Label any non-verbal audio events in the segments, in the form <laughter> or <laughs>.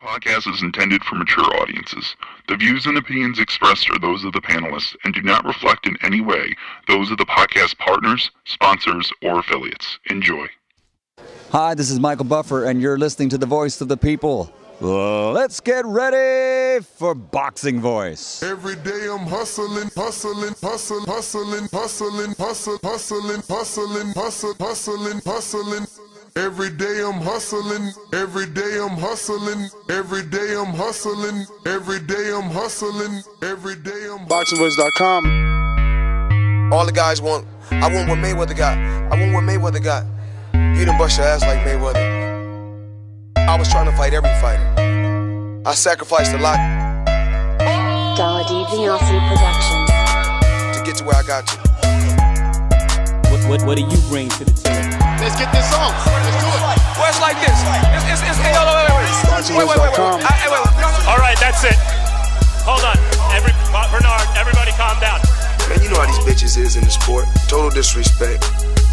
podcast is intended for mature audiences. The views and opinions expressed are those of the panelists and do not reflect in any way those of the podcast partners, sponsors, or affiliates. Enjoy. Hi, this is Michael Buffer, and you're listening to the voice of the people. Let's get ready for Boxing Voice. Every day I'm hustling, hustling, hustling, hustling, hustling, hustling, hustling, hustling, hustling, hustling, hustling. Every day I'm hustling, every day I'm hustling, every day I'm hustling, every day I'm hustling, every day I'm BoxingVoice.com. All the guys want, I want what Mayweather got. I want what Mayweather got. You done bust your ass like Mayweather. I was trying to fight every fighter. I sacrificed a lot. Dollar D Productions. To get to where I got you. What, what, what do you bring to the table? Let's get this on. Let's do it. Well, it's like this. It's, it's, it's, hey, wait, wait, wait, wait. Wait, wait, wait, wait. I, wait, wait. No, no. All right, that's it. Hold on. Every, Bernard, everybody calm down. Man, you know how these bitches is in the sport. Total disrespect.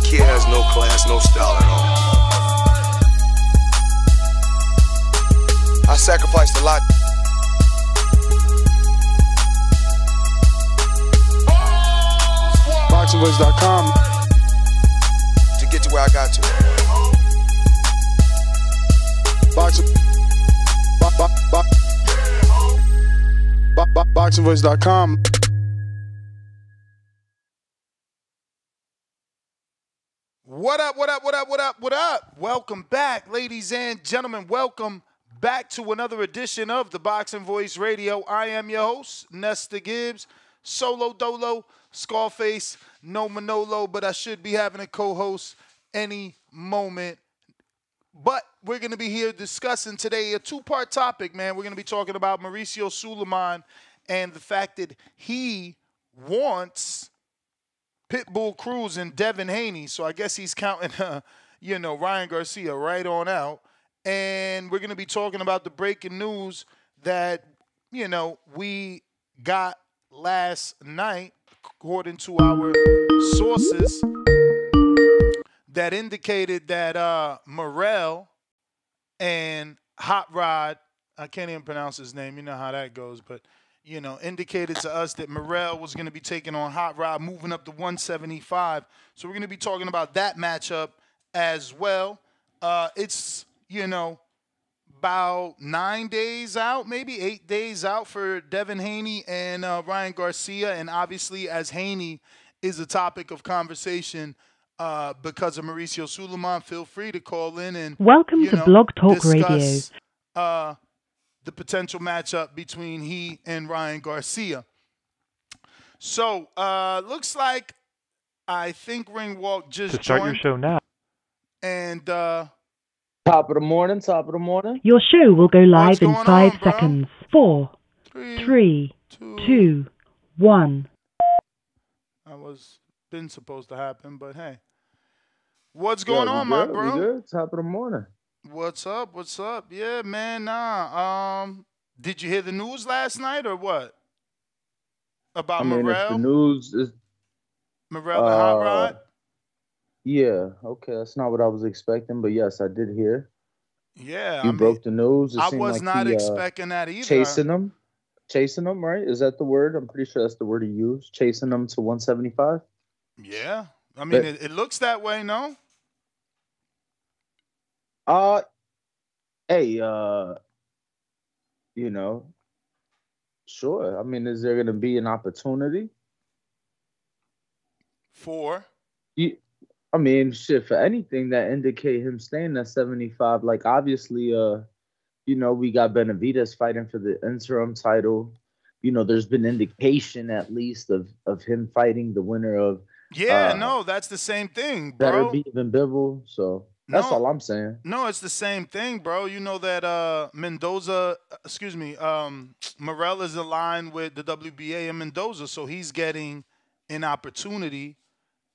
Kid has no class, no style at all. I sacrificed a lot. BoxingVoice.com. Get to where I got to. Boxing. Bo- bo- bo- bo- bo- BoxingVoice.com. What up, what up, what up, what up, what up? Welcome back, ladies and gentlemen. Welcome back to another edition of the Boxing Voice Radio. I am your host, Nesta Gibbs, solo dolo, Scarface, no Manolo, but I should be having a co-host any moment. But we're going to be here discussing today a two-part topic, man. We're going to be talking about Mauricio Sulaiman and the fact that he wants Pitbull Cruz and Devin Haney. So I guess he's counting, <laughs> uh, you know, Ryan Garcia right on out and we're going to be talking about the breaking news that you know we got last night according to our sources that indicated that uh Morrell and Hot Rod I can't even pronounce his name you know how that goes but you know indicated to us that Morrell was going to be taking on Hot Rod moving up to 175 so we're going to be talking about that matchup as well. Uh it's you know, about nine days out, maybe eight days out for Devin Haney and uh, Ryan Garcia. And obviously, as Haney is a topic of conversation uh, because of Mauricio Sulaiman, feel free to call in and welcome you to know, Blog Talk discuss, Radio. Uh, the potential matchup between he and Ryan Garcia. So, uh, looks like I think Ring Walk just to start joined, your show now. and uh, Top of the morning, top of the morning. Your show will go live in five on, bro? seconds. Four, three, three, two, two, one. That was been supposed to happen, but hey. What's going we on, my good, we bro? good. Top of the morning. What's up? What's up? Yeah, man, nah. Um, did you hear the news last night or what? About I mean, if the news is, Morrell and Hot uh, Rod? Yeah, okay, that's not what I was expecting, but yes, I did hear. Yeah. You I broke mean, the news. It I was like not he, uh, expecting that either. chasing them, chasing them, right? Is that the word? I'm pretty sure that's the word he used. Chasing them to 175. Yeah. I mean, But- it, it looks that way, no? Uh, hey, uh, you know, sure. I mean, is there going to be an opportunity? for? You, I mean, shit, for anything that indicate him staying at 75, like obviously, uh, you know, we got Benavides fighting for the interim title. You know, there's been indication at least of of him fighting the winner of Yeah, Uh, no, that's the same thing, bro. Better. Be Than Bivol. So that's No. all I'm saying. No, it's the same thing, bro. You know that uh Mendoza, uh, excuse me, um Morrell is aligned with the WBA and Mendoza, so he's getting an opportunity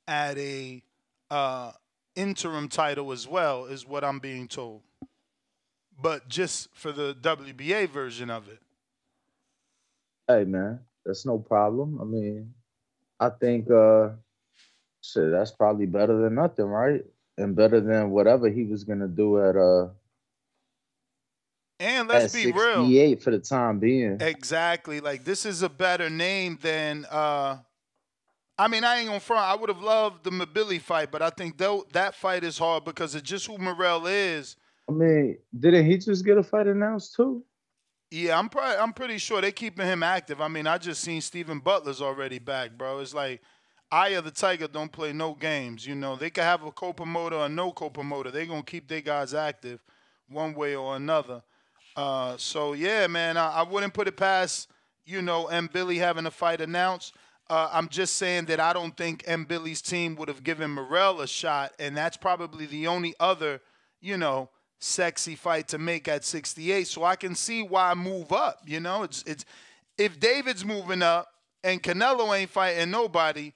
at a uh interim title as well, is what I'm being told. But just for the WBA version of it. Hey man, that's no problem. I mean, I think uh shit, that's probably better than nothing, right? And better than whatever he was gonna do at uh And let's be real. 68 for the time being. Exactly. Like this is a better name than uh I mean, I ain't gonna front. I would have loved the Mbilli fight, but I think though that fight is hard because of just who Morrell is. I mean, didn't he just get a fight announced too? Yeah, I'm probably, I'm pretty sure they're keeping him active. I mean, I just seen Steven Butler's already back, bro. It's like Eye of the Tiger don't play no games. You know, they could have a co-promoter or no co-promoter. They're gonna keep their guys active one way or another. Uh, so yeah, man, I, I wouldn't put it past you know Mbilli having a fight announced. Uh, I'm just saying that I don't think Mbilli's team would have given Morrell a shot, and that's probably the only other you know sexy fight to make at 68. So I can see why move up. You know, it's it's if David's moving up and Canelo ain't fighting nobody,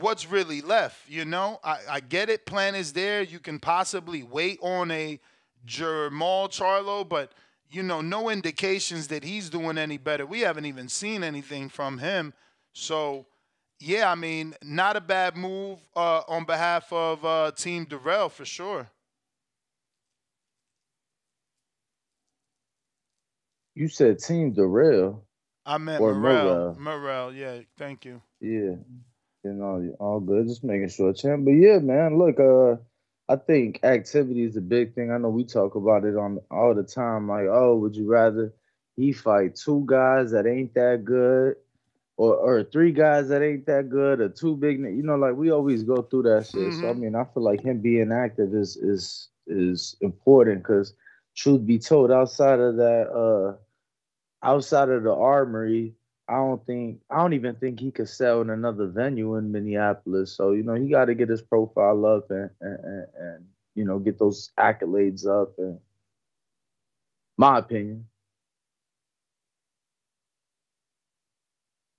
what's really left? You know, I, I get it. Plan is there. You can possibly wait on a Jermall Charlo, but you know, no indications that he's doing any better. We haven't even seen anything from him. So, yeah, I mean, not a bad move uh, on behalf of uh, Team Durrell for sure. You said Team Durrell. I meant Or Morrell. Morrell. Morrell, yeah, thank you. Yeah. You know, all good. Just making sure, champ. But yeah, man, look, uh, I think activity is a big thing. I know we talk about it on all the time. Like, oh, would you rather he fight two guys that ain't that good, or or three guys that ain't that good, or two big, you know, like we always go through that shit. So I mean, I feel like him being active is is is important because truth be told, outside of that, uh, outside of the armory, I don't think I don't even think he could sell in another venue in Minneapolis. So you know he got to get his profile up and, and and and you know get those accolades up. And my opinion.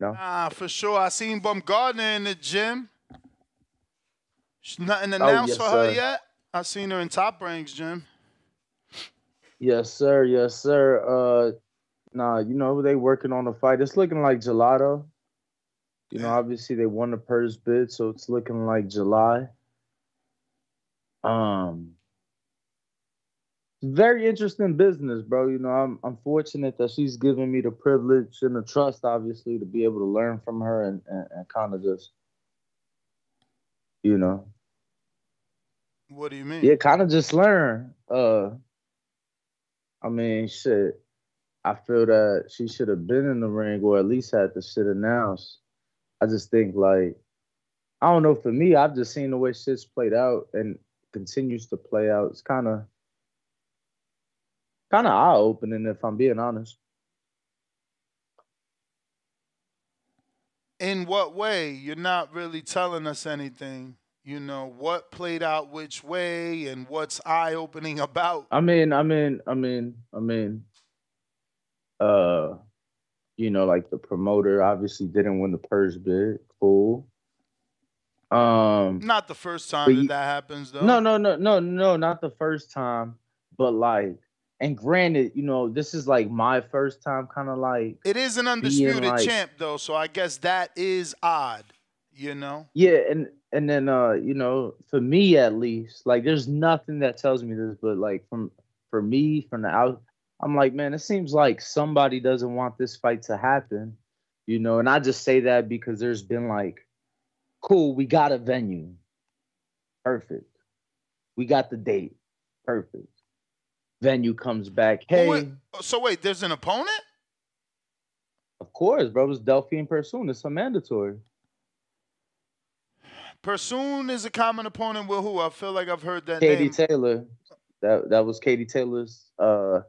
No. Ah, for sure. I seen Baumgardner in the gym. Sh- Nothing Oh, announced yes, for her sir. yet. I seen her in Top Ranks gym. Yes, sir. Yes, sir. Uh, nah, you know they working on the fight. It's looking like gelato. You know, obviously they won the purse bid, so it's looking like July. Um, very interesting business, bro. You know, I'm I'm fortunate that she's given me the privilege and the trust, obviously, to be able to learn from her and and, and kind of just, you know, What do you mean? yeah, kind of just learn. Uh, I mean, shit. I feel that she should have been in the ring or at least had the shit announced. I just think like, I don't know. For me, I've just seen the way shit's played out and continues to play out. It's kind of, kind of eye opening if I'm being honest. In what way? You're not really telling us anything. You know, what played out which way and what's eye opening about. I mean, I mean, I mean, I mean, uh, you know, like the promoter obviously didn't win the purse bid. Cool. Um, Not the first time But that you- that happens, though. no, no, no, no, no, not the first time, but like, and granted, you know, this is like my first time, kind of like, It is an undisputed like- champ, though, so I guess that is odd, you know? yeah, and and then uh, you know, for me at least, like, there's nothing that tells me this, but like from for me from the out, I'm like, man, it seems like somebody doesn't want this fight to happen, you know, and I just say that because there's been like, cool, we got a venue, perfect, we got the date, perfect. Venue comes back, hey, Wait, so wait, there's an opponent? of course, bro, it's Delphine Persoon, it's a mandatory. Persoon is a common opponent with who? I feel like I've heard that Katie name. Taylor. That that was Katie Taylor's uh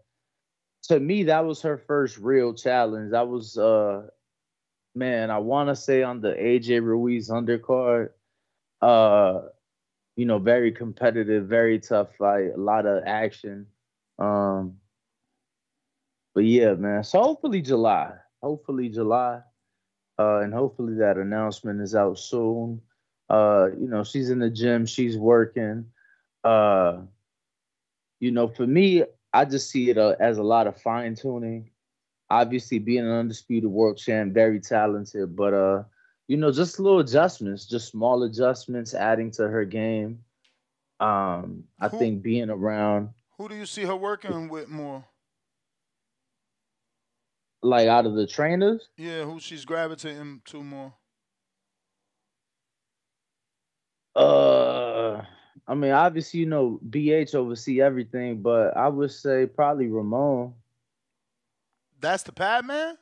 to me that was her first real challenge. That was uh man, I want to say on the AJ Ruiz undercard. Uh you know, very competitive, very tough fight, a lot of action. Um but yeah, man. So hopefully July. Hopefully July. Uh and hopefully that announcement is out soon. Uh, you know, she's in the gym, she's working. Uh, you know, for me, I just see it uh, as a lot of fine tuning. Obviously, being an undisputed world champ, very talented, but uh, you know, just little adjustments, just small adjustments, adding to her game. Um, I think being around Who do you see her working with more? Like out of the trainers, Yeah, who she's gravitating to more? uh, I mean, obviously, you know, BH oversee everything, but I would say probably Ramon. That's the pad man.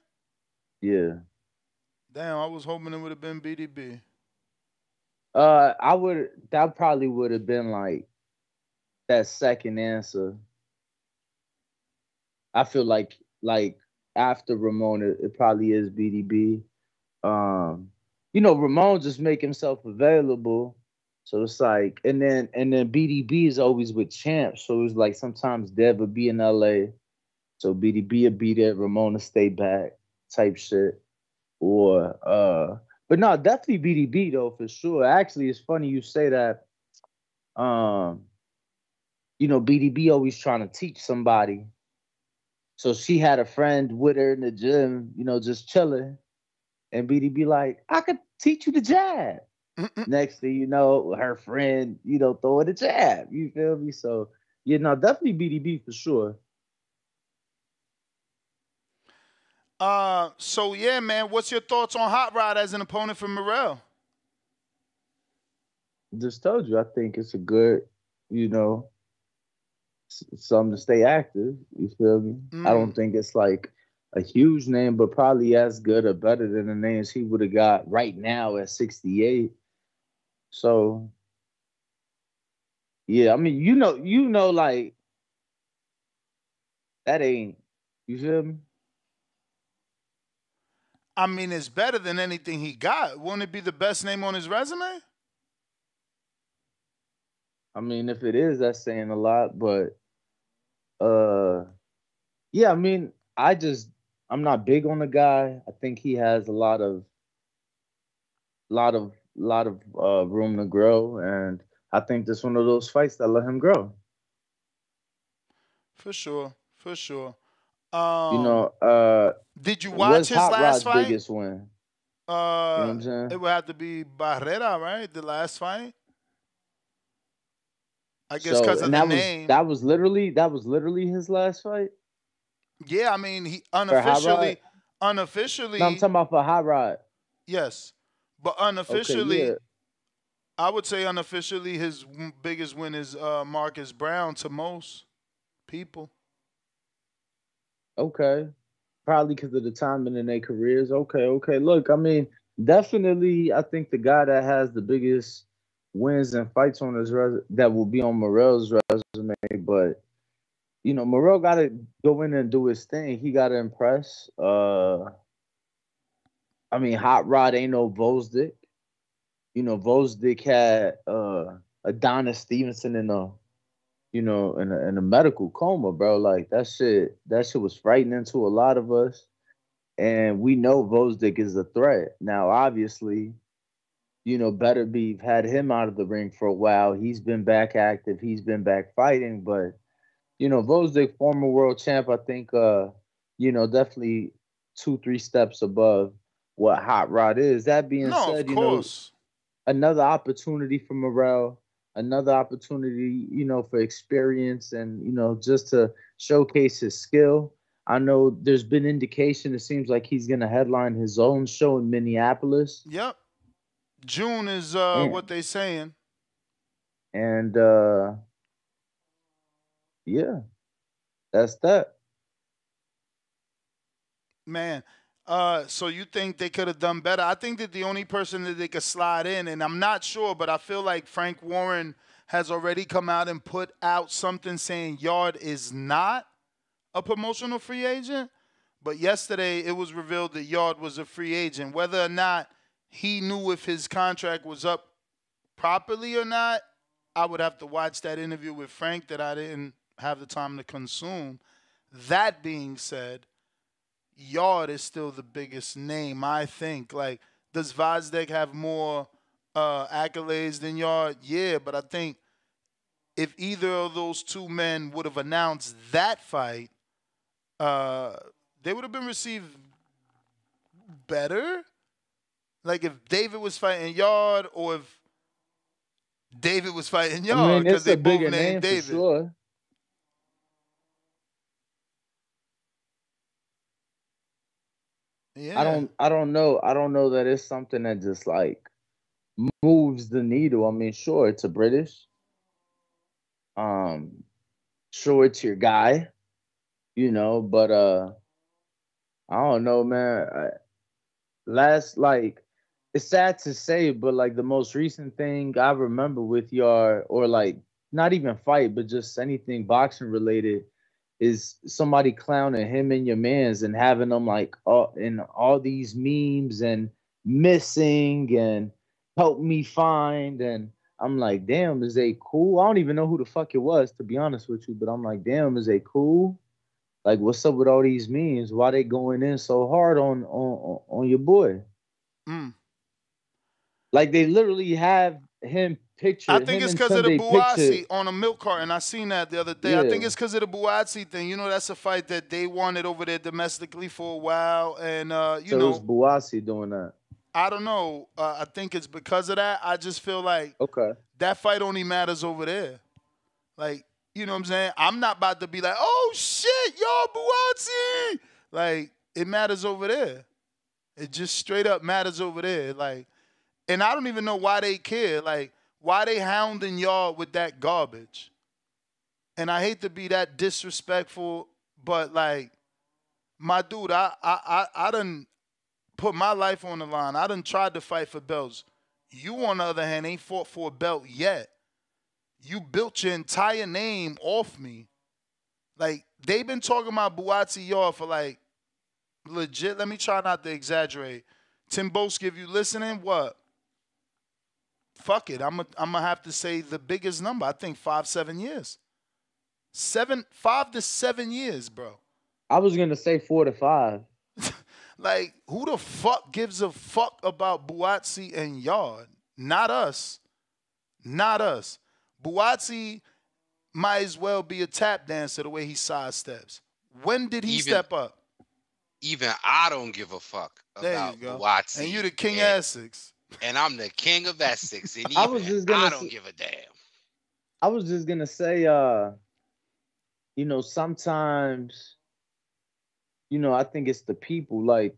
Yeah. Damn, I was hoping it would have been BDB. Uh, I would. That probably would have been like that second answer. I feel like like after Ramon, it, it probably is BDB. Um, you know, Ramon just make himself available, so it's like, and then and then BDB is always with champs, so it's like sometimes Dev would be in LA, so BDB would be there, Ramona stay back, type shit, or uh, but no, definitely BDB though for sure. Actually, it's funny you say that. Um, you know, BDB always trying to teach somebody. So she had a friend with her in the gym, you know, just chilling. And BDB like, I could teach you the jab. Next thing you know, her friend, you know, throwing the jab. You feel me? So, you know, definitely BDB for sure. Uh, so yeah, man, what's your thoughts on Hot Rod as an opponent for Morrell? Just told you, I think it's a good, you know, s- something to stay active. You feel me? I don't mm. think it's like a huge name, but probably as good or better than the names he would have got right now at 68. So yeah, I mean, you know, you know, like that ain't you feel me? I mean, it's better than anything he got. Won't it be the best name on his resume? I mean, if it is, that's saying a lot, but uh yeah, I mean, I just I'm not big on the guy. I think he has a lot of lot of lot of uh room to grow and I think this one of those fights that let him grow. For sure, for sure. Um, you know, uh did you watch his Hot last Rod's fight? biggest win? Uh, You know what I'm saying? it would have to be Barrera, right? The last fight. I guess So, because of the that name. was that was literally that was literally his last fight. yeah, I mean, he unofficially, unofficially, No, I'm talking about for Hot Rod. yes, but unofficially, yeah. I would say unofficially, his biggest win is uh, Marcus Browne to most people. Okay. Probably because of the timing in their careers. Okay, okay. Look, I mean, definitely, I think the guy that has the biggest wins and fights on his res- that will be on Morrell's resume. But you know, Morrell got to go in and do his thing. He got to impress. Uh, I mean, Hot Rod ain't no Gvozdyk. You know, Gvozdyk had uh, Adonis Stevenson in a you know, in a, in a medical coma, bro. Like that shit, that shit was frightening to a lot of us. And we know Gvozdyk is a threat. Now, obviously, you know, Beterbiev had him out of the ring for a while. He's been back active. He's been back fighting. But, you know, Gvozdyk, former world champ, I think, uh, you know, definitely two, three steps above what Hot Rod is. That being No, said, you know, another opportunity for Morrell, another opportunity, you know, for experience and, you know, just to showcase his skill. I know there's been indication, it seems like he's going to headline his own show in Minneapolis. Yep. June is uh, what they saying. And, uh, yeah, that's that. Man, uh, so you think they could have done better? I think that the only person that they could slide in, and I'm not sure, but I feel like Frank Warren has already come out and put out something saying Yarde is not a promotional free agent. But yesterday it was revealed that Yarde was a free agent. Whether or not he knew if his contract was up properly or not, I would have to watch that interview with Frank that I didn't have the time to consume. That being said, Yarde is still the biggest name, I think. Like, does Gvozdyk have more uh, accolades than Yarde? Yeah, but I think if either of those two men would have announced that fight, uh, they would have been received better. Like if David was fighting Yarde, or if David was fighting I Yarde, mean, because it's they both named name David. sure. Yeah. I don't I don't know. I don't know that it's something that just like moves the needle. I mean, sure, it's a British. Um, sure, it's your guy, you know, but uh, I don't know, man. I, last like, it's sad to say, but like the most recent thing I remember with your or like not even fight, but just anything boxing related is somebody clowning him and your man's and having them like all in all these memes and missing and help me find and I'm like, damn, is they cool? I don't even know who the fuck it was to be honest with you, but I'm like, damn, is they cool? Like, what's up with all these memes? Why they going in so hard on on on your boy? Mm. Like they literally have him picture. I think it's because of the Buatsi on a milk carton. I seen that the other day. I think it's because of the Buatsi thing. You know, that's a fight that they wanted over there domestically for a while, and uh, you so know, Buatsi doing that. I don't know. Uh, I think it's because of that. I just feel like Okay. that fight only matters over there. Like, you know what I'm saying? I'm not about to be like, oh shit, y'all Buatsi. Like, it matters over there. It just straight up matters over there. Like, and I don't even know why they care. Like, why they hounding y'all with that garbage? And I hate to be that disrespectful, but like, my dude, I I I, I done put my life on the line. I done tried to fight for belts. You, on the other hand, ain't fought for a belt yet. You built your entire name off me. Like, they've been talking about Buatsi Yarde for like legit. Let me try not to exaggerate. Tim if you listening, what? Fuck it. I'm going I'm to have to say the biggest number. I think five, seven years. Seven, five to seven years, bro. I was gonna say four to five. <laughs> Like, who the fuck gives a fuck about Buatsi and Yarde? Not us. Not us. Buatsi might as well be a tap dancer the way he sidesteps. When did he Even- step up? Even I don't give a fuck There about you go. Buatsi. And you the king and, Essex. And I'm the king of Essex. And <laughs> I was just gonna I don't say- give a damn. I was just gonna say, uh, you know, sometimes, you know, I think it's the people. Like,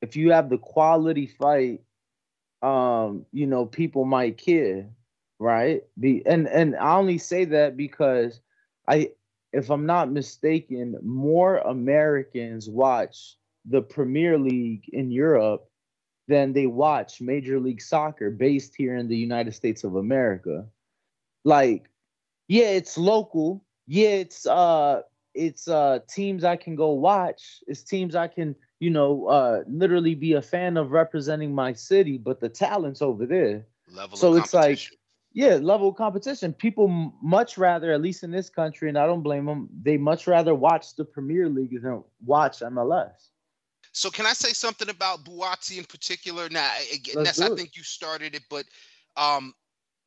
if you have the quality fight, um, you know, people might care, right? Be and and I only say that because I, if I'm not mistaken, more Americans watch the Premier League in Europe than they watch Major League Soccer based here in the United States of America. Like yeah it's local. Yeah it's uh it's uh teams i can go watch. It's teams i can you know uh literally be a fan of representing my city but the talent's over there. Level so it's like yeah level competition. People much rather at least in this country and i don't blame them they much rather watch the premier league than watch mls So can I say something about Buatsi in particular? Now, again, Ness, I think you started it, but um,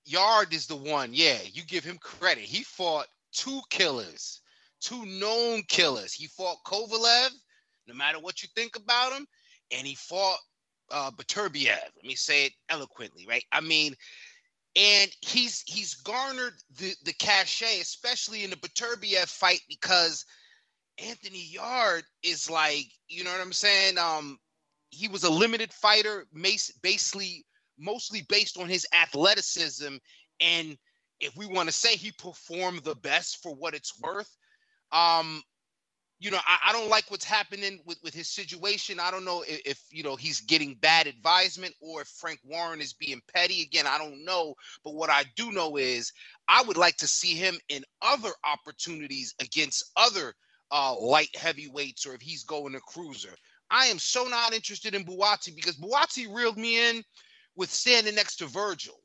Yarde is the one. Yeah, you give him credit. He fought two killers, two known killers. He fought Kovalev, no matter what you think about him, and he fought uh, Beterbiev. Let me say it eloquently, right? I mean, and he's he's garnered the the cachet, especially in the Beterbiev fight, because Anthony Yarde is like, you know what I'm saying? Um, he was a limited fighter, basically mostly based on his athleticism. And if we want to say he performed the best for what it's worth, um, you know, I, I don't like what's happening with, with his situation. I don't know if, if you know he's getting bad advisement or if Frank Warren is being petty. Again, I don't know. But what I do know is I would like to see him in other opportunities against other uh, light heavyweights or if he's going to cruiser. I am so not interested in Buatsi because Buatsi reeled me in with standing next to Virgil,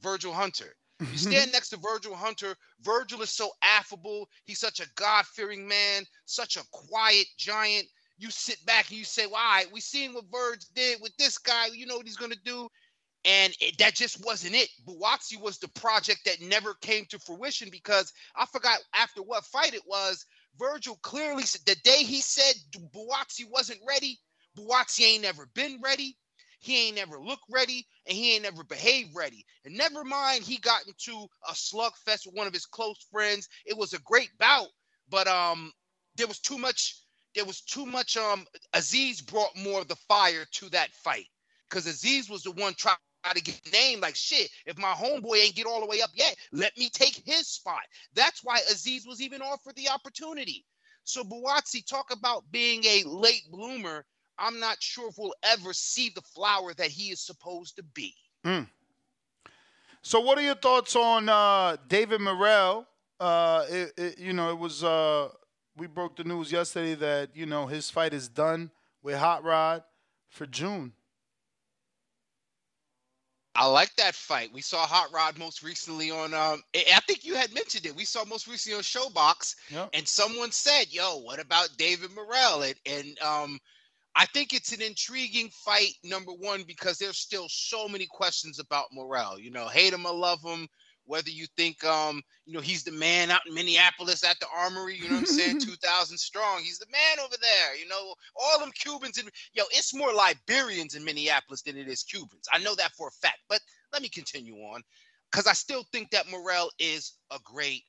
Virgil Hunter. You stand next to Virgil Hunter. Virgil is so affable. He's such a God fearing man, such a quiet giant. You sit back and you say, well, all right, we seen what Virg did with this guy. You know what he's going to do. And it, that just wasn't it. Buatsi was the project that never came to fruition because I forgot after what fight it was. Virgil clearly said the day he said Buatsi wasn't ready, Buatsi ain't never been ready. He ain't never looked ready and he ain't never behaved ready. And never mind, he got into a slugfest with one of his close friends. It was a great bout, but um, there was too much there was too much. Um, Azeez brought more of the fire to that fight because Azeez was the one trying to get named like shit. If my homeboy ain't get all the way up yet, let me take his spot. That's why Azeez was even offered the opportunity. So Buatsi, talk about being a late bloomer. I'm not sure if we'll ever see the flower that he is supposed to be. Mm. So, what are your thoughts on uh, David Morrell? Uh, it, it, you know, it was uh, we broke the news yesterday that you know his fight is done with Hot Rod for June. I like that fight. We saw Hot Rod most recently on. Um, I think you had mentioned it. We saw most recently on ShoBox, yep. and someone said, "Yo, what about David Morrell?" And, and um, I think it's an intriguing fight. Number one, because there's still so many questions about Morrell. You know, hate him or love him whether you think um you know he's the man out in Minneapolis at the Armory, you know what I'm saying, <laughs> 2,000 strong. He's the man over there. You know, all them Cubans and yo, it's more Liberians in Minneapolis than it is Cubans. I know that for a fact. But let me continue on because I still think that Morrell is a great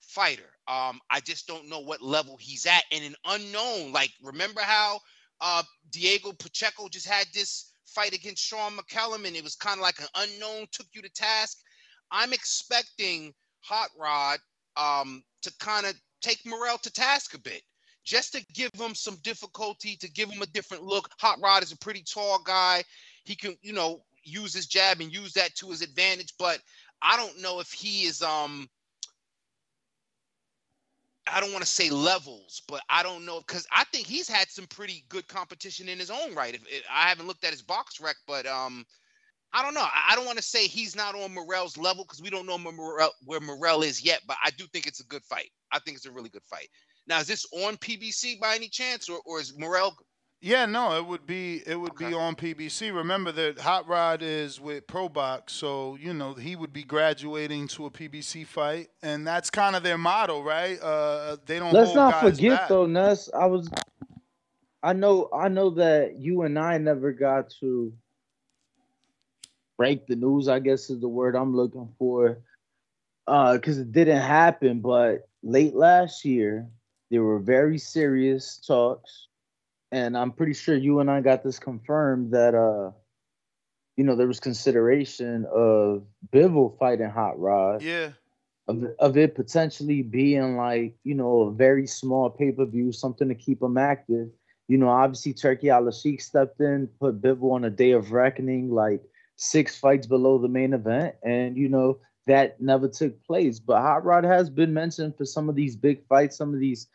fighter. Um, I just don't know what level he's at and an unknown. Like, remember how uh Diego Pacheco just had this fight against Shawn McCalman and it was kind of like an unknown took you to task. I'm expecting Hot Rod um, to kind of take Morrell to task a bit, just to give him some difficulty, to give him a different look. Hot Rod is a pretty tall guy. He can, you know, use his jab and use that to his advantage. But I don't know if he is um I don't want to say levels, but I don't know because I think he's had some pretty good competition in his own right. If, if I haven't looked at his box rec, but um, I don't know. I, don't want to say he's not on Morrell's level because we don't know Morrell, where Morrell is yet, but I do think it's a good fight. I think it's a really good fight. Now, is this on PBC by any chance, or, or is Morrell? Yeah, no, it would be it would okay. be on PBC. Remember that Hot Rod is with ProBox, so you know he would be graduating to a PBC fight, and that's kind of their motto, right? Uh, they don't. Let's not forget back. though, Ness. I was, I know, I know that you and I never got to break the news, I guess is the word I'm looking for. Uh, because it didn't happen, but late last year, there were very serious talks, and I'm pretty sure you and I got this confirmed that uh, you know, there was consideration of Bivol fighting Hot Rod. Yeah. Of, of it potentially being like, you know, a very small pay-per-view, something to keep him active. You know, obviously Turki Alalshikh stepped in, put Bivol on a day of reckoning, like six fights below the main event, and you know that never took place. But Hot Rod has been mentioned for some of these big fights, some of these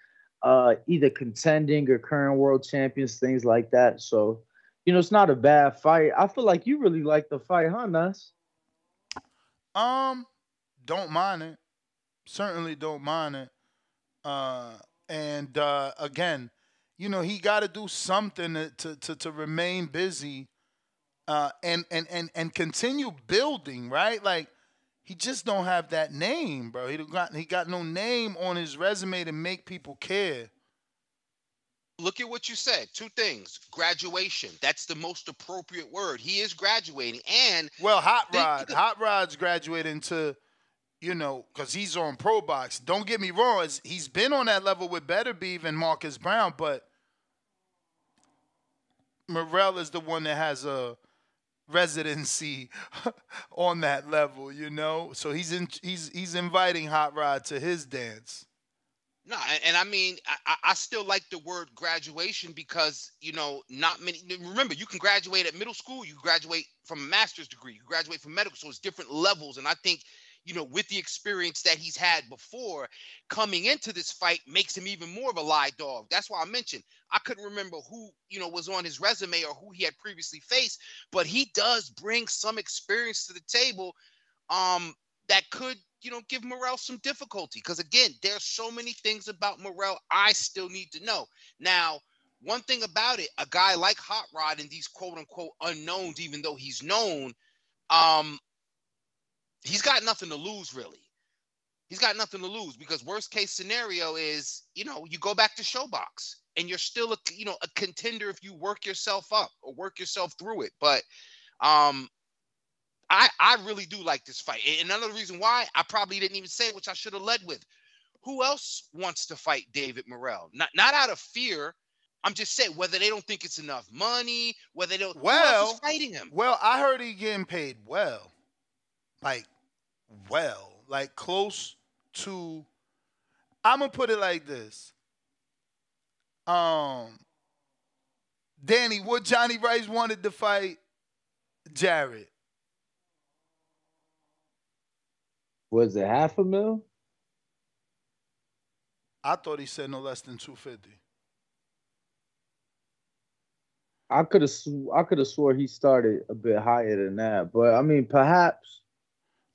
uh, either contending or current world champions, things like that. So, you know, it's not a bad fight. I feel like you really like the fight, huh, Nas? Um, don't mind it. Certainly don't mind it. Uh, and uh, again, you know, he got to do something to, to to remain busy uh, and and and and continue building, right? Like he just don't have that name, bro. He got he got no name on his resume to make people care. Look at what you said. Two things. Graduation. That's the most appropriate word. He is graduating, and well, Hot Rod, Hot Rod's graduating to, you know, because he's on Pro Box. Don't get me wrong. He's been on that level with Beterbiev and Marcus Browne, but Morrell is the one that has a residency <laughs> on that level, you know. So he's in, he's he's inviting Hot Rod to his dance. No, and, and I mean, I, I still like the word graduation because you know, not many. Remember, you can graduate at middle school, you graduate from a master's degree, you graduate from medical, so it's different levels. And I think you know, with the experience that he's had before, coming into this fight makes him even more of a lie dog. That's why I mentioned I couldn't remember who, you know, was on his resume or who he had previously faced, but he does bring some experience to the table um, that could, you know, give Morrell some difficulty. Because again, there's so many things about Morrell I still need to know. Now, one thing about it, a guy like Hot Rod and these quote unquote unknowns, even though he's known, um, he's got nothing to lose really. He's got nothing to lose because worst case scenario is, you know, you go back to ShoBox and you're still a you know a contender if you work yourself up or work yourself through it. But um I I really do like this fight. And another reason why I probably didn't even say, which I should have led with. who else wants to fight David Morrell? Not not out of fear. I'm just saying whether they don't think it's enough money, whether they don't. Well, fighting him. Well, I heard he getting paid well, like well, like close to. I'm gonna put it like this. Um, Danny, what Johnny Rice wanted to fight Jared? Was it half a mil? I thought he said no less than two fifty. I could have sw- I could have swore he started a bit higher than that, but I mean perhaps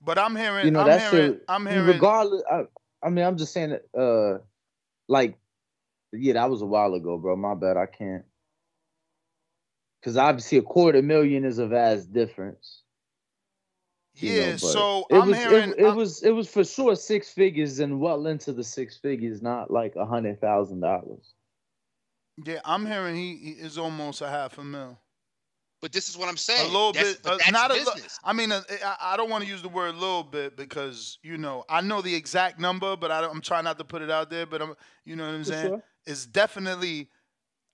But I'm hearing, you know I'm that hearing, shit. I'm hearing. regardless. I, I mean, I'm just saying that. Uh, like, yeah, that was a while ago, bro. My bad. I can't. Because obviously, a quarter million is a vast difference. you know, yeah, so it I'm was, hearing. It, it was it was for sure six figures and well into the six figures, not like a hundred thousand dollars. yeah, I'm hearing he, he is almost a half a mil. But this is what I'm saying. A little That's- bit, but uh, that's not a. li- business. I mean, uh, I, I don't want to use the word "little bit" because you know I know the exact number, but I don't, I'm trying not to put it out there. But I'm, you know what I'm For saying? sure. It's definitely,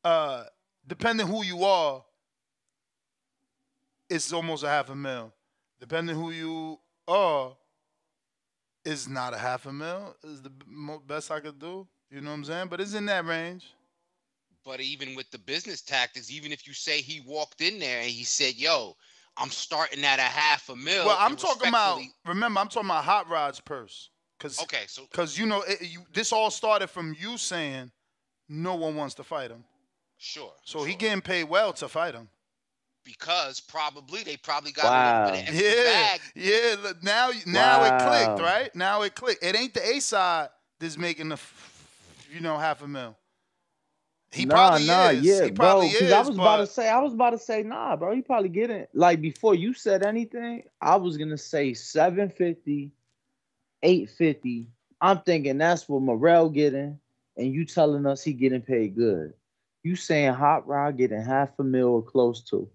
uh, depending who you are, it's almost a half a mil. Depending who you are, it's not a half a mil. Is the best I could do. You know what I'm saying? But it's in that range. But even with the business tactics, even if you say he walked in there and he said, "Yo, I'm starting at a half a mil," Well, I'm talking about. Remember, I'm talking about Hot Rod's purse. Cause, Okay, so Cause you know, it, you, this all started from you saying no one wants to fight him. sure. So he getting paid well to fight him. because probably they probably got a little bit of extra Yeah, bag. yeah. look, Now, now it clicked, right? Now it clicked. It ain't the A side that's making the, f- you know, half a mil. He nah, probably nah, is. yeah, he bro. is. I was about to say, I was about to say, nah, bro. He probably getting like before you said anything. I was gonna say 750, 850. I'm thinking that's what Morrell getting, and you telling us he getting paid good. You saying Hot Rod getting half a mil or close to?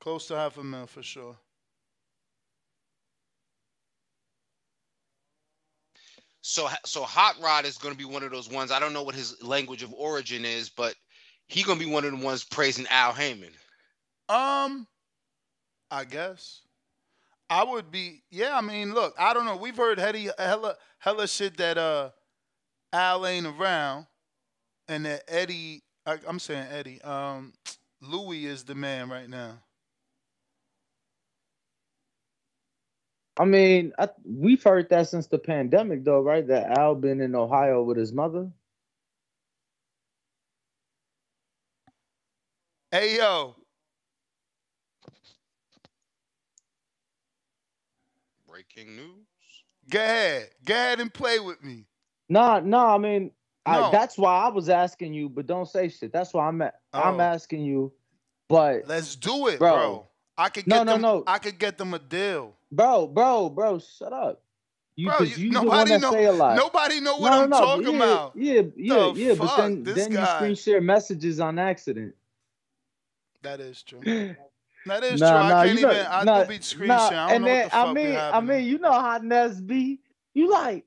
close to half a mil for sure. So so Hot Rod is going to be one of those ones. I don't know what his language of origin is, but he going to be one of the ones praising Al Haymon. Um, I guess I would be. Yeah, I mean, look, I don't know. We've heard heady, hella hella shit that uh Al ain't around, and that Eddie. I, I'm saying Eddie. Um, Louis is the man right now. I mean, I, we've heard that since the pandemic, though, right? That Al been in Ohio with his mother. Hey yo, Breaking news. go ahead, go ahead and play with me. Nah, nah. I mean, No. I, that's why I was asking you, but don't say shit. That's why I'm at, I'm Oh. asking you. But Let's do it, bro. Bro. I could No, get no, them. no. I could get them a deal. Bro, bro, bro, shut up. You, Bro, 'cause you- you nobody know- say a lot. Nobody know what No, no, I'm no, talking yeah, about. Yeah, yeah, The yeah. But fuck, then, this then you screen share messages on accident. That is true. <sighs> That is nah, true. nah, I can't you know, even. I nah, do be screen nah, sharing. I don't and know then what the I fuck be mean, I mean, you know how Ness be. You like,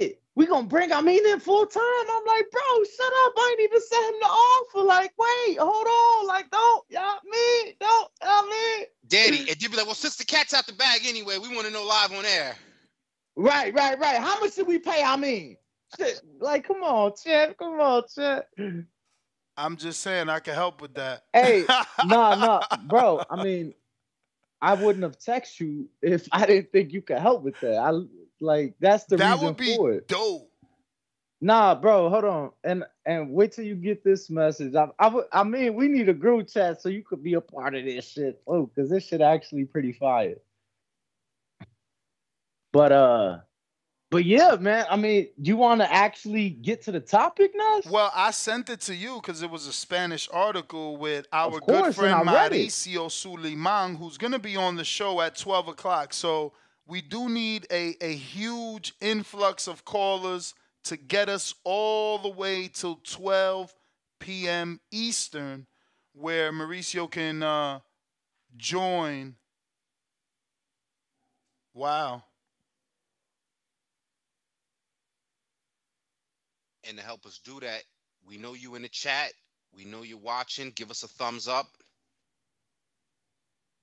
"Shit, we gonna bring I mean in full time. I'm like, bro, shut up. I ain't even sent him the offer. Like, wait, hold on. Like, don't, y'all me, don't, y'all me. Daddy, and you'd be like, well, since the cat's out the bag anyway, we want to know live on air. Right, right, right. How much did we pay? I mean, shit, like, come on, Chet, come on, Chet. I'm just saying I can help with that. Hey, <laughs> nah, nah, bro. I mean, I wouldn't have texted you if I didn't think you could help with that. I like that's the that reason would be for it. dope. Nah, bro, hold on, and and wait till you get this message. I I, I mean, we need a group chat so you could be a part of this shit. Oh, because this shit actually pretty fire. But uh, but yeah, man. I mean, do you want to actually get to the topic now? Well, I sent it to you because it was a Spanish article with our Of good friend. Mauricio Sulaiman, who's going to be on the show at 12 o'clock. So we do need a, a huge influx of callers to get us all the way till 12 p.m. Eastern, where Mauricio can uh, join. Wow. And to help us do that, we know you in the chat. We know you're watching. Give us a thumbs up.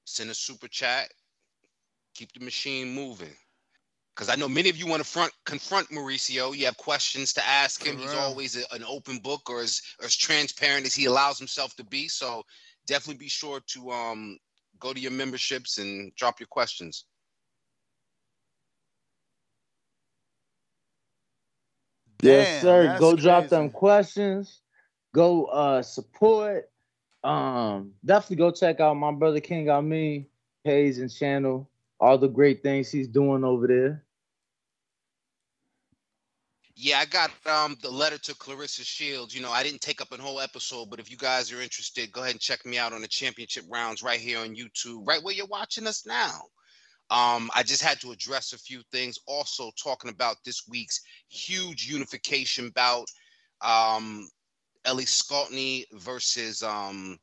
Send a super chat. Keep the machine moving. Because I know many of you want to front confront Mauricio. You have questions to ask him. He's always a- an open book or as, or as transparent as he allows himself to be. So definitely be sure to um, go to your memberships and drop your questions. Yes, sir. that's Go drop them questions. Go uh support. Um, definitely go check out my brother King on me page and channel. All the great things he's doing over there. Yeah, I got um the letter to Claressa Shields. You know, I didn't take up a whole episode, but if you guys are interested, go ahead and check me out on the championship rounds right here on YouTube, right where you're watching us now. Um, I just had to address a few things. Also, talking about this week's huge unification bout. Um, Ellie Scotney versus um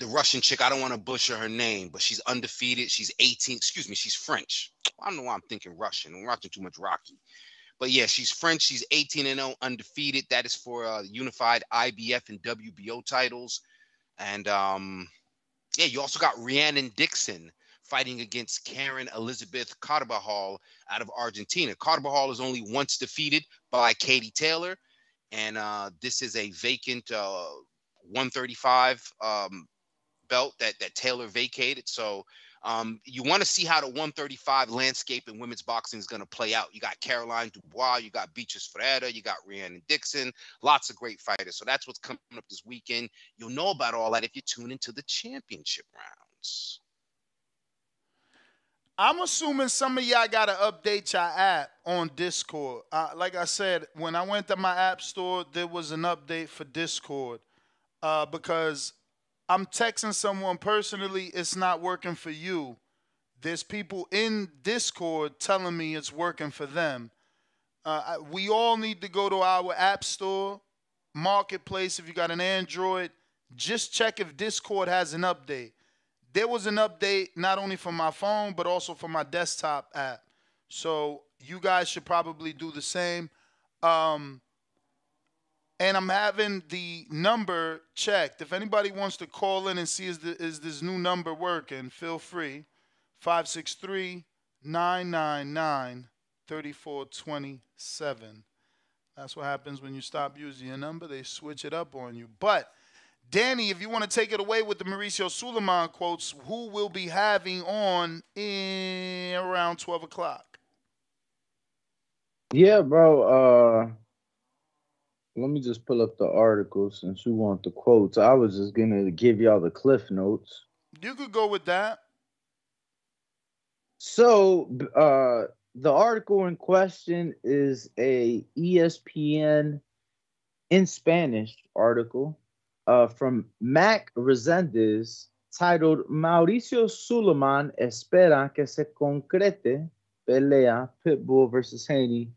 the Russian chick. I don't want to butcher her name, but she's undefeated. She's 18. Excuse me, she's French. I don't know why I'm thinking Russian. I'm watching too much Rocky. But yeah, she's French. She's 18 and 0, undefeated. That is for uh, unified IBF and WBO titles. And um, yeah, you also got Rhiannon Dixon fighting against Karen Elizabeth Carabajal out of Argentina. Carabajal is only once defeated by Katie Taylor, and uh, this is a vacant uh, 135 um, belt that that Taylor vacated. So um, you want to see how the 135 landscape in women's boxing is going to play out. You got Caroline Dubois, you got Beatriz Ferreira, you got Rhiannon Dixon, lots of great fighters. So that's what's coming up this weekend. You'll know about all that if you tune into the championship rounds. I'm assuming some of y'all got to update your app on Discord. Uh, like I said, when I went to my app store, there was an update for Discord uh, because I'm texting someone personally, it's not working for you. There's people in Discord telling me it's working for them. Uh, we all need to go to our app store, marketplace. If you got an Android, just check if Discord has an update there was an update not only for my phone but also for my desktop app. So you guys should probably do the same. Um, and I'm having the number checked. If anybody wants to call in and see is, the, is this new number working, feel free. 563 999 3427. That's what happens when you stop using your number. They switch it up on you. But Danny, if you want to take it away with the Mauricio Sulaiman quotes, who will be having on in around 12 o'clock? Yeah, bro. Uh let me just pull up the article since you want the quotes. I was just gonna give y'all the cliff notes. You could go with that. So uh the article in question is a ESPN in Spanish article uh, from Mac Resendez titled Mauricio Sulaiman espera que se concrete pelea Pitbull versus Haney.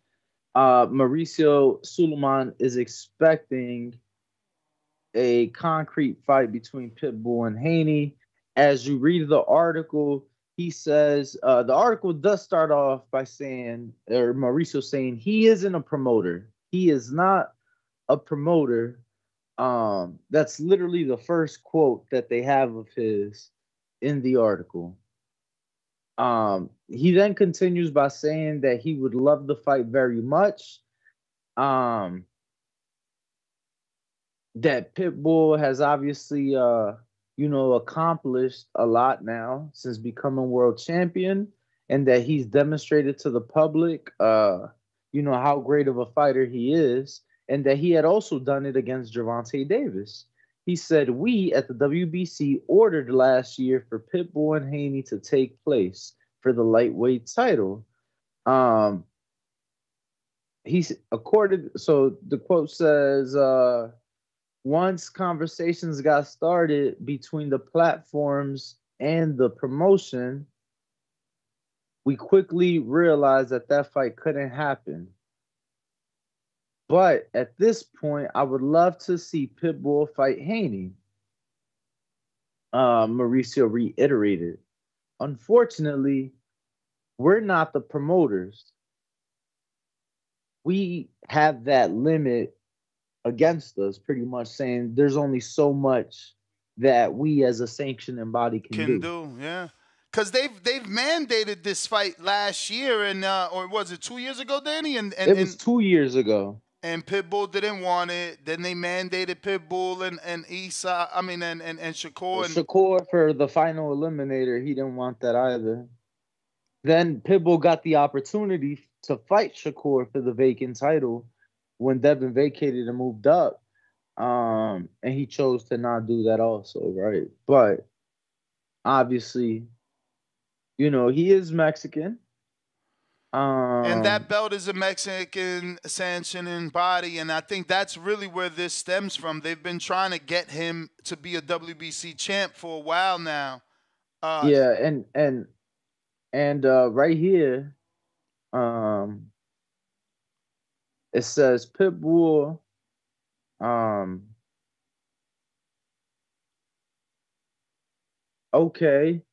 Uh, Mauricio Sulaiman is expecting a concrete fight between Pitbull and Haney. As you read the article, he says uh, the article does start off by saying, or Mauricio saying, he isn't a promoter. He is not a promoter. Um, that's literally the first quote that they have of his in the article. Um, he then continues by saying that he would love the fight very much. Um, that Pitbull has obviously, uh, you know, accomplished a lot now since becoming world champion, and that he's demonstrated to the public, uh, you know, how great of a fighter he is, and that he had also done it against Gervonta Davis. He said, We at the WBC ordered last year for Pitbull and Haney to take place for the lightweight title. Um, he's accorded, so the quote says, uh, once conversations got started between the platforms and the promotion, we quickly realized that that fight couldn't happen. But at this point, I would love to see Pitbull fight Haney. Uh, Mauricio reiterated. Unfortunately, we're not the promoters. We have that limit against us, pretty much saying there's only so much that we as a sanctioning body can, Can do, yeah. Cause they've they've mandated this fight last year and uh, or was it two years ago, Danny? And and, it was and, two years ago. And Pitbull didn't want it. Then they mandated Pitbull and and Isa. I mean and and, and Shakur and Shakur for the final eliminator, he didn't want that either. Then Pitbull got the opportunity to fight Shakur for the vacant title when Devin vacated and moved up. Um, and he chose to not do that also, right? But obviously, you know, he is Mexican. Um, and that belt is a Mexican sanctioning body, and I think that's really where this stems from. They've been trying to get him to be a WBC champ for a while now. Uh, yeah, and and and uh, right here, um, it says Pitbull. Um, okay,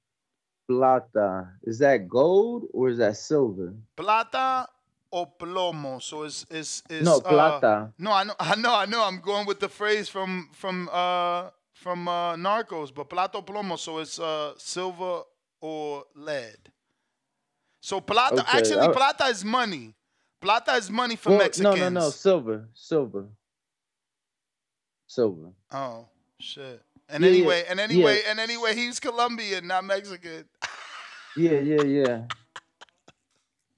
plata. Is that gold or is that silver? plata or plomo. So it's it's, it's No, uh, plata. no, I know, I know, I know. I'm going with the phrase from from uh from uh, Narcos, but plata o plomo. So it's uh silver or lead. So plata, Okay, actually, I- plata is money. Plata is money for Well, Mexicans. No, no, no, silver, silver, silver. Oh shit. And Yeah, anyway, and anyway, yeah. and anyway, he's Colombian, not Mexican. <laughs> Yeah, yeah, yeah.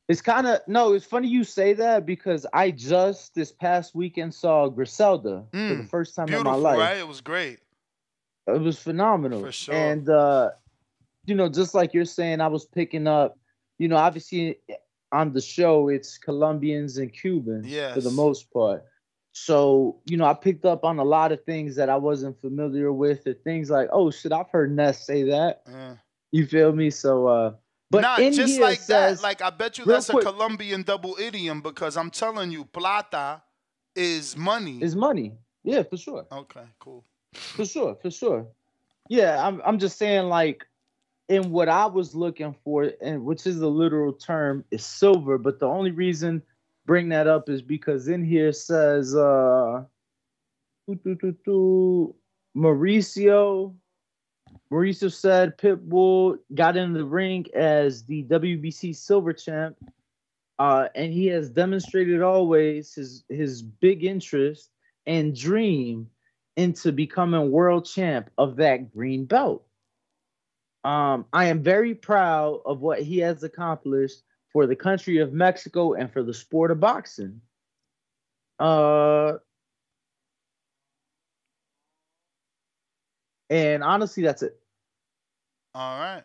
It's kind of no. It's funny you say that because I just this past weekend saw Griselda for the Mm, first time in my life. right? It was great. It was phenomenal. For sure. And uh, you know, just like you're saying, I was picking up, you know, obviously on the show it's Colombians and Cubans for the most part. So, you know, I picked up on a lot of things that I wasn't familiar with, or things like, oh shit, I've heard Ness say that. Yeah. You feel me? So uh but Nah, in just like says, that. Like I bet you that's quick- a Colombian double idiom because I'm telling you, plata is money. is money. Yeah, for sure. okay, cool. For sure, for sure. Yeah, I'm I'm just saying like in what I was looking for, and which is the literal term, is silver. But the only reason bring that up is because in here says uh Mauricio. Mauricio said Pitbull got in the ring as the WBC silver champ. Uh, and he has demonstrated always his his big interest and dream into becoming world champ of that green belt. Um, I am very proud of what he has accomplished for the country of Mexico and for the sport of boxing. Uh, and honestly, that's it. All right.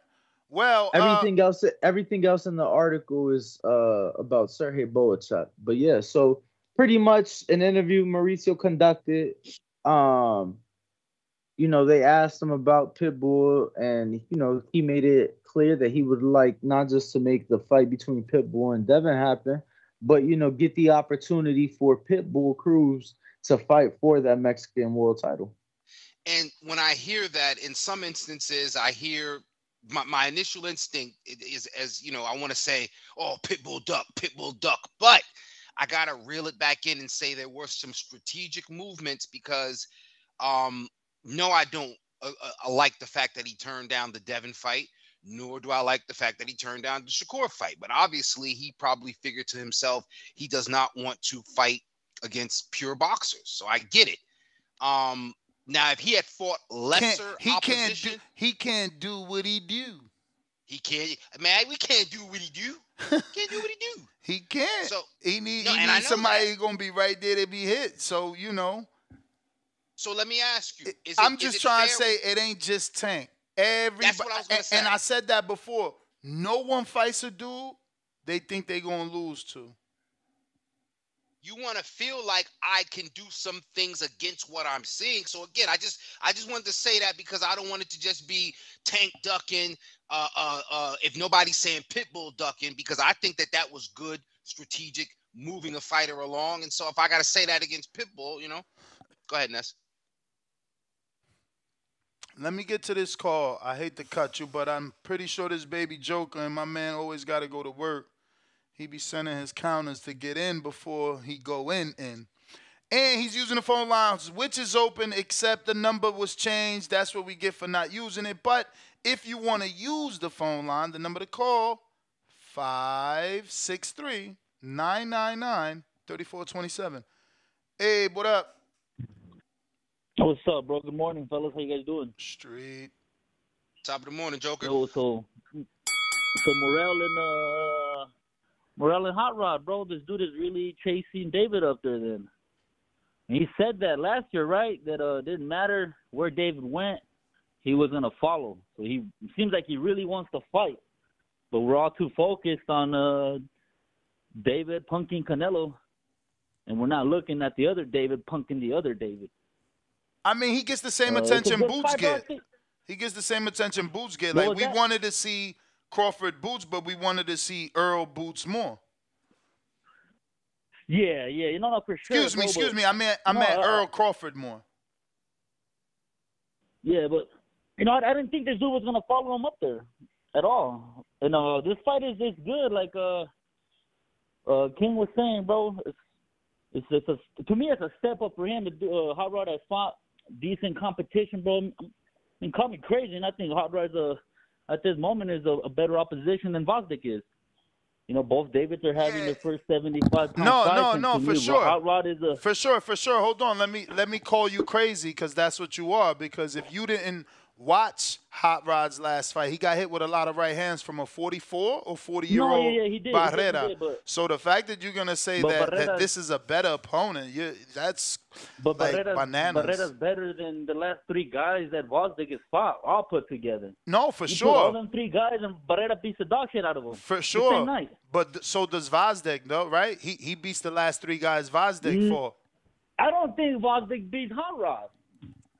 Well, uh, Everything else, everything else in the article is uh, about Sergey Bohachuk. But yeah, so pretty much an interview Mauricio conducted. Um, you know, they asked him about Pitbull, and you know, he made it clear that he would like not just to make the fight between Pitbull and Devin happen, but you know, get the opportunity for Pitbull Cruz to fight for that Mexican world title. And when I hear that, in some instances, I hear my, my initial instinct is as you know, I want to say, oh, Pitbull duck, Pitbull duck. But I gotta reel it back in and say there were some strategic movements because um no, I don't uh, uh, like the fact that he turned down the Devin fight, nor do I like the fact that he turned down the Shakur fight. But obviously, he probably figured to himself he does not want to fight against pure boxers. So I get it. Um, now, if he had fought can't, lesser he can't do he can't do what he do. he can't. Man, we can't do what he do. <laughs> Can't do what he do. He can't. So he need No, he needs somebody gonna be right there to be hit. So you know, So let me ask you: is it, I'm just trying fair- to say it ain't just Tank. Everybody, That's what I was gonna and, and. I said that before. No one fights a dude they think they're gonna lose to. you want to feel like I can do some things against what I'm seeing. So again, I just I just wanted to say that because I don't want it to just be tank ducking. Uh, uh, uh, if nobody's saying pitbull ducking, because I think that that was good strategic moving a fighter along. And so if I got to say that against pitbull, you know, go ahead, Ness. Let me get to this call. I hate to cut you, but I'm pretty sure this baby Joker and my man always got to go to work. He be sending his counters to get in before he go in in. And he's using the phone lines, which is open, except the number was changed. That's what we get for not using it. But if you want to use the phone line, the number to call 563 999 3427. Hey, what up? What's up, bro? Good morning, fellas. How you guys doing? Street. Top of the morning, Joker. Yo, so so Morrell and uh Morrell and Hot Rod, bro. This dude is really chasing David up there. Then and he said that last year, right? That uh didn't matter where David went, he was gonna follow. So he seems like he really wants to fight, but we're all too focused on uh David punking Canelo, and we're not looking at the other David punking the other David. I mean, he gets the same Uh, attention Boots fight, bro. I get. He gets the same attention Boots get. What Like we that? wanted to see Crawford Boots, but we wanted to see Earl Boots more. Yeah, yeah, you know, no, for sure. Excuse me, bro, excuse me. I meant I No, meant uh, Earl Crawford more. Yeah, but you know, I, I didn't think this dude was gonna follow him up there at all. And uh, this fight is just good. Like uh, uh, King was saying, bro, it's it's, it's a, to me it's a step up for him to do. Uh, Hot Rod has fought decent competition, bro. I mean, call me crazy, and I think Hard Rod's a at this moment is a, a better opposition than Gvozdyk is. You know, both Davids are having their first seventy-five No, no, no, for me, sure. Hot Rod is a For sure, for sure. Hold on. Let me let me call you crazy because that's what you are. Because if you didn't watch Hot Rod's last fight, he got hit with a lot of right hands from a 44 or 40 year No, old yeah, yeah, he did, he did, he Barrera. did, so the fact that you're gonna say that, that this is a better opponent, you that's But like Barrera's, bananas. Barrera's better than the last three guys that Gvozdyk has fought, all put together. No, for sure. All them three guys and Barrera beats the dog shit out of them. For sure. nice. But so does Gvozdyk, though, right? He he beats the last three guys Gvozdyk Mm. for. I don't think Gvozdyk beats Hot Rod.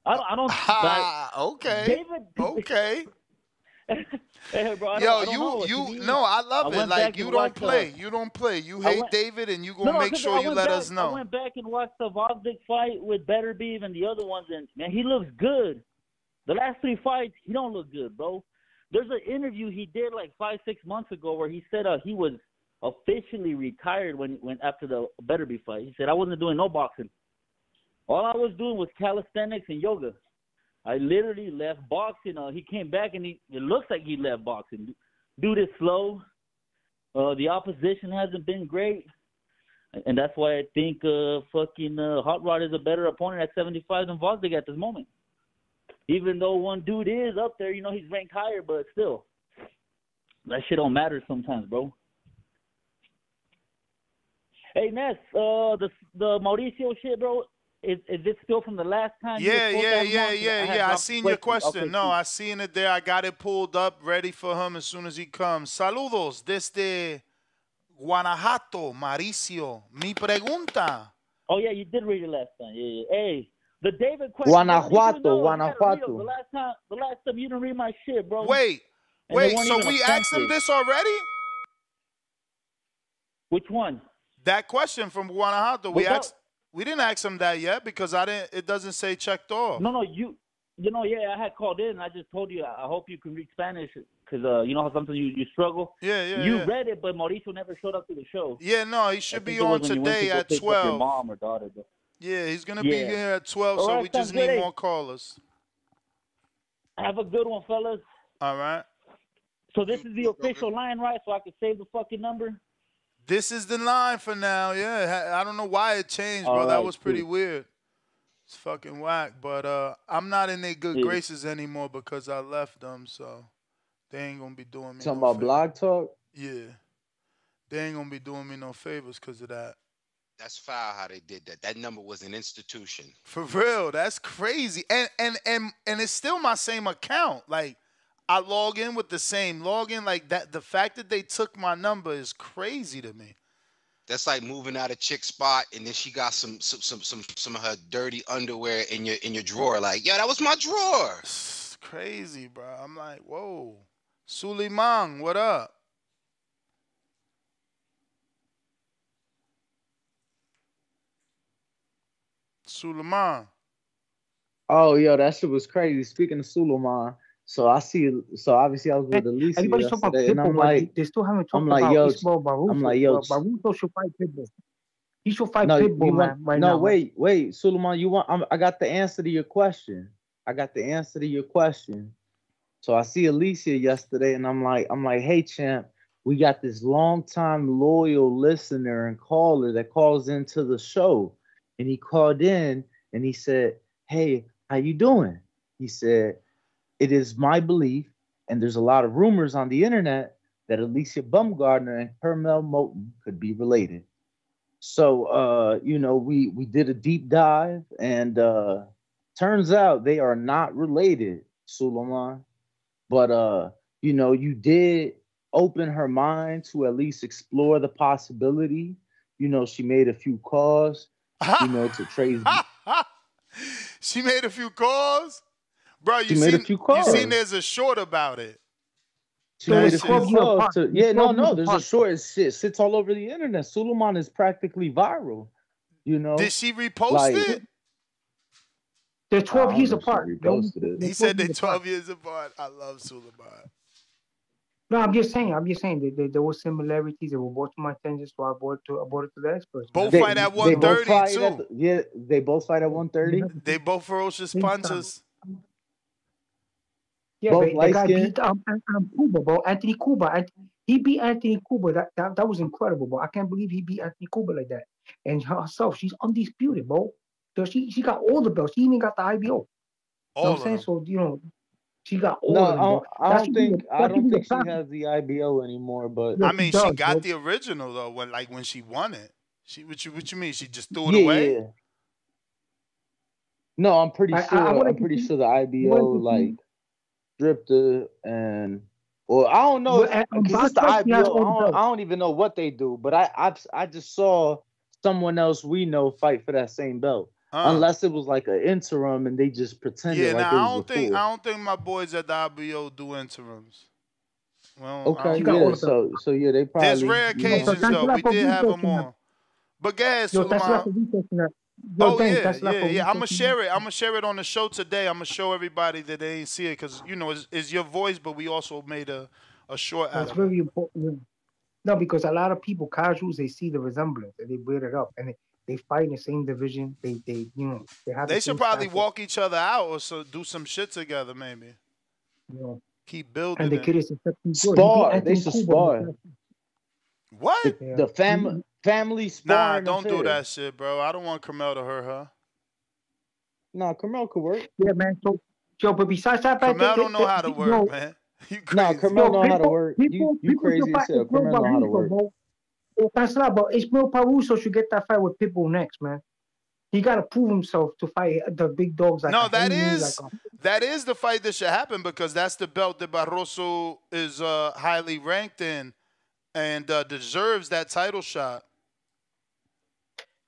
I don't. I don't <laughs> Ah, okay. David. <laughs> Okay. hey, bro, I Yo, I don't know. you you no, I love I it. Like you don't uh, play. You don't play. You hate went- David, and you gonna no, make sure you let back, us know. I went back and watched the Gvozdyk fight with Beterbiev and the other ones, and man, he looks good. The last three fights, he don't look good, bro. There's an interview he did like five, six months ago where he said uh, he was officially retired when when after the Beterbiev fight. He said I wasn't doing no boxing. All I was doing was calisthenics and yoga. I literally left boxing. Uh, he came back and he it looks like he left boxing. Dude is slow. Uh, the opposition hasn't been great, and that's why I think uh, fucking uh, Hot Rod is a better opponent at 75 than Gvozdyk at this moment. Even though one dude is up there, you know he's ranked higher, but still, that shit don't matter sometimes, bro. Hey Ness, uh, the the Mauricio shit, bro. Is is it still from the last time? Yeah, supposed yeah, have yeah, yeah, had yeah. I dropped seen your question. question. Okay, No, cool. I seen it there. I got it pulled up, ready for him as soon as he comes. Saludos desde Guanajuato, Mauricio. Mi pregunta. Oh yeah, you did read it last time. Yeah, yeah. Hey, the David question. Guanajuato, you know, you gotta read it. Guanajuato. The last time, the last time you didn't read my shit, bro. Wait, And wait. So we asked him this already? Which one? That question from Guanajuato. We What's up? asked. We didn't ask him that yet because I didn't. It doesn't say checked off. No, no, you. You know, yeah, I had called in. I just told you. I hope you can read Spanish because uh, you know how sometimes you, you struggle. Yeah, yeah, You yeah. read it, but Mauricio never showed up to the show. Yeah, no, he should I be on was when you went to today at up Your twelve. mom or daughter. But Yeah, he's gonna be here at twelve, All so right, we just need more callers. have a good one, fellas. All right. So this is the official line, right? So I can save the fucking number. This is the line for now. Yeah, I don't know why it changed, bro. All that was pretty cool. weird. It's fucking whack. But uh, I'm not in their good Yeah. graces anymore because I left them. So they ain't gonna be doing me. Talking no about favors. blog talk. Yeah, they ain't gonna be doing me no favors because of that. That's foul how they did that. That number was an institution. For real, that's crazy. And and and and it's still my same account. Like I log in with the same login. Like that. The fact that they took my number is crazy to me. That's like moving out a chick spot and then she got some some some some, some of her dirty underwear in your in your drawer. Like, yeah, that was my drawer. It's crazy, bro. I'm like, whoa. Suleiman, what up? Suleiman. Oh, yo, that shit was crazy. Speaking of Suleiman, so I see. So obviously, I was with eh, Alicia Everybody's talking about yesterday, and I'm like, they still haven't talked I'm like, about yo, Ismael. I'm like, yo, Bar- Barroso should fight Pitbull. He should fight No, Pitbull, you man. Right no, now. wait, wait, Suleiman, you want? I'm, I got the answer to your question. I got the answer to your question. So I see Alicia yesterday, and I'm like, I'm like, hey, champ, we got this long-time loyal listener and caller that calls into the show, and he called in and he said, hey, how you doing? He said, it is my belief, and there's a lot of rumors on the internet that Alicia Baumgardner and Carmel Moten could be related. So uh, you know, we we did a deep dive, and uh turns out they are not related, Suleiman. But uh, you know, you did open her mind to at least explore the possibility. You know, she made a few calls, you know, to <laughs> trace She made a few calls, bro. You She seen, You seen there's a short about it. She That made a shit few is- calls to, yeah, no, no, there's a short it shit sits all over the internet. Suleiman is practically viral. You know, Did she repost like- it? They're 12 years know if she apart. They're only- reposted it. they're He said they're 12 years apart. years apart. I love Suleiman. No, I'm just saying. I'm just saying that there, there were similarities. They were both to my attention, so I brought it to I brought it to the experts. Both They- fight at they both 130 too. at the- yeah, they both fight at 130. They both ferocious Big time. punchers. Yeah, Both but the guy skin? beat um, An- um, Cuba, bro. Anthony Cuba. Ant- he beat Anthony Cuba. That, that that was incredible, bro. I can't believe he beat Anthony Cuba like that. And herself, she's undisputed, bro. So she she got all the belts. She even got the IBO. You know what I'm saying? them. So you know, she got all No, of I don't, I don't think the- I don't think she top- has the IBO anymore. But I mean, she she got bro. the original though. When like when she won it, she what you what you mean? She just threw it yeah, away? yeah. No, I'm pretty I- I- sure. I, I'm pretty sure the IBO like stripped and. Well, I don't know Well, and- and because it's the Box Fight, she IBO. I has all the don't. I don't even know what they do, but I, I I just saw someone else we know fight for that same belt. Uh. Unless it was like an interim and they just pretended Yeah, like nah, it I don't the think. I don't think my boys at the IBO do interims. Well, Okay, don't got yeah. So so yeah, they probably. There's rare you know, occasions though. We did have them on. But go ahead, Yo, that's like Suleiman. a researching that. Yo, Oh thanks, yeah, that's yeah, yeah. I'm gonna share it. I'm gonna share it on the show today. I'm gonna show everybody that they ain't see it because you know it's, it's your voice, but we also made a a short That's of it. very important. yeah. No, because a lot of people, casuals, they see the resemblance and they weird it up, and they, they fight in the same division. They they you know they have. They the should probably stature, walk each other out or so do some shit together, maybe. You know, Keep building and the it. kid is exceptionally good. He beat Spar. They Anthony should spar. What? The, Yeah. the family family Nah, don't do that shit, bro. I don't want Carmel to hurt her. No, Carmel could work. Yeah, man. So, yo, but besides that, man, Carmel they- don't know how to yo, work, man. <laughs> You No, crazy. Carmel Yo, know how to work. people- You you people crazy should as fight hell. Ismael Carmel know how to work. bro. That's not, but Ismael Barroso should get that fight with Pitbull next, man. He got to prove himself to fight the big dogs like No, a that Haney, is like a- that is the fight that should happen because that's the belt that Barroso is uh, highly ranked in and uh, deserves that title shot.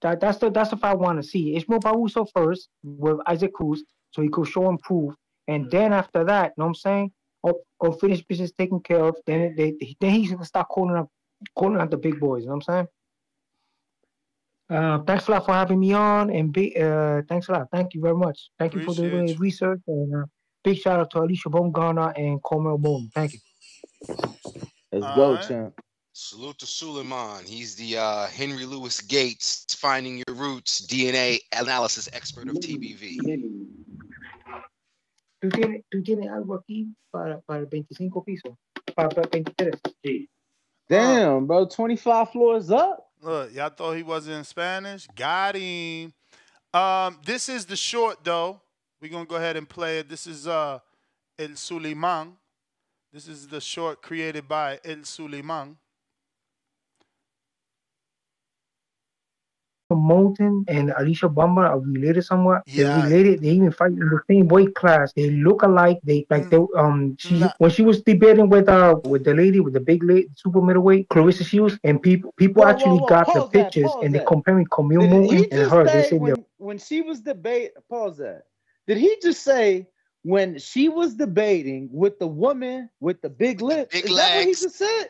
That, that's the that's the fight I want to see. Ismael Barroso first with Isaac Cruz, so he could show and prove, and then after that, you know what I'm saying? Or, or finish business taken care of. Then they, then he's gonna start calling up calling out the big boys. You know what I'm saying? Uh, thanks a lot for having me on, and big, uh, thanks a lot. Thank you very much. Thank you for the Appreciate you. research, and uh, big shout out to Alicia Baumgardner and Cormel Bowman. Thank you. Let's All go, right. champ. Salute to Suleiman. He's the uh, Henry Louis Gates, finding your roots DNA analysis expert of TBV. ¿Tú tienes, tú tienes algo aquí para, para el 25 pisos? Para, para 23. Sí. Damn, bro, 25 floors up. Look, y'all thought he wasn't in Spanish? Got him. Um, this is the short though. We're gonna go ahead and play it. This is uh El Suleiman. This is the short created by El Suleiman. Moulton and Alicia Bumber are related somewhat. Yeah. They're related. They even fight in the same weight class. They look alike. They like they um she Nah. when she was debating with uh with the lady with the big lady super middleweight Claressa Shields and people people Whoa, whoa, actually whoa, got the that, pictures pause and they're that. comparing Camille Did Moulton he and just her. They say say when, they're when she was debate pause that? Did he just say when she was debating with the woman with the big lips? big Is that what he legs. just said?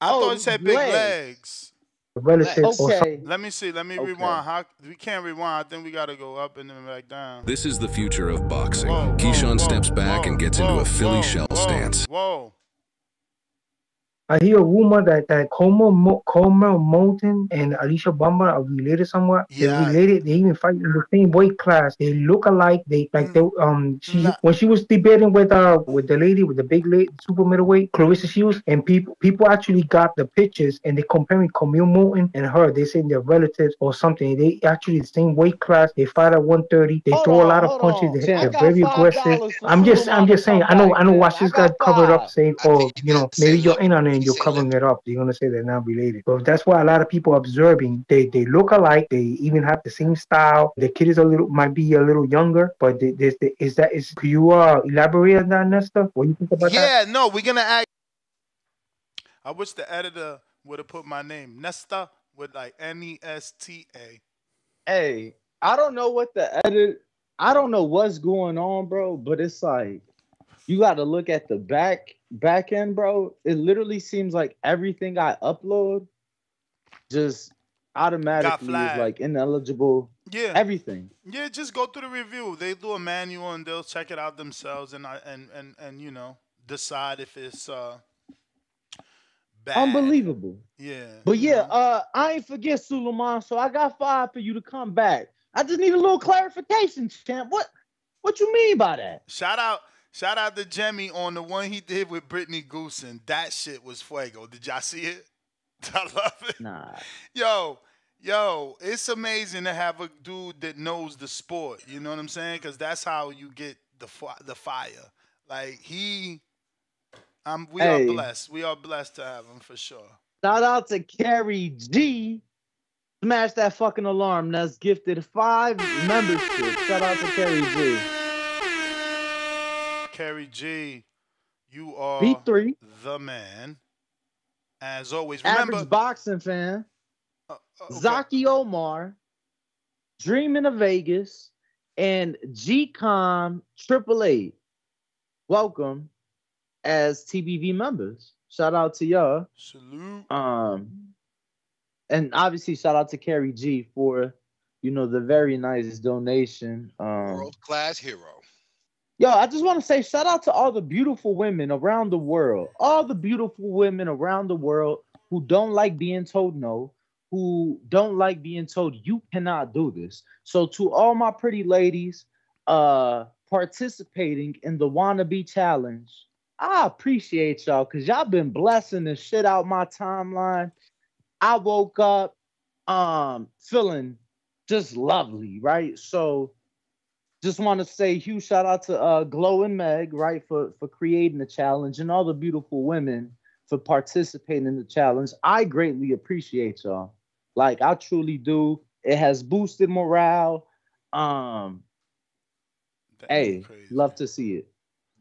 I Oh, thought he said big legs. legs. Relatives or Okay. Let me see. Let me Okay. rewind. How we can't rewind. I think we gotta go up and then back down. This is the future of boxing. Whoa, whoa, Keyshawn whoa, steps back whoa, and gets whoa, into a Philly whoa, shell whoa, stance. Whoa. I hear a rumor that that Coma Mo, Moulton and Alicia Bamba are related somewhat. Yeah. They're related. They even fight in the same weight class. They look alike. They like they um she when she was debating with uh with the lady with the big lady super middleweight Claressa Shields and people people actually got the pictures and they comparing Camille Moulton and her. They saying they're relatives or something. They actually the same weight class. They fight at 130. They Hold throw a lot of punches. on. They, they're very aggressive. I'm just I'm just saying. I know I know. Watch I this guy got covered up saying oh you know maybe you're in on it and you're covering it up. You're gonna say they're not related. But that's why a lot of people observing they they look alike. They even have the same style. The kid is a little might be a little younger, but they, they, they, is that is could you uh elaborate on that, Nesta? What do you think about that? Yeah, no, we're gonna act. I wish the editor would have put my name Nesta with like N E S T A. Hey, I don't know what the edit. I don't know what's going on, bro. But it's like you got to look at the back back end, bro. It literally seems like everything I upload just automatically is like ineligible. Yeah. Everything. Yeah, just go through the review. They do a manual and they'll check it out themselves and I and and and you know decide if it's uh bad. Unbelievable. Yeah. But yeah, uh, I ain't forget Suleiman, so I got five for you to come back. I just need a little clarification, champ. What what you mean by that? Shout out, shout out to Jemmy on the one he did with Brittany Goosen. That shit was fuego. Did y'all see it? <laughs> I love it. Nah. Yo, yo, it's amazing to have a dude that knows the sport. You know what I'm saying? Because that's how you get the the fire. Like he, um, we Hey. are blessed. We are blessed to have him for sure. Shout out to Carrie G. Smash that fucking alarm. That's gifted five memberships. Shout out to Carrie G. Kerry G, you are B3. the man. As always, remember Average boxing fan. Zaki Omar. Dreaming of Vegas. And GCOM Triple Eight. Welcome as TBV members. Shout out to y'all. Salute. Um, and obviously shout out to Carrie G for, you know, the very nice donation. Um, World class hero. Yo, I just want to say shout out to all the beautiful women around the world. All the beautiful women around the world who don't like being told no, who don't like being told you cannot do this. So to all my pretty ladies uh participating in the wannabe challenge, I appreciate y'all cuz y'all been blessing the shit out my timeline. I woke up um feeling just lovely, right? So just want to say huge shout out to uh, Glow and Meg, right, for for creating the challenge and all the beautiful women for participating in the challenge. I greatly appreciate y'all. Like I truly do. It has boosted morale. Um, hey, love to see it.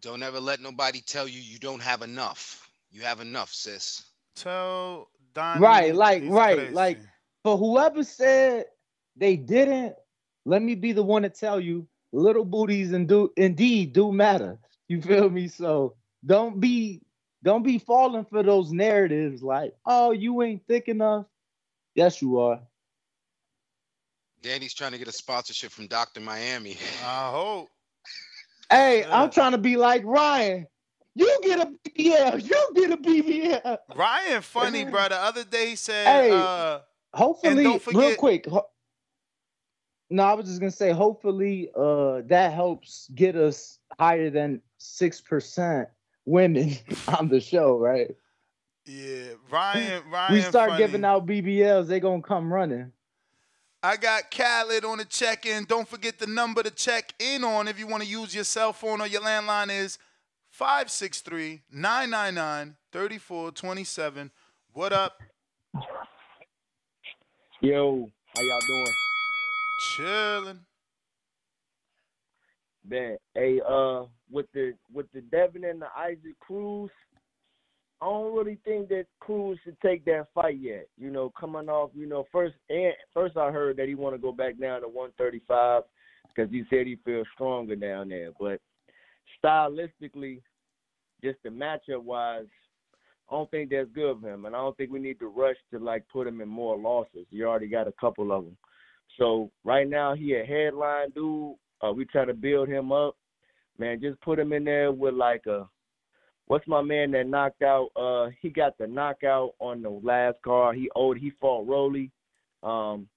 Don't ever let nobody tell you you don't have enough. You have enough, sis. Tell Donnie. right, like right, crazy. like for whoever said they didn't, let me be the one to tell you, little booties and do indeed do matter. You feel me? So don't be don't be falling for those narratives like, oh, you ain't thick enough. Yes, you are. Danny's trying to get a sponsorship from Dr. Miami. I hope. Hey, I'm trying to be like Ryan. You get a BBL. You get a BBL. Ryan, funny, <laughs> bro. The other day he said, Hey, uh, Hopefully, and don't real quick. ho- no, I was just gonna say, hopefully, uh, that helps get us higher than six percent women <laughs> on the show, right? yeah, Ryan, <laughs> Ryan. we start funny. giving out BBLs, they gonna come running. I got Khaled on the check-in. Don't forget the number to check in on if you want to use your cell phone or your landline is 563-999-3427. What up? Yo, how y'all doing? Chilling. Man, hey, uh, with the with the Devin and the Isaac Cruz, I don't really think that Cruz should take that fight yet. You know, coming off, you know, first and first I heard that he want to go back down to 135 because he said he feels stronger down there. But stylistically, just the matchup wise, I don't think that's good for him, and I don't think we need to rush to like put him in more losses. You already got a couple of them. So right now he a headline dude. Uh, we try to build him up. Man, just put him in there with like a what's my man that knocked out? Uh, he got the knockout on the last card. He owed. He fought Rolly. Um,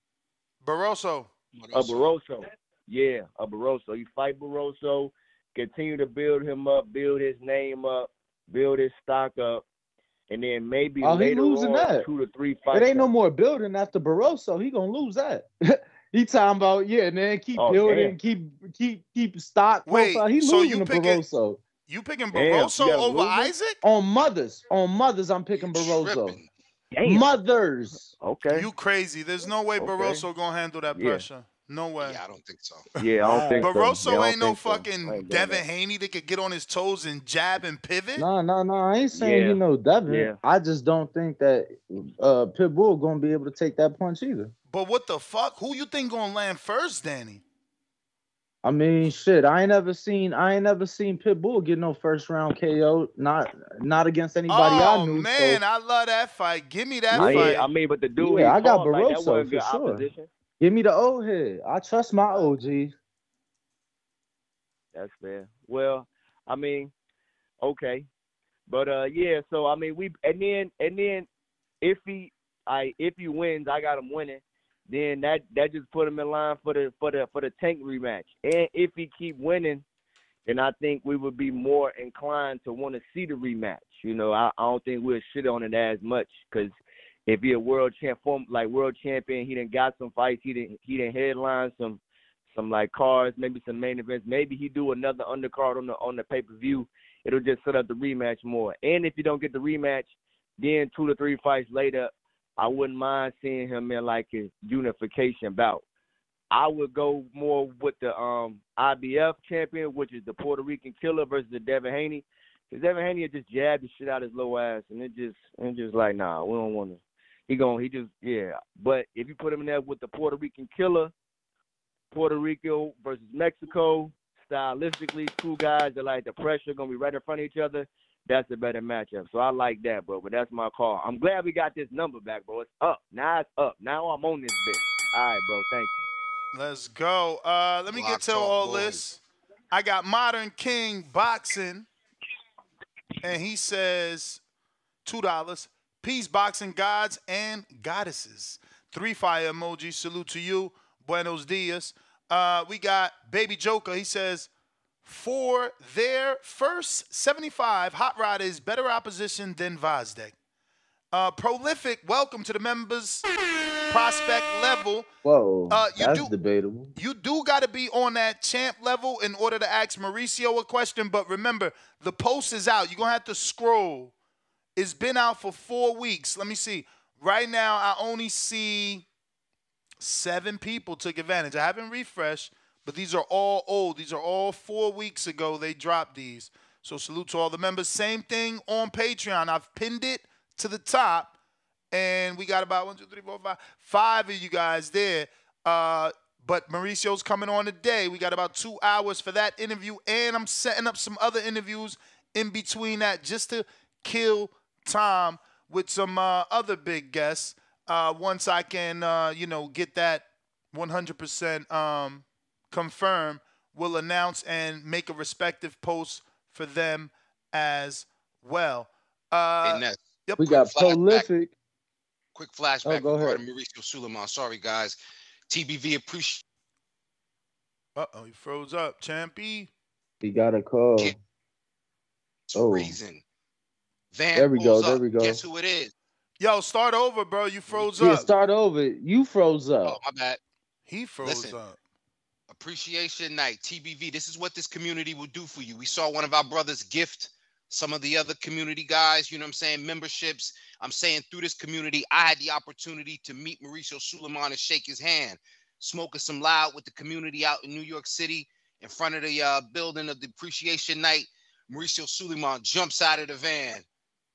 Barroso. a Barroso. Yeah, a Barroso. You fight Barroso, continue to build him up, build his name up, build his stock up, and then maybe Oh, he later losing on, that. two to three fights. It ain't no more building after Barroso. He gonna lose that. <laughs> he talking about yeah, man. Keep Oh, building, damn. keep keep keep stock Wait, profile. He so losing you to picking- Barroso. You picking Damn, Barroso you over Isaac? On mothers, on mothers, I'm picking Barroso. Damn. Mothers. Okay. You crazy. There's no way Okay. Barroso gonna handle that Yeah. pressure. No way. Yeah, I don't think so. <laughs> Yeah, I don't think so. Barroso Yeah, ain't no think so. Fucking Devin that. Haney that could get on his toes and jab and pivot. No, no, no. I ain't saying Yeah. he know Devin. Yeah. I just don't think that uh Pitbull gonna be able to take that punch either. But what the fuck? Who you think gonna land first, Danny? I mean, shit. I ain't ever seen. I ain't ever seen Pitbull get no first round KO. Not not against anybody oh I knew. man, so, I love that fight. Give me that I, fight. mean, I mean, but the dude, Yeah, I got fought, like, that Barroso good for sure. opposition. give me the old head. I trust my OG. That's fair. Well, I mean, okay, but uh, yeah. So I mean, we and then and then if he, I if he wins, I got him winning. Then that that just put him in line for the for the for the tank rematch. And if he keep winning, then I think we would be more inclined to want to see the rematch. You know, I, I don't think we'll shit on it as much because if he a world champ, like world champion, he didn't got some fights. He didn't he didn't headline some some like cards, maybe some main events. Maybe he do another undercard on the on the pay per view. It'll just set up the rematch more. And if you don't get the rematch, then two to three fights later, I wouldn't mind seeing him in like a unification bout. I would go more with the um IBF champion, which is the Puerto Rican killer versus the Devin Haney. Because Devin Haney just jabbed the shit out his low ass, and it just and just like nah, we don't want to. He going he just yeah. But if you put him in there with the Puerto Rican killer, Puerto Rico versus Mexico, stylistically, two guys that like the pressure gonna be right in front of each other. That's a better matchup. So I like that, bro. But that's my call. I'm glad we got this number back, bro. It's up. Now it's up. Now I'm on this bitch. All right, bro. Thank you. Let's go. Uh, let me Block get to all boys. this. I got Modern King Boxing, and he says two dollars. Peace, boxing gods and goddesses. Three fire emoji. Salute to you. Buenos dias. Uh, we got Baby Joker. He says for their first 75, Hot Rod is better opposition than Gvozdyk. Uh, prolific. Welcome to the members prospect level. Whoa, Uh, you that's do- debatable. You do got to be on that champ level in order to ask Mauricio a question. But remember, the post is out. You're going to have to scroll. It's been out for four weeks. Let me see. Right now, I only see seven people took advantage. I haven't refreshed, but these are all old. These are all four weeks ago they dropped these. So salute to all the members. Same thing on Patreon. I've pinned it to the top, and we got about one, two, three, four, five, five of you guys there. Uh, but Mauricio's coming on today. We got about two hours for that interview, and I'm setting up some other interviews in between that just to kill time with some uh, other big guests. Uh, once I can, uh, you know, get that 100% um, confirmed, we'll announce and make a respective post for them as well. Uh, Hey, Ness, yep. We got flashback. prolific. quick flashback Oh, go regarding Mauricio Sulaiman. Sorry, guys. TBV appreciate Uh oh, he froze up. Champy. He got a call. Oh, reason. Van There we go, pulls there up. we go. Guess who it is? Yo, start over, bro. You froze yeah. up. Start over. You froze up. Oh, up. my bad. He froze Listen. up. Appreciation Night, TBV. This is what this community will do for you. We saw one of our brothers gift some of the other community guys, you know what I'm saying, memberships. I'm saying through this community, I had the opportunity to meet Mauricio Sulaiman and shake his hand, smoking some loud with the community out in New York City in front of the uh, building of the Appreciation Night. Mauricio Sulaiman jumps out of the van,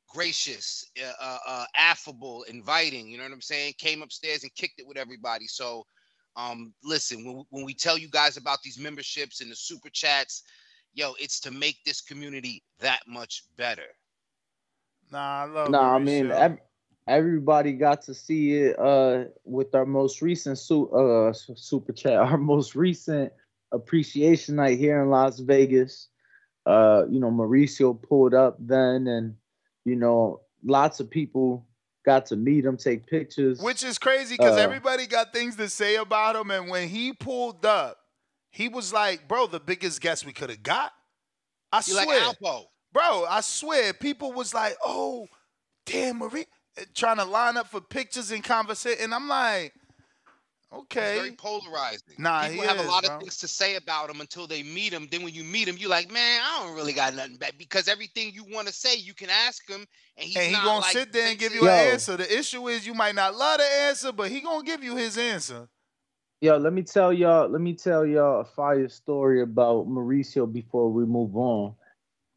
gracious, uh, uh, uh, affable, inviting, you know what I'm saying? Came upstairs and kicked it with everybody. So, um, listen, when, when we tell you guys about these memberships and the super chats, yo, it's to make this community that much better. Nah, I love Nah, I mean, ev- everybody got to see it uh, with our most recent su- uh, super chat, <laughs> our most recent appreciation night here in Las Vegas. uh, you know, Mauricio pulled up then, and you know, lots of people got to meet him, take pictures. Which is crazy because Uh, everybody got things to say about him. And when he pulled up, he was like, bro, the biggest guest we could have got. I You like swear. Alpo. Bro, I swear, people was like, oh, damn, Marie, trying to line up for pictures and conversation. And I'm like, okay. He's very polarizing. Nah, People he have is, a lot bro. of things to say about him until they meet him. Then when you meet him, you're like, man, I don't really got nothing back because everything you want to say, you can ask him, and he's and he not gonna like, sit there and give you Yo. an answer. The issue is you might not love the answer, but he gonna give you his answer. Yo, let me tell y'all, let me tell y'all a fire story about Mauricio before we move on.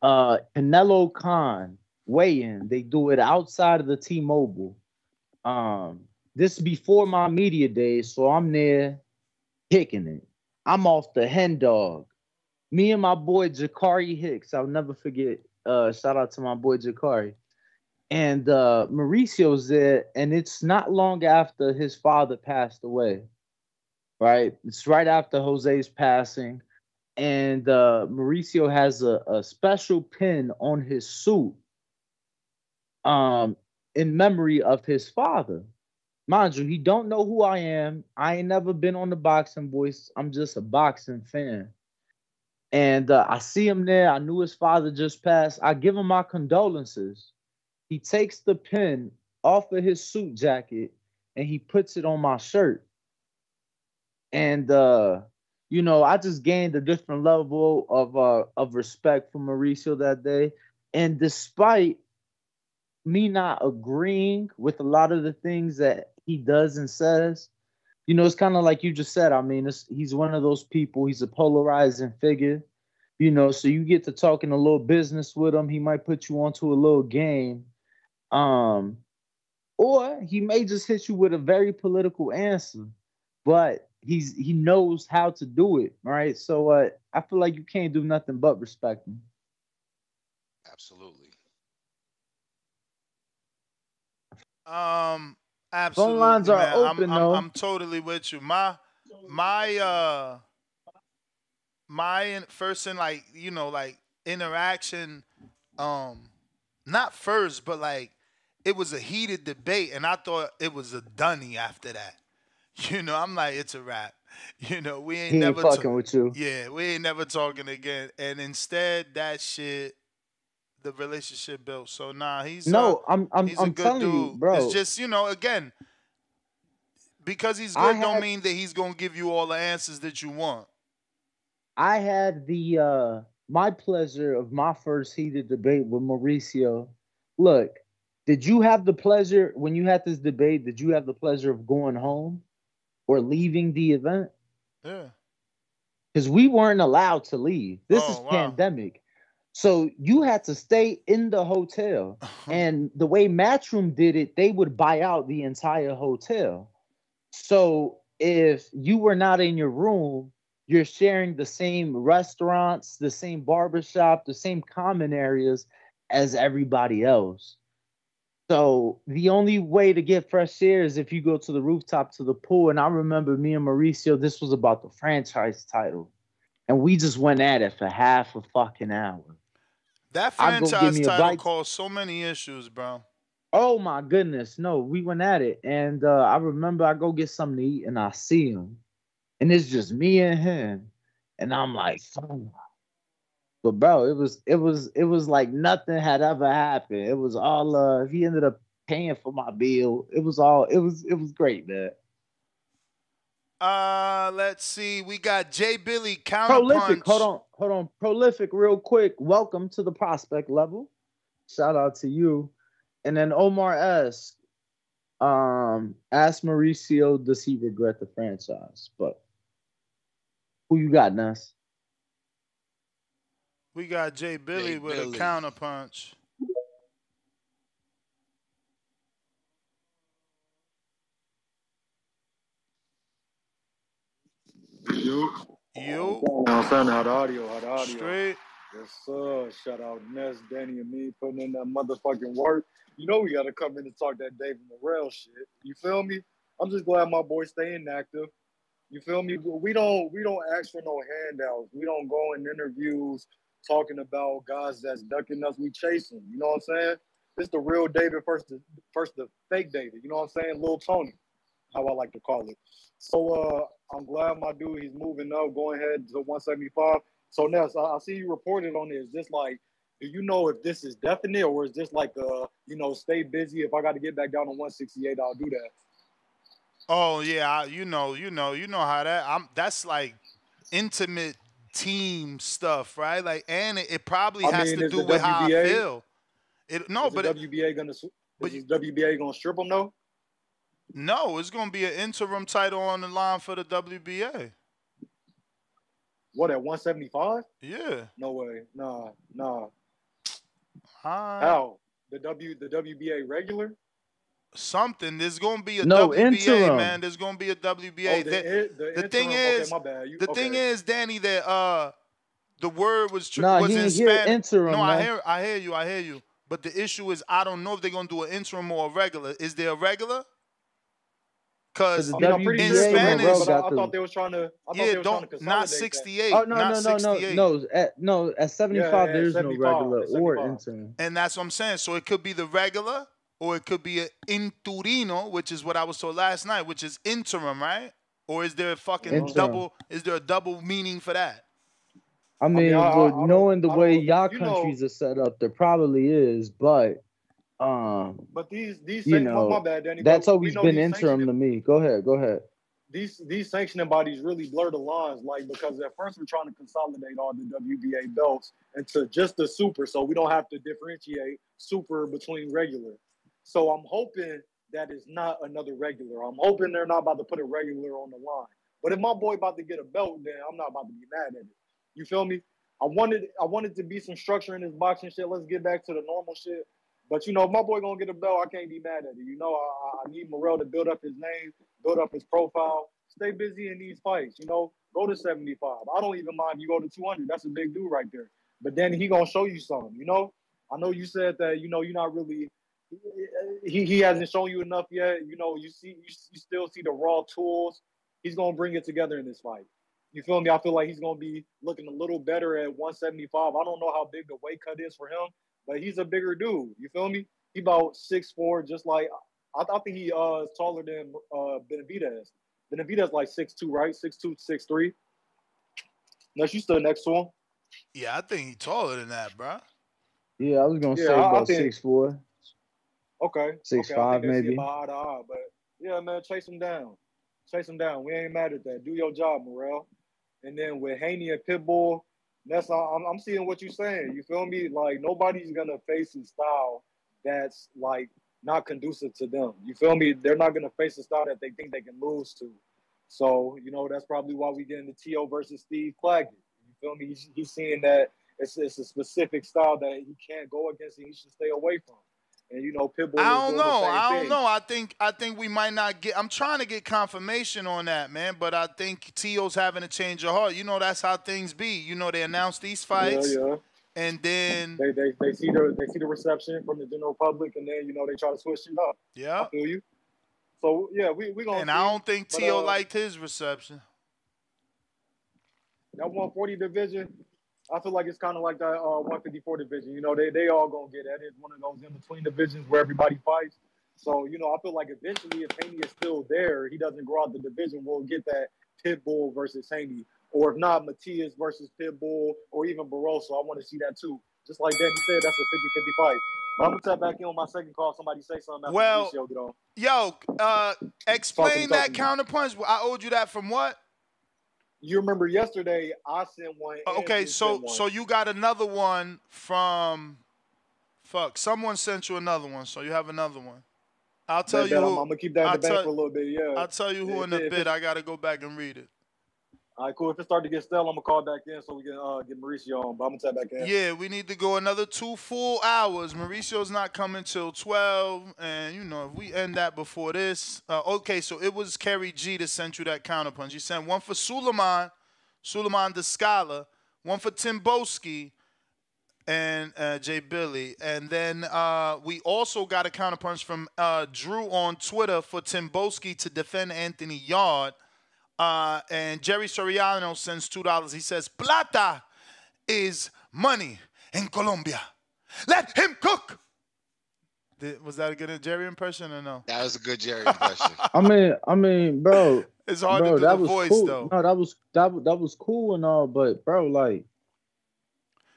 Uh Canelo Khan weigh-in, they do it outside of the T-Mobile. Um, this is before my media days, so I'm there kicking it. I'm off the hen dog. Me and my boy Jakari Hicks, I'll never forget. Uh, shout out to my boy Jakari. And uh Mauricio's there, and it's not long after his father passed away right? It's right after Jose's passing, and uh, Mauricio has a, a special pin on his suit, um, in memory of his father. Mind you, he don't know who I am. I ain't never been on the boxing voice. I'm just a boxing fan. And uh, I see him there. I knew his father just passed. I give him my condolences. He takes the pin off of his suit jacket and he puts it on my shirt and uh you know i just gained a different level of uh of respect for mauricio that day and despite me not agreeing with a lot of the things that he does and says. You know it's kind of like you just said i mean he's one of those people he's a polarizing figure you know so you get to talking a little business with him he might put you onto a little game um or he may just hit you with a very political answer but he's he knows how to do it right? So uh i feel like you can't do nothing but respect him. Absolutely. Um, absolutely. lines are man. open, I'm, I'm, though. I'm totally with you. My my uh my in- first in like you know like interaction, um, not first, but like it was a heated debate, and I thought it was a dunny after that. <laughs> You know, I'm like, it's a wrap. <laughs> You know, we ain't ain't never fucking with you. Yeah, we ain't never talking again. And instead, that shit, the relationship built. So nah, he's no i'm i'm, he's a I'm good telling dude. you bro It's just you know, again, because he's good don't mean that he's gonna give you all the answers that you want. i had the uh my pleasure of my first heated debate with mauricio look did you have the pleasure when you had this debate did you have the pleasure of going home or leaving the event Yeah. because we weren't allowed to leave. This Oh, is wow. pandemic. So you had to stay in the hotel. Uh-huh. and the way Matchroom did it, they would buy out the entire hotel. So if you were not in your room, you're sharing the same restaurants, the same barbershop, the same common areas as everybody else. So the only way to get fresh air is if you go to the rooftop to the pool. And I remember me and Mauricio, this was about the franchise title. And we just went at it for half a fucking hour. That I'd go give franchise title caused so many issues, bro. Oh my goodness. No, we went at it. And uh, I remember I go get something to eat and I see him. And it's just me and him. And I'm like, <sighs> but bro, it was it was it was like nothing had ever happened. It was all uh he ended up paying for my bill. It was all it was it was great, man. Uh, let's see. We got Jay Billy counterpunch. Prolific. Hold on, hold on. Prolific, real quick. Welcome to the prospect level. Shout out to you. And then Omar S. Um, ask Mauricio, does he regret the franchise? But who you got, Ness? We got Jay Billy Jay with Billy. a counterpunch. Yo. You I'm saying how the audio, how the audio. straight. Yes, sir. Shout out Ness, Danny, and me putting in that motherfucking work. You know we gotta come in and talk that David Morrell shit. You feel me? I'm just glad my boy staying active. You feel me? We don't we don't ask for no handouts. We don't go in interviews talking about guys that's ducking us, we chase them. You know what I'm saying? It's the real David first the first the fake David. You know what I'm saying? Little Tony, how I like to call it. So uh, I'm glad my dude he's moving up, going ahead to 175. So Ness, I, I see you reported on this. Just like, do you know if this is definite or is this like uh, you know, stay busy? If I got to get back down to 168, I'll do that. Oh yeah, I, you know, you know, you know how that. I'm. That's like intimate team stuff, right? Like, and it, it probably I has mean, to do with how I feel. It no, but the WBA gonna is WBA gonna strip them though? No, it's gonna be an interim title on the line for the WBA. What at 175? Yeah. No way. Nah, nah. Alright. How? The W the WBA regular? Something. There's gonna be a No, WBA, interim. man. There's gonna be a WBA. Oh, the The- the the thing interim- okay, is, my bad. You- the thing is, Danny, that uh, the word was tr- Nah, was he in ain't hear Spanish. interim, no, I hear, I hear you, I hear you. But the issue is, I don't know if they're gonna do an interim or a regular. Is there a regular? Because the I mean, I'm pretty in sure Spanish, regular, I, got I the- thought they was trying to. I thought yeah, they was don't not 68, Oh no not no no no no at no at seventy five Yeah, yeah, there's no regular or 75. interim. And that's what I'm saying. So it could be the regular, or it could be an interino, which is what I was told last night, which is interim, right? Or is there a fucking Interim. double? Is there a double meaning for that? I mean, I- I- I knowing the I way don't- y'all you know- countries are set up, there probably is, but um, But these these you know, my bad, Danny. that's always been interim to me. Go ahead, go ahead. These these sanctioning bodies really blur the lines, like because at first we're trying to consolidate all the WBA belts into just the super, so we don't have to differentiate super between regular. So I'm hoping that is not another regular. I'm hoping they're not about to put a regular on the line. But if my boy about to get a belt, then I'm not about to be mad at it. You feel me? I wanted I wanted to be some structure in this boxing shit. Let's get back to the normal shit. But you know, my boy gonna get a belt, I can't be mad at it. You know, I, I need Morrell to build up his name, build up his profile, stay busy in these fights. You know, go to 75. I don't even mind if you go to 200. That's a big dude right there. But then he gonna show you something. You know, I know you said that. You know, you're not really. He, he hasn't shown you enough yet. You know, you see, you, you still see the raw tools. He's gonna bring it together in this fight. You feel me? I feel like he's gonna be looking a little better at 175. I don't know how big the weight cut is for him, but he's a bigger dude. You feel me? He about six four, just like I, I think he uh is taller than uh Benavidez. Benavidez like six two, right? Six two, six three. Unless you stood next to him. Yeah, I think he's taller than that, bro. Yeah, I was gonna Yeah, say I- I about think- six four. Okay. Six okay, five, think maybe. about eye to eye, but yeah, man, chase him down. Chase him down. We ain't mad at that. Do your job, Morrell. And then with Haney and Pitbull, that's all, I'm, I'm seeing what you're saying. You feel me? Like nobody's gonna face a style that's like not conducive to them. You feel me? They're not gonna face a style that they think they can lose to. So you know that's probably why we get into To versus Steve Claggett. You feel me? He's, he's seeing that it's, it's a specific style that he can't go against and he should stay away from. And you know, Pitbull. I don't know. I don't thing. know. I think I think we might not get. I'm trying to get confirmation on that, man. But I think Tio's having a change of heart. You know, that's how things be. You know, they announce these fights, Yeah, yeah. and then They, they they see the they see the reception from the general public, and then you know they try to switch it up. yeah. I feel you. So yeah, we we gonna. And see. I don't think Tio uh, liked his reception. that 140 division. I feel like it's kind of like that uh, 154 division. You know, they they all gonna get at it. It's one of those in between divisions where everybody fights. So you know, I feel like eventually, if Haney is still there, he doesn't grow out the division. We'll get that Pitbull versus Haney, or if not, Matias versus Pitbull, or even Barroso. I want to see that too. Just like Danny said, that's a 50-50 fight. But I'm gonna tap back in on my second call. Somebody say something Well, the show get on. Yo, uh, explain that counterpunch. I owed you that from what? You remember yesterday I sent one. Okay, so one. so you got another one from fuck. Someone sent you another one, so you have another one. I'll tell you who. I'm, I'm gonna keep that in the bank tell- for a little bit. Yeah. I'll tell you who in it- bit. I gotta go back and read it. All right, cool. If it start to get stale, I'm gonna call back in so we can uh, get Mauricio on. But I'm gonna tap back in. Yeah, we need to go another two full hours. Mauricio's not coming till twelve, and you know if we end that before this. Uh, okay, so it was Kerry G that sent you that counterpunch. He sent one for Sulaiman, Sulaiman Descala, one for Timboski, and uh, Jay Billy, and then uh, we also got a counterpunch from uh, Drew on Twitter for Timboski to defend Anthony Yarde. Uh, and Jerry Soriano sends two dollars. He says, "Plata is money in Colombia. Let him cook. Did, was that a good Jerry impression or no? That was a good Jerry impression. <laughs> I mean, I mean, bro. It's hard bro, to do that the was voice cool. though. No, that was that was- that was cool and all, but bro, like.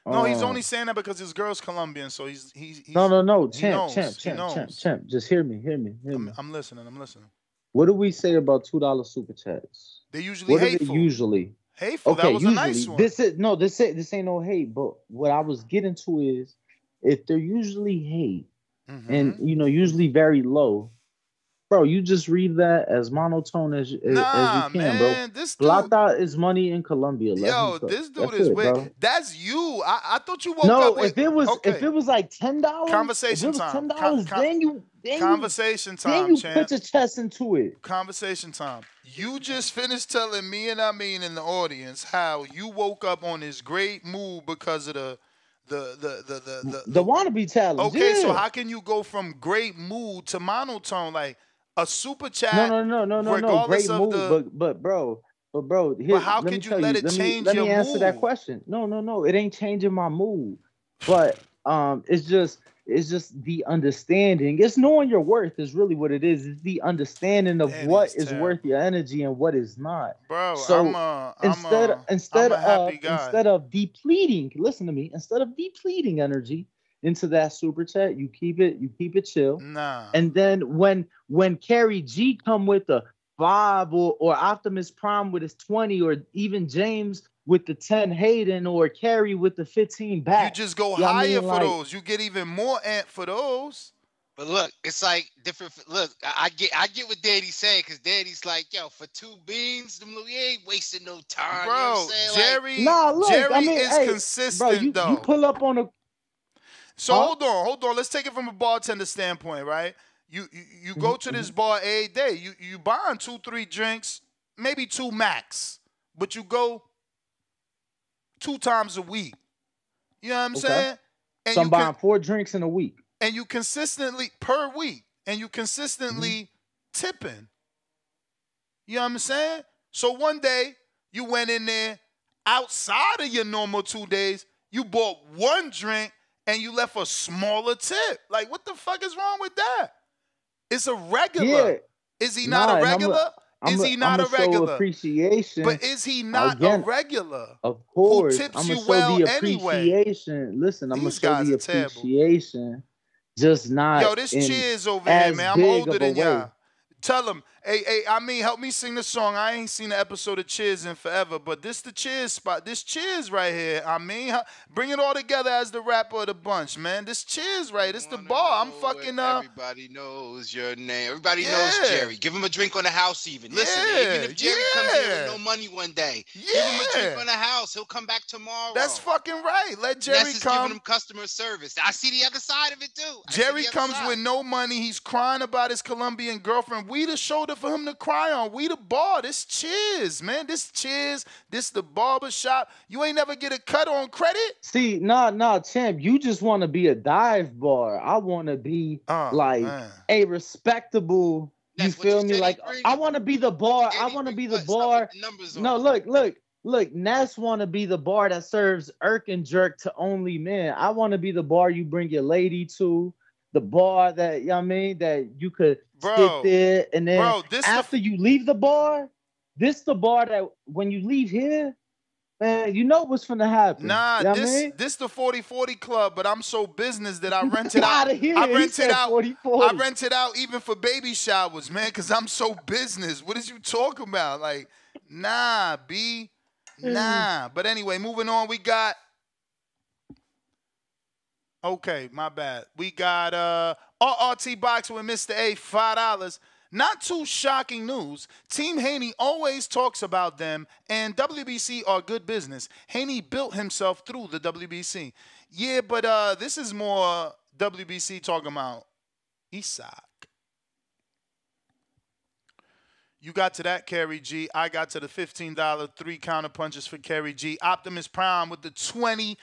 No, he's uh, only saying that because his girl's Colombian, so he's he's, he's No, no, no, champ, champ, champ, champ, champ. Just hear me, hear me, hear me. I'm listening. I'm listening. What do we say about two dollar super chats? They usually What are they usually? Hateful. Okay, that was usually a nice one. this is no, this is this ain't no hate. But what I was getting to is, if they're usually hate, Mm-hmm. and you know usually very low, bro, you just read that as monotone as, as, Nah, as you can, man, bro. this Plata is money in Colombia. Yo, this dude That's is it, bro. That's you. I, I thought you woke No, up with if it was okay. if it was like ten dollars, Conversation if it was time. ten dollars, con- then you then you- conversation then time, you champ. put your chest into it. Conversation time. You just finished telling me and I mean in the audience how you woke up on this great mood because of the the the the the, the, The wannabe talent. Okay, so how can you go from great mood to monotone? Like a super chat. No, no, no, no, no, no. Great move, the- but but bro, but bro, here, how let me could you let it let me- change let your me answer that question. No, no, no. It ain't changing my mood, but um, it's just it's just the understanding. It's knowing your worth is really what it is. It's the understanding of That what is is worth your energy and what is not. Bro, So I'm a, instead a, instead I'm of guy. instead of depleting, listen to me. Instead of depleting energy into that super chat, you keep it you keep it chill. Nah. And then when when Carrie G come with the five or, or Optimus Prime with his 20 or even James with the 10 Hayden or Carrie with the 15 back. You just go You know what I higher mean? for Like, those. You get even more ant for those. But look, it's like different. Look, I I get I get what Daddy's saying because Daddy's like, yo, for two beans, them we ain't wasting no time. you know Bro, what I'm saying? Like, Jerry, Nah, look, Jerry I mean, is hey, consistent bro, you, though. you pull up on a So Huh? hold on, hold on. Let's take it from a bartender standpoint, right? You you, you go to Mm-hmm, this bar a day. You you buying two, three drinks, maybe two max, but you go two times a week. You know what I'm Okay. saying? And so I'm buying four drinks in a week. and you consistently per week, and you consistently Mm-hmm. tipping. You know what I'm saying? So one day you went in there outside of your normal two days, you bought one drink and you left a smaller tip. Like, what the fuck is wrong with that? It's a regular. Yeah. Is he Nah, not a and I'ma- regular? I'm is a- he not I'ma a show regular? appreciation. But is he not Again, a regular? Of course, tips I'm you gonna show well the anyway. appreciation. Listen, I'm gonna These show guys the terrible. appreciation. Just not. Yo, this cheers over here, man. I'm older than y'all. Tell him, hey, hey, I mean, help me sing the song. I ain't seen an episode of Cheers in forever, but this the Cheers spot. This Cheers right here. I mean, bring it all together as the rapper of the bunch, man. This Cheers right. This the bar. I'm fucking uh. Everybody knows your name. Everybody Yeah. knows Jerry. Give him a drink on the house, even. Listen, man, even if Jerry comes here with no money one day, give him a drink on the house. He'll come back tomorrow. That's fucking right. Let Jerry that's just giving him customer service. I see the other side of it too. I Jerry comes side. with no money. He's crying about his Colombian girlfriend. We the shoulder for him to cry on. We the bar. This cheers, man. This cheers. This the barber shop. You ain't never get a cut on credit. See, nah, nah, champ. You just want to be a dive bar. I want to be Oh, like man. a respectable. You feel me? Like I want to be the bar. I want to be the bar. No, look, look, look. Ness want to be the bar that serves irk and jerk to only men. I want to be the bar you bring your lady to. The bar that you know what I mean that you could Bro, sit there and then bro, this the- after you leave the bar, this the bar that when you leave here, man, you know what's gonna happen. Nah, You know what I this mean? this the 40-40 club, but I'm so business that I <laughs> rented out. Here. I rented out. 40-40. I rented out even for baby showers, man, because I'm so business. What is you talking about? Like, nah, B, nah. But anyway, moving on. We got. Okay, my bad. We got uh RRT box with Mr. A, five dollars. Not too shocking news. Team Haney always talks about them, and WBC are good business. Haney built himself through the WBC. Yeah, but uh, this is more WBC talking about Isaac. You got to that, Kerry G. I got to the $15 three counter punches for Kerry G. Optimus Prime with the $20.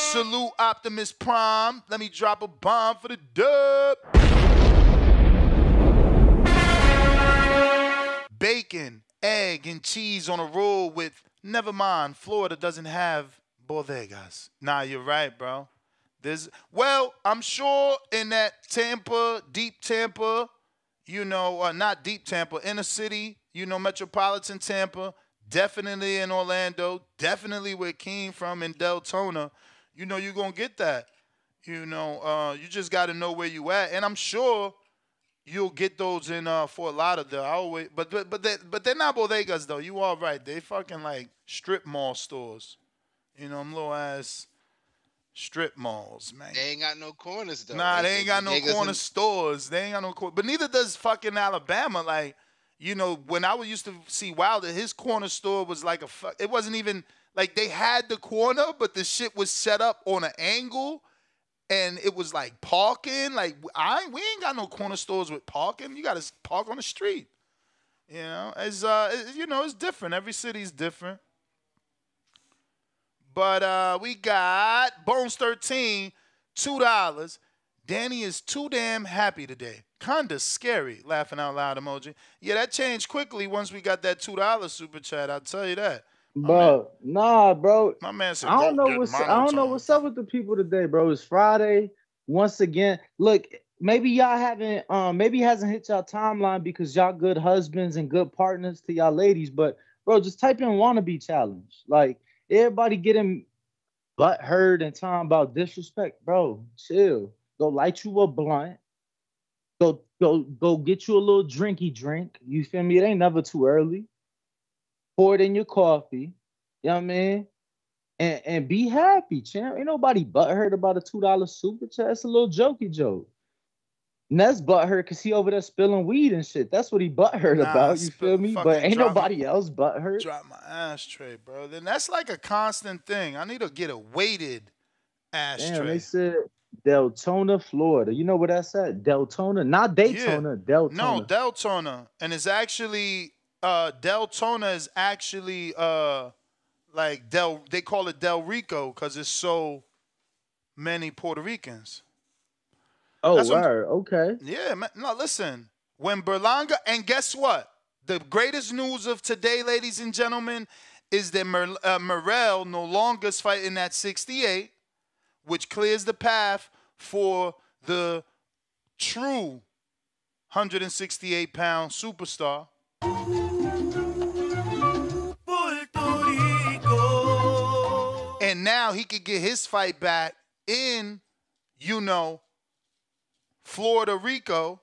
Salute Optimus Prime. Let me drop a bomb for the dub. Bacon, egg, and cheese on a roll with Never mind, Florida doesn't have bodegas. Nah, you're right, bro. There's well, I'm sure in that Tampa, deep Tampa, you know, uh, not deep Tampa, inner city, you know, metropolitan Tampa, definitely in Orlando, definitely where Keem from in Deltona. You know, you're gonna get that. You know, uh, you just got to know where you at, and I'm sure you'll get those in uh, Fort Lauderdale. I always, but but but they but they're not bodegas though. You all right? They fucking like strip mall stores. You know, I'm little ass strip malls, man. They ain't got no corners though. Nah, they ain't got no corner in- stores. They ain't got no corner. But neither does fucking Alabama. Like, you know, when I was used to see Wilder, his corner store was like a fuck. It wasn't even like they had the corner, but the shit was set up on an angle, and it was like parking. Like I, we ain't got no corner stores with parking. You got to park on the street. You know, it's uh, it- you know, it's different. Every city's different. But uh, we got Bones 13, $2. Danny is too damn happy today. Kinda scary, laughing out loud emoji. Yeah, that changed quickly once we got that $2 super chat, I'll tell you that. Bro, nah, bro. My man said, I don't know what's I don't know what's up with the people today, bro. It's Friday. Once again, look, maybe y'all haven't um maybe hasn't hit y'all timeline because y'all good husbands and good partners to y'all ladies, but bro, just type in wannabe challenge. Like everybody getting butt hurt and talking about disrespect, bro. Chill. Go light you a blunt. Go go go get you a little drinky drink. You feel me? It ain't never too early. Pour it in your coffee. You know what I mean? And and be happy, champ. Ain't nobody butthurt about a two dollar super chat. It's a little jokey joke. Ness butthurt because he over there spilling weed and shit. That's what he butthurt Nah, about. You feel me? But ain't nobody else butthurt. Drop my ashtray, bro. Then that's like a constant thing. I need to get a weighted ashtray. Damn, they said Deltona, Florida. You know where that's at? Deltona, not Daytona. Deltona. No, Deltona. And it's actually uh Deltona is actually uh like Del they call it Del Rico because it's so many Puerto Ricans. oh, that's word. Okay. Yeah, man. No, listen. When Berlanga and guess what? The greatest news of today, ladies and gentlemen, is that Mer, uh, Morrell no longer is fighting at 68, which clears the path for the true 168 pound superstar. And now he could get his fight back in, you know, Florida Rico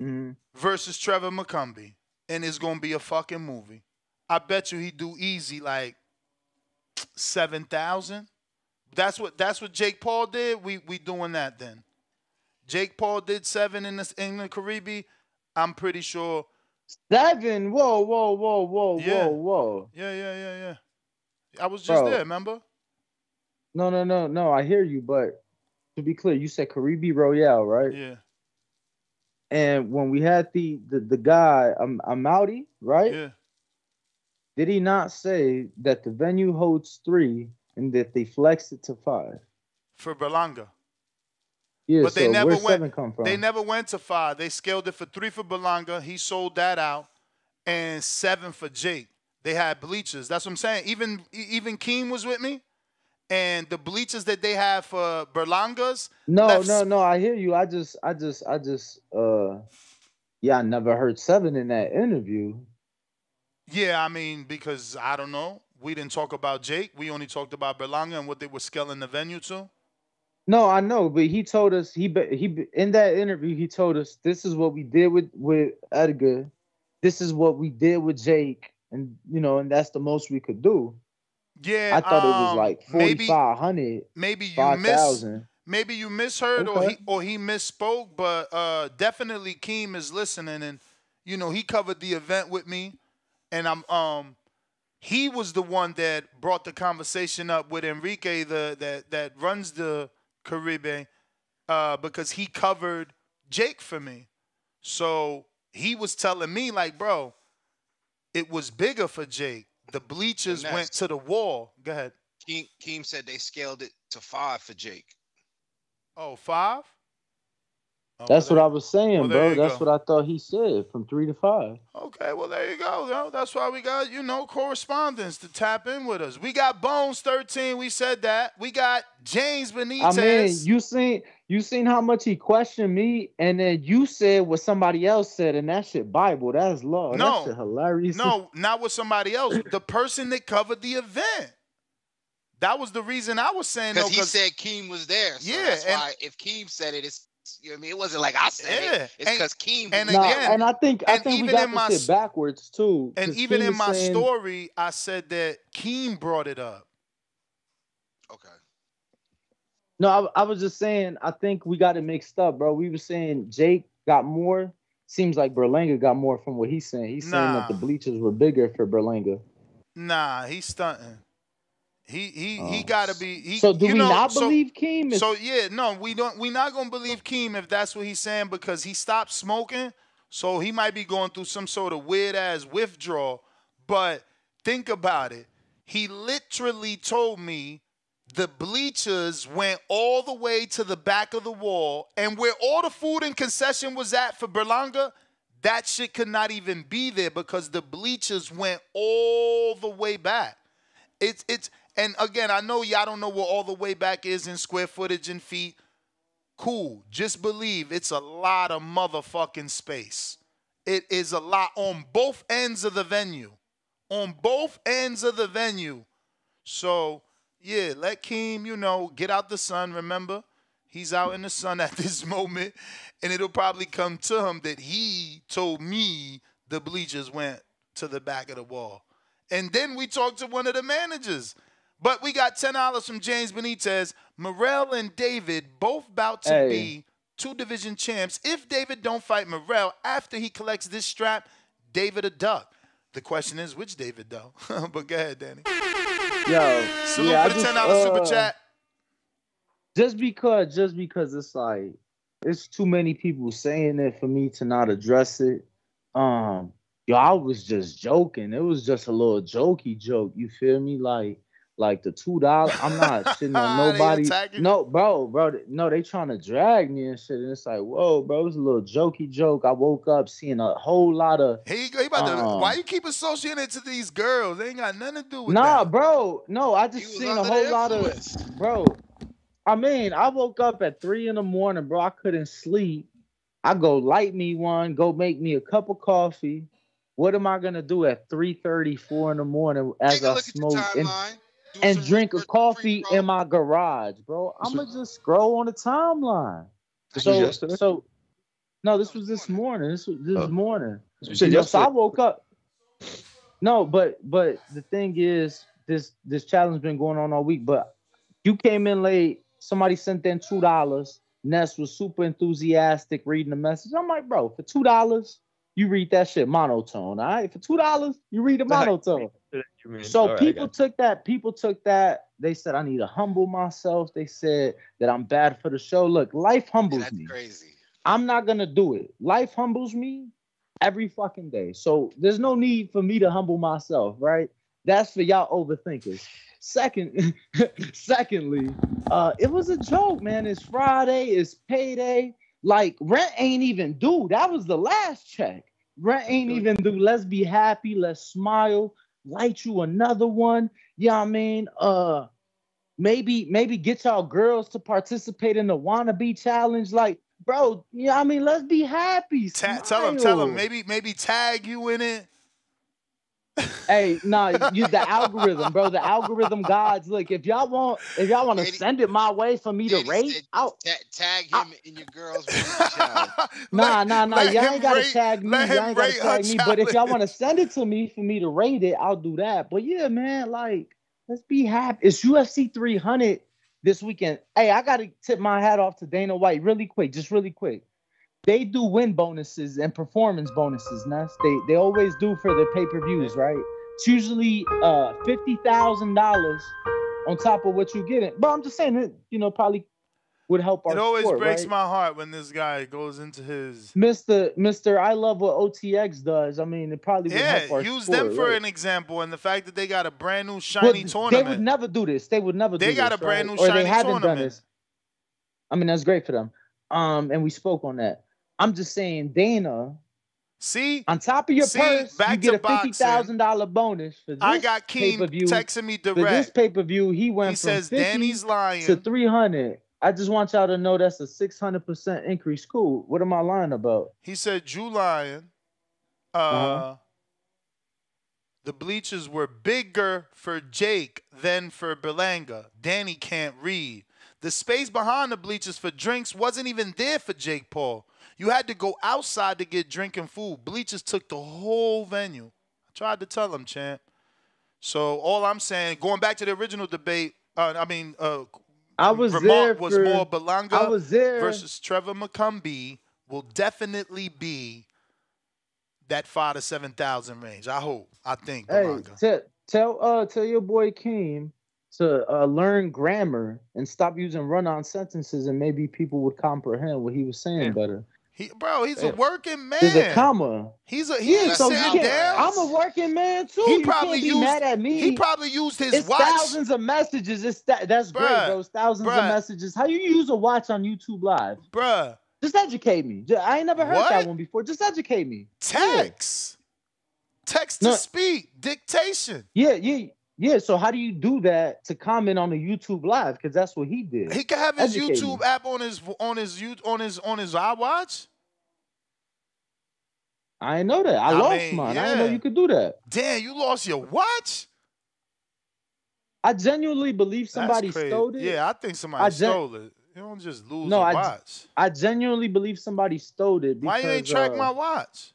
Mhm. versus Trevor McCumby. And it's gonna be a fucking movie. I bet you he do easy like seven thousand. That's what that's what Jake Paul did. We we doing that then. Jake Paul did seven in the in the Caribbean. I'm pretty sure. Seven. Whoa, whoa, whoa, whoa, Yeah. whoa, whoa. Yeah, yeah, yeah, yeah. I was just Bro. there, remember? No, no, no, no. I hear you, but to be clear, you said Caribe Royale, right? Yeah. And when we had the the, the guy, um, Amouti, right? Yeah. Did he not say that the venue holds three and that they flexed it to five? For Berlanga. Yeah, But they so never where went. seven come from? They never went to five. They scaled it for three for Berlanga. He sold that out, and seven for Jake. They had bleachers. That's what I'm saying. Even even Keem was with me, and the bleachers that they have for Berlangas. No, left no, no. I hear you. I just, I just, I just, uh, yeah, I never heard seven in that interview. Yeah, I mean because I don't know. We didn't talk about Jake. We only talked about Berlanga and what they were scaling the venue to. No, I know, but he told us he he in that interview he told us this is what we did with with Edgar, this is what we did with Jake, and you know, and that's the most we could do. Yeah, I thought it was um, like maybe- forty five hundred. maybe you five miss maybe you misheard or he or he misspoke, but uh definitely Keem is listening and you know he covered the event with me and I'm um he was the one that brought the conversation up with Enrique the that that runs the Caribe uh because he covered Jake for me. So he was telling me like, bro, it was bigger for Jake. The bleachers And went to the wall. Go ahead. Keem, Keem said they scaled it to five for Jake. Oh, five? Oh, that's what I was saying, well, bro. That's go. what I thought he said from three to five. Okay, well there you go. yo. That's why we got you know correspondence to tap in with us. We got Bones thirteen. We said that. We got James Benitez. I mean, you seen you seen how much he questioned me, and then you said what somebody else said, and that shit Bible. That's law. No. that shit hilarious. no, not with somebody else. The person that covered the event. That was the reason I was saying no. Because he said Keem was there. So Yeah, that's and- why if Keem said it, it's you know what I mean. It wasn't like I said Yeah, it. It's and- because Keem. and was Nah, there. and I think I and think we even got in my shit backwards too. And even Keem in my saying- story, I said that Keem brought it up. Okay. No, I, I was just saying. I think we got it mixed up, bro. We were saying Jake got more. Seems like Berlanga got more from what he's saying. He's saying that the bleachers were bigger for Berlanga. Nah, he's stunting. He he he Oh. gotta be. He, So do you we know, not so- believe Keem? Is, So yeah, no, we don't. We not gonna believe Keem if that's what he's saying because he stopped smoking. So he might be going through some sort of weird ass withdrawal. But think about it. He literally told me the bleachers went all the way to the back of the wall, and where all the food and concession was at for Berlanga, that shit could not even be there because the bleachers went all the way back. It's it's and again, I know y'all don't know what all the way back is in square footage and feet. Cool. Just believe it's a lot of motherfucking space. It is a lot on both ends of the venue. On both ends of the venue. So, yeah, let Keem, you know, get out the sun. Remember, he's out in the sun <laughs> at this moment, and it'll probably come to him that he told me the bleachers went to the back of the wall. And then we talked to one of the managers. But we got $10 from James Benitez. Morrell and David both about to Hey. be two division champs. If David don't fight Morrell after he collects this strap, David a duck. The question is which David though? <laughs> but go ahead, Danny. Yo, Salute yeah, for the just, $10 super uh, chat. Just because, just because it's like it's too many people saying it for me to not address it. Um, yo, I was just joking. It was just a little jokey joke. You feel me? Like, like the two dollar. I'm not <laughs> shitting on nobody. No, bro, bro. No, they trying to drag me and shit. And it's like, whoa, bro. It was a little jokey joke. I woke up seeing a whole lot of. Here you go. You about to, um, why you keep associating it to these girls? They ain't got nothing to do with Nah, that. bro. No, I just seen a whole lot influence. of bro. I mean, I woke up at three in the morning, bro. I couldn't sleep. I go light me one, go make me a cup of coffee. What am I gonna do at 3:30, 4 in the morning as Take a I look at your smoke and, timeline. Do and some drink a coffee bro. in my garage, bro? I'm gonna just scroll on the timeline. This So, yesterday? so no, this was this morning. This was this Oh. morning. You said know, so I woke up. No, but but the thing is, this this challenge has been going on all week. But you came in late. Somebody sent in two dollars. Ness was super enthusiastic reading the message. I'm like, bro, for two dollars, you read that shit monotone. All right, for two dollars, you read it monotone. So All right, I people took that. People took that. They said I need to humble myself. They said that I'm bad for the show. Look, life humbles That's me. crazy. I'm not gonna do it. Life humbles me every fucking day. So there's no need for me to humble myself, right? That's for y'all overthinkers. Second, <laughs> secondly, uh, it was a joke, man. It's Friday, it's payday. Like rent ain't even due. That was the last check. Rent ain't even due. Let's be happy. Let's smile. Light you another one. Yeah, I mean, uh, maybe maybe get y'all girls to participate in the wannabe challenge. Like, bro, yeah, I mean, let's be happy. Ta- tell them, tell them, Maybe maybe tag you in it. Hey, nah, you the algorithm, bro. The algorithm gods. Look, if y'all want, if y'all want to send it my way for me to Danny rate, said I'll, ta- tag him in your girls' challenge. <laughs> nah, Let- nah, nah. Y'all ain't gotta rate- tag me. Y'all ain't gotta tag me. But if y'all want to send it to me for me to rate it, I'll do that. But yeah, man, like, let's be happy. It's UFC 300 this weekend. Hey, I gotta tip my hat off to Dana White really quick, just really quick. They do win bonuses and performance bonuses, Ness. They they always do for their pay-per-views, right? It's usually uh fifty thousand dollars on top of what you get it. But I'm just saying it, you know, probably would help our It always sport, breaks right? my heart when this guy goes into his Mr. Mr. I love what OTX does. I mean, it probably would help yeah. our Use sport, them for right? an example, and the fact that they got a brand new But shiny They tournament. would never do this. They would never They do got this, a brand right? new or shiny they haven't done tournament. this. I mean, that's great for them. Um, and we spoke on that. I'm just saying, Dana. See, on top of your See, purse, back you get to a fifty thousand dollar bonus for this I got Keem pay-per-view. texting me For this direct. pay per view, he went He from says 50 Danny's lying. to three hundred. I just want y'all to know that's a six hundred percent increase. Cool. What am I lying about? He said Jew Lion. Uh, Uh-huh. The bleachers were bigger for Jake than for Berlanga. Danny can't read. The space behind the bleachers for drinks wasn't even there for Jake Paul. You had to go outside to get drink and food. Bleachers took the whole venue. I tried to tell him, champ. So all I'm saying, going back to the original debate, uh, I mean, uh, I was remark there was for- more Berlanga I was there. versus Trevor McCumby will definitely be that five to seven thousand range. I hope. I think. Hey, Berlanga. tell tell uh tell your boy Keem to uh, learn grammar and stop using run-on sentences, and maybe people would comprehend what he was saying better. He, bro, he's a working man. There's a comma. He's a he Yeah, so sitting down. I'm a working man too. He You probably used. mad at me. He probably used his it's watch. thousands of messages. It's that that's great, Bruh, bro. It's thousands bruh. of messages. How you use a watch on YouTube Live? Bruh. Just educate me. I ain't never heard What? that one before. Just educate me. Text. Text to No. speak. Dictation. Yeah, yeah, yeah. So how do you do that to comment on a YouTube Live? Because that's what he did. He could have his Educate YouTube me. app on his on his you- on his on his iWatch. I didn't know that. I, I lost mean, mine. I didn't know you could do that. Damn, you lost your watch. I genuinely believe somebody stole it. Yeah, I think somebody I gen- stole it. You don't just lose No, a I, watch. I genuinely believe somebody stole it. Because, Why you ain't track uh, my watch?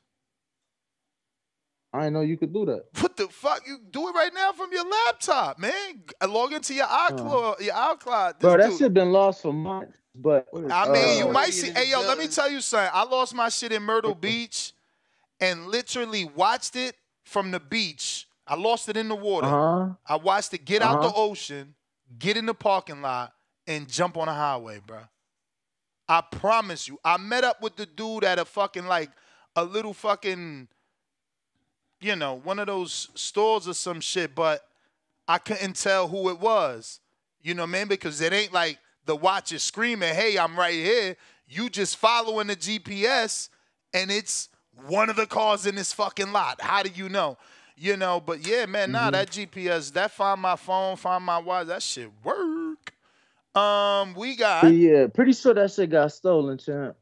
I didn't know you could do that. What the fuck? You do it right now from your laptop, man. Log into your iCloud. Your iCloud. This Bro, that dude- shit been lost for months. But I mean, you uh, might see. Hey, yo, let me tell you something. I lost my shit in Myrtle <laughs> Beach, and literally watched it from the beach. I lost it in the water. Uh-huh. I watched it get out the Uh-huh. ocean, get in the parking lot, and jump on a highway, bro. I promise you. I met up with the dude at a fucking like a little fucking, you know, one of those stores or some shit, but I couldn't tell who it was. You know what I mean? Because it ain't like the watch is screaming, hey, I'm right here. You just following the GPS and it's one of the cars in this fucking lot. How do you know? You know, but yeah, man, nah, Mhm. that GPS, that find my phone, find my watch, that shit work. Um, we got yeah, pretty sure that shit got stolen, champ.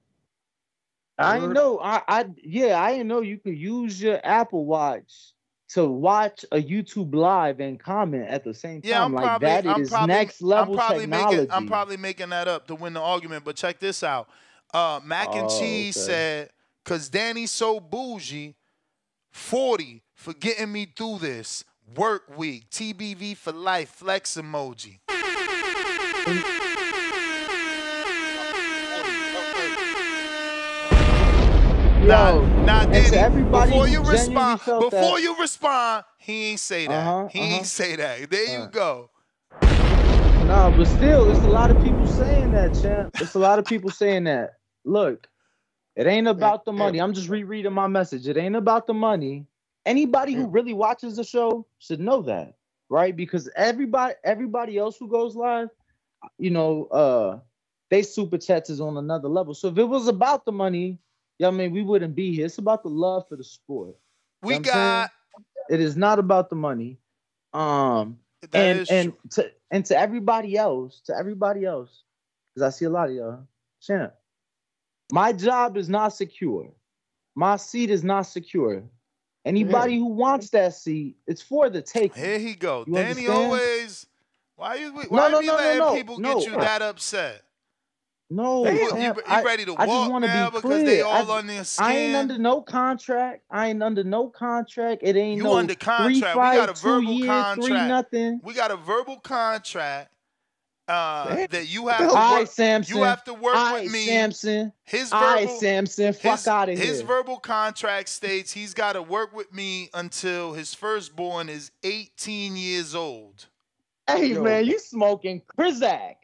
I Word. know. I, I yeah, I didn't know you could use your Apple Watch to watch a YouTube live and comment at the same time. Yeah, I'm like probably, that I'm is probably, next level I'm probably technology. Making, I'm probably making that up to win the argument, but check this out. Uh, Mac and Oh, Cheese okay. said, "Cause Danny's so bougie, forty for getting me through this work week. TBV for life. Flex emoji. <laughs> Nah, nah, and to everybody Before you respond, before that- you respond, he ain't say that. Uh-huh, he uh-huh. ain't say that. There you Uh. go. Nah, but still, it's a lot of people saying that, champ. It's a lot of people saying that. Look, it ain't about the money. I'm just rereading my message. It ain't about the money. Anybody who really watches the show should know that, right? Because everybody, everybody else who goes live, you know, uh, they super chats is on another level. So if it was about the money, yeah, I mean, we wouldn't be here. It's about the love for the sport. You We know what I'm saying? got it is not about the money. Um That and is and to and to everybody else, to everybody else, because I see a lot of y'all, champ. My job is not secure. My seat is not secure. Anybody who wants that seat, it's for the take. Here he go. You Danny understand? always. Why you? Why No, no, you no, no, letting no, people no. get you that upset? No, You- you- you I- ready to I just walk wanna now be because they all I, on their I ain't under no contract. I ain't under no contract. It ain't You no under three contract. fight, we got a two verbal year, contract. three nothing. We got a verbal contract uh, that you have to All right, work. Samson. You have to work All with me. Samson. His All right, verbal, Samson. Fuck his, out of here. His verbal contract states he's got to work with me until his firstborn is 18 years old. Hey Yo. man, you smoking Krizak.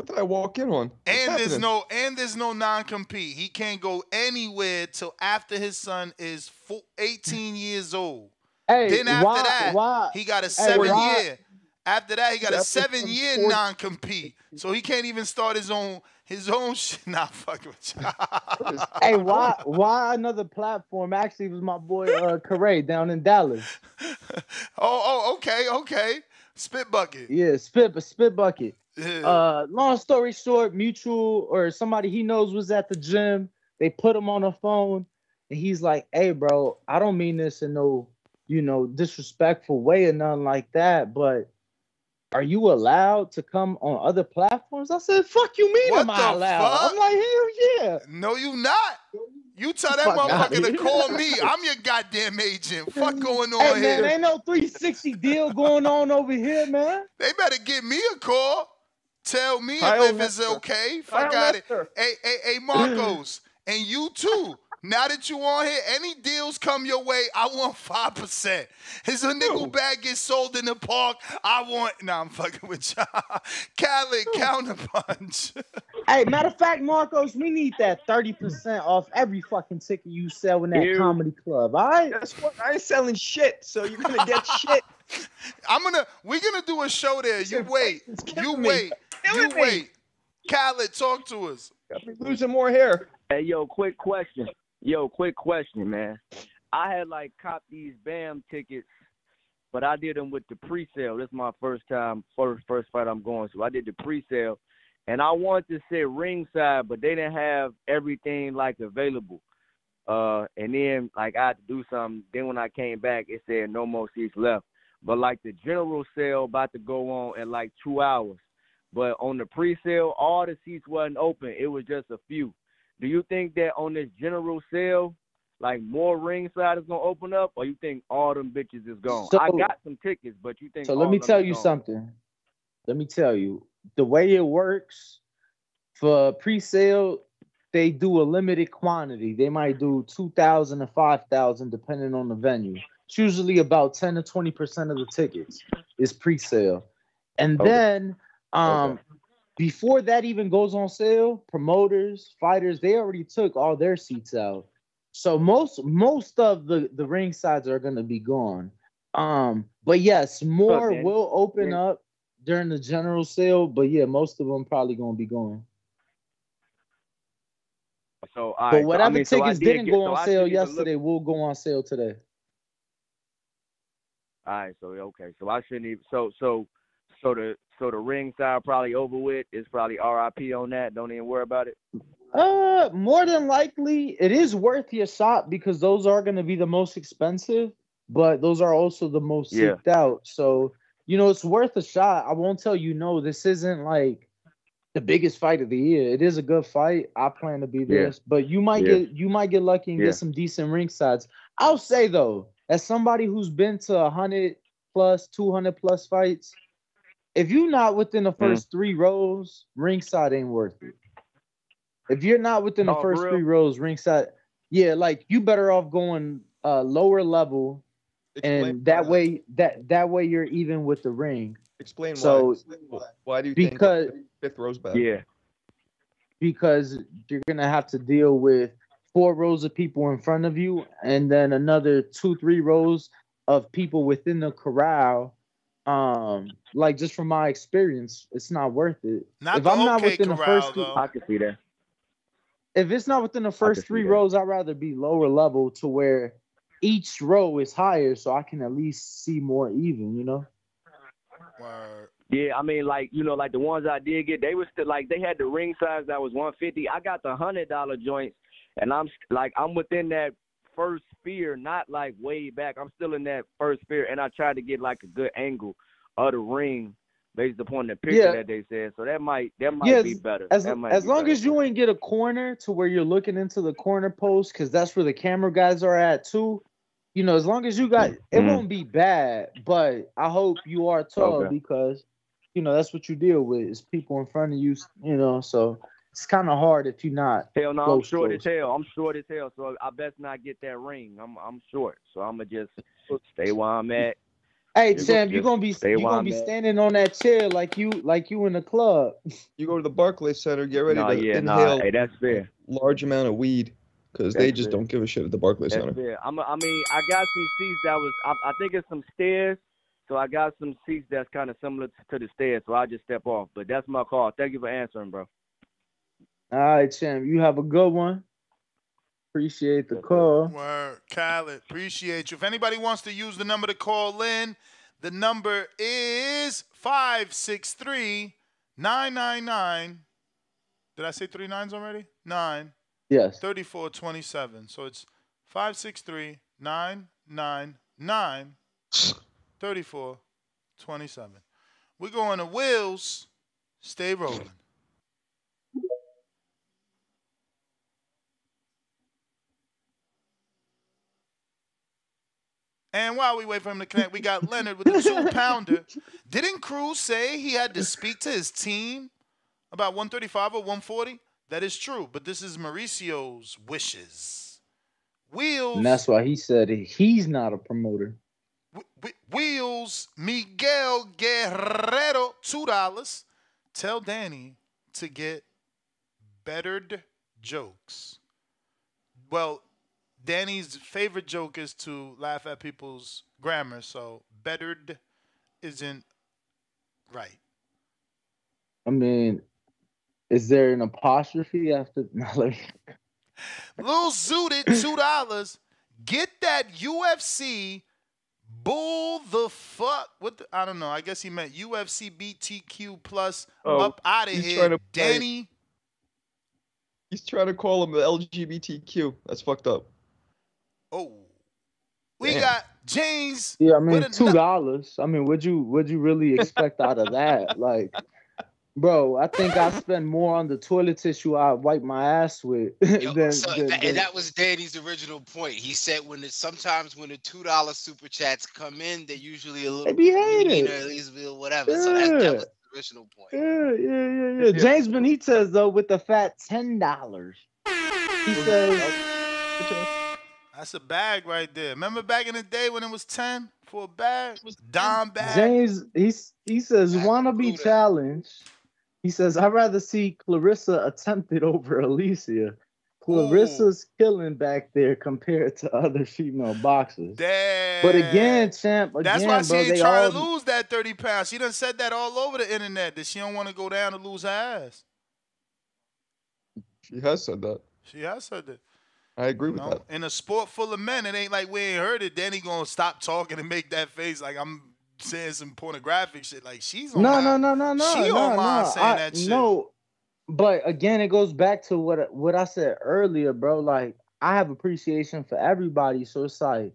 What did I walk in on? What's And there's happening? no and there's no non-compete. He can't go anywhere till after his son is full, 18 years old. Hey, then after why- that, why- he got a hey, seven why- year. After that, he got a seven year non compete, so he can't even start his own his own shit. <laughs> Nah, fuck with you. <laughs> Hey, why why another platform? Actually, it was my boy uh Corray down in Dallas. <laughs> Oh, oh, okay, okay. Spit bucket. Yeah, spit spit bucket. Yeah. Uh, long story short, mutual or somebody he knows was at the gym. They put him on the phone, and he's like, "Hey, bro, I don't mean this in no, you know, disrespectful way or nothing like that, but." Are you allowed to come on other platforms? I said, "Fuck you mean What am I allowed?" fuck? I'm like, "Hell yeah!" No, you not. You tell that Fuck motherfucker to call me. <laughs> I'm your goddamn agent. Fuck going on Hey man, here. ain't no 360 deal going on over here, man. They better give me a call. Tell me Kyle if, if it's Lester. okay. Kyle got out it. Lester. Hey, hey, hey, Marcos, <clears throat> and you too. Now that you on here, any deals come your way, I want five percent. His a nickel bag gets sold in the park. I want. Nah, I'm fucking with y'all. <laughs> Khaled, counterpunch. <laughs> Hey, matter of fact, Marcos, we need that 30% off every fucking ticket you sell in that Ew. comedy club. All right. Guess what? I ain't selling shit, so you're gonna get shit. <laughs> I'm gonna. We're gonna do a show there. You wait. You killing wait. You me. wait. Khaled, talk to us. Got me losing more hair. Hey, yo, quick question. Yo, quick question, man. I had like copped these BAM tickets, but I did them with the pre-sale. This is my first time, first first fight I'm going to. I did the pre-sale, and I wanted to sit ringside, but they didn't have everything like available. Uh, and then like I had to do something. Then when I came back, it said no more seats left. But like the general sale about to go on in like two hours. But on the pre-sale, all the seats wasn't open. It was just a few. Do you think that on this general sale, like more ringside is gonna open up, or you think all them bitches is gone? I got some tickets, but you think So let me tell you gone? something. Let me tell you the way it works for pre-sale. They do a limited quantity. They might do two thousand to five thousand, depending on the venue. It's usually about ten to twenty percent of the tickets is pre-sale, and Okay. then um, before that even goes on sale, promoters, fighters, they already took all their seats out. So most most of the the ring sides are gonna be gone. Um, but yes, more man. will open Yeah. up during the general sale. But yeah, most of them probably gonna be gone. So, all but right, so, I whatever mean, so tickets did didn't get- go on I sale even look- yesterday will go on sale today. All right, so okay, so I shouldn't even. So so so the so the ringside probably over with. It's probably RIP on that. Don't even worry about it. Uh, more than likely, it is worth your shot because those are going to be the most expensive, but those are also the most Yeah. seeked out. So, you know, it's worth a shot. I won't tell you no. This isn't like the biggest fight of the year. It is a good fight. I plan to be Yeah. there, but you might Yeah. get you might get lucky and Yeah. get some decent ring sides. I'll say though, as somebody who's been to hundred plus, two hundred plus fights, if you're not within the Mm-hmm. 1st three rows, ringside ain't worth it. If you're not within the Oh, first three rows, ringside, yeah, like you better off going uh lower level, Explain and that why. way that that way you're even with the ring. Explain So why. Why do you because think fifth row's bad? Yeah. because you're gonna have to deal with four rows of people in front of you, and then another two, three rows of people within the corral. Um, like just from my experience, it's not worth it. Not if I'm not OK within the first, three, though. I can see that. if it's not within the first three that. rows, I'd rather be lower level to where each row is higher, so I can at least see more even. You know. Word. Yeah, I mean, like you know, like the ones I did get, they were still like they had the ring size that was one fifty. I got the hundred dollar joints, and I'm like I'm within that first fear, not like way back. I'm still in that first fear, and I tried to get like a good angle of the ring based upon the picture Yeah. that they said. So that might that might Yeah, be better. As, might as be long better. as you ain't get a corner to where you're looking into the corner post, because that's where the camera guys are at too. You know, as long as you got, it Mhm. won't be bad. But I hope you are tall Okay. because, you know, that's what you deal with is people in front of you. You know, so it's kind of hard if you're not. Hell no, I'm close, short close. as hell. I'm short as hell, so I best not get that ring. I'm I'm short, so I'm gonna just <laughs> stay where I'm at. Hey Just- Sam, you're gonna be you where gonna I'm be at. standing on that chair like you like you in the club. <laughs> You go to the Barclays Center, get ready Nah, to yeah, nah, inhale hey, that's fair. large amount of weed because they just fair. don't give a shit at the Barclays That's Center. fair. I'm. I mean, I got some seats that was. I, I think it's some stairs. So I got some seats that's kind of similar to the stairs, so I just step off. But that's my call. Thank you for answering, bro. All right, champ. You have a good one. Appreciate the call. Word, Khaled. Appreciate you. If anybody wants to use the number to call in, the number is 563 999. Did I say three nines already? Nine. Yes. 3427. So it's 563 999 3427. We're going to Wheels. Stay rolling. And while we wait for him to connect, we got Leonard with the <laughs> two pounder. Didn't Cruz say he had to speak to his team about 135 or 140? That is true, but this is Mauricio's wishes. Wheels. And that's why he said he's not a promoter. Wheels Miguel Guerrero, two dollars. Tell Danny to get bettered jokes. Well, Danny's favorite joke is to laugh at people's grammar, so bettered isn't right. I mean, is there an apostrophe after? <laughs> No, let me- <laughs> Lil Zooted, two dollars. Get that UFC bull the fuck. What the, I don't know. I guess he meant UFC BTQ plus Oh, up out of he's here. trying to- Danny. He's trying to call him the LGBTQ. That's fucked up. Oh. We Damn. got James. Yeah, I mean with a two dollars. I mean, would you would you really expect out of that? <laughs> Like, bro, I think I spend more on the toilet tissue I wipe my ass with <laughs> than, So than- that, than- and that was Danny's original point. He said when it, sometimes when the two dollar super chats come in, they're usually a little They be hated. mean or at least be whatever. So that's, that was the original point. Yeah, yeah, yeah, yeah. James Benitez though with the fat ten dollars. He says, That's a bag right there. Remember back in the day when it was 10 for a bag? Dime bag. James, he's he says wanna be challenged. He says I'd rather see Claressa attempted over Alicia. Claressa's killing back there compared to other female boxers. Damn. But again, champ, again, That's why she bro, ain't they trying all to lose that 30 pounds. She done said that all over the internet that she don't want to go down to lose her ass. She has said that. She has said that. I agree with know, that. In a sport full of men, it ain't like we ain't heard it. Danny gonna stop talking and make that face like I'm saying some pornographic shit. Like she's on no, no, no, no, no. She no, on mine no. saying I- that shit. No, but again, it goes back to what what I said earlier, bro. Like I have appreciation for everybody, so it's like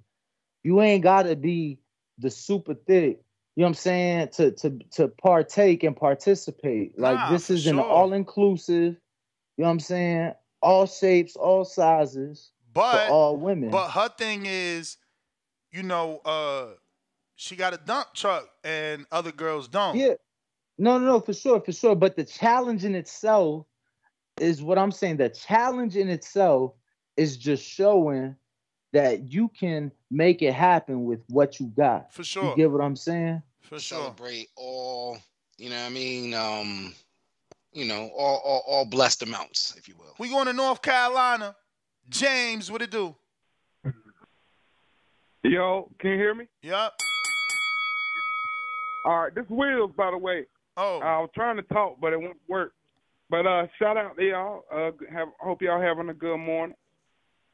you ain't gotta be the super thick. You know what I'm saying? To to to partake and participate. Like Nah, this is an all inclusive. You know what I'm saying? All shapes, all sizes But for all women. But her thing is, you know, uh, she got a dump truck and other girls don't. Yeah. No, no, no, for sure, for sure. But the challenge in itself is what I'm saying. The challenge in itself is just showing that you can make it happen with what you got. For sure. You get what I'm saying? For sure. Celebrate all, you know what I mean? Um, you know, all, all, all blessed amounts, if you will. We going to North Carolina. James, what it do? Yo, can you hear me? Yep. All right, this is Wheels, by the way. Oh. I was trying to talk, but it won't work. But uh, shout out to y'all. Uh, have hope y'all having a good morning.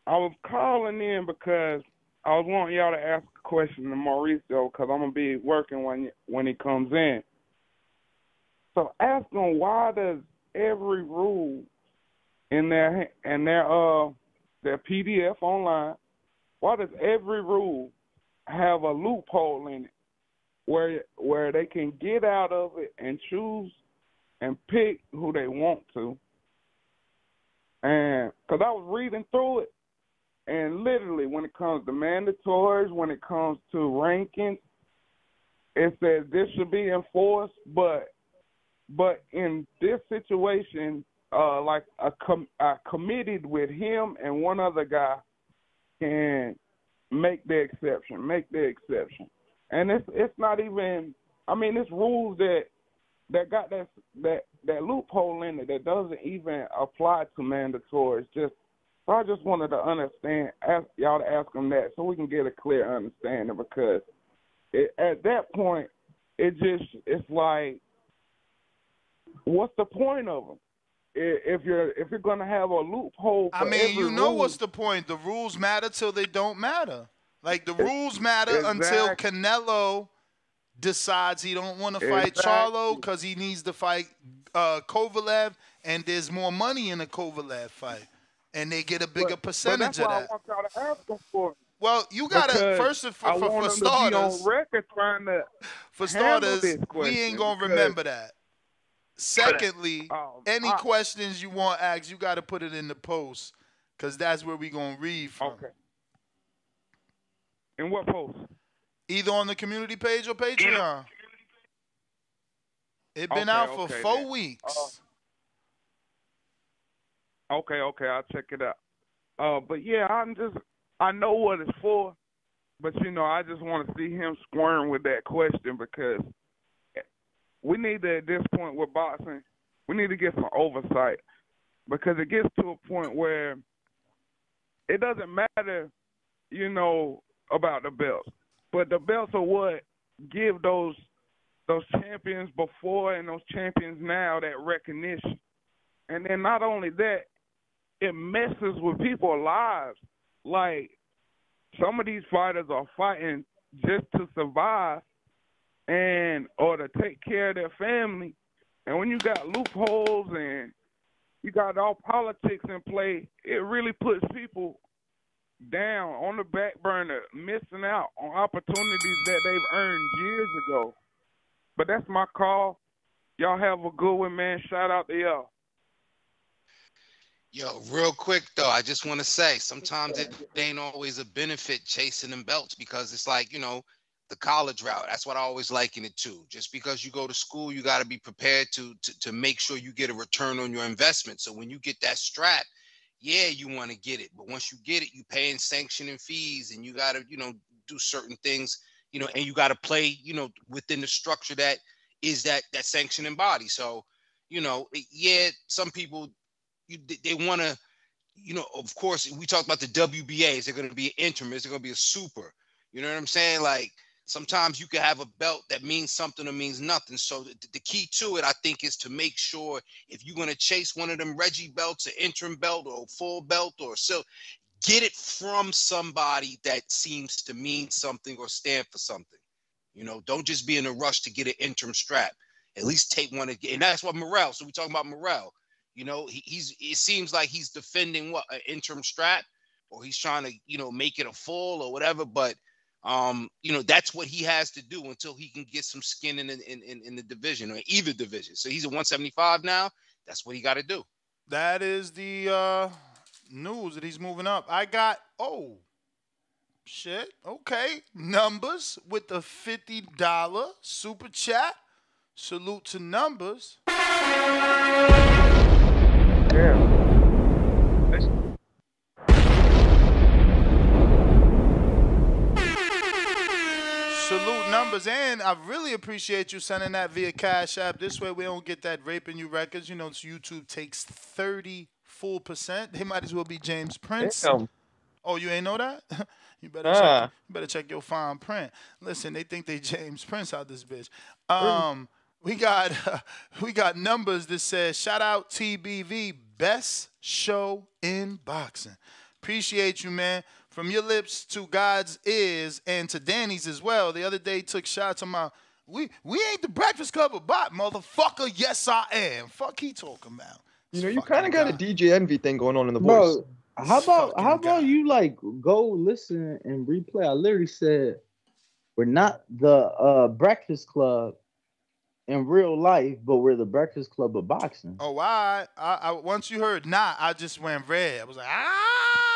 I was calling in because I was wanting y'all to ask a question to Mauricio because I'm gonna be working when when he comes in. So ask them why does every rule in their in their uh their PDF online, why does every rule have a loophole in it where where they can get out of it and choose and pick who they want to? And because I was reading through it, and literally when it comes to mandatories, when it comes to rankings, it says this should be enforced, but but in this situation, uh, like a com- I committed with him and one other guy can make the exception, make the exception, and it's it's not even. I mean, it's rules that that got that that that loophole in it that doesn't even apply to mandatory. It's just so I just wanted to understand, ask y'all to ask them that so we can get a clear understanding because it, at that point, it just it's like, what's the point of them? If you're if you're gonna have a loophole, for I mean, you know rule, what's the point? The rules matter till they don't matter. Like the rules matter until Exactly. Canelo decides he don't want to fight Exactly. Charlo because he needs to fight uh, Kovalev, and there's more money in a Kovalev fight, and they get a bigger but percentage that's of that. I want y'all to ask for. Well, you gotta Because first of for, for, for them to be starters. on record trying to For starters, we ain't gonna remember that. Secondly, Um, any questions you want asked, you got to put it in the post, cause that's where we gonna read from. Okay. In what post? Either on the community page or Patreon. It's been Okay, out for okay four then. weeks. Okay, okay, I'll check it out. Uh, but yeah, I'm just I know what it's for, but you know, I just want to see him squirm with that question because we need to at this point with boxing, we need to get some oversight because it gets to a point where it doesn't matter, you know, about the belts, but the belts are what give those those champions before and those champions now that recognition. And then not only that, it messes with people's lives. Like some of these fighters are fighting just to survive and or to take care of their family. And when you got loopholes and you got all politics in play, it really puts people down on the back burner, missing out on opportunities that they've earned years ago. But that's my call. Y'all have a good one, man. Shout out to y'all. Yo, real quick though, I just want to say sometimes it ain't always a benefit chasing them belts because it's like, you know, the college route. That's what I always liken it to. Just because you go to school, you got to be prepared to, to to make sure you get a return on your investment. So when you get that strap, yeah, you want to get it. But once you get it, you paying sanctioning fees and you got to, you know, do certain things, you know, and you got to play, you know, within the structure that is that that sanctioning body. So, you know, yeah, some people you they want to you know of course we talked about the WBA is there going to be an interim is there going to be a super you know what I'm saying like sometimes you can have a belt that means something or means nothing. So the, the key to it I think is to make sure if you're going to chase one of them Reggie belts an interim belt or full belt or so get it from somebody that seems to mean something or stand for something. You know don't just be in a rush to get an interim strap. At least take one again and that's what Morrell so we talking about Morrell. You know, he, he's it seems like he's defending what an interim strap, or he's trying to you know make it a full or whatever. But um, you know, that's what he has to do until he can get some skin in in, in, in the division or either division. So he's at 175 now. That's what he got to do. That is the uh, news that he's moving up. I got oh shit. Okay, numbers with the fifty dollar super chat. Salute to numbers. Numbers, and I really appreciate you sending that via Cash App. This way, we don't get that raping you records. You know, YouTube takes thirty full percent. They might as well be James Prince. Damn. Oh, you ain't know that? <laughs> you better Ah. check. You better check your fine print. Listen, they think they James Prince out this bitch. Um, we got <laughs> we got numbers that says shout out TBV best show in boxing. Appreciate you, man. From your lips to God's ears and to Danny's as well. The other day took shots on my we we ain't the Breakfast Club of bot, motherfucker. Yes, I am. Fuck he talking about. You know, you kind of got a DJ Envy thing going on in the voice. Bro, how about how about you like go listen and replay? I literally said we're not the uh Breakfast Club in real life, but we're the Breakfast Club of boxing. Oh, I, I, I once you heard nah, I just went red. I was like, ah.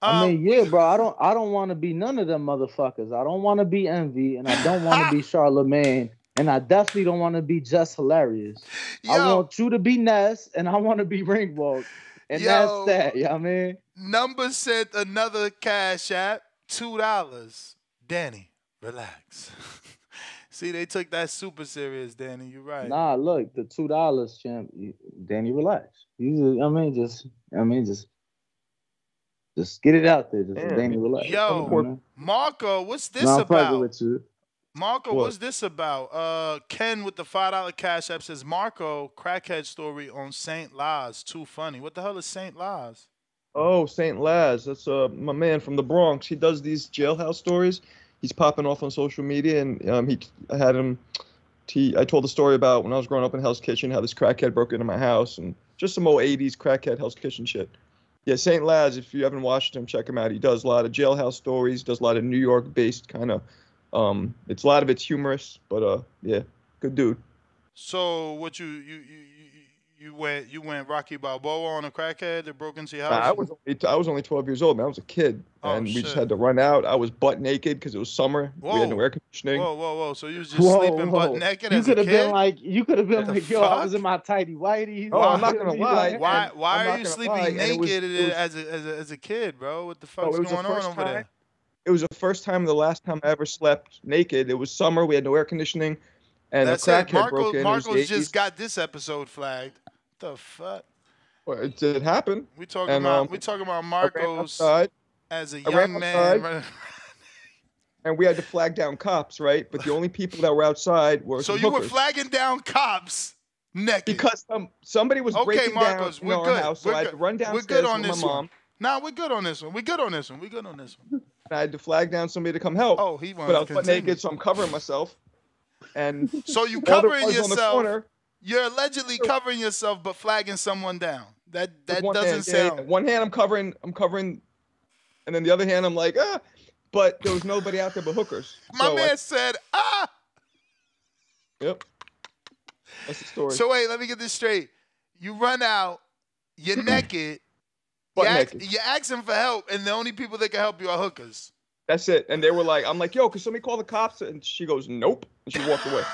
I mean, um, yeah, bro. I don't I don't want to be none of them motherfuckers. I don't want to be Envy, and I don't want to be <laughs> Charlemagne, and I definitely don't want to be just hilarious. I want you to be Ness, and I want to be Ringwalk, and Yo. that's that. You know what I mean? Number sent another cash app, two dollars. Danny, relax. <laughs> See, they took that super serious, Danny. You're right. Nah, look, the two dollars, champ. Danny, relax. You, just, I mean, just, I mean, just, just get it out there. Just Damn. Danny, relax. Yo, Marco, what's this No, I'm fucking about? with you. Marco, What? what's this about? Uh, Ken with the five dollar cash app says Marco crackhead story on Saint Laz. Too funny. What the hell is Saint Laz? Oh, Saint Laz. That's uh my man from the Bronx. He does these jailhouse stories. He's popping off on social media, and um, he I had him. He, I told the story about when I was growing up in Hell's Kitchen, how this crackhead broke into my house, and just some old '80s crackhead Hell's Kitchen shit. Yeah, Saint Laz. If you haven't watched him, check him out. He does a lot of jailhouse stories. Does a lot of New York-based kind of. Um, it's a lot of it's humorous, but uh, yeah, good dude. So what you you you you, you went you went Rocky Balboa on a crackhead that broke into your house? I was only, I was only 12 years old, man. I was a kid, Oh, and we just had to run out. I was butt naked because it was summer. We had no Whoa. air conditioning. Whoa, whoa, whoa! So you was just Whoa, sleeping butt naked You as a could have kid? been like, you could have been The like, yo, I was in my tidy whitey. Oh, I'm not gonna lie. Why why I'm are you sleeping lie, and it was- naked it was- as a, as a as a kid, bro? What the Oh, fuck's it going on over time- there? It was the first time, the last time I ever slept naked. It was summer. We had no air conditioning, and That's a crackhead Marco broke in. Marco's just 80s. got this episode flagged. What the fuck? Well, it did happen. We talking And, about um, we talking about Marcos outside, as a young man. outside. <laughs> and we had to flag down cops, right? But the only people that were outside were So you were flagging down cops naked because um, somebody was Okay, breaking Marcos, down we're good. house, so We're I had good. to run We're good on with this my one. mom. Nah, we're good on this one. We're good on this one. We're good on this one. I had to flag down somebody to come help. Oh, he But I was naked, so I'm covering myself. And <laughs> So you all covering was on the yourself. You're allegedly covering yourself, but flagging someone down. That that doesn't hand. Yeah, yeah. sound. One hand I'm covering, I'm covering, and then the other hand I'm like, ah. But there was nobody out there but hookers. My So I- man said, ah. yep. That's the story. So wait, let me get this straight. You run out, you're <clears throat> naked, Butt you're, ask- naked. you're asking for help, and the only people that can help you are hookers. That's it. And they were like, I'm like, yo, can somebody call the cops? And she goes, nope. And she walked away. <laughs>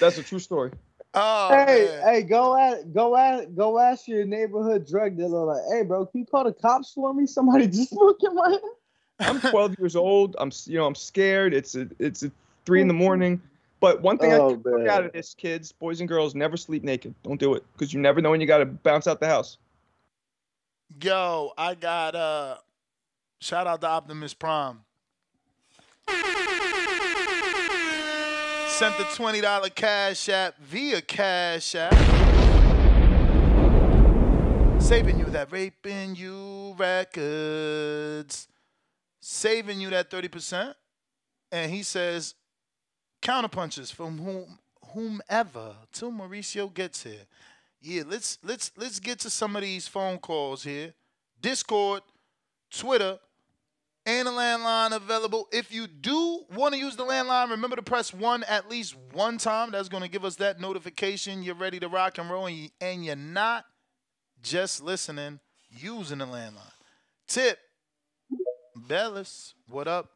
That's a true story. Oh, hey, hey, go at, go at, go ask your neighborhood drug dealer. Like, hey, bro, can you call the cops for me? Somebody <laughs> just broke in my. I'm 12 years old. I'm, you know, I'm scared. It's a, it's a three in the morning. But one thing Oh, I took man. out of this, kids, boys and girls, never sleep naked. Don't do it because you never know when you got to bounce out the house. Yo, I got uh shout out to Optimus Prime. Sent the $20 cash app via Cash App. Saving you that raping you records. Saving you that 30%. And he says, counterpunches from whom whomever till Mauricio gets here. Yeah, let's let's let's get to some of these phone calls here. Discord, Twitter, and the landline available. If you do want to use the landline, remember to press one at least one time. That's going to give us that notification. You're ready to rock and roll, and, you, and you're not just listening, using the landline. Tip, Bellis, what up?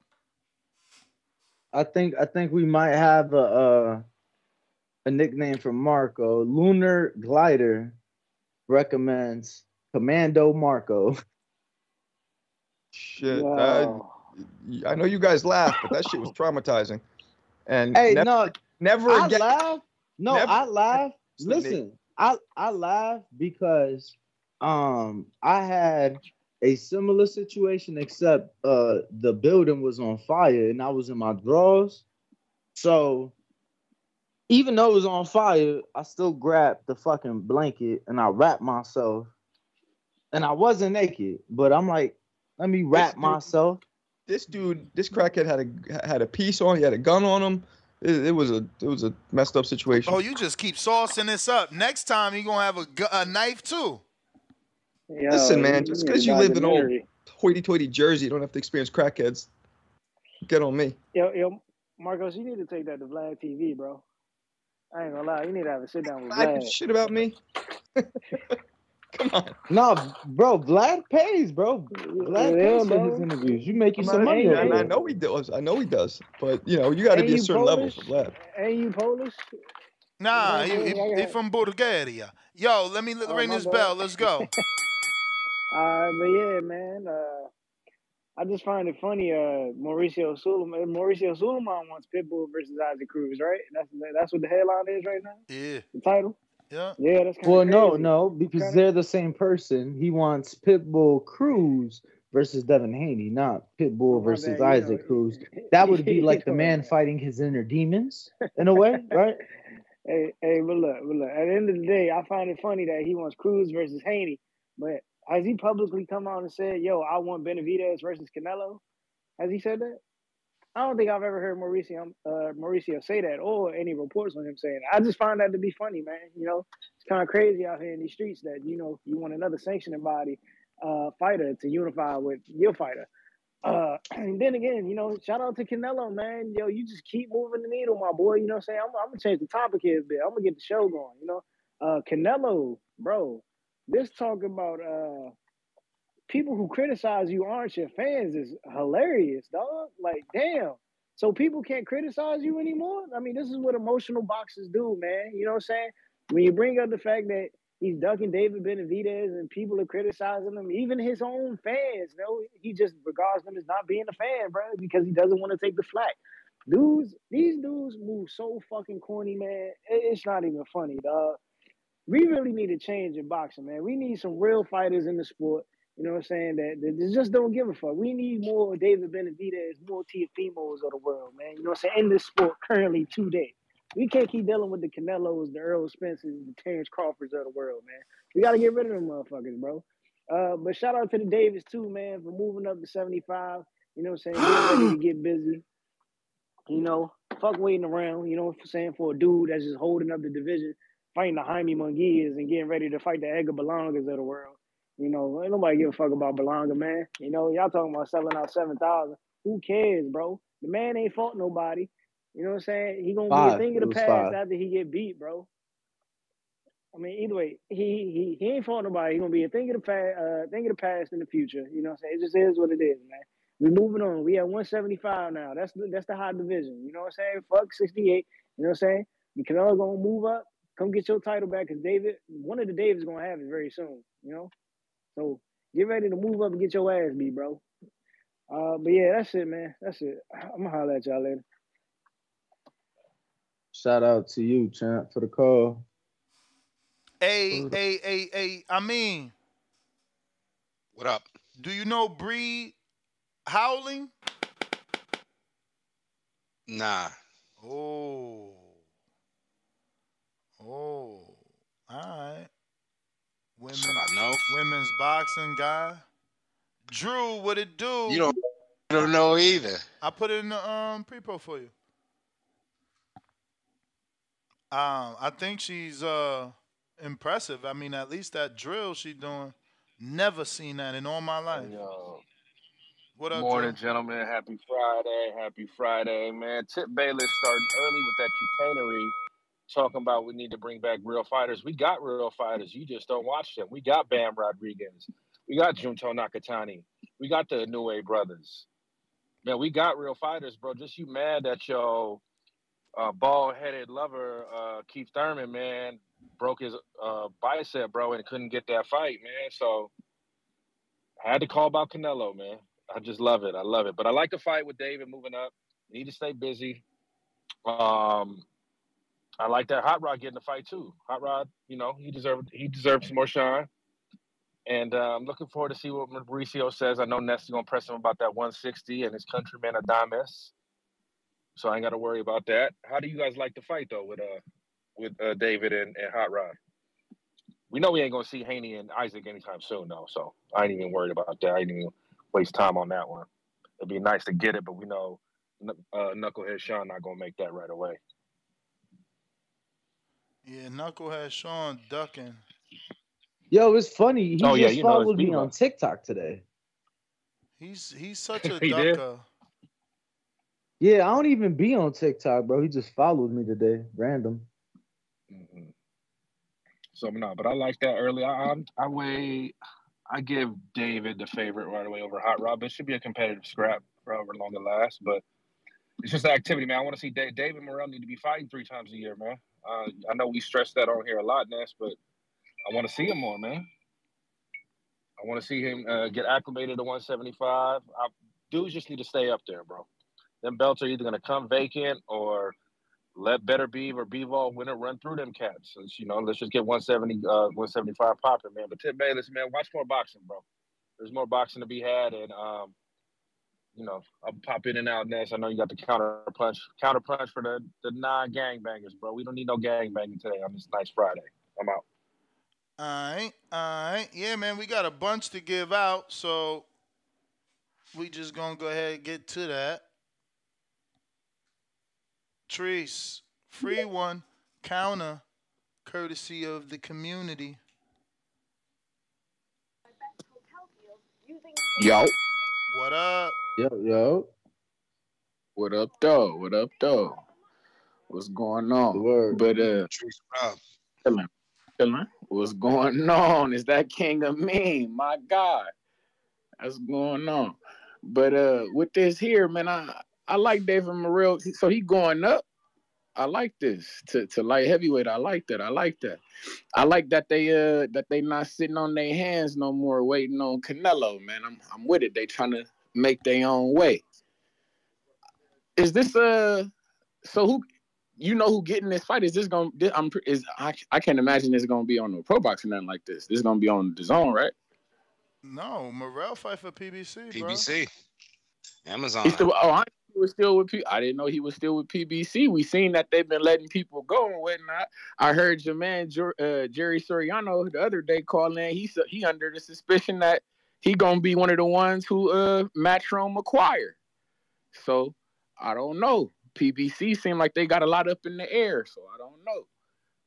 I think, I think we might have a, a, a nickname for Marco. Lunar Glider recommends Commando Marco. <laughs> Shit. Wow. I, I know you guys laugh, but that shit was traumatizing. And Hey, never, no, never I again. laugh. No, Never- I laugh. Listen, I I laugh because um I had a similar situation except uh the building was on fire and I was in my drawers. So even though it was on fire, I still grabbed the fucking blanket and I wrapped myself. And I wasn't naked, but I'm like, let me wrap dude- myself. This dude, this crackhead had a had a piece on. He had a gun on him. It, it was a it was a messed up situation. Oh, you just keep saucing this up. Next time you're gonna have a, a knife too. Listen, man, just because you live in old hoity-toity Jersey, you don't have to experience crackheads. Get on me. Yo, yo, Marcos, you need to take that to Vlad TV, bro. I ain't gonna lie, you need to have a sit down with Vlad. shit about me. <laughs> Come on. No, bro, Vlad pays, bro. Vlad Yeah, pays for bro. his interviews. You make you some not- money. and over I know he does. I know he does. But you know, you got to be a you certain level Polish? for Vlad. Ain't you Polish? Nah, Yeah, he, he, he from Bulgaria. Yo, let me Oh, ring this bad. bell. Let's go. <laughs> Uh, but yeah, man. Uh, I just find it funny. Uh, Mauricio Sulaiman, Mauricio Sulaiman wants Pitbull versus Isaac Cruz, right? That's that's what the headline is right now. Yeah. The title. Yeah. Yeah, that's kind Well, of no, crazy. no, because Kinda- they're the same person. He wants Pitbull Cruz versus Devin Haney, not Pitbull my versus bad, Isaac know. Cruz. That would be <laughs> like the man fighting his inner demons in a way, <laughs> right? Hey, hey, but look, but look. At the end of the day, I find it funny that he wants Cruz versus Haney, but has he publicly come out and said, "Yo, I want Benavidez versus Canelo"? Has he said that? I don't think I've ever heard Mauricio uh, Mauricio say that or any reports on him saying. I just find that to be funny, man. You know, it's kind of crazy out here in these streets that you know you want another sanctioning body uh, fighter to unify with your fighter. Uh, <clears throat> and then again, you know, shout out to Canelo, man. Yo, you just keep moving the needle, my boy. You know what I'm saying? I'm, I'm gonna change the topic here a bit. I'm gonna get the show going. You know, uh, Canelo, bro. This talk about uh, people who criticize you aren't your fans is hilarious, dog. Like, damn. So people can't criticize you anymore. I mean, this is what emotional boxers do, man. You know what I'm saying? When you bring up the fact that he's ducking David Benavidez and people are criticizing him, even his own fans, you know, he just regards them as not being a fan, bro, because he doesn't want to take the flack. Dudes, these dudes move so fucking corny, man. It's not even funny, dog. We really need a change in boxing, man. We need some real fighters in the sport. You know what I'm saying? That, that just don't give a fuck. We need more David Benavidez, more Teofimos of the world, man. You know what I'm saying? In this sport currently today. We can't keep dealing with the Canelos, the Errol Spences, the Terrence Crawfords of the world, man. We got to get rid of them motherfuckers, bro. Uh, but shout out to the Davis, too, man, for moving up to 75. You know what I'm saying? Ready to get busy. You know, fuck waiting around, you know what I'm saying, for a dude that's just holding up the division, fighting the Jaime Munguias and getting ready to fight the Edgar Berlangas of the world. You know, ain't nobody give a fuck about Berlanga, man. You know, y'all talking about selling out 7,000. Who cares, bro? The man ain't fought nobody. You know what I'm saying? He gonna Five. be a thing of the past five. after he get beat, bro. I mean, either way, he he, he ain't fought nobody. He gonna be a thing of the past, uh, thing of the past in the future. You know what I'm saying? It just is what it is, man. We moving on. We at 175 now. That's the, that's the high division. You know what I'm saying? Fuck 68. You know what I'm saying? The Canelo gonna move up. Come get your title back, cause David, one of the Davids gonna have it very soon. You know, so get ready to move up and get your ass beat, bro. Uh, but yeah, that's it, man. That's it. I'm gonna holler at y'all later. Shout out to you, champ, for the call. Hey, hey, hey, hey. I mean, What up? do you know Bree Howling? Nah. Oh. Oh. All right. Women, Should I know? Women's boxing guy. Drew, what it do? You don't, you don't know either. I put it in the um pre-pro for you. Um, I think she's uh impressive. I mean, at least that drill she doing. Never seen that in all my life. Yo, What up, morning, Drew? gentlemen. Happy Friday. Happy Friday, man. Tip Bayless starting early with that chicanery, talking about we need to bring back real fighters. We got real fighters. You just don't watch them. We got Bam Rodriguez. We got Junto Nakatani. We got the Inoue brothers. Man, we got real fighters, bro. Just you mad that your uh, bald-headed lover, uh, Keith Thurman, man, broke his uh, bicep, bro, and couldn't get that fight, man. So I had to call about Canelo, man. I just love it. I love it. But I like the fight with David moving up. Need to stay busy. Um, I like that Hot Rod getting the fight too. Hot Rod, you know, he deserved he deserves some more shine. And uh, I'm looking forward to see what Mauricio says. I know Ness gonna press him about that 160 and his countryman Adames. So I ain't got to worry about that. How do you guys like the fight though with uh with uh, David and, and Hot Rod? We know we ain't gonna see Haney and Isaac anytime soon though, so I ain't even worried about that. I ain't even waste time on that one. It'd be nice to get it, but we know uh, Knucklehead Sean not gonna make that right away. Yeah, Knucklehead Sean ducking. Yo, it's funny. He Oh, yeah, just you know his followed me on up. TikTok today. He's he's such <laughs> a He did? Yeah, I don't even be on TikTok, bro. He just followed me today, random. Mm-hmm. So no, but I like that early. I I, I weigh. I give David the favorite right away over Hot Rod, but it should be a competitive scrap for however long it lasts. But it's just activity, man. I want to see Dave, David Morrell need to be fighting three times a year, man. Uh, I know we stress that on here a lot, Ness, but I want to see him more, man. I want to see him uh, get acclimated to 175. I, dudes just need to stay up there, bro. Them belts are either going to come vacant or let Beterbiev or Bivol win it, run through them cats. You know, let's just get 170, uh, 175 popping, man. But Tip Bayless, man, watch more boxing, bro. there's more boxing to be had, and um, you know, I'll pop in and out next. I know you got the counter punch, counter punch for the the non gangbangers, bro. We don't need no gangbanging today on this nice Friday. I'm out. All right, all right. Yeah, man, we got a bunch to give out, so we just gonna go ahead and get to that. Treese, free one, counter, courtesy of the community. Yo. What up? Yo, yo. What up, though? What up, though? What's going on? But uh, chilling, chilling. What's going on? Is that King of Mean? My God, that's going on. But uh, with this here, man, I I like David Morrell. So he going up. I like this to to light heavyweight. I like that. I like that. I like that they uh that they not sitting on their hands no more, waiting on Canelo. Man, I'm I'm with it. They trying to make their own way. Is this uh so who you know who getting this fight? Is this gonna I'm is I I can't imagine this gonna be on no pro box or nothing like this. This is gonna be on the zone, right? No, Morrell fight for PBC. bro. PBC. Amazon. He's still, oh, I he was still with P. I didn't know he was still with PBC. We seen that they've been letting people go and whatnot. I heard your man Jer- uh, Jerry Soriano the other day call in. He he under the suspicion that he gonna be one of the ones who uh Matron McQuire. So I don't know. PBC seem like they got a lot up in the air. So I don't know.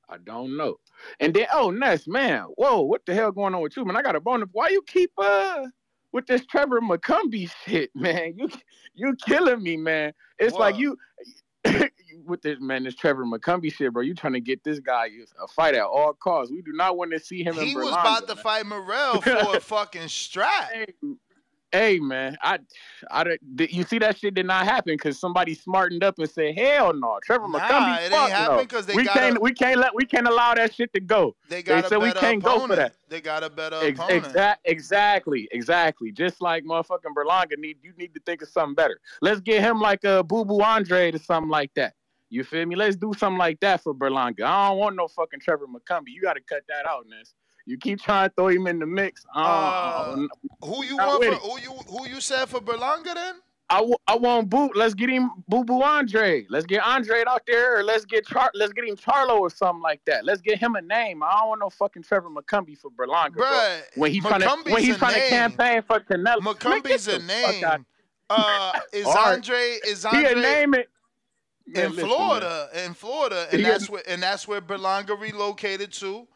I don't know. And then oh Ness, man, whoa, what the hell going on with you, man? I got a bone. Why you keep uh with this Trevor McCumby shit, <laughs> man? You you killing me, man. It's like you with this man, this Trevor McCumby shit, bro. You trying to get this guy a fight at all costs. We do not want to see him in He was Berlanga, about to man. fight Morrell <laughs> for a fucking strap. Hey man, I, I, did- you see that shit did not happen because somebody smartened up and said, "Hell no, Trevor Nah, McCumby." it ain't happen no. 'cause they we got can't, a- we can't let, we can't allow that shit to go. They got a said we better can't opponent. go for that. They got a better Ex- opponent. exa- exactly, exactly. Just like motherfucking Berlanga need, you need to think of something better. Let's get him like a Boo Boo Andre or something like that. You feel me? Let's do something like that for Berlanga. I don't want no fucking Trevor McCumby. You got to cut that out, Ness. You keep trying to throw him in the mix. Don't- Uh, Who you want for who you who you said for Berlanga then? I, w- I want Boo. Let's get him Boo Boo Andre. Let's get Andre out there, or let's get Char- let's get him Charlo or something like that. Let's get him a name. I don't want no fucking Trevor McCumby for Berlanga, bro. When he's trying to when he's a trying to campaign for Canelo. Man, get McCumby's a name. Uh, is Andre is Andre? He a name it. Man, in listen, Florida? In Florida, and He a- that's where and that's where Berlanga relocated to.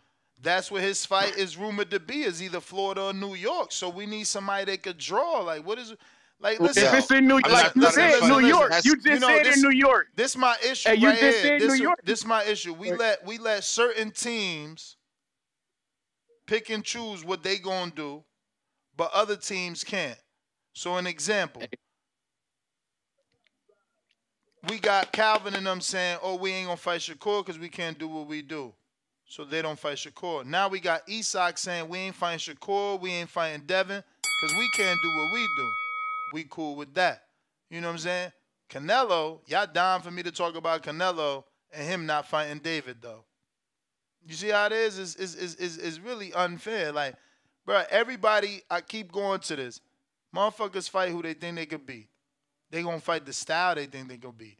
That's where his fight is rumored to be is either Florida or New York. So we need somebody that could draw. Like what is like? Well, Listen, if it's in New- listen, like you listen, said, New listen. York. You just said in this, New York. This my issue Hey, you right just here. said this, New York. this my issue. We let we let certain teams pick and choose what they gonna do, but other teams can't. So an example. We got Calvin and them saying, "Oh, we ain't gonna fight Shakur because we can't do what we do." So they don't fight Shakur. Now we got Isaac saying we ain't fighting Shakur, we ain't fighting Devin because we can't do what we do. We cool with that. You know what I'm saying? Canelo, y'all down for me to talk about Canelo and him not fighting David though. You see how it is? Is is is is is really unfair. Like, bro, everybody, I keep going to this. Motherfuckers fight who they think they could beat. They gonna fight the style they think they gonna beat.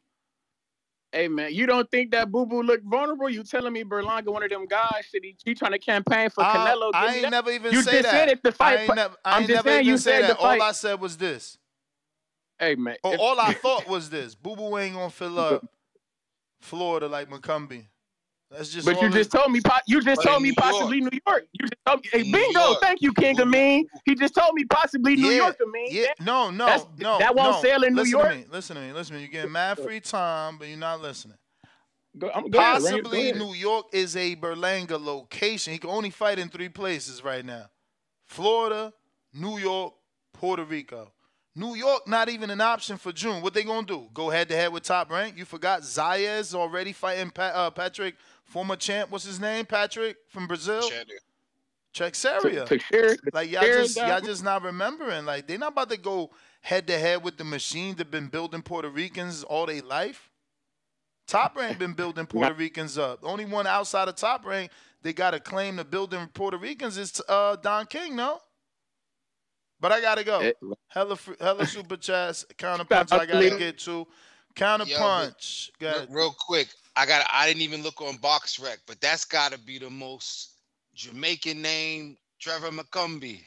Hey man, you don't think that Boo Boo look vulnerable? You telling me Berlanga one of them guys? Should he, he trying to campaign for Uh, Canelo? I ain't that. never even you say just that. said it. The fight. I ain't, never, I ain't just never saying even you say said that. All I said was this. Hey man, if- all I thought was this. Boo Boo ain't gonna fill up <laughs> Florida like McCumby. That's just. but you just told me. po- You just told me New possibly New York. You just told me. Hey, New bingo! York. Thank you, King Amin. He just told me possibly New Yeah, York. Amin. Yeah, no, no, That's- no. that won't no. sail in New listen York? To me, listen to me. Listen to me. You're getting mad free time, but you're not listening. Go, I'm, go ahead, Ray, go Possibly ahead. New York is a Berlanga location. He can only fight in three places right now: Florida, New York, Puerto Rico. New York not even an option for June. What they gonna do? Go head to head with Top Rank? You forgot Zayas already fighting Pa- uh, Patrick, former champ. What's his name? Patrick from Brazil. Teixeira. To- to Like y'all just y'all just not remembering. Like they're not about to go head to head with the machine that been building Puerto Ricans all their life. Top Rank been building <laughs> Puerto Ricans up. The only one outside of Top Rank they got a claim to building Puerto Ricans is uh, Don King. No, But I gotta go. Hella, hella super chats. <laughs> Counter punch. I gotta get to. Counter Yo, but punch. Go Real, real quick, I got. I didn't even look on BoxRec, but that's got to be the most Jamaican name, Trevor McCumby.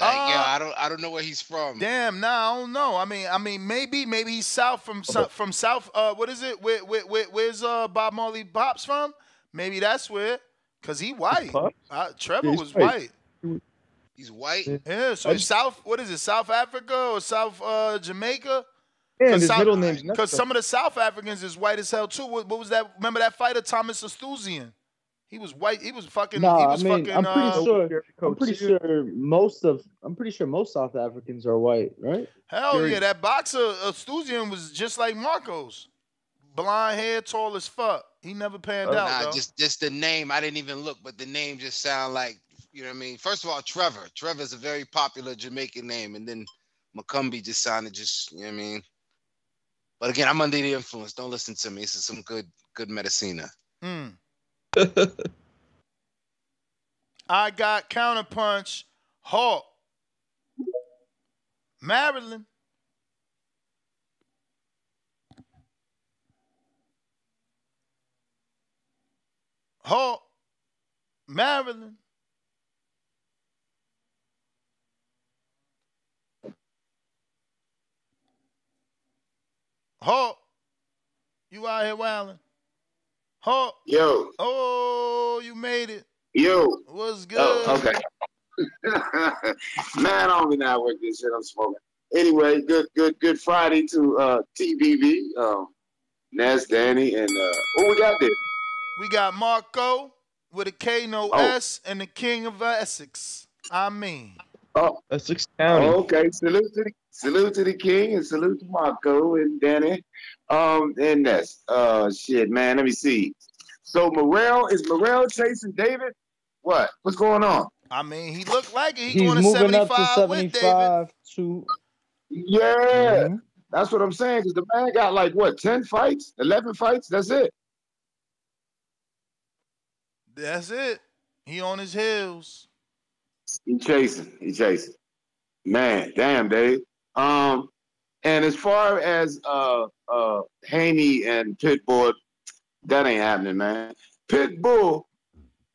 Like, yeah, Uh, I don't. I don't know where he's from. Damn, nah, I don't know. I mean, I mean, maybe, maybe he's south from sou- from south. Uh, what is it? Where, where, where, where's uh Bob Marley Pops from? Maybe that's where. Cause he white. Uh, Trevor Yeah, was white. white. He's white. Yeah, so it's South. What is it? South Africa or South uh, Jamaica? And 'Cause his South- middle name's Because some of the South Africans is white as hell too. What, what was that? Remember that fighter Thomas Oosthuizen? He was white. He was fucking. he Nah, I mean, fucking, I'm pretty uh, sure. I'm pretty sure most of. I'm pretty sure most South Africans are white, right? Hell Gary- yeah, that boxer Oosthuizen was just like Marcos, blonde hair, tall as fuck. He never panned out Nah, though. just just the name. I didn't even look, but the name just sound like you know what I mean. First of all, Trevor. Trevor's a very popular Jamaican name, and then McCumby just sounded just you know what I mean. But again, I'm under the influence. Don't listen to me. This is some good good medicina. Mm. <laughs> I got counterpunch Hawk. Maryland. Hawk. Maryland. Hawk. You out here wilding. Hawk. Yo. Oh, you made it. Yo. What's good? Oh, okay. <laughs> Man, I don't even know how work this shit. I'm smoking. Anyway, good, good, good Friday to uh, TBV, um, Nas, Danny, and uh, what we got there? We got Marco with a K no Oh. S and the King of Essex. I mean. Oh, Essex County. okay. Salute to the salute to the king and salute to Marco and Danny. Um, and Ness. Uh, shit, man. Let me see. So Morrell is Morrell chasing David? What? What's going on? I mean, he looked like it. He He's going to moving up 75, to with David. 75 to. Yeah, that's what I'm saying. Because the man got like what, ten fights, eleven fights. That's it. That's it. He on his heels. He chasing. He chasing. Man, damn, Dave. Um, and as far as uh uh Haney and Pitbull, that ain't happening, man. Pitbull,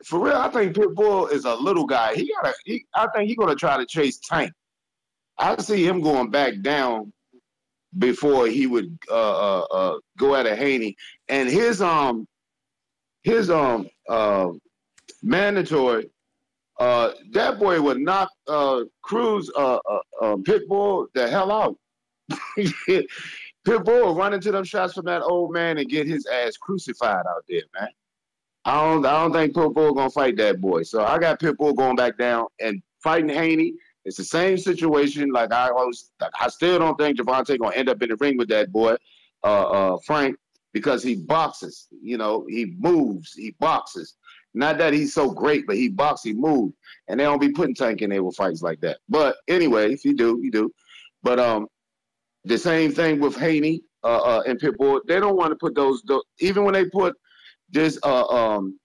for real, I think Pitbull is a little guy. He gotta. He, I think he gonna try to chase Tank. I see him going back down before he would uh uh, uh go at a Haney. And his um his um uh mandatory uh, that boy would knock uh, Cruz, uh, uh, uh, Pitbull, the hell out. <laughs> Pitbull will run into them shots from that old man and get his ass crucified out there, man. I don't, I don't think Pitbull gonna fight that boy. So I got Pitbull going back down and fighting Haney. It's the same situation. Like I was, I still don't think Gervonta gonna end up in the ring with that boy, uh, uh, Frank, because he boxes. You know, he moves, he boxes. Not that he's so great, but he box, he move, and they don't be putting Tank in there with fights like that. But anyway, if you do, you do. But um, the same thing with Haney uh, uh, and Pitbull. They don't want to put those, those even when they put this uh um.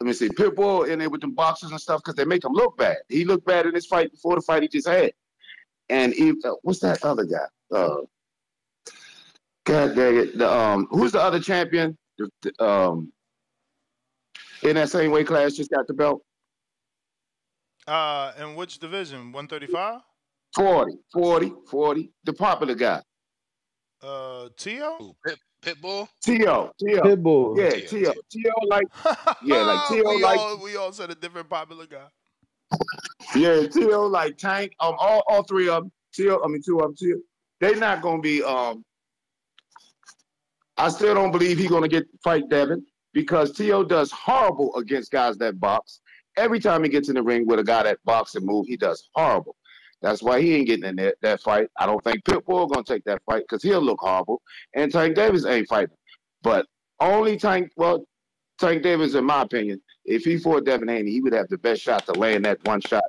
Let me see, Pitbull in there with them boxers and stuff because they make him look bad. He looked bad in this fight before the fight he just had. And he, uh, what's that other guy? Uh, God dang it! The um, who's the other champion? The- the, um, in that same weight class, just got the belt. Uh, in which division? 135? 40, 40, 40. The popular guy. Uh, Tio? Pit, Pitbull? Tio, Tio. Pitbull. Yeah, Tio Tio like, yeah, like <laughs> Tio we, like, all, we all said a different popular guy. yeah, Tio like Tank. Um, all, all three of them. T.O. I mean, two of them. T.O. They're not gonna be. Um, I still don't believe he gonna get fight Devin because T.O. does horrible against guys that box. Every time he gets in the ring with a guy that box and move, he does horrible. That's why he ain't getting in that, that fight. I don't think Pitbull gonna take that fight because he'll look horrible, and Tank Davis ain't fighting. But only Tank, well, Tank Davis, in my opinion, if he fought Devin Haney, he would have the best shot to land that one shot.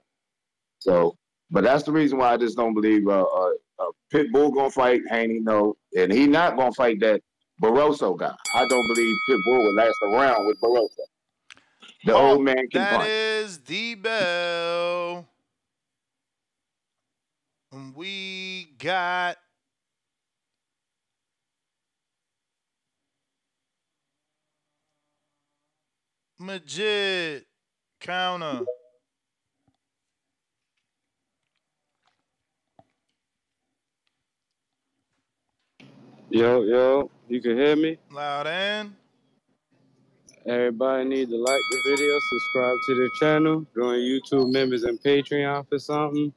So, but that's the reason why I just don't believe uh, uh, uh, Pitbull gonna fight Haney. No, and he not gonna fight that Barroso guy. I don't believe Pitbull would last around with Barroso. The old man can That punch. is the bell. And we got Majid counter. Yo, yo, you can hear me? Loud and Everybody need to like the video, subscribe to the channel, join YouTube members and Patreon for something.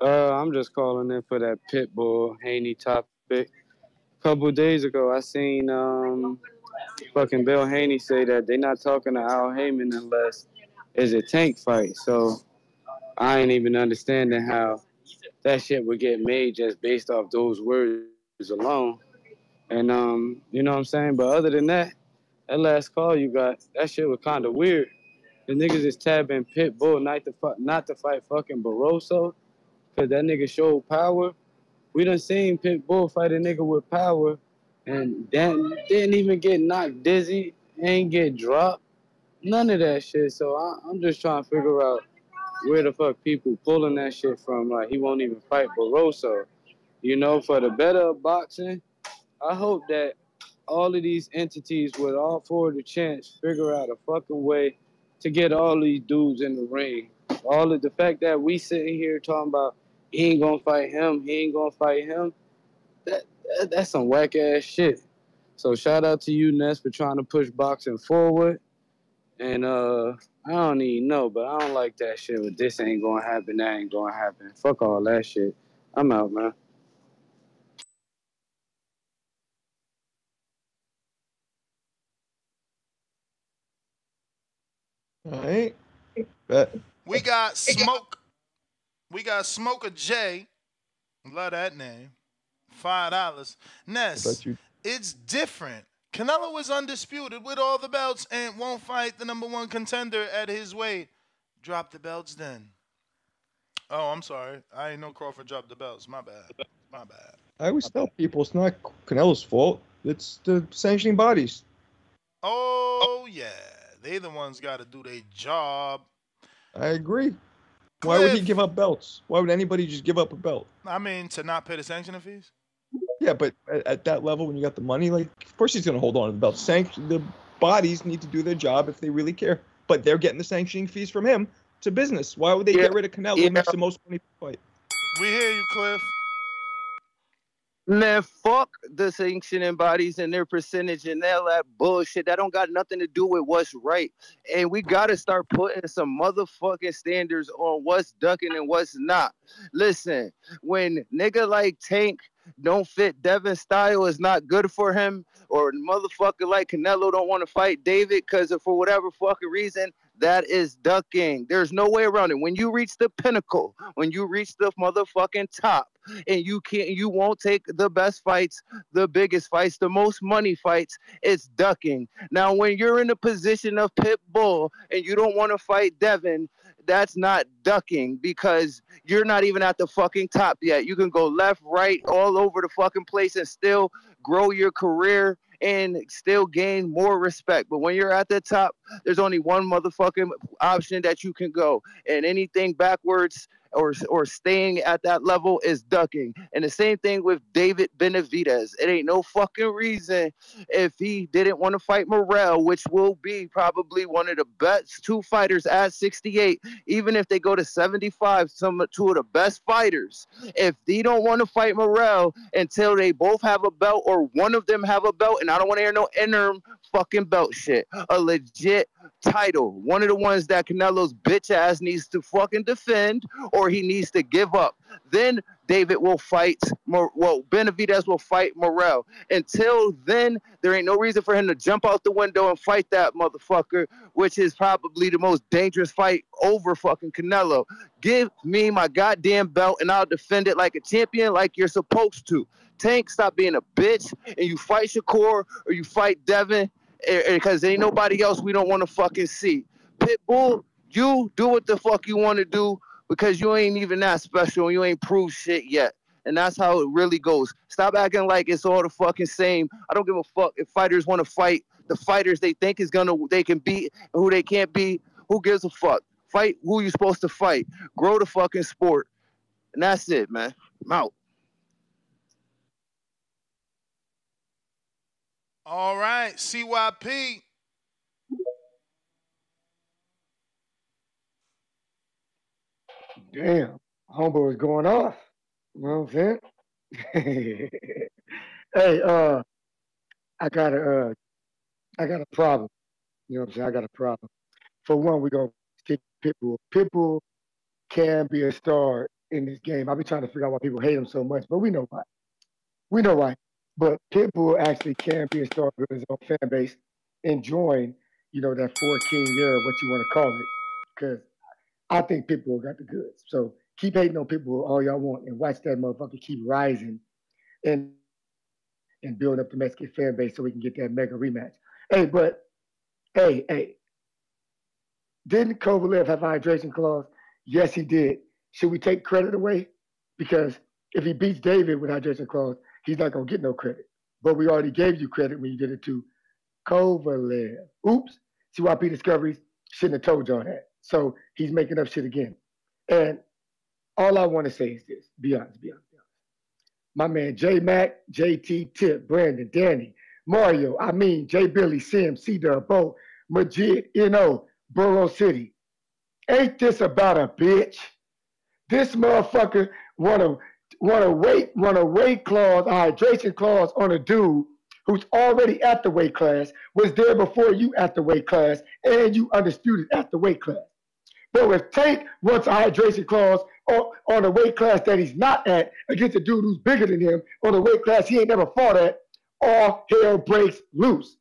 Uh, I'm just calling in for that Pitbull Haney topic. A couple days ago, I seen um, fucking Bill Haney say that they not talking to Al Haymon unless it's a tank fight. So I ain't even understanding how that shit would get made just based off those words alone. And um, you know what I'm saying? But other than that, that last call you got, that shit was kind of weird. The niggas is tabbing Pitbull not to fu- not to fight fucking Barroso, cause that nigga showed power. We done seen Pitbull fight a nigga with power, and then didn't even get knocked dizzy, ain't get dropped, none of that shit. So I, I'm just trying to figure out where the fuck people pulling that shit from. Like he won't even fight Barroso. You know, for the better of boxing, I hope that all of these entities with all four of the champs figure out a fucking way to get all these dudes in the ring. All of the fact that we sitting here talking about he ain't gonna fight him, he ain't gonna fight him. That, that that's some whack ass shit. So shout out to you, Ness, for trying to push boxing forward. And uh I don't even know, but I don't like that shit with this ain't gonna happen, that ain't gonna happen. Fuck all that shit. I'm out, man. All right. Bet. we got Smoke. We got Smoker J. Love that name. Five dollars. Ness, it's different. Canelo is undisputed with all the belts and won't fight the number one contender at his weight. Drop the belts then. Oh, I'm sorry. I ain't know Crawford dropped the belts. My bad. My bad. I always tell people it's not Canelo's fault. It's the sanctioning bodies. Oh yeah, they the ones got to do their job. I agree. Why would he give up belts? Why would anybody just give up a belt? I mean, to not pay the sanctioning fees. Yeah, but at, at that level, when you got the money, like, of course he's going to hold on to the belt. Sanction the bodies need to do their job if they really care. But they're getting the sanctioning fees from him. It's a business. Why would they get rid of Canelo? Who makes the most money per fight? We hear you, Cliff. Man, fuck the sanctioning bodies and their percentage and all that bullshit. That don't got nothing to do with what's right. And we gotta start putting some motherfucking standards on what's ducking and what's not. Listen, when nigga like Tank don't fit Devin style is not good for him, or motherfucker like Canelo don't want to fight David because for whatever fucking reason, that is ducking. There's no way around it. When you reach the pinnacle, when you reach the motherfucking top, and you can't, you won't take the best fights, the biggest fights, the most money fights. It's ducking. Now, when you're in a position of pit bull and you don't want to fight Devin, that's not ducking because you're not even at the fucking top yet. You can go left, right, all over the fucking place and still grow your career and still gain more respect. But when you're at the top, there's only one motherfucking option that you can go. And anything backwards or or staying at that level is ducking. And the same thing with David Benavidez. It ain't no fucking reason if he didn't want to fight Morrell, which will be probably one of the best two fighters at 68, even if they go to 75, some two of the best fighters. If they don't want to fight Morrell until they both have a belt or one of them have a belt, and I don't want to hear no interim fucking belt shit. A legit title. One of the ones that Canelo's bitch ass needs to fucking defend or he needs to give up. Then David will fight, well, Benavidez will fight Morrell. Until then, there ain't no reason for him to jump out the window and fight that motherfucker, which is probably the most dangerous fight over fucking Canelo. Give me my goddamn belt and I'll defend it like a champion, like you're supposed to. Tank, stop being a bitch and you fight Shakur or you fight Devin eh, eh, because ain't nobody else we don't want to fucking see. Pitbull, you do what the fuck you want to do because you ain't even that special. and You ain't proved shit yet. And that's how it really goes. Stop acting like it's all the fucking same. I don't give a fuck if fighters want to fight the fighters they think is gonna they can beat and who they can't beat. Who gives a fuck? Fight who you supposed to fight. Grow the fucking sport. And that's it, man. I'm out. All right, CYP. Damn, homeboy was going off. You know what I'm saying? <laughs> hey, uh, I got a, uh, I got a problem. You know what I'm saying? I got a problem. For one, we're gonna stick Pitbull. Pitbull can be a star in this game. I've been trying to figure out why people hate him so much, but we know why. We know why. But Pitbull actually can be a star with his own fan base, enjoying, you know, that four king year, what you want to call it. Because I think Pitbull got the goods. So keep hating on Pitbull all y'all want and watch that motherfucker keep rising and and build up the Mexican fan base so we can get that mega rematch. Hey, but hey, hey, didn't Kovalev have hydration clause? Yes, he did. Should we take credit away? Because if he beats David with hydration clause, he's not gonna get no credit. But we already gave you credit when you did it to Kovalev. Oops. CYP Discoveries shouldn't have told y'all that. So he's making up shit again. And all I want to say is this: be honest, be honest, be honest. My man J Mac, JT, Tip, Brandon, Danny, Mario, I mean J Billy, Sim, C Dub, Bo, Majid, N.O., Burrow City. Ain't this about a bitch? This motherfucker wanna wanna wait, wanna weight clause, hydration clause on a dude who's already at the weight class, was there before you at the weight class, and you undisputed at the weight class. But if Tank wants a hydration clause on, on a weight class that he's not at against a dude who's bigger than him on a weight class he ain't never fought at, all hell breaks loose.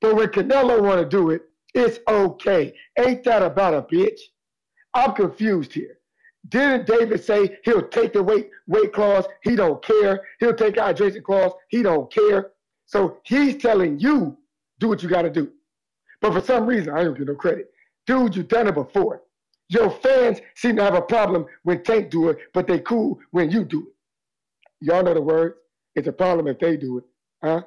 But when Canelo want to do it, it's okay. Ain't that about a bitch? I'm confused here. Didn't David say he'll take the weight weight clause? He don't care. He'll take a hydration clause. He don't care. So he's telling you do what you got to do. But for some reason, I don't give no credit. Dude, you've done it before. Your fans seem to have a problem when Tank do it, but they cool when you do it. Y'all know the words. It's a problem if they do it, huh?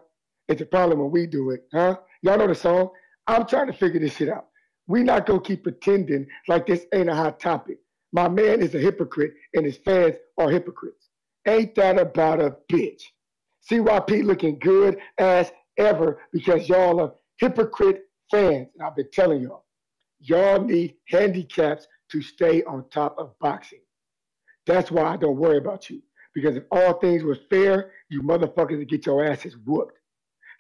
It's a problem when we do it, huh? Y'all know the song. I'm trying to figure this shit out. We not gonna keep pretending like this ain't a hot topic. My man is a hypocrite, and his fans are hypocrites. Ain't that about a bitch? CYP looking good as ever because y'all are hypocrite fans. And I've been telling y'all, y'all need handicaps to stay on top of boxing. That's why I don't worry about you. Because if all things were fair, you motherfuckers would get your asses whooped.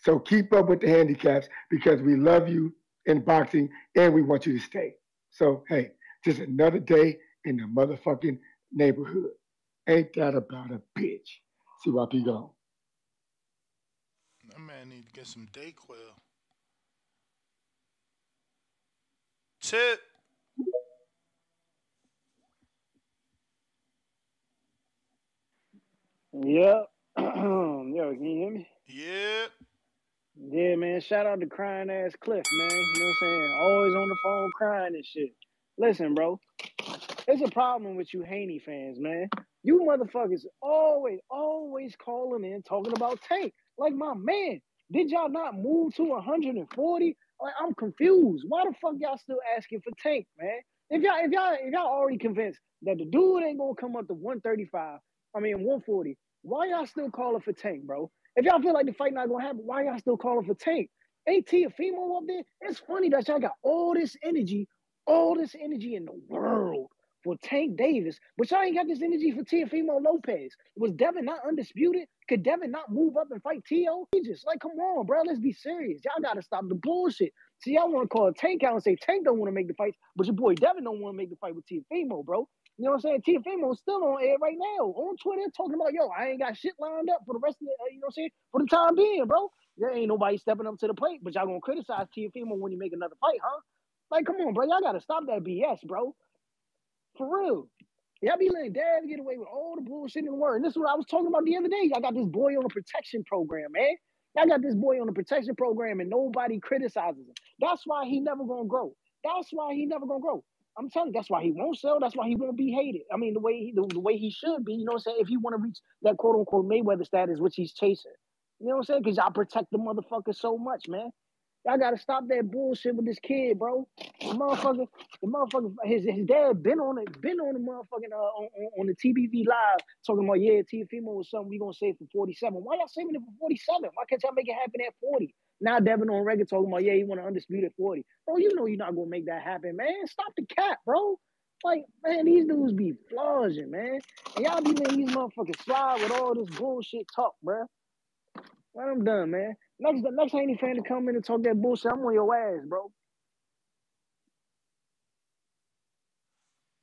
So keep up with the handicaps because we love you in boxing and we want you to stay. So hey, just another day in the motherfucking neighborhood. Ain't that about a bitch? CYP gone. That man need to get some Dayquil. Tip. Yep. <clears throat> Yo, can you hear me? Yeah. Yeah, man. Shout out to crying ass Cliff, man. You know what I'm saying? Always on the phone crying and shit. Listen, bro. It's a problem with you Haney fans, man. You motherfuckers always, always calling in talking about Tank. Like my man. Did y'all not move to 140? Like I'm confused. Why the fuck y'all still asking for Tank, man? If y'all if y'all if y'all already convinced that the dude ain't gonna come up to 135, I mean 140, why y'all still calling for Tank, bro? If y'all feel like the fight not gonna happen, why y'all still calling for Tank? AT a female up there? It's funny that y'all got all this energy, all this energy in the world for Tank Davis, but y'all ain't got this energy for Teofimo Lopez. Was Devin not undisputed? Could Devin not move up and fight Tio? He just like, come on, bro, let's be serious. Y'all gotta stop the bullshit. See, y'all want to call a Tank out and say Tank don't want to make the fights, but your boy Devin don't want to make the fight with Teofimo, bro. You know what I'm saying? Teofimo's still on air right now on Twitter talking about, yo, I ain't got shit lined up for the rest of the, uh, you know what I'm saying? For the time being, bro. There ain't nobody stepping up to the plate, but y'all gonna criticize Teofimo when you make another fight, huh? Like, come on, bro. Y'all gotta stop that BS, bro. For real. Y'all be letting dad get away with all the bullshit in the world. And this is what I was talking about the other day. Y'all got this boy on a protection program, man. Y'all got this boy on a protection program and nobody criticizes him. That's why he never gonna grow. That's why he never gonna grow. I'm telling you, that's why he won't sell. That's why he won't be hated. I mean, the way he, the, the way he should be. You know what I'm saying? If he want to reach that quote unquote Mayweather status, which he's chasing. You know what I'm saying? Because y'all protect the motherfucker so much, man. Y'all gotta stop that bullshit with this kid, bro. The motherfucker, the motherfucker, his his dad been on it, been on the motherfucking uh on, on, the TBV live talking about yeah, Teofimo was something we gonna save for 47. Why y'all saving it for 47? Why can't y'all make it happen at 40? Now Devin on record talking about yeah, he want to undisputed 40. Bro, you know you're not gonna make that happen, man. Stop the cap, bro. Like, man, these dudes be flogging, man. And y'all be letting these motherfuckers slide with all this bullshit talk, bro. When I'm done, man. Next, the next Haney fan to come in and talk that bullshit, I'm on your ass, bro.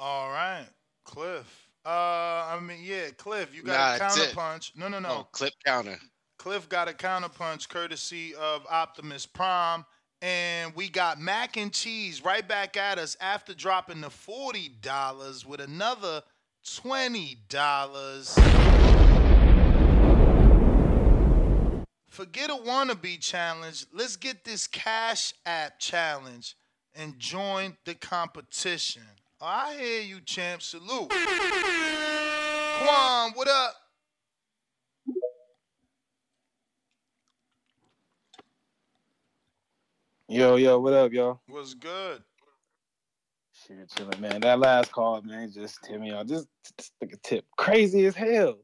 All right, Cliff. Uh, I mean, yeah, Cliff, you got Nah, a it's counter punch. No, no, no. Oh, clip counter. Cliff got a counter punch courtesy of Optimus Prime. And we got mac and cheese right back at us after dropping the $40 with another $20. Forget a wannabe challenge. Let's get this Cash App challenge and join the competition. Oh, I hear you, champ. Salute. Quan, what up? Yo, yo, what up, y'all? What's good? Shit, chilling, man. That last call, man, just tip me off. Just, just like a tip, crazy as hell.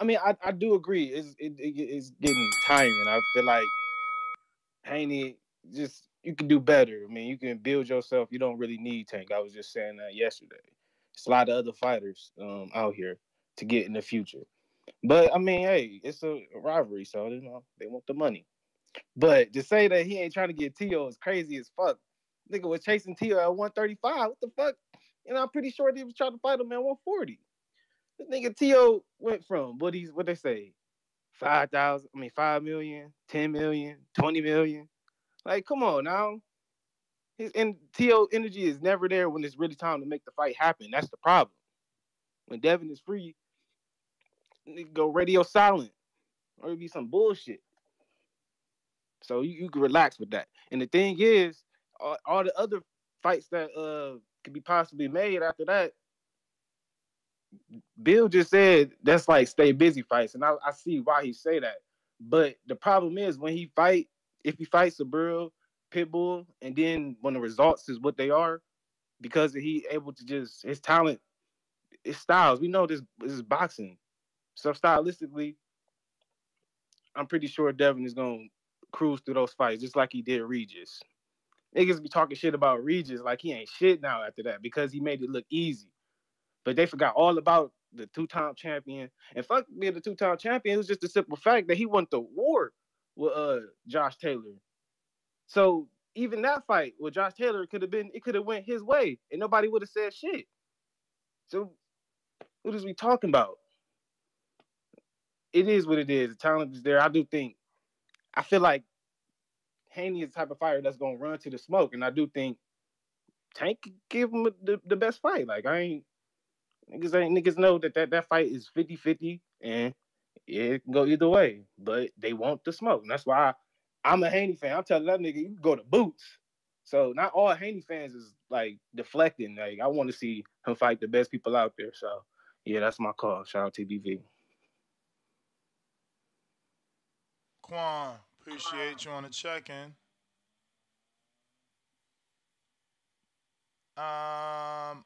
I mean, I, I do agree. It's it, it, it's getting tiring. I feel like Haney just you can do better. I mean, you can build yourself. You don't really need Tank. I was just saying that yesterday. It's a lot of other fighters um out here to get in the future. But I mean, hey, it's a rivalry, so you know they want the money. But to say that he ain't trying to get Tio is crazy as fuck. Nigga was chasing Tio at 135. What the fuck? And I'm pretty sure he was trying to fight him at 140. This nigga Tio went from what he's what they say, five thousand, I mean five million, 10 million, 20 million. Like, come on now. His and Tio energy is never there when it's really time to make the fight happen. That's the problem. When Devin is free, go radio silent. Or it be some bullshit. So you, you can relax with that. And the thing is, all, all the other fights that uh could be possibly made after that, Bill just said that's like stay busy fights, and I, I see why he say that. But the problem is when he fight, if he fights a Subriel, Pitbull, and then when the results is what they are, because he able to just his talent, his styles. We know this, this is boxing, so stylistically, I'm pretty sure Devin is gonna cruise through those fights just like he did Regis. Niggas be talking shit about Regis like he ain't shit now after that because he made it look easy. But they forgot all about the two-time champion. And fuck being the two-time champion, it was just the simple fact that he won the war with uh Josh Taylor. So even that fight with Josh Taylor could have been it could have went his way and nobody would have said shit. So what is we talking about? It is what it is. The talent is there. I do think I feel like Haney is the type of fighter that's gonna run to the smoke, and I do think Tank could give him the, the best fight. Like I ain't niggas ain't niggas know that that, that fight is 50-50 and it can go either way. But they want the smoke. And that's why I'm a Haney fan. I'm telling that nigga you go to boots. So not all Haney fans is like deflecting. Like I want to see him fight the best people out there. So yeah, that's my call. Shout out to TBV. Quan, appreciate you on the check-in. Um,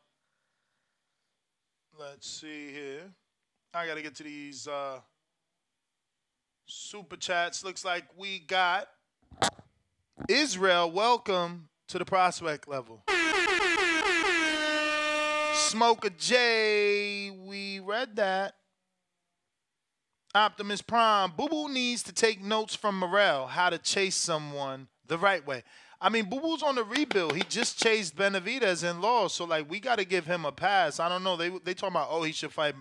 let's see here. I gotta get to these uh, super chats. Looks like we got Israel. Welcome to the prospect level. Smoker J, we read that. Optimus Prime, Boo Boo needs to take notes from Morrell how to chase someone the right way. I mean, Boo Boo's on the rebuild. He just chased Benavidez and lost, so like we got to give him a pass. I don't know. They they talking about oh he should fight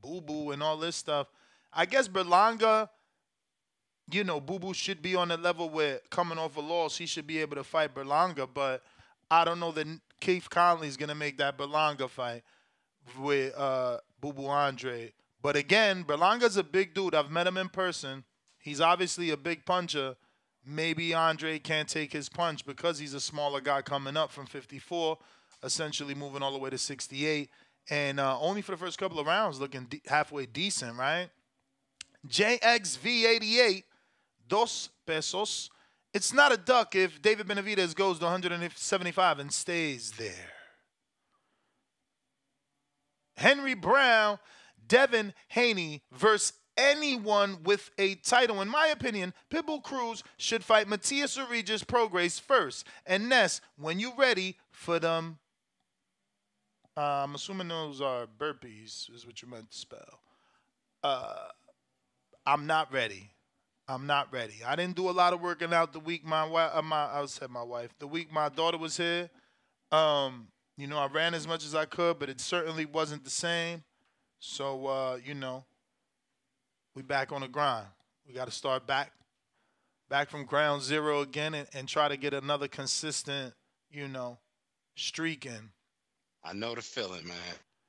Boo Boo and all this stuff. I guess Berlanga, you know, Boo Boo should be on the level where coming off a loss he should be able to fight Berlanga, but I don't know that Keith Connolly's gonna make that Berlanga fight with uh, Boo Boo Andre. But again, Berlanga's a big dude. I've met him in person. He's obviously a big puncher. Maybe Andre can't take his punch because he's a smaller guy coming up from 54, essentially moving all the way to 68. And uh, only for the first couple of rounds looking de- halfway decent, right? JXV88, dos pesos. It's not a duck if David Benavidez goes to 175 and stays there. Henry Brown, Devin Haney versus anyone with a title. In my opinion, Pitbull Cruz should fight Matias Regis Prograis first. And Ness, when you ready for them, uh, I'm assuming those are burpees, is what you meant to spell. Uh, I'm not ready. I'm not ready. I didn't do a lot of working out the week my wife, uh, my I said my wife, the week my daughter was here. Um, you know, I ran as much as I could, but it certainly wasn't the same. So, uh, you know, we back on the grind. We got to start back, back from ground zero again, and, and try to get another consistent, you know, streak in. I know the feeling, man.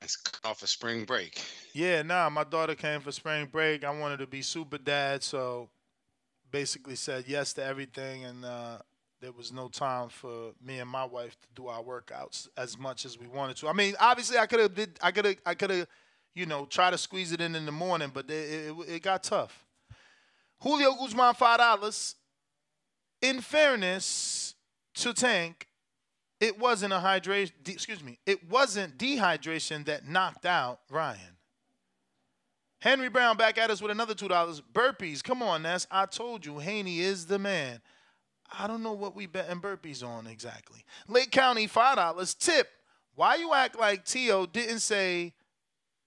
It's off of spring break. Yeah, nah, my daughter came for spring break. I wanted to be super dad, so basically said yes to everything, and uh, there was no time for me and my wife to do our workouts as much as we wanted to. I mean, obviously, I could have did, I could have, I could have, you know, try to squeeze it in in the morning, but it, it, got tough. Julio Guzman five dollars. In fairness to Tank, it wasn't a hydration. Excuse me, it wasn't dehydration that knocked out Ryan. Henry Brown back at us with another two dollars. Burpees, come on, Ness. I told you, Haney is the man. I don't know what we betting burpees on exactly. Lake County, five dollars. Tip. Why you act like Tio didn't say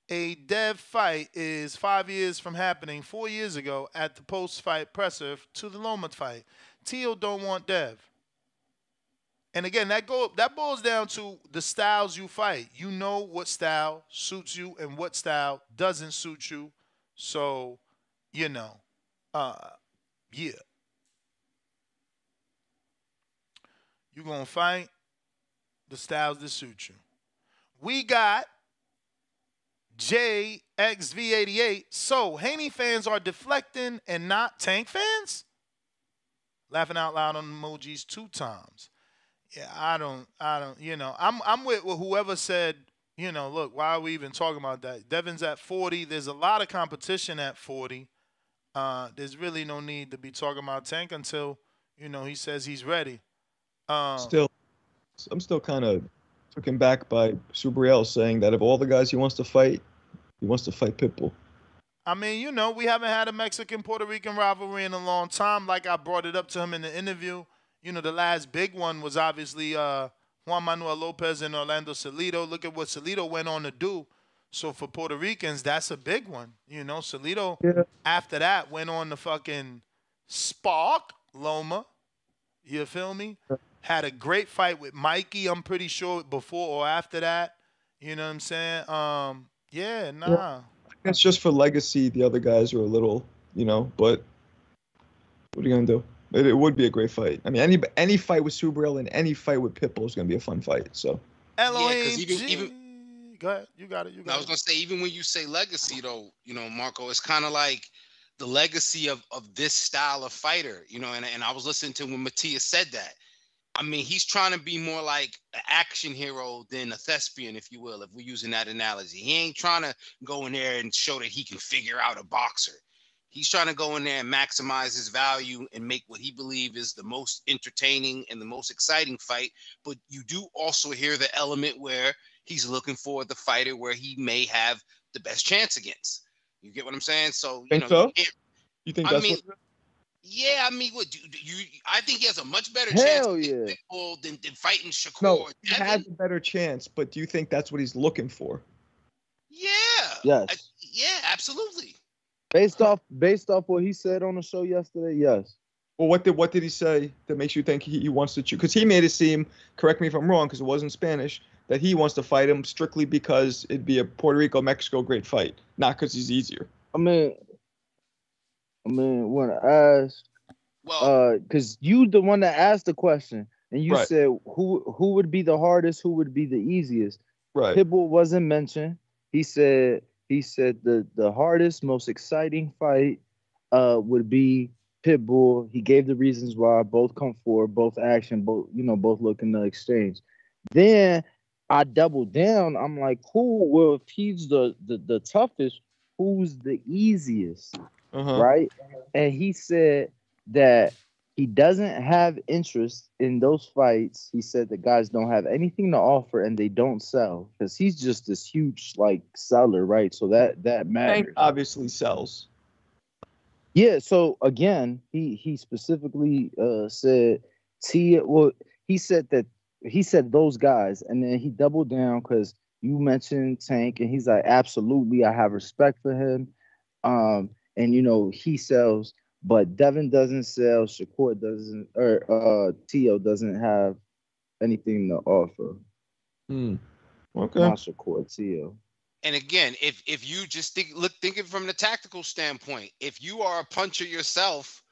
a dev fight is five years from happening four years ago at the post-fight presser to the Loma fight? Tio don't want dev. And again, that go that boils down to the styles you fight. You know what style suits you and what style doesn't suit you. So, you know, uh, yeah. You're gonna fight the styles that suit you. We got JXV88. So Haney fans are deflecting and not Tank fans? Laughing out loud on emojis two times. Yeah, I don't, I don't, you know, I'm, I'm with whoever said, you know, look, why are we even talking about that? Devin's at 40. There's a lot of competition at 40. Uh, there's really no need to be talking about Tank until, you know, he says he's ready. Um, still, I'm still kind of taken back by Subriel saying that of all the guys he wants to fight, he wants to fight Pitbull. I mean, you know, we haven't had a Mexican Puerto Rican rivalry in a long time. Like I brought it up to him in the interview. You know, the last big one was obviously uh, Juan Manuel Lopez and Orlando Salido. Look at what Salido went on to do. So for Puerto Ricans, that's a big one. You know, Salido yeah. after that went on to fucking spark Loma. You feel me? Had a great fight with Mikey, I'm pretty sure, before or after that. You know what I'm saying? Um, yeah, nah. Yeah. It's just for legacy. The other guys are a little, you know, but what are you gonna do? It, it would be a great fight. I mean, any any fight with Subriel and any fight with Pitbull is gonna be a fun fight. So. Elohim, yeah, even, even go ahead. You got it. You got I was gonna say even when you say legacy though, you know, Marco, it's kind of like the legacy of of this style of fighter. You know, and and I was listening to when Matias said that. I mean, he's trying to be more like an action hero than a thespian, if you will, if we're using that analogy. He ain't trying to go in there and show that he can figure out a boxer. He's trying to go in there and maximize his value and make what he believes is the most entertaining and the most exciting fight. But you do also hear the element where he's looking for the fighter where he may have the best chance against. You get what I'm saying? So you think know, so? You, you think I that's mean, what... Yeah, I mean, what do, do, you? I think he has a much better Hell chance yeah. than, than fighting Shakur. No, he has a better chance, but do you think that's what he's looking for? Yeah. Yes. I, yeah, absolutely. Based off based off what he said on the show yesterday, yes. Well, what did what did he say that makes you think he, he wants to choose? Because he made it seem, correct me if I'm wrong, because it wasn't Spanish, that he wants to fight him strictly because it'd be a Puerto Rico Mexico great fight, not because he's easier. I mean, I mean, when I asked, well, uh, because you the one that asked the question, and you Right. said who who would be the hardest, who would be the easiest. Right. Pitbull wasn't mentioned. He said he said the the hardest, most exciting fight uh would be Pitbull. He gave the reasons why. Both come forward, both action, both you know, both looking to exchange. Then I doubled down. I'm like, who? Well, if he's the the, the toughest, who's the easiest? Uh-huh. right? And he said that he doesn't have interest in those fights. He said the guys don't have anything to offer and they don't sell because he's just this huge like seller, right? So that that matters. Tank obviously sells. Yeah. So again, he he specifically uh, said T. Well, he said that he said those guys, and then he doubled down because you mentioned Tank, and he's like, absolutely, I have respect for him. Um, and you know he sells, but Devin doesn't sell. Shakur doesn't, or uh, Tio doesn't have anything to offer. Hmm. Okay. Not Shakur, Tio. And again, if if you just think look think it from the tactical standpoint, if you are a puncher yourself,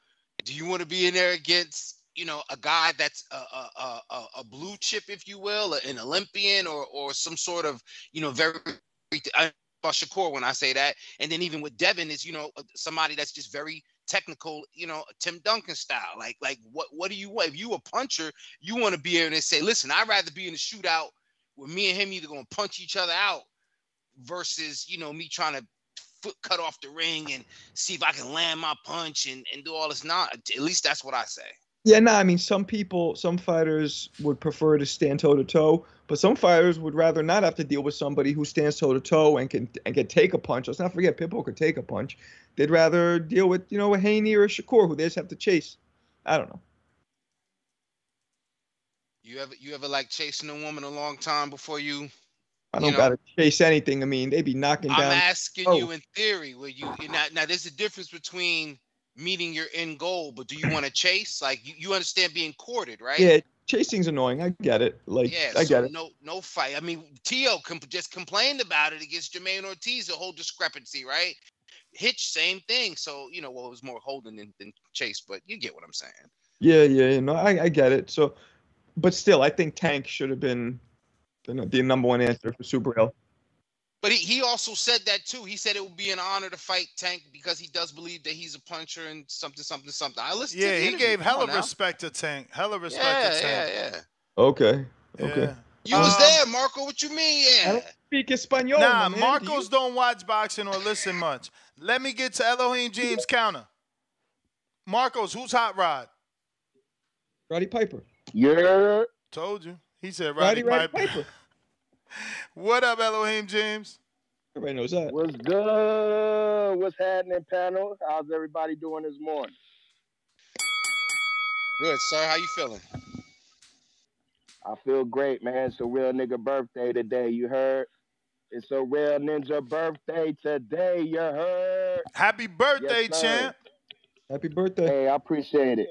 do you want to be in there against you know a guy that's a, a, a, a blue chip, if you will, an Olympian or or some sort of you know very I, about Shakur when I say that, and then even with Devin is you know uh, somebody that's just very technical, you know, Tim Duncan style. Like like what what do you want? If you a puncher, you want to be able to say, listen, I'd rather be in a shootout with me and him either gonna punch each other out versus you know me trying to foot cut off the ring and see if I can land my punch and, and do all this not at least that's what I say. Yeah, no, I mean some people, some fighters would prefer to stand toe to toe, but some fighters would rather not have to deal with somebody who stands toe to toe and can and can take a punch. Let's not forget Pitbull could take a punch. They'd rather deal with you know a Haney or a Shakur who they just have to chase. I don't know. You ever you ever like chasing a woman a long time before you I don't know, gotta chase anything. I mean, they'd be knocking down. I'm asking Oh. you in theory, where you now, now there's a difference between meeting your end goal, but do you want to chase? Like you, you understand being courted, right? Yeah, chasing's annoying. I get it. Like Yeah, I so get it. no no fight. I mean, Tio com- just complained about it against Jermaine Ortiz, a whole discrepancy, right? Hitch, same thing. So you know, well, it was more holding than, than chase, but you get what I'm saying. Yeah, yeah, yeah. No, I, I get it. So, but still, I think Tank should have been the, the number one answer for Subriel. But he, he also said that too. He said it would be an honor to fight Tank because he does believe that he's a puncher and something, something, something. I listened to Yeah, he interview. gave Come on hella respect to Tank. Hella respect Yeah, to yeah, Tank. yeah. Okay. Okay. You was Um, there, Marco. What you mean? Yeah. Speak Espanol. Nah, man. Marcos don't watch boxing or listen much. Let me get to Elohim James counter. Marcos, who's hot rod? Roddy Piper. Yeah. Told you. He said Roddy, Roddy, Roddy Piper. <laughs> Piper. what up, Elohim James? Everybody knows that. What's good? What's happening, panel? How's everybody doing this morning? Good, sir. How you feeling? I feel great, man. It's a real nigga birthday today. You heard? It's a real ninja birthday today. You heard? Happy birthday, Yes, champ. Happy birthday. Hey, I appreciate it.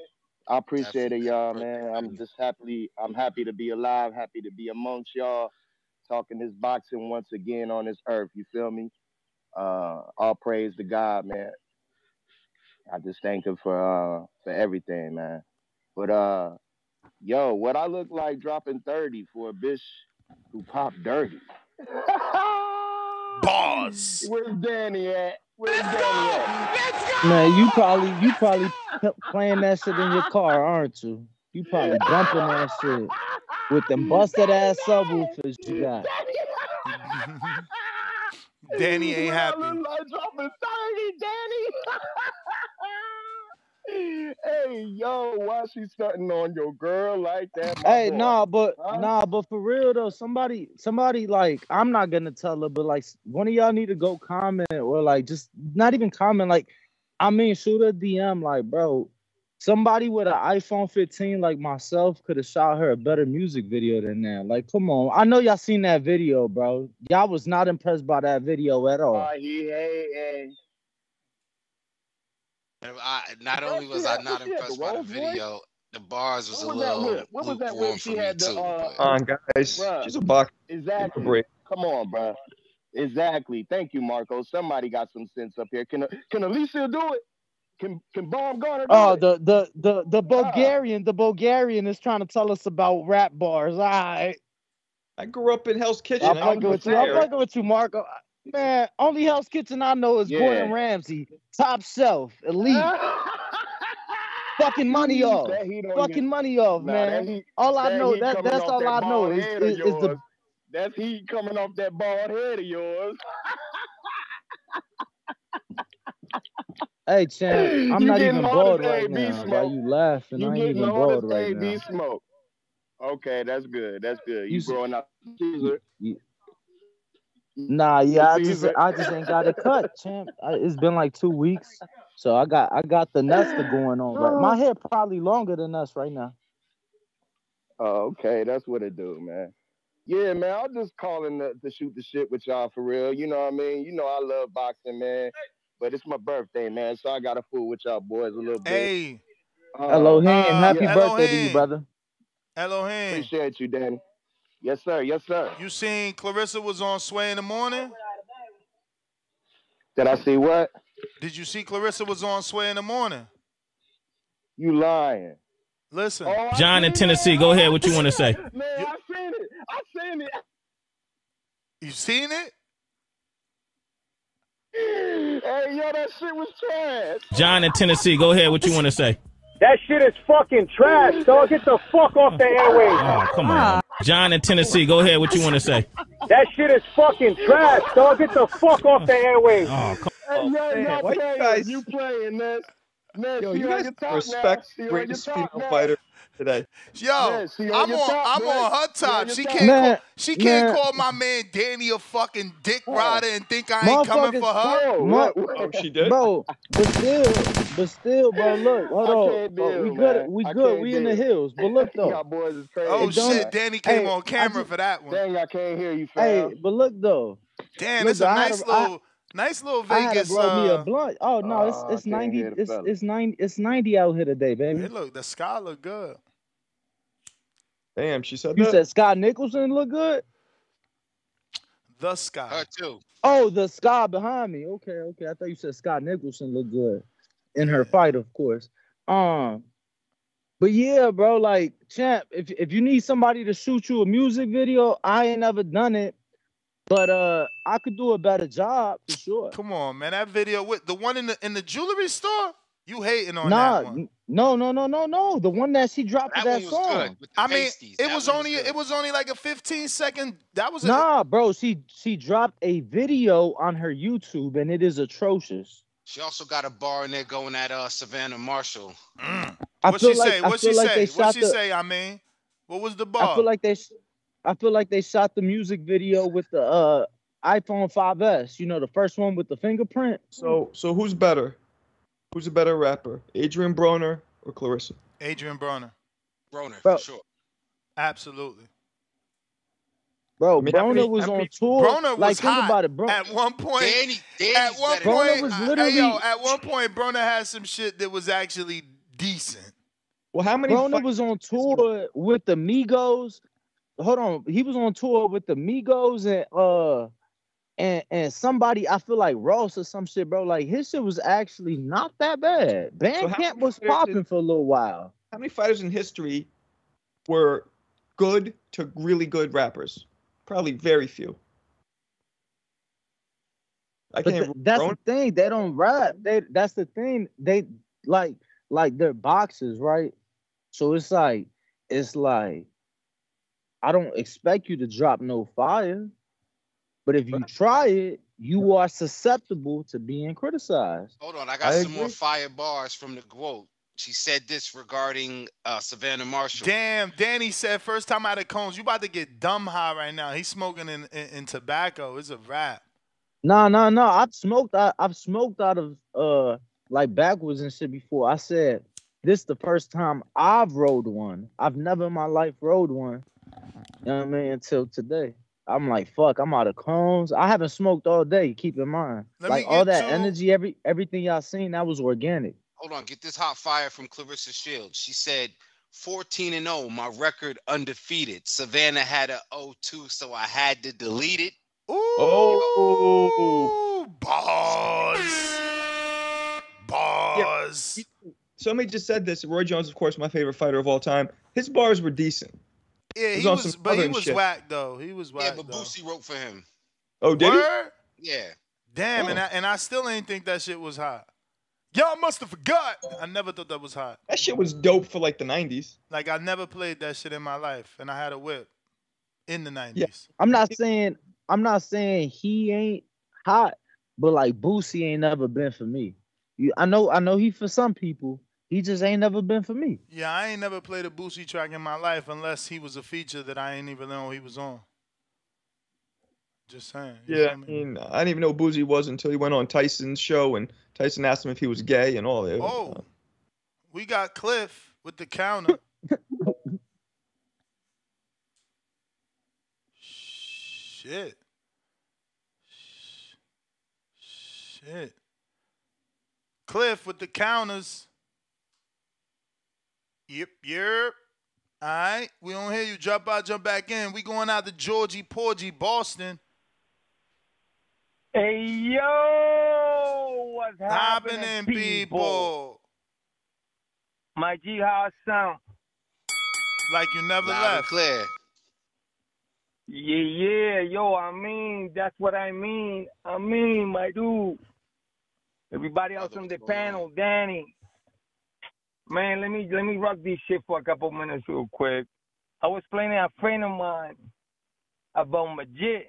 I appreciate it, y'all, man. I'm just happily, I'm happy to be alive, happy to be amongst y'all, talking this boxing once again on this earth. You feel me? Uh, all praise to God, man. I just thank him for uh for everything, man. But uh, yo, what I look like dropping thirty for a bitch who popped dirty? <laughs> Boss. Where's Danny at? Where's Danny at? Man, you probably you probably p- playing that shit in your car, aren't you? You probably bumping that shit <laughs> with them busted ass subwoofers you got. <laughs> Danny ain't What I happy. look like dropping 30, Danny. <laughs> hey, yo, why she starting on your girl like that? Hey, boy? nah, but Huh? nah, but for real though, somebody, somebody like I'm not gonna tell her, but like one of y'all need to go comment or like just not even comment, like I mean, shoot a DM, like bro, somebody with an iPhone 15 like myself could have shot her a better music video than that. Like, come on, I know y'all seen that video, bro. Y'all was not impressed by that video at all. Why he hating? I, not What only was she I not what she had, impressed the by the Rolls Royce? video, the bars was What a was that little whip? What was that lukewarm for she me had? The, too. uh, Come on, guys. Bruh. She's a box. Exactly. Come on, bro. Exactly. Thank you, Marco. Somebody got some sense up here. Can can Alycia do it? Can can Bomb Garner do Oh, it? the the the the uh, Bulgarian, the Bulgarian is trying to tell us about rap bars. All right. I grew up in Hell's Kitchen. I'm I fucking with you. I'm fucking with you, Marco. Man, only Hell's Kitchen I know is Gordon Yeah. Ramsay, top shelf, elite. <laughs> Fucking money off. That heat on Fucking your- money off, Nah, man. that heat- all I that know that that's all that I know is, is, is the yours. That's heat coming off that bald head of yours. Hey, <clears throat> champ, I'm You not even bored right AB now. Why you laughing? You I ain't even bored right AB now. smoke. Okay, that's good. That's good. You You growing up, Caesar. Nah, yeah, I just I just ain't got it cut, champ. I, it's been like two weeks, so I got I got the Nesta going on. Right, my oh. hair probably longer than us right now. Oh, okay, that's what it do, man. Yeah, man, I'm just calling to, to shoot the shit with y'all for real. You know what I mean? You know I love boxing, man. But it's my birthday, man, so I gotta fool with y'all boys a little bit. Hey, Uh, Elohim, happy yeah. birthday to you, Elohim. brother. Elohim. Appreciate you, Danny. Yes, sir. Yes, sir. You seen Claressa was on Sway in the morning? Did I see what? Did you see Claressa was on Sway in the morning? You lying. Listen. John in Tennessee, go ahead. What you want to say? Man, I seen it. I seen it. You seen it? Hey, yo, that shit was trash. John in Tennessee, go ahead. What you want to say? That shit is fucking trash, dog. Get the fuck off the airwaves. Oh, come on. John in Tennessee, go ahead. What you want to say? That shit is fucking trash, dog. Get the fuck off the airwaves. Oh, come Hey, yo, man, y'all you playing. guys- You playing, man. Man, Yo, she you guys respect now. She on greatest female now. fighter today. Yo, Yeah, she on I'm on. top, I'm man. on her She top. your She can't. Man, call, she can't man. call my man Danny a fucking dick rider and think I ain't coming for her. Bro, what, what? Oh, she did? Bro, but still, but still, bro. Look, hold on. can't Bro, we deal, good. man. We I good. can't We in the hills. But look <laughs> though. Y'all boys is oh, crazy. Oh shit, Danny came Hey, on camera just- for that one. Dang, I can't hear you, fam. Hey, but look though. Damn, Look, it's a I had nice a- I- little, nice little Vegas. I had to Vegas. roll me a Uh, blunt. Oh no, it's Oh, it's can't ninety. It's fella. it's ninety. It's ninety out here today, baby. hey, look, the sky look good. Damn, she said You that. said Skye Nicolson look good. The sky. Her too. Oh, the sky behind me. Okay, okay. I thought you said Skye Nicolson looked good in her fight, of course. Um, but yeah, bro, like champ, if if you need somebody to shoot you a music video, I ain't never done it, but uh, I could do a better job for sure. Come on, man. That video with the one in the in the jewelry store. You hating on Nah, that one? n- no, no, no, no, no. The one that she dropped That that song. good. With the I mean, it That was only good. it was only like a 15 second. That was a, Nah, bro, she she dropped a video on her YouTube and it is atrocious. She also got a bar in there going at uh Savannah Marshall. I What feel she like say? What she like say? What she the, say? I mean, what was the bar? I bar? feel like they sh- I feel like they shot the music video with the uh iPhone 5S, you know, the first one with the fingerprint. So, so who's better? Who's a better rapper, Adrien Broner or Claressa? Adrien Broner. Broner, Bro. for sure. Absolutely. Bro, I mean, how Broner many- was how on tour. Broner like was think hot about it, bro. at one point. Danny, Danny's at one better. Broner point, was uh, hey, literally- yo, at one point, Broner had some shit that was actually decent. Well, how many? Broner fights- was on tour with the Migos. Hold on, he was on tour with the Migos and uh and and somebody I feel like Ross or some shit, bro. Like his shit was actually not that bad. So Bandcamp many was popping did- for a little while. How many fighters in history were good to really good rappers? Probably very few. I But can't. th- that's the thing. They don't rap. They that's the thing. They like like they're boxers, right? So it's like it's like I don't expect you to drop no fire, but if you try it, you are susceptible to being criticized. Hold on, I got I some more fire bars from the quote. She said this regarding uh, Savannah Marshall. Damn, Danny said first time out of cones, you about to get dumb high right now. He's smoking in, in, in tobacco. It's a wrap. No, no, no. I've smoked. I, I've smoked out of uh like backwards and shit before. I said this the first time I've rode one. I've never in my life rode one. You know what I mean? Until today. I'm like, fuck, I'm out of cones. I haven't smoked all day, keep in mind. Let like all that to- energy, every everything y'all seen, that was organic. Hold on, get this hot fire from Claressa Shields. She said 14 and 0, my record undefeated. Savannah had a 0-2, so I had to delete it. Oh, bars. Bars. Somebody just said this. Roy Jones, of course, my favorite fighter of all time. His bars were decent. Yeah, He he was on was, but he was shit. whack though. He was whack. Yeah, but though. Boosie wrote for him. Oh, did Word? Yeah. Damn, and Oh. I, and I still ain't think that shit was hot. Y'all must have forgot. I never thought that was hot. That shit was dope for like the '90s. Like I never played that shit in my life, and I had a whip in the nineties. Yeah. I'm not saying I'm not saying he ain't hot, but like Boosie ain't never been for me. You, I know, I know he for some people. He just ain't never been for me. Yeah, I ain't never played a Boosie track in my life unless he was a feature that I ain't even know he was on. Just saying. you Yeah, feel I me? mean, I didn't even know who Boosie was until he went on Tyson's show, and Tyson asked him if he was gay and all that. Oh, uh, we got Cliff with the counter. <laughs> Shit. Shit. Cliff with the counters. Yep, yep. All right, we don't hear you. Jump out, jump back in. We going out to Georgie Porgy, Boston. Hey yo, what's happening, Happening, people? people? My G House sound. Like you never Loud and left. clear. Yeah, yeah, yo. I mean, that's what I mean. I mean, my dude. Everybody else on the panel, Danny. Man, let me let me rock this shit for a couple minutes real quick. I was playing a friend of mine about Majid.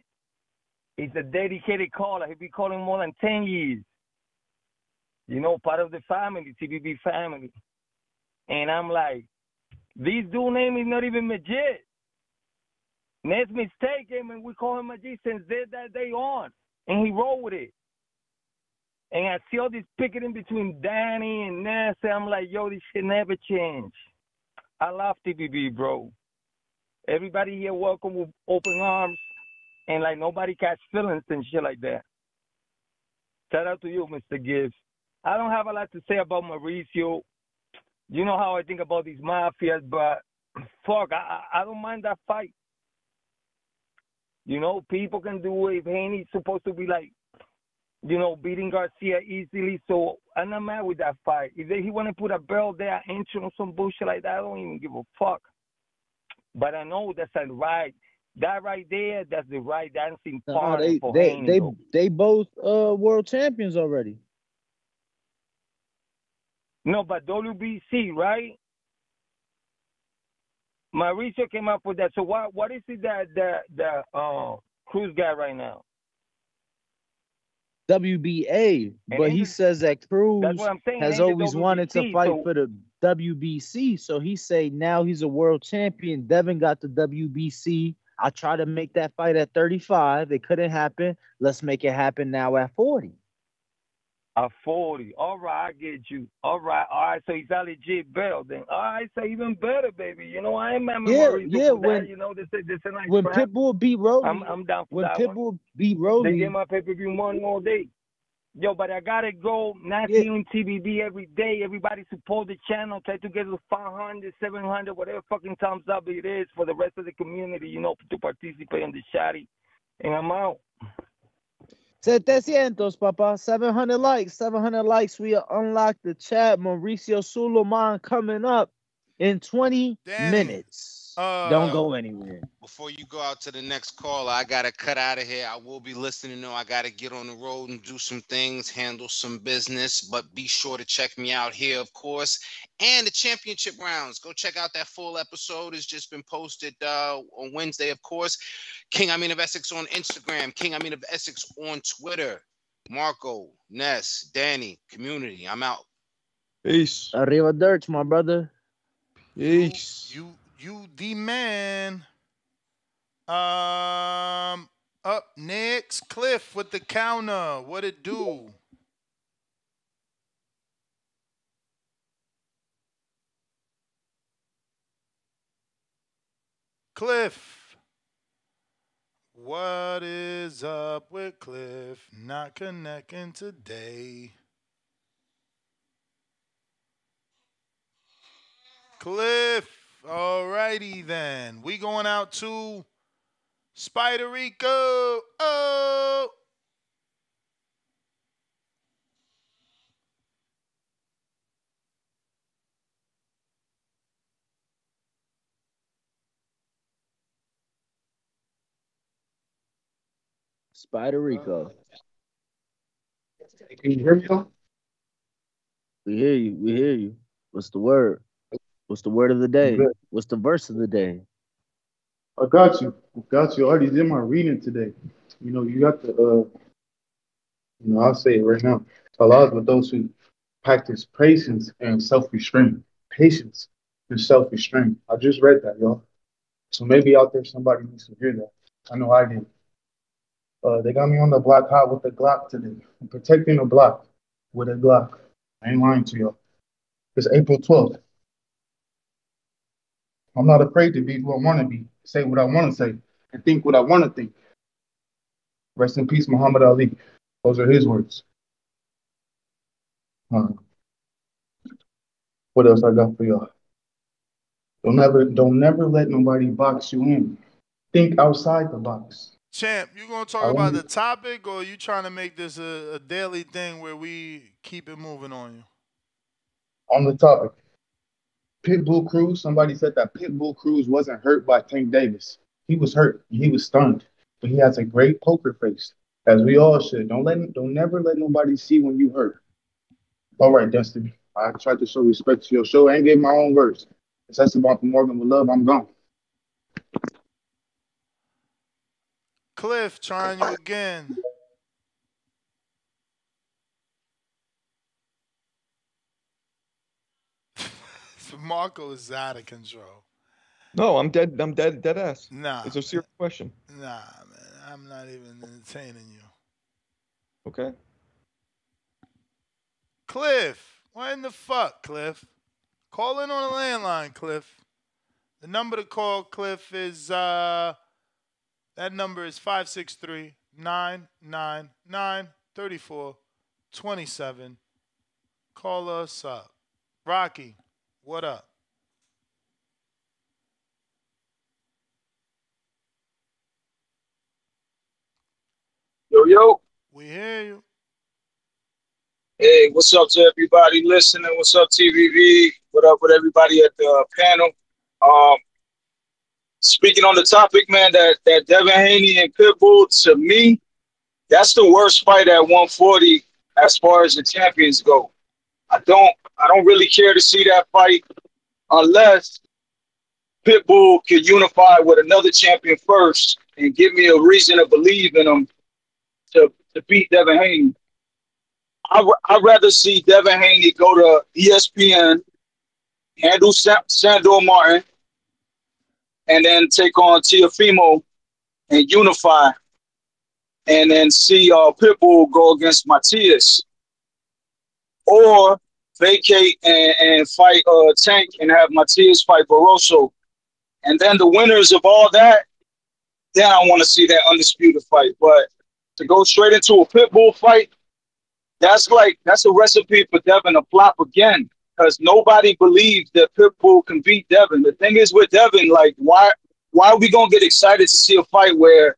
He's a dedicated caller. He be calling more than ten years. You know, part of the family, TBB family. And I'm like, this dude name is not even Majid. Next mistake eh, him and we call him Majid since that day on. And he rolled with it. And I see all this picketing between Danny and and I'm like, yo, this shit never change. I love TBB, bro. Everybody here welcome with open arms and like nobody catch feelings and shit like that. Shout out to you, Mr. Gibbs. I don't have a lot to say about Mauricio. You know how I think about these mafias, but fuck, I, I I don't mind that fight. You know, people can do it. If Haney's supposed to be like, you know, beating Garcia easily, so I'm not mad with that fight. If they, he want to put a belt there, or some bullshit like that, I don't even give a fuck. But I know that's a right. That right there, that's the right dancing part they for they Haney. they though. they both uh world champions already. No, but WBC, right? Mauricio came up with that. So what what is it that the the uh, Cruz got right now? WBA, And but he says that Cruz That's what I'm saying, has always wanted to fight so- for the WBC. So he say now he's a world champion. Devin got the WBC. I tried to make that fight at 35. It couldn't happen. Let's make it happen now at 40. A 40. All right, I get you. All right, all right. So he's a legit belt then. All right, so even better, baby. You know, I ain't at Yeah, yeah, when- that. You know, this is this is nice When crap. Pitbull beat Rolly, I'm I'm down for when that one. Pitbull beat They Rolly, get my pay per view money all day. Yo, but I gotta go. Not seeing TBB every day. Everybody support the channel. Try to get to 500, 700, whatever fucking thumbs up it is for the rest of the community, you know, to participate in the shotty. And I'm out. 700, papa. 700 likes. 700 likes. We unlock the chat. Mauricio Sulaiman coming up in 20 minutes. Uh, Don't go anywhere. Before you go out to the next call, I gotta cut out of here. I will be listening. though. I gotta get on the road and do some things, handle some business. But be sure to check me out here, of course, and the championship rounds. Go check out that full episode. It's just been posted uh, on Wednesday, of course. King I mean of Essex on Instagram. King I mean of Essex on Twitter. Marco, Ness, Danny, community. I'm out. Peace. Arriba Dirch, my brother. Peace. You you the man. Um up next, Cliff with the counter. What it do? Cliff. What is up with Cliff? Not connecting today. Cliff. Alrighty then. We going out to Spider Rico. Oh. Spider Rico. Uh, Can you hear me though? We hear you. We hear you. What's the word? What's the word of the day? What's the verse of the day? I got you. I got you. I already did my reading today. You know, you got the uh you know, I'll say it right now. Allah is with those who practice patience and self-restraint. Patience and self-restraint. I just read that, y'all. So maybe out there somebody needs to hear that. I know I did. Uh, they got me on the block hot with the Glock today. I'm protecting the block with a Glock. I ain't lying to y'all. It's April 12th. I'm not afraid to be who I want to be, say what I want to say, and think what I want to think. Rest in peace, Muhammad Ali. Those are his words. Uh, what else I got for y'all? Don't never, don't never let nobody box you in. Think outside the box. Champ, you gonna talk I about the topic, or you trying to make this a, a daily thing where we keep it moving on you? On the topic, Pitbull Cruz. Somebody said that Pitbull Cruz wasn't hurt by Tank Davis. He was hurt. He was stunned, but he has a great poker face, as we all should. Don't let, don't never let nobody see when you hurt. All right, Dustin. I tried to show respect to your show and gave my own words. It's Esteban from Morgan with love. I'm gone. Cliff, trying you again. Marco is out of control. No, I'm dead. I'm dead. Dead ass. Nah. It's a serious question. Nah, man, I'm not even entertaining you. Okay. Cliff, what in the fuck, Cliff? Call in on a landline, Cliff. The number to call Cliff is uh that number is 563 999 3427. Call us up. Rocky, what up? Yo, yo. We hear you. Hey, what's up to everybody listening? What's up, TBV? What up with everybody at the panel? Um, speaking on the topic, man, that, that Devin Haney and Pitbull, to me, that's the worst fight at 140 as far as the champions go. I don't I don't really care to see that fight unless Pitbull can unify with another champion first and give me a reason to believe in him to, to beat Devin Haney. I I'd rather see Devin Haney go to ESPN, handle Sa- Sandor Martin, and then take on Teofimo and unify, and then see uh, Pitbull go against Matias, or vacate and, and fight uh, Tank and have Matias fight Barroso, and then the winners of all that, then I want to see that undisputed fight. But to go straight into a Pitbull fight, that's like that's a recipe for Devin to flop again because nobody believes that Pitbull can beat Devin. The thing is with Devin, like why why are we gonna get excited to see a fight where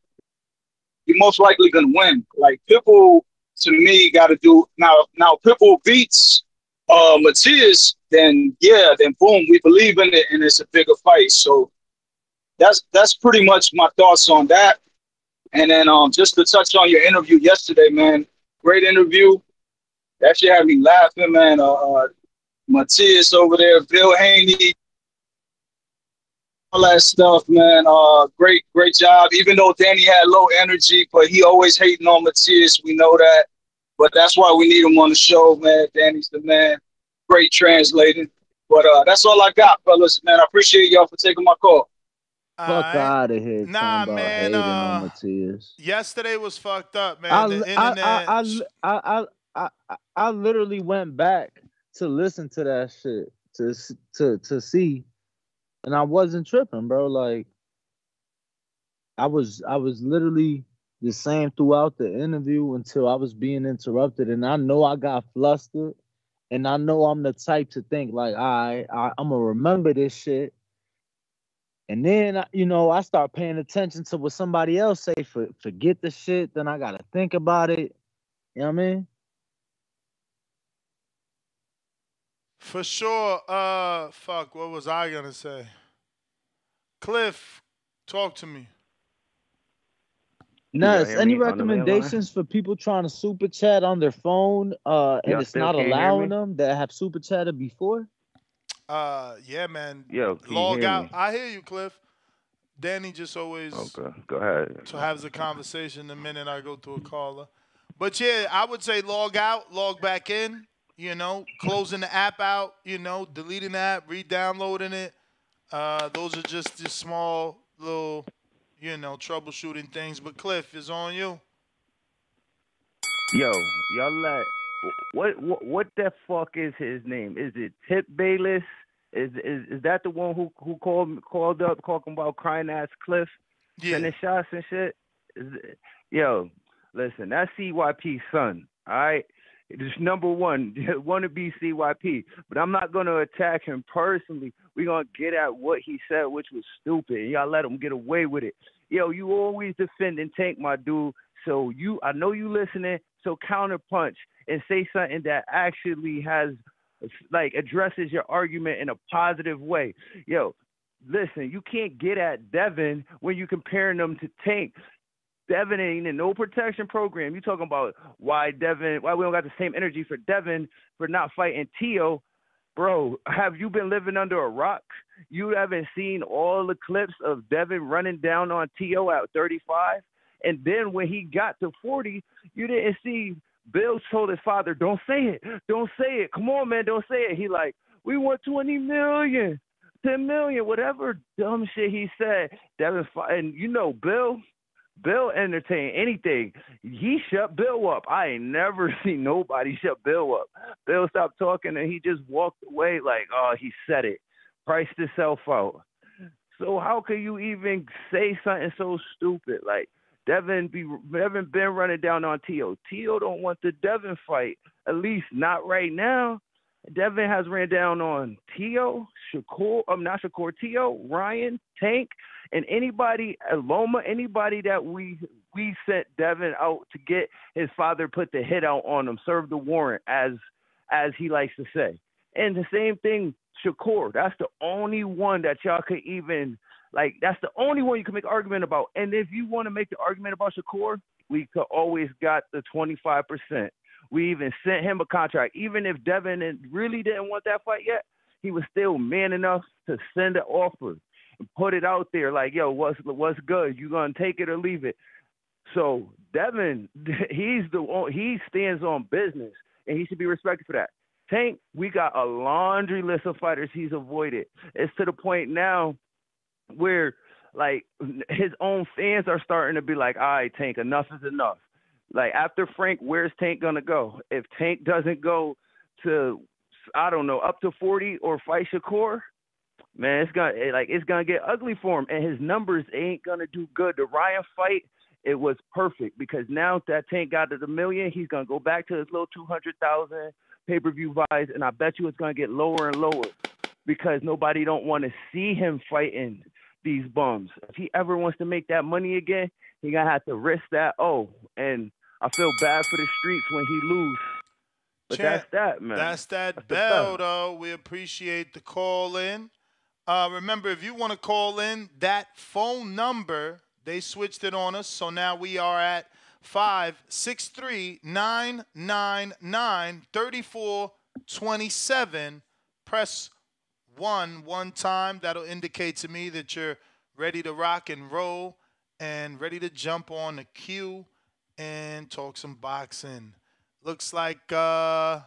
you're most likely gonna win? Like Pitbull to me got to do now. Now Pitbull beats uh Matias, then yeah, then boom, we believe in it and it's a bigger fight. So that's that's pretty much my thoughts on that. And then um just to touch on your interview yesterday, man, great interview. That shit had me laughing, man. Uh, uh Matias over there, Bill Haney, all that stuff, man. Uh, great, great job. Even though Danny had low energy, but he always hating on Matias. We know that, but that's why we need him on the show, man. Danny's the man. Great translating. But uh, that's all I got, fellas. Man, I appreciate y'all for taking my call. Fuck out of here. Nah, talking man, hating uh. Yesterday was fucked up, man. I, the internet. I, I, I, I, I, I literally went back to listen to that shit to to to see, and I wasn't tripping, bro. Like, I was I was literally the same throughout the interview until I was being interrupted, and I know I got flustered, and I know I'm the type to think like, I, I I'm gonna remember this shit. And then you know I start paying attention to what somebody else say. For forget the shit, then I gotta think about it. You know what I mean? For sure. Uh, fuck. What was I gonna say? Cliff, talk to me. Nuts. hear Any me on the main line? recommendations for people trying to super chat on their phone, uh, and Y'all it's not allowing them that have super chatted before? Uh, yeah, man. Yo, Log out. me? I hear you, Cliff. Danny just always Okay, go ahead. to have the conversation the minute I go to a caller. But yeah, I would say log out, log back in, you know, closing the app out, you know, deleting the app, re-downloading it. Uh, those are just the small little, you know, troubleshooting things. But Cliff is on you. Yo, y'all let what what what the fuck is his name? Is it Tip Bayless? Is is is that the one who who called called up talking about crying ass Cliff, yeah. sending shots and shit? Is it, yo, listen, that's CYP's son. All right, it's number one. <laughs> Want to be CYP, but I'm not gonna attack him personally. We're gonna get at what he said, which was stupid. And y'all let him get away with it. Yo, you always defending Tank, my dude. So you, I know you listening. So counterpunch and say something that actually has like addresses your argument in a positive way. Yo, listen, you can't get at Devin when you comparing them to Tank. Devin ain't in no protection program. You talking about why Devin why we don't got the same energy for Devin for not fighting Tio. Bro, have you been living under a rock? You haven't seen all the clips of Devin running down on Tio at 35? And then when he got to 40, you didn't see Bill told his father, "Don't say it, don't say it. Come on, man, don't say it." He like, "We want 20 million, 10 million, whatever dumb shit he said." Devin, and you know, Bill, Bill entertain anything. He shut Bill up. I ain't never <laughs> seen nobody shut Bill up. Bill stopped talking and he just walked away like, "Oh, he said it, priced himself out." So how can you even say something so stupid like? Devin be Devin been running down on Tio. Tio don't want the Devin fight, at least not right now. Devin has ran down on Tio, Shakur, um, not Shakur, Tio, Ryan, Tank, and anybody, Loma, anybody that we we sent Devin out to get his father put the hit out on him, serve the warrant, as as he likes to say. And the same thing, Shakur. That's the only one that y'all could even like that's the only one you can make argument about. And if you want to make the argument about Shakur, we could always got the twenty five percent. We even sent him a contract. Even if Devin really didn't want that fight yet, he was still man enough to send an offer and put it out there like, yo, what's what's good? You gonna take it or leave it? So Devin, <laughs> he's the he stands on business and he should be respected for that. Tank, we got a laundry list of fighters he's avoided. It's to the point now where like his own fans are starting to be like, all right, Tank, enough is enough. Like after Frank, where's Tank gonna go? If Tank doesn't go to I don't know, up to forty or fight Shakur, man, it's gonna like it's gonna get ugly for him and his numbers ain't gonna do good. The Ryan fight, it was perfect because now that Tank got to the million, he's gonna go back to his little two hundred thousand pay per view buys, and I bet you it's gonna get lower and lower because nobody don't want to see him fighting these bums. If he ever wants to make that money again, he gonna have to risk that. Oh, and I feel bad for the streets when he lose. But Champ, that's that, man. That's that That's bell, though. We appreciate the call in. Uh, remember, if you want to call in, that phone number, they switched it on us. So now we are at 563 999 3427. Press one one time. That'll indicate to me that you're ready to rock and roll and ready to jump on the queue and talk some boxing. Looks like uh,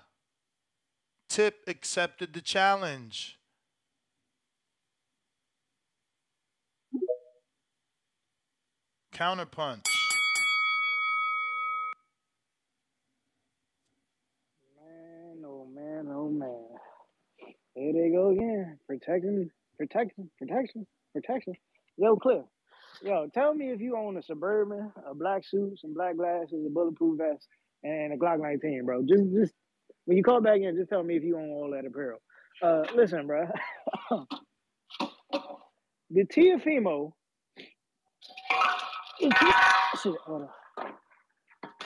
Tip accepted the challenge. Counterpunch. Man, oh man, oh man. Here they go again. Protection, protection, protection, protection. Yo, Cliff. Yo, tell me if you own a Suburban, a black suit, some black glasses, a bulletproof vest, and a Glock 19, bro. Just, just when you call back in, just tell me if you own all that apparel. Uh, listen, bro. <laughs> the Teofimo.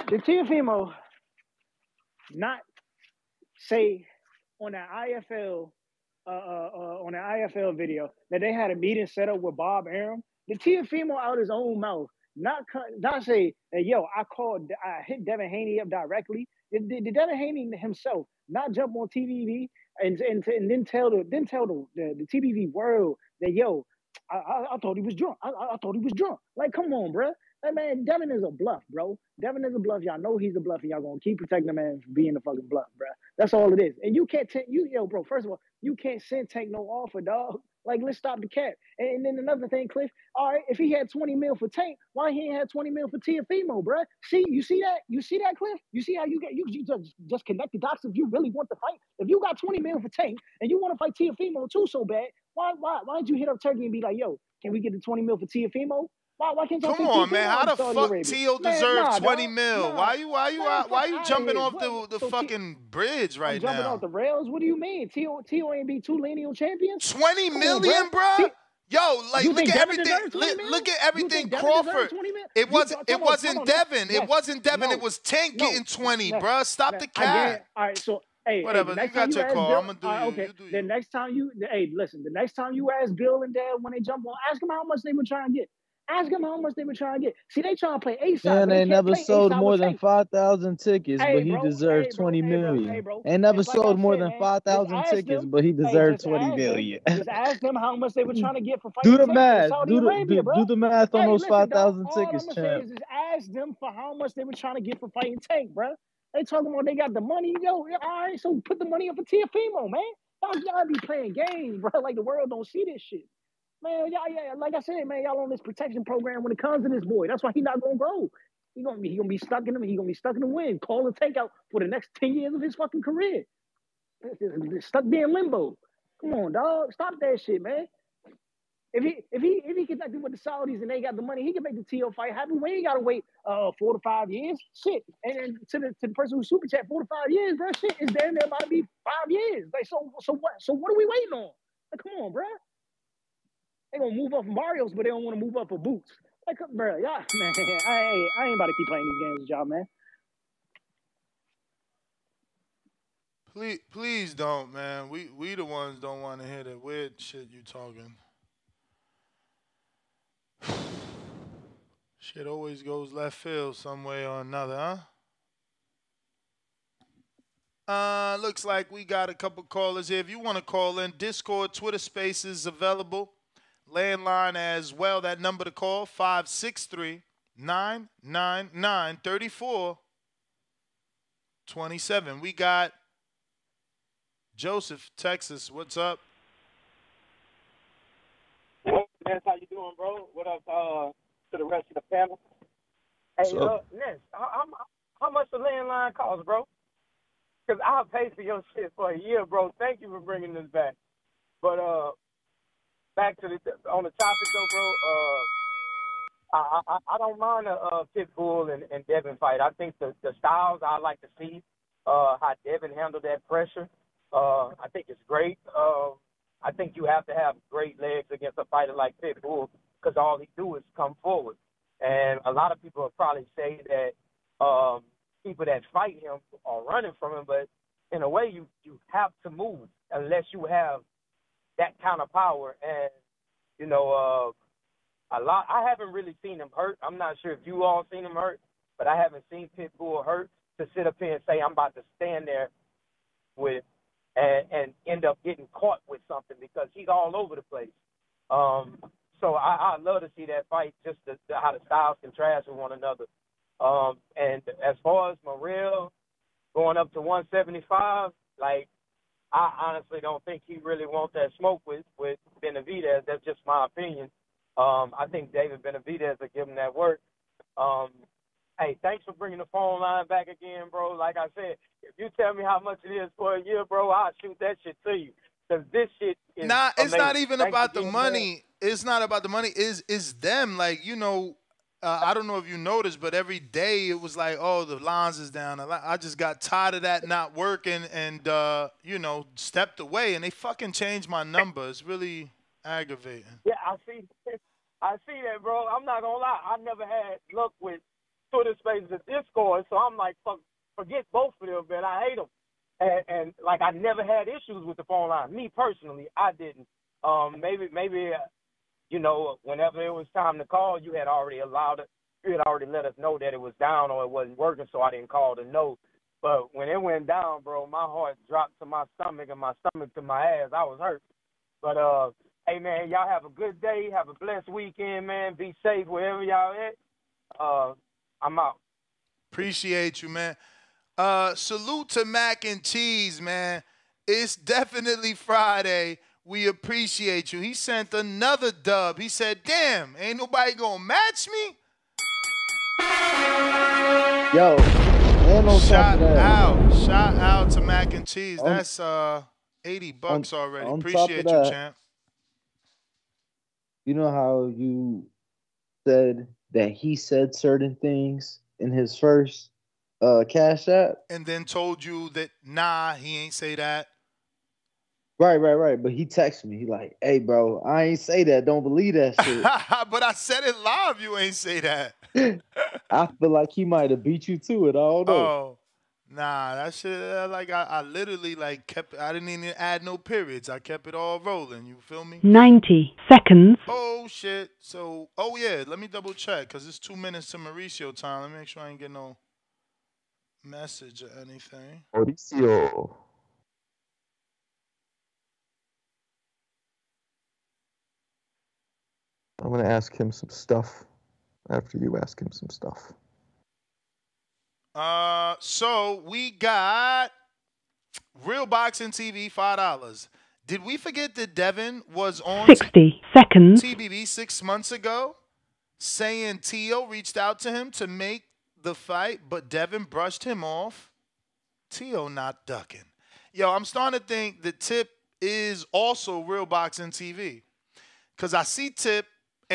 The Teofimo not say on that IFL uh, uh, uh, on the IFL video that they had a meeting set up with Bob Arum. The Teofimo out his own mouth, not not say, hey, "Yo, I called, I hit Devin Haney up directly." Did, did, did Devin Haney himself not jump on TBV and and, and then tell the then tell the, the, the TBV world that yo, I, I, I, thought he was drunk. I, I, thought he was drunk. Like, come on, bro. Hey man, Devin is a bluff, bro. Devin is a bluff. Y'all know he's a bluff, and y'all gonna keep protecting the man from being a fucking bluff, bro. That's all it is. And you can't take you, yo, bro. First of all, you can't send Tank no offer, dog. Like, let's stop the cat. And, then another thing, Cliff. All right, if he had 20 mil for Tank, why he ain't had 20 mil for Teofimo, bro? See, you see that? You see that, Cliff? You see how you get you, you just just connect the dots if you really want to fight. If you got 20 mil for Tank and you want to fight Teofimo too so bad, why why why don't you hit up Turki and be like, yo, can we get the 20 mil for Teofimo? Why, why can't Come on, man. How the fuck Arabia? Man, deserves nah, 20 dog. mil? Nah. Why you why you Man, why, you jumping off What- the the so T- fucking bridge I'm right jumping now? off the rails. What do you mean? Tio Tio ain't be two lineal champions? 20 Come on, million, bruh. bruh? T- Yo, like look at everything. deserves 20 Look, look at everything think Devin deserves Crawford. It was talk- it wasn't on, Devin. It wasn't Devin. no, It was Tank no, getting 20, Ness, bruh. Stop the cat. All right, so hey, hey, Whatever, you got time your call. Bill, I'ma do right, you. okay. You The next time you, hey, listen, the next time you ask Bill and Dad when they jump on, ask them how much they were trying to get. Ask them how much they were trying to get. See, they trying to play A side, Man, they they never sold side more than five thousand tickets, Hey, but he bro, deserved hey, twenty hey, million. hey, bro. And never Just like sold more said, than five thousand tickets, them. but he deserved twenty them. million. Just ask them how much they were trying to get for do fighting the Tank math. Do the Arabia, do, do the math on those listen, five I'm tickets, champ. is just ask them for how much they were trying to get for fighting Tank, bro. They talking about they got the money, yo. All right, so put the money up for Teofimo, man. Y'all, y'all be playing games, <laughs> bro. Like the world don't see this shit. Man, y'all, yeah, like I said, man, y'all on this protection program when it comes to this boy. That's why he not gonna grow. He gonna be he gonna be stuck in him. He gonna be stuck in the wind. Call and take out for the next ten years of his fucking career. Stuck being limbo. Come on, dog. Stop that shit, man. If he if he if he connected with the Saudis and they got the money, he can make the TO fight happen. We ain't gotta wait uh four to five years. Shit. And then to the to the person who super chat four to five years, bro. Shit is damn near about to be five years. Like so so what so what are we waiting on? Like, come on, bro. They gonna move up Mario's, but they don't want to move up for boots. Like, bro, y'all, <laughs> man, I ain't, I ain't about to keep playing these games with y'all, man. Please, please don't, man. We we the ones don't want to hear that weird shit you talking. <sighs> Shit always goes left field some way or another, huh? Uh, looks like we got a couple callers here. If you want to call in, Discord, Twitter Spaces available. Landline as well. That number to call 563 999 3427. We got Joseph, Texas. What's up? Ness, how you doing, bro? What up uh, to the rest of the panel? Hey, What's uh, up? Ness, how, how, how much the landline cost, bro? Because I'll pay for your shit for a year, bro. Thank you for bringing this back. But uh, back to the on the topic though, bro. Uh, I I, I don't mind a uh, Pitbull and, and Devin fight. I think the the styles I like to see, uh, how Devin handled that pressure. Uh, I think it's great. Um, I think you have to have great legs against a fighter like Pitbull because all he do is come forward. And a lot of people will probably say that um, people that fight him are running from him, but in a way, you you have to move unless you have that kind of power. And you know, uh, a lot. I haven't really seen him hurt. I'm not sure if you all seen him hurt, but I haven't seen Pitbull hurt to sit up here and say I'm about to stand there with and and end up getting caught with something because he's all over the place. Um, so I I love to see that fight, just the, the, how the styles contrast with one another. Um, and as far as Morrell going up to 175, like I honestly don't think he really wants that smoke with with Benavidez. That's just my opinion. Um, I think David Benavidez will give him that work. Um, hey, thanks for bringing the phone line back again, bro. Like I said, if you tell me how much it is for a year, bro, I'll shoot that shit to you. Cause this shit is Nah, it's not even Thanks about the money. It's not about the money. Is is them like you know? Uh, I don't know if you noticed, but every day it was like, oh, the lines is down. I just got tired of that not working, and uh, you know, stepped away, and they fucking changed my number. It's really aggravating. Yeah, I see. <laughs> I see that, bro. I'm not gonna lie. I never had luck with Twitter Spaces and Discord, so I'm like, fuck, forget both of them, man. I hate them. And, and like, I never had issues with the phone line. Me personally, I didn't. Um, maybe, maybe, uh, you know, whenever it was time to call, you had already allowed it. You had already let us know that it was down or it wasn't working, so I didn't call to know. But when it went down, bro, my heart dropped to my stomach and my stomach to my ass. I was hurt. But uh, hey man, y'all have a good day. Have a blessed weekend, man. Be safe wherever y'all at. Uh, I'm out. Appreciate you, man. Uh, salute to Mac and Cheese, man. It's definitely Friday. We appreciate you. He sent another dub. He said, "Damn, ain't nobody gonna match me." Yo, top Shout out, shout out to Mac and Cheese. That's uh eighty bucks on- already. on Appreciate you, that, champ. you know how you said that he said certain things in his first uh cash app? And then told you that nah, he ain't say that. Right, right, right. But he texted me. He like, hey, bro, I ain't say that. Don't believe that shit. <laughs> but I said it live. You ain't say that. <laughs> I feel like he might have beat you to it. I don't know. Oh, nah, that shit. uh, Like I, I literally like kept. I didn't even add no periods. I kept it all rolling. You feel me? 90 seconds. Oh shit. So, oh yeah. Let me double check because it's two minutes to Mauricio time. Let me make sure I ain't get no message or anything. Mauricio. I'm gonna ask him some stuff after you ask him some stuff. Uh, so we got Real Boxing TV five dollars. Did we forget that Devin was on 60 seconds. TBV six months ago, saying Tio reached out to him to make the fight, but Devin brushed him off. Tio not ducking. Yo, I'm starting to think that Tip is also Real Boxing TV, cause I see Tip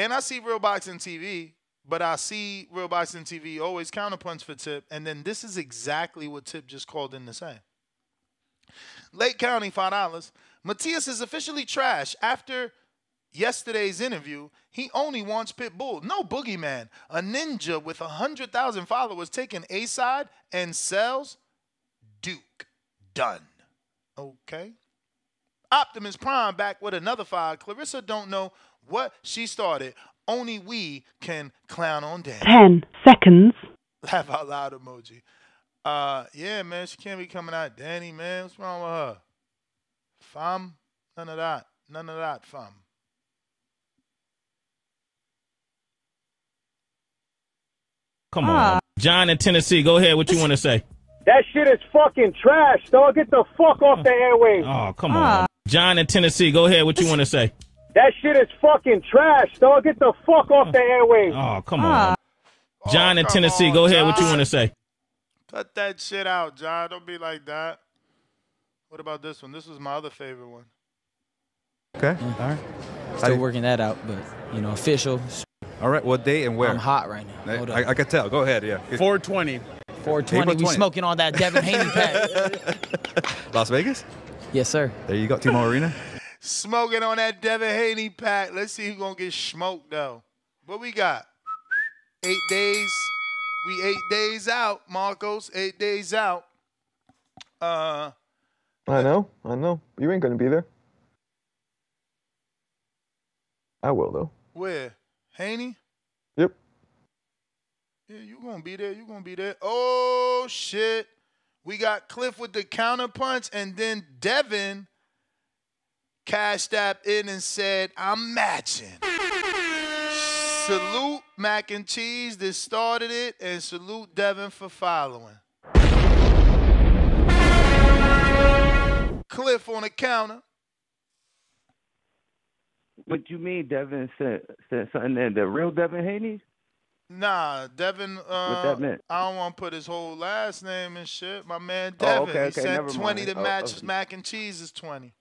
and I see Real Boxing TV, but I see Real Boxing TV always counterpunch for Tip, and then this is exactly what Tip just called in to say. Lake County, five dollars. Matias is officially trash after yesterday's interview. He only wants Pitbull, no boogeyman. A ninja with a hundred thousand followers taking a side and sells Duke. Done. Okay. Optimus Prime back with another five. Claressa don't know what she started. Only we can clown on Dan. 10 seconds. Laugh out loud emoji. Uh, yeah, man, she can't be coming out. Danny, man, what's wrong with her? Fam, none of that. None of that, fam. Come on. John in Tennessee, go ahead. What you want to say? That shit is fucking trash, dog. Get the fuck off the airwaves. Oh, come on. John in Tennessee, go ahead. What you want to say? That shit is fucking trash, dog. Get the fuck off the airwaves. Oh, come ah. on. Oh, John in Tennessee, go ahead. What you want to say? Cut that shit out, John. Don't be like that. What about this one? This was my other favorite one. Okay. Mm. All right. Still working that out, but you know, official. All right. What date and where? I'm hot right now. Hold I, I, can tell. Go ahead. Yeah. 420. 420. We 20. smoking on that Devin Haney <laughs> pack. Las Vegas. yes, sir. There you go. T-Mobile Arena. Smoking on that Devin Haney pack. Let's see who's gonna get smoked though. What we got? Eight days. We eight days out, Marcos. Eight days out. Uh I know. I know. You ain't gonna be there. I will though. where? Haney? Yep. Yeah, you gonna be there. You gonna be there. Oh shit. We got Cliff with the counter punch, and then Devin cashed app in and said, I'm matching. Salute Mac and Cheese that started it, and salute Devin for following. Cliff on the counter. What you mean, Devin said, said something there? The real Devin Haney? Nah, Devin. Uh, that meant? I don't want to put his whole last name and shit. My man Oh, Devin. okay, he okay, said never twenty mind. to Oh, match okay. mac and cheese is twenty.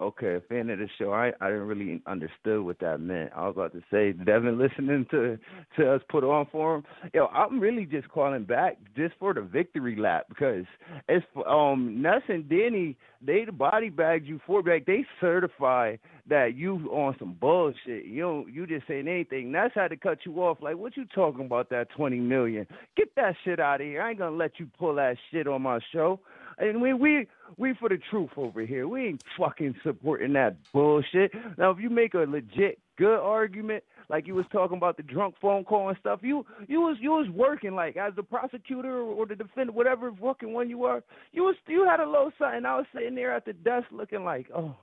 Okay, fan of the show. I I didn't really understood what that meant. I was about to say, Devin, listening to to us put on for him. Yo, I'm really just calling back just for the victory lap because it's um Ness and Denny. They the body bagged you for back. They certify that you on some bullshit. You you just saying anything. Ness had to cut you off. Like, what you talking about? That twenty million? Get that shit out of here. I ain't gonna let you pull that shit on my show. And we we we for the truth over here. We ain't fucking supporting that bullshit. Now, if you make a legit good argument, like you was talking about the drunk phone call and stuff, you you was you was working like as the prosecutor or the defendant, whatever fucking one you are. You was you had a little something. I was sitting there at the desk looking like, oh,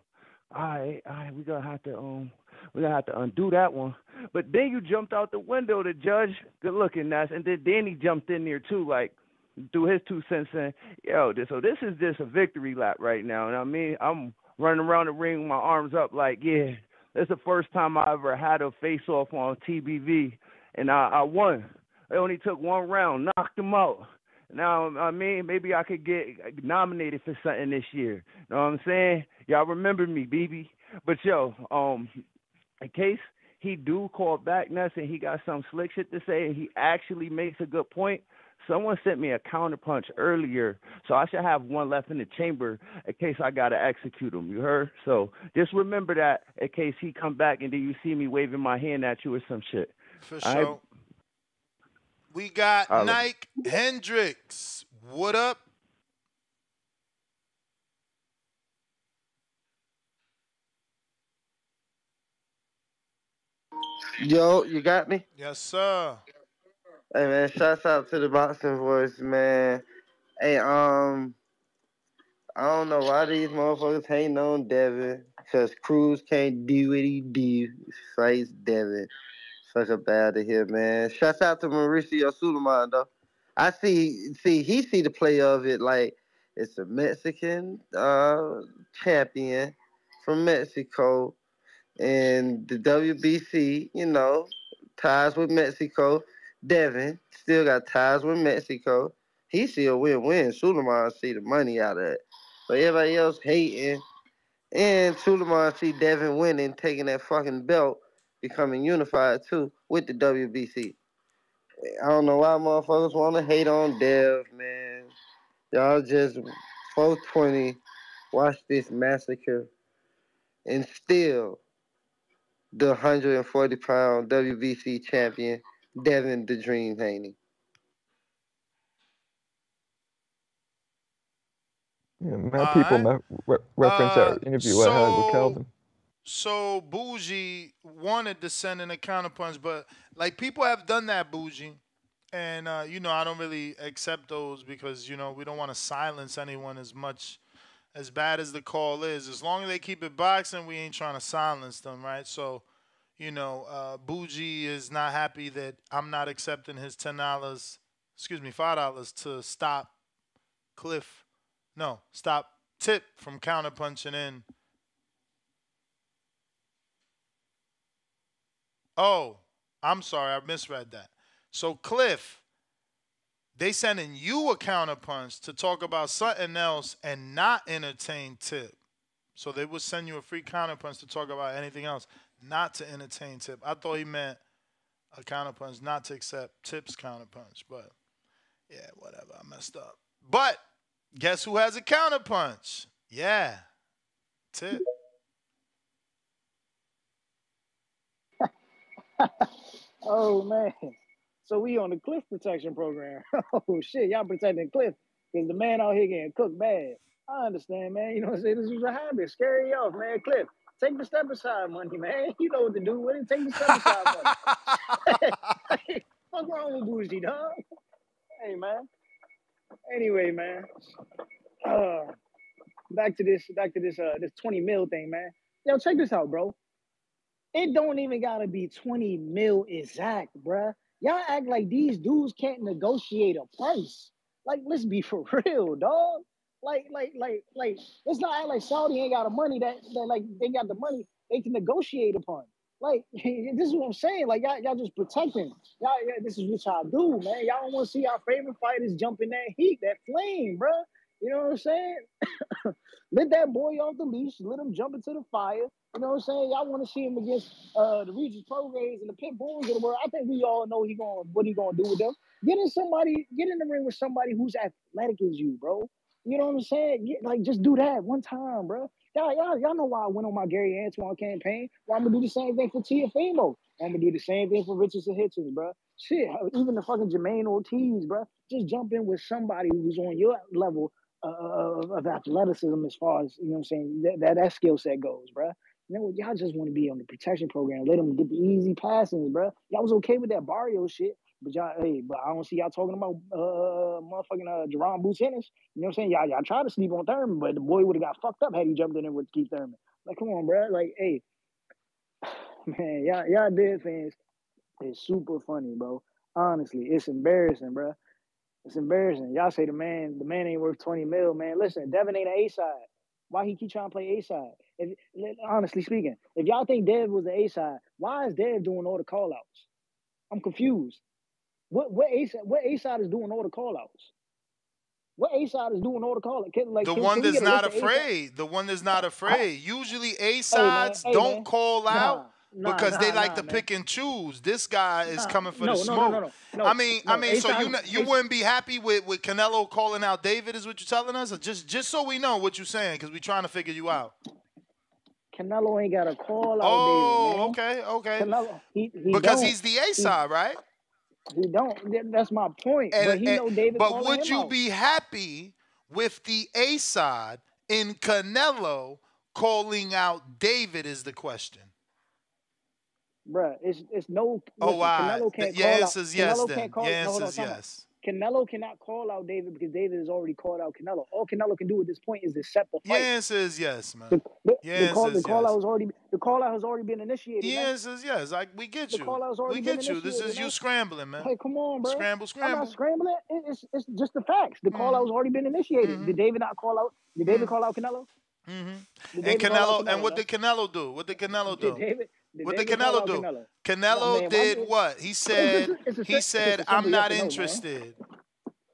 all right, all right, we gonna have to um, we gonna have to undo that one. But then you jumped out the window, the judge, good looking, Ness, and then Danny jumped in there too, like threw his two cents in. Yo, this, so this is just a victory lap right now, and I mean, I'm running around the ring with my arms up, like, yeah, it's the first time I ever had a face off on TBV, and I, I won. It only took one round, knocked him out. Now, I mean, maybe I could get nominated for something this year. You know what I'm saying? Y'all remember me, BB. But yo, um, in case he do call back Ness and he got some slick shit to say and he actually makes a good point, someone sent me a counterpunch earlier, so I should have one left in the chamber in case I gotta execute him. You heard? So just remember that in case he come back and then you see me waving my hand at you or some shit. For All right? sure. We got Holla. Nike Hendricks. What up? Yo, you got me? Yes, sir. Hey man, shouts out to the boxing voice, man. Hey, um, I don't know why these motherfuckers hating on Devin, cause Cruz can't do what he do. Fights Devin. Fuck a bad to here, man. Shouts out to Mauricio Sulaiman though. I see, see, he see the play of it like it's a Mexican uh champion from Mexico, and the WBC, you know, ties with Mexico. Devin still got ties with Mexico. He see a win-win. Sulaiman see the money out of it. But everybody else hating. And Sulaiman see Devin winning, taking that fucking belt, becoming unified too with the WBC. I don't know why motherfuckers want to hate on Dev, man. Y'all just 420 watch this massacre and still the 140 pound WBC champion, Devin the Dream Haney. Yeah, mad people me- re- reference that interview I had with Calvin. So Bougie wanted to send in a counterpunch, but like people have done that, Bougie. And uh, you know, I don't really accept those because, you know, we don't want to silence anyone as much as bad as the call is. As long as they keep it boxing, we ain't trying to silence them, right? So, you know, uh, Bougie is not happy that I'm not accepting his ten dollars, excuse me, five dollars to stop Cliff. No, stop Tip from counterpunching in. Oh, I'm sorry, I misread that. So Cliff, they sending you a counterpunch to talk about something else and not entertain Tip. So they would send you a free counterpunch to talk about anything else, not to entertain Tip. I thought he meant a counterpunch, not to accept Tip's counterpunch. But yeah, whatever. I messed up. But guess who has a counterpunch? Yeah, Tip. <laughs> Oh man. So we on the cliff protection program. <laughs> oh shit, y'all protecting cliff. Cause the man out here getting cooked bad. I understand, man. You know what I'm saying? This was a habit. Scary off, man. Cliff. Take the step aside money, man. <laughs> You know what to do with it. Take the step aside <laughs> money. <laughs> What's wrong with Bougie, dog? Hey man. Anyway, man. Uh back to this, back to this uh this 20 mil thing, man. Yo, check this out, bro. It don't even gotta be 20 mil exact, bruh. Y'all act like these dudes can't negotiate a price. Like, let's be for real, dog. Like, like, like, like, let's not like Saudi ain't got the money that, that like they got the money they can negotiate upon. Like, <laughs> this is what I'm saying. Like, y'all, y'all just protecting. Y'all, yeah, this is what y'all do, man. Y'all don't want to see our favorite fighters jump in that heat, that flame, bruh. You know what I'm saying? <coughs> Let that boy off the leash. Let him jump into the fire. You know what I'm saying? Y'all want to see him against uh, the Regis Prograises and the Pit Bulls of the world. I think we all know he going what he gonna do with them. Get in somebody, get in the ring with somebody who's athletic as you, bro. You know what I'm saying? Like just do that one time, bro. Y'all, y'all, y'all know why I went on my Gary Antuanne campaign. Well, I'm gonna do the same thing for Teofimo. I'm gonna do the same thing for Richardson Hitchens, bro. Shit, even the fucking Jermaine Ortiz, bro. Just jump in with somebody who's on your level of, of athleticism as far as you know what I'm saying that that, that skill set goes, bro. You know, what? y'all just want to be on the protection program. Let them get the easy passings, bro. Y'all was okay with that Barrio shit, but y'all, hey, but I don't see y'all talking about uh motherfucking uh Jaron Boots Ennis. You know what I'm saying? Y'all, y'all tried to sleep on Thurman, but the boy would have got fucked up had he jumped in there with Keith Thurman. Like, come on, bro. Like, hey, <sighs> man, y'all, y'all dead fans is super funny, bro. Honestly, it's embarrassing, bro. It's embarrassing. Y'all say the man, the man ain't worth 20 mil, man. Listen, Devin ain't an A side. Why he keep trying to play A side? If honestly speaking, if y'all think Dev was the A side, why is Dev doing all the call outs? I'm confused. What what A side what A side is doing all the call outs? What A side is doing all the call outs? Like, The can- one can that's not afraid. The one that's not afraid. Usually A sides hey, don't man. call out nah, because they like nah, to man. pick and choose. This guy is Nah, coming for no, the smoke. no, no, no, I mean, I mean, so you you wouldn't be happy with, with Canelo calling out David, is what you're telling us? Or just just so we know what you're saying, because we're trying to figure you out. Canelo ain't got a call out, Oh, David, okay, okay. Canelo, he, he Because don't. he's the A side, right? He, don't. That's my point. And- but he and- know David but would you out. be happy with the A side in Canelo calling out David? Is the question. Bruh, it's it's no. Oh, listen, wow. Canelo can't Your call answer's out. yes, Canelo then. can't call. Your no, hold on, answer's time yes. Canelo cannot call out David because David has already called out Canelo. All Canelo can do at this point is accept the fight. answer is yes, man. The, the, Your the call, the call yes. out has already the call out has already been initiated. The man. answer is yes. Like we get The you. call out's We already been get you. This is you scrambling, man. Hey, come on, bro. Scramble, scramble. I'm not scrambling. It, it's it's just the facts. The call mm-hmm. out has already been initiated. Did mm-hmm. David not call out? Did David mm. call out Canelo? Mm-hmm. And out Canelo, and what did Canelo do? What did Canelo Did do? David? Did What did Canelo do? Canelo? Canelo No, man, did did- what? He It's said a- it's a he said it's I'm not yes or no, man. interested.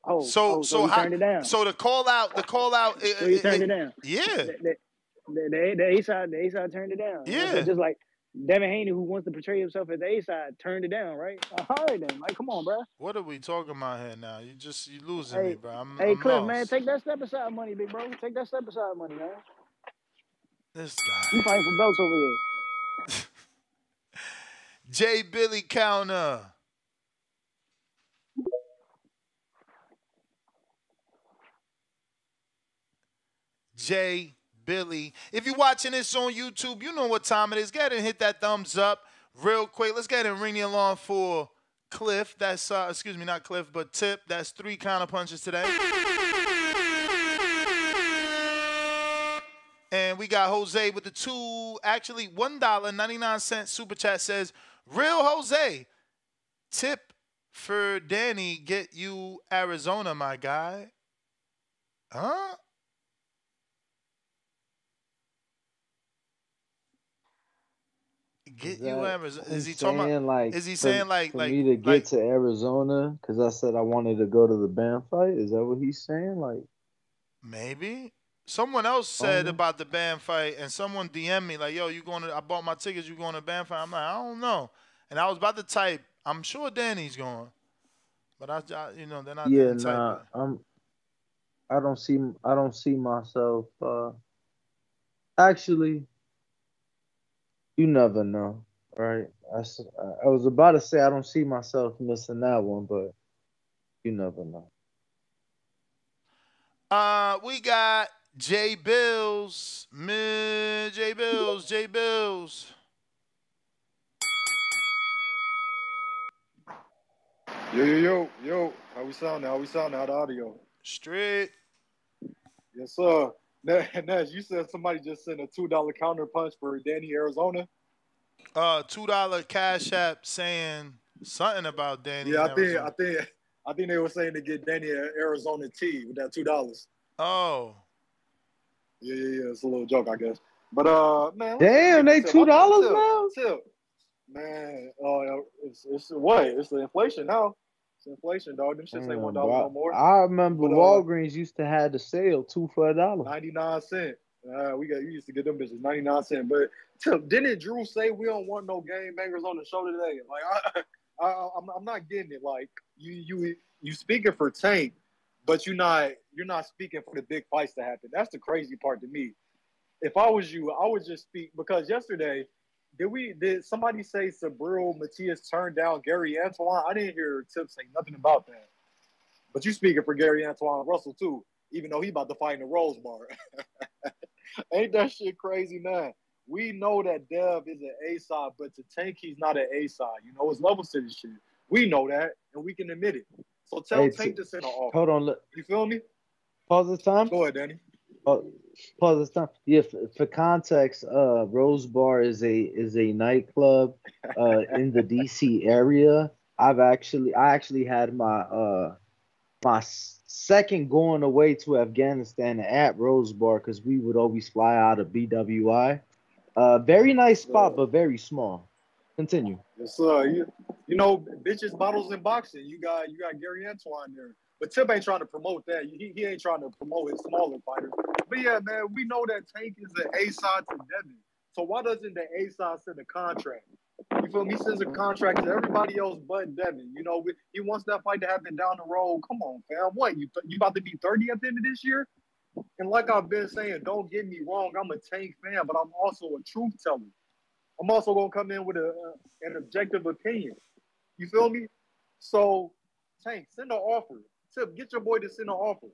Oh, So oh, so he how, turned it down. so the call out the call out it- he turned it- it down. Yeah. The, the, the, the, A side, the A side turned it down. You know what I'm saying? Yeah. Just like Devin Haney, who wants to portray himself as the A side, turned it down, right? All right then. Like, come on, bro. What are we talking about here now? You just you losing Hey, me, bro. I'm, hey, I'm Cliff, lost. man, take that step aside money, big bro. Take that step aside money, man. This guy. You fighting for belts over here. <laughs> J Billy counter. J Billy. If you're watching this on YouTube, you know what time it is. Go ahead and hit that thumbs up real quick. Let's go ahead and ring the alarm for Cliff. That's uh excuse me, not Cliff, but Tip. That's three counter punches today. And we got Jose with the two, actually one dollar ninety nine cent super chat says, "Real Jose, tip for Danny, get you Arizona, my guy." Huh? Get you Arizona. Is he talking about? like is he for- saying like for like me to get like to Arizona because I said I wanted to go to the band fight? Is that what he's saying? Like, maybe? Someone else said Oh. about the band fight, and someone DM me like, "Yo, you going to? I bought my tickets. You going to band fight?" I'm like, I don't know. And I was about to type. I'm sure Danny's going, but I, I you know, then I yeah, didn't nah, it. I'm. I don't see. I don't see myself. uh Actually, you never know, right? I, I was about to say I don't see myself missing that one, but you never know. Uh, we got J Bills, J Bills, J Bills. Yo, yo, yo, yo. How we sound now? How we sound now? The audio? Straight. Yes, sir. Nash, <laughs> you said somebody just sent a two dollar counter punch for Danny Arizona. Uh, two dollar cash app saying something about Danny. Yeah, I think Arizona. I think I think they were saying to get Danny Arizona tea with that two dollars. Oh. Yeah, yeah, yeah. It's a little joke, I guess. But uh, man. Damn, they $2 now? Tip, man, uh, it's it's what? It's the inflation now. It's inflation, dog. Them shits ain't one dollar no more. I remember But, uh, Walgreens used to have the sale two for a dollar. 99 cent. Uh, we got you used to get them bitches 99 cent. But didn't Drew say we don't want no game bangers on the show today? Like I, <laughs> I I'm, I'm not getting it. Like you you you speaking for Tank, but you're not you're not speaking for the big fights to happen. That's the crazy part to me. If I was you, I would just speak because yesterday did we did somebody say Subriel Matias turned down Gary Antuanne? I didn't hear Tip say nothing about that. But you speaking for Gary Antuanne Russell too, even though he about to fight in the Rose Bar. <laughs> Ain't that shit crazy, man? We know that Dev is an A side, but to Tank, he's not an A side. You know, it's levels to this shit. We know that, and we can admit it. So tell Hey, Tank to send an offer. Hold on, look. You feel me? Pause this time. Go ahead, Danny. Pause this time. Yeah, for, for context, uh, Rose Bar is a is a nightclub uh, in the DC area. I've actually I actually had my uh my second going away to Afghanistan at Rose Bar because we would always fly out of BWI. Uh, very nice spot, but very small. Continue. Yes, sir. You, you know, bitches, bottles, and boxing. You got you got Gary Antuanne there. But Tip ain't trying to promote that. He, he ain't trying to promote his smaller fighters. But yeah, man, we know that Tank is the A side to Devin. So why doesn't the A side send a contract? You feel me? He sends a contract to everybody else but Devin. You know, he wants that fight to happen down the road. Come on, fam. What you you about to be 30 at the end of this year? And like I've been saying, don't get me wrong, I'm a Tank fan, but I'm also a truth teller. I'm also gonna come in with a uh, an objective opinion. You feel me? So, Tank, send an offer. Tip, get your boy to send an offer.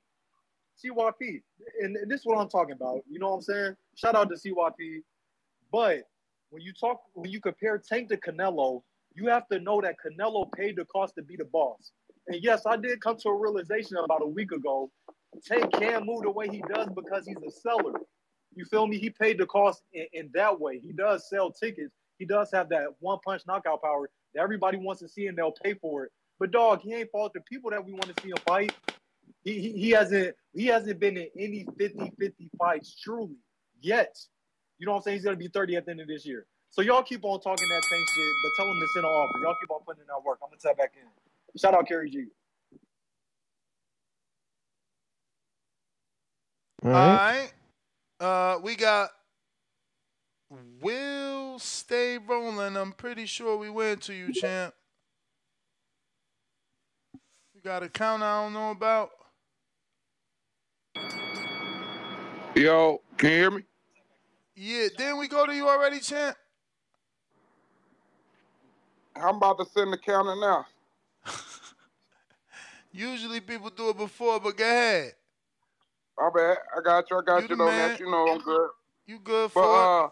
CYP, and, this is what I'm talking about. You know what I'm saying? Shout out to CYP. But when you talk, when you compare Tank to Canelo, you have to know that Canelo paid the cost to be the boss. And yes, I did come to a realization about a week ago. Tank can move the way he does because he's a seller. You feel me? He paid the cost in, in that way. He does sell tickets. He does have that one punch knockout power that everybody wants to see and they'll pay for it. But dog, he ain't fought the people that we want to see him fight. He, he, he hasn't he hasn't been in any 50-50 fights truly yet. You know what I'm saying? He's gonna be 30 at the end of this year. So y'all keep on talking that same shit, but tell him to send an offer. Y'all keep on putting in that work. I'm gonna tap back in. Shout out Kerry G. All right. Uh, we got Will stay rolling. I'm pretty sure we went to you, champ. Got a count I don't know about. Yo, can you hear me? Yeah, didn't we go to you already, champ? I'm about to send the counter now. <laughs> Usually people do it before, but go ahead. My bad. I got you. I got You you, though, man. You know I'm good. You good But for it? uh,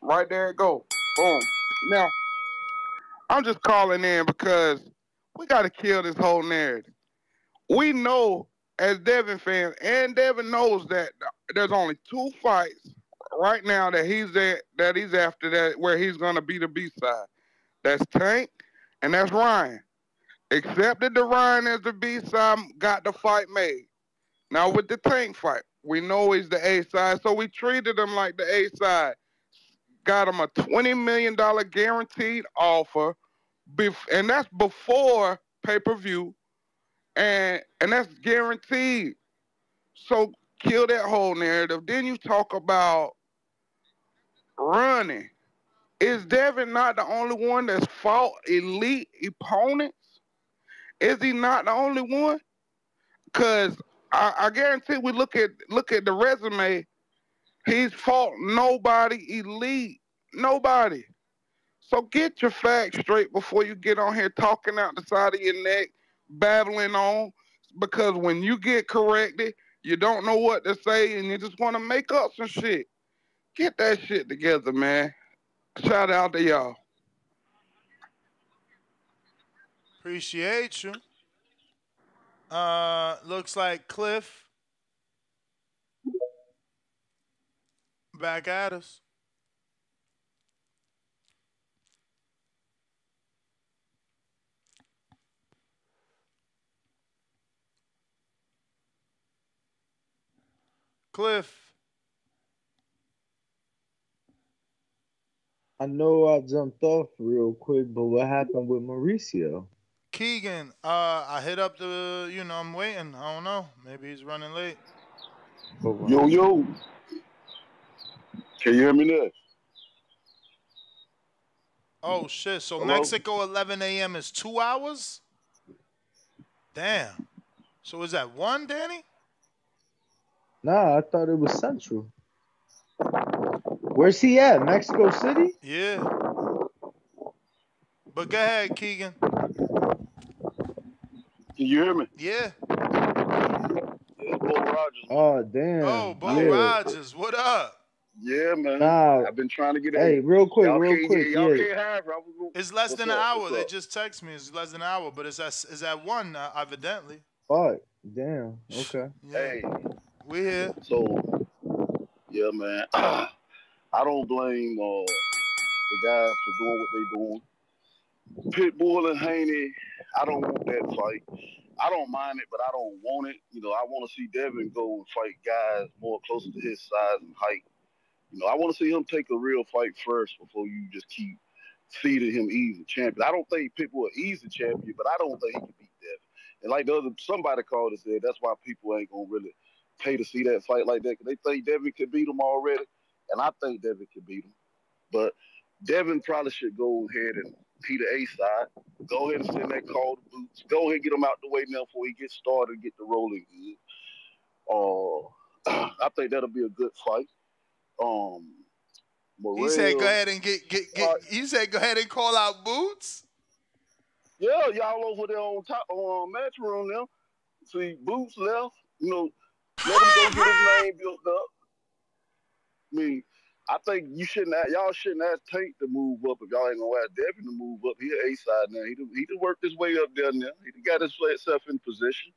right there it go. Boom. Now, I'm just calling in because we got to kill this whole narrative. We know as Devin fans, and Devin knows that there's only two fights right now that he's at, that he's after that where he's gonna be the B side. That's Tank and that's Ryan. Accepted the Ryan as the B side, got the fight made. Now with the Tank fight, we know he's the A side, so we treated him like the A side. Got him a twenty million dollar guaranteed offer, bef- and that's before pay per view, and and that's guaranteed. So kill that whole narrative. Then you talk about running. Is Devin not the only one that's fought elite opponents? Is he not the only one? Cause I, I guarantee we look at look at the resume. He's fought nobody elite, nobody. So get your facts straight before you get on here talking out the side of your neck, babbling on. Because when you get corrected, you don't know what to say, and you just want to make up some shit. Get that shit together, man. Shout out to y'all. Appreciate you. Uh, looks like Cliff back at us. Cliff, I know I jumped off real quick, but what happened with Mauricio? Keegan, uh, I hit up the, you know, I'm waiting. I don't know. Maybe he's running late. Yo, yo. Can you hear me now? Oh shit! So Hello? Mexico 11 a.m. is two hours. Damn. So is that one, Danny? Nah, I thought it was Central. Where's he at? Mexico City? Yeah. But go ahead, Keegan. Can you hear me? Yeah. It's Bo Rogers. Oh damn. Oh, Bo yeah. Rogers, what up? Yeah, man. Nah. I've been trying to get in. Hey, real quick, y'all real can't quick, Get, y'all yeah. can't have. her. It's less What's than an hour. What's They up? just text me. It's less than an hour, but it's at, it's at one, uh, evidently. Fuck. Damn. Okay. Yeah. Hey, We here. So, yeah, man. <clears throat> I don't blame uh, the guys for doing what they're doing. Pitbull and Haney, I don't want that fight. I don't mind it, but I don't want it. You know, I want to see Devin go and fight guys more closer to his size and height. You know, I want to see him take a real fight first before you just keep feeding him easy champion. I don't think Pitbull an easy champion, but I don't think he can beat Devin. And like the other somebody called and said, that's why people ain't gonna really pay to see that fight like that because they think Devin could beat him already, and I think Devin could beat him. But Devin probably should go ahead and the A side. Go ahead and send that call to boots. Go ahead and get him out the way now before he gets started and get the rolling good. Uh, <clears throat> I think that'll be a good fight. Um, He said, "Go ahead and get get get." He said, "Go ahead and call out Boots." Yeah, y'all over there on top on Matchroom now. See, Boots left. You know, let him go get his name built up. I mean, I think you shouldn't. Ask, y'all shouldn't ask Tank to move up if y'all ain't gonna ask Devin to move up. He a A side now. He done, he done worked his way up there now. He done got himself in position.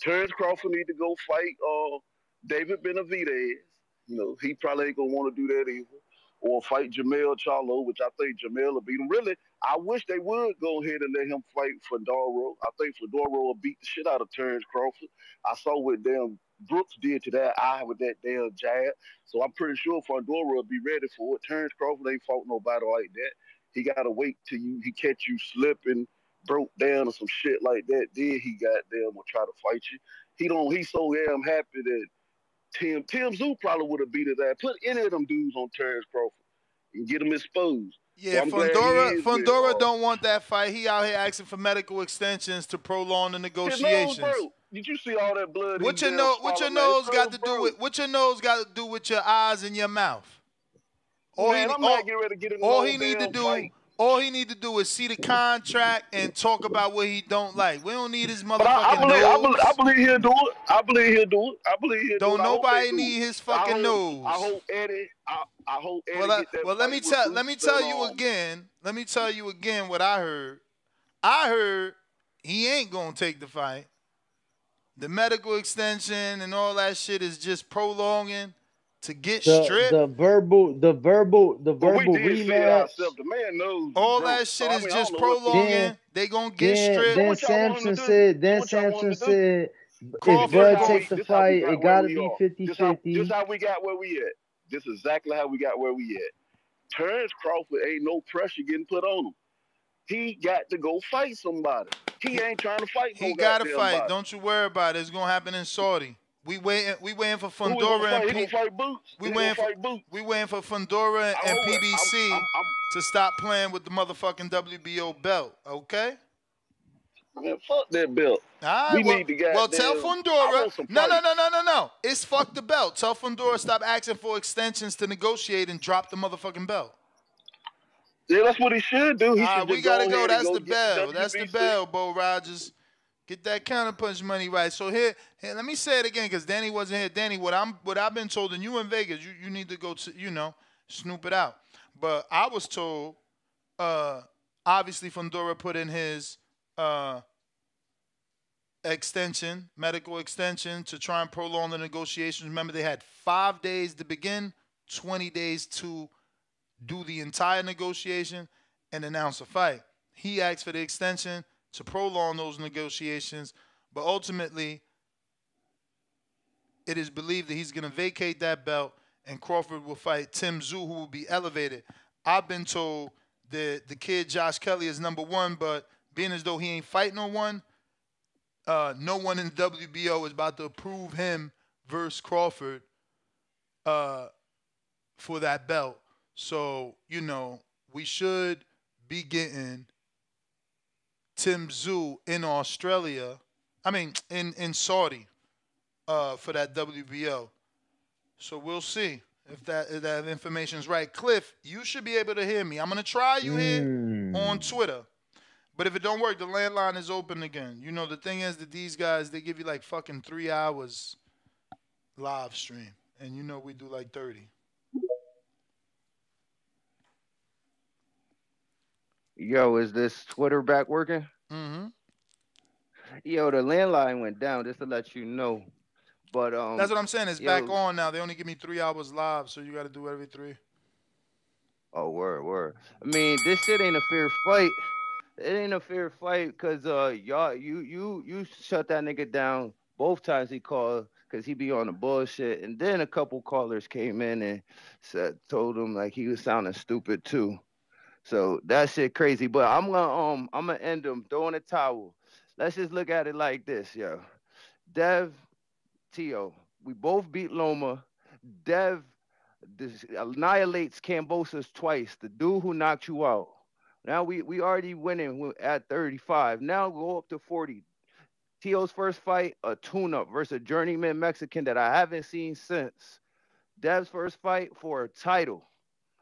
Terrence Crawford need to go fight uh David Benavidez. You know, he probably ain't gonna want to do that either. Or fight Jermell Charlo, which I think Jamel will beat him. Really, I wish they would go ahead and let him fight Fundora. I think Fundora will beat the shit out of Terrence Crawford. I saw what damn Brooks did to that eye with that damn jab. So I'm pretty sure Fundora will be ready for it. Terrence Crawford ain't fought nobody like that. He gotta wait till you he catch you slipping, broke down or some shit like that. Then he got damn will try to fight you. He don't he's so damn happy that Tim Tim Tszyu probably would have beat his ass. Put any of them dudes on Terrence Crawford and get him exposed. Yeah, Fundora Fundora uh, don't want that fight. He out here asking for medical extensions to prolong the negotiations. Did you see all that blood? What your nose? What your nose got to do with? What your nose got to do with your eyes and your mouth? All Man, he, I'm all, not getting ready to get in all he need to do. fight. All he need to do is see the contract and talk about what he don't like. We don't need his motherfucking But I, I, believe, I, nose. believe, I believe he'll do it. I believe he'll do it. I believe he'll Don't do it. I hope nobody do need it. his I fucking hope, nose. I hope Eddie. I, I hope Eddie well, I- well, let me tell let me tell you um, again. Let me tell you again what I heard. I heard he ain't gonna take the fight. The medical extension and all that shit is just prolonging to get The stripped. the verbal the verbal the But we verbal did rematch. ourselves. The man knows. all broke. that So, shit I is mean, just don't know what to- prolonging. Then- they gonna get Then stripped. then what y'all want him Samson said then What y'all want him Samson said if Crawford Bud gonna- the this how we fight, it where gotta be are. 50 This how, 50. this how we got where we at. This is exactly how we got where we at. Terrence Crawford ain't no pressure getting put on him. He got to go fight somebody. He ain't trying to fight He no gotta fight. body. Don't you worry about it. It's gonna happen in Saudi. We waiting. We waiting for Who he gonna Fundora and P- we he waiting for Boots. we waiting for Fundora and. PBC I'm, I'm, to stop playing with the motherfucking WBO belt. Okay. Man, fuck that belt. All right, we well, need to get. well, tell Fundora. No, no, no, no, no, no. It's fuck the belt. Tell Fundora stop asking for extensions to negotiate and drop the motherfucking belt. Yeah, that's what he should do. He All should right, we gotta go. go. That's go the bell. That's the bell, Bo Rogers. Get that counterpunch money right. So here, here let me say it again because Danny wasn't here. Danny, what I'm what I've been told, and you in Vegas, you, you need to go to you know snoop it out. But I was told, uh, obviously Fundora put in his uh extension, medical extension to try and prolong the negotiations. Remember, they had five days to begin, 20 days to do the entire negotiation and announce a fight. He asked for the extension to prolong those negotiations, but ultimately, it is believed that he's going to vacate that belt and Crawford will fight Tim Tszyu, who will be elevated. I've been told that the kid Josh Kelly is number one, but being as though he ain't fighting no one, uh, no one in the WBO is about to approve him versus Crawford uh, for that belt. So, you know, we should be getting Tim Tszyu in Australia. I mean, in, in Saudi uh, for that WBO. So we'll see if that if that information is right. Cliff, you should be able to hear me. I'm gonna try you here on Twitter. But if it don't work, the landline is open again. You know, the thing is that these guys they give you like fucking three hours live stream. And you know we do like 30. Yo, is this Twitter back working? Mm-hmm. Yo, the landline went down just to let you know. But um, That's what I'm saying. It's yo, back on now. They only give me three hours live, so you got to do every three. Oh, word, word. I mean, this shit ain't a fair fight. It ain't a fair fight because uh, y'all, you, you, you shut that nigga down both times he called because he be on the bullshit, and then a couple callers came in and said, told him like he was sounding stupid too. So that shit crazy. But I'm gonna um, I'm gonna end them throwing a towel. Let's just look at it like this, yo. Dev, Tio, we both beat Loma. Dev this annihilates Kambosos twice. The dude who knocked you out. Now we we already winning wi- at 35. Now go up to 40. Tio's first fight, a tune-up versus a journeyman Mexican that I haven't seen since. Dev's first fight for a title.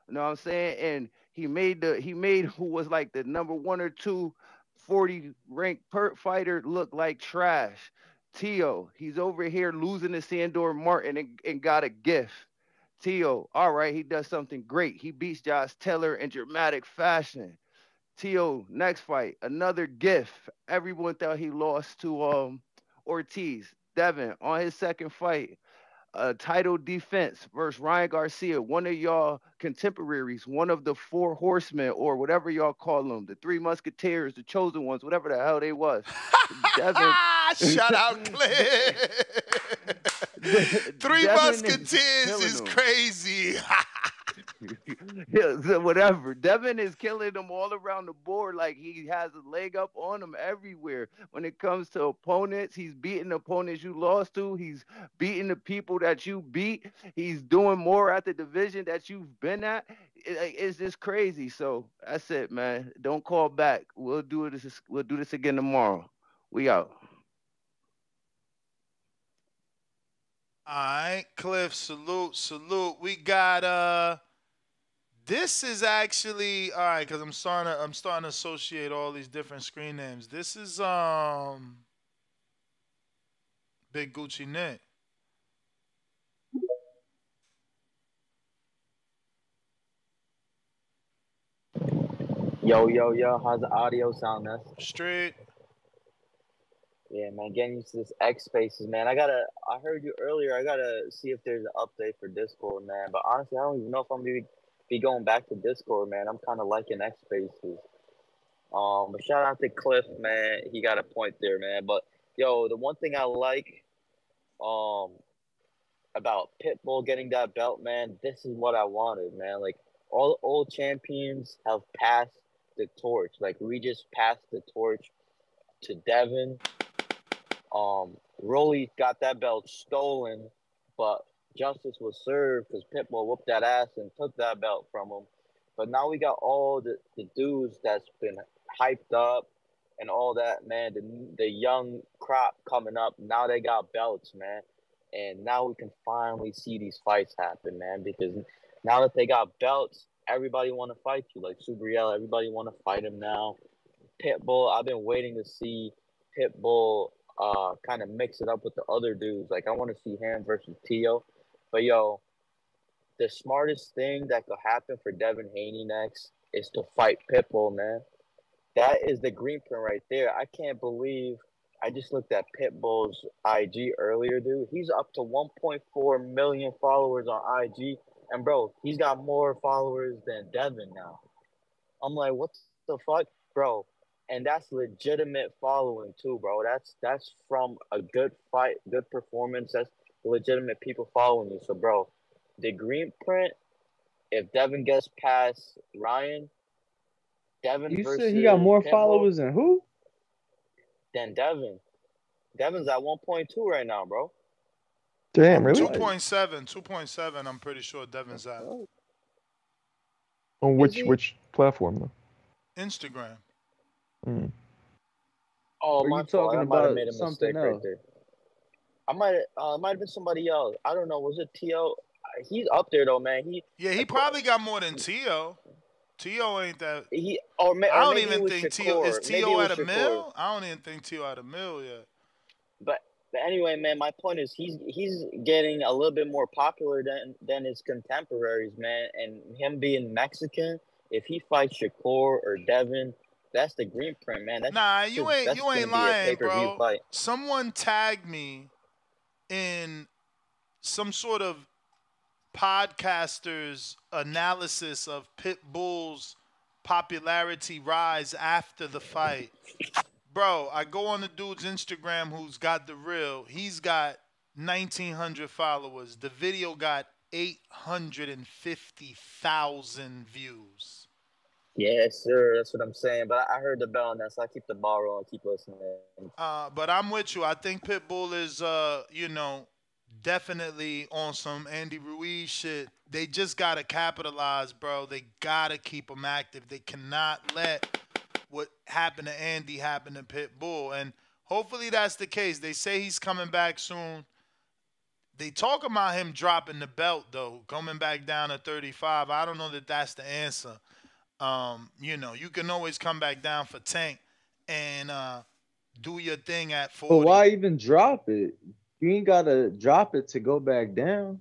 You know what I'm saying? And he made the he made who was like the number one or two 40 ranked per fighter look like trash. Tio, he's over here losing to Sandor Martin and, and got a gift. Tio, all right, he does something great. He beats Josh Taylor in dramatic fashion. Tio, next fight, another gift. Everyone thought he lost to um Ortiz. Devin on his second fight, a title defense versus Ryan Garcia, one of y'all contemporaries, one of the four horsemen or whatever y'all call them, the three musketeers, the chosen ones, whatever the hell they was. Devin, <laughs> Shout out <laughs> Cliff. Three Devin Musketeers is them. crazy. <laughs> <laughs> Yeah, so whatever. Devin is killing them all around the board. Like he has a leg up on them everywhere. When it comes to opponents, he's beating opponents you lost to. He's beating the people that you beat. He's doing more at the division that you've been at. It- it's just crazy. So that's it, man. Don't call back. We'll do. This, we'll do this again tomorrow. We out. All right, Cliff, salute, salute. We got uh this is actually all right because I'm starting to I'm starting to associate all these different screen names. This is um Big Gucci Nick. Yo, yo, yo, how's the audio sound, Ness? Straight. Yeah, man, getting used to this X Spaces, man. I gotta, I heard you earlier. I gotta see if there's an update for Discord, man. But honestly, I don't even know if I'm gonna be, be going back to Discord, man. I'm kind of liking X Spaces. Um, but shout out to Cliff, man. He got a point there, man. But yo, the one thing I like, um, about Pitbull getting that belt, man, this is what I wanted, man. Like all old champions have passed the torch. Like we just passed the torch to Devin. Um, Rolly got that belt stolen, but justice was served because Pitbull whooped that ass and took that belt from him. But now we got all the, the dudes that's been hyped up and all that, man. The, the young crop coming up, now they got belts, man. And now we can finally see these fights happen, man, because now that they got belts, everybody want to fight you. Like Subriel, everybody want to fight him now. Pitbull, I've been waiting to see Pitbull uh kind of mix it up with the other dudes. Like I want to see him versus Tio. But yo, the smartest thing that could happen for Devin Haney next is to fight Pitbull, man. That is the green print right there. I can't believe I just looked at Pitbull's IG earlier, dude. He's up to 1.4 million followers on IG. And bro, he's got more followers than Devin now. I'm like, what the fuck, bro? And that's legitimate following too, bro. That's that's from a good fight, good performance. That's legitimate people following you. So, bro, the green print. If Devin gets past Ryan, Devin You versus said he got more Pitbull, followers than who? than Devin. Devin's at 1.2 right now, bro. Damn, really? 2.7, 2.7, I'm pretty sure Devin's at. On which which platform though? Instagram. Mm. Oh, Or my you fault. talking I about made a something mistake right else? there. I might uh, might have been somebody else. I don't know. Was it T.O.? He's up there though, man. He Yeah, he probably got more than Tio. Tio ain't that. he or, ma- I don't even think Shakur. is Tio at a mill. I don't even think Tio at a mill yet. But but anyway, man, my point is he's he's getting a little bit more popular than than his contemporaries, man. And him being Mexican, if he fights Shakur or Devin, that's the green print, man. That's Nah, you ain't that's you ain't lying, bro. fight. Someone tagged me in some sort of podcaster's analysis of Pitbull's popularity rise after the fight. Bro, I go on the dude's Instagram who's got the real. He's got 1,900 followers. The video got 850,000 views. Yes, sir. That's what I'm saying. But I heard the bell on that, so I keep the ball rolling, keep listening. Uh, but I'm with you. I think Pitbull is, uh, you know, definitely on some Andy Ruiz shit. They just gotta capitalize, bro. They gotta keep him active. They cannot let what happened to Andy happen to Pitbull, and hopefully that's the case. They say he's coming back soon. They talk about him dropping the belt though, coming back down to 35. I don't know that that's the answer. Um, you know, you can always come back down for Tank and uh, do your thing at 40. But why even drop it? You ain't gotta drop it to go back down.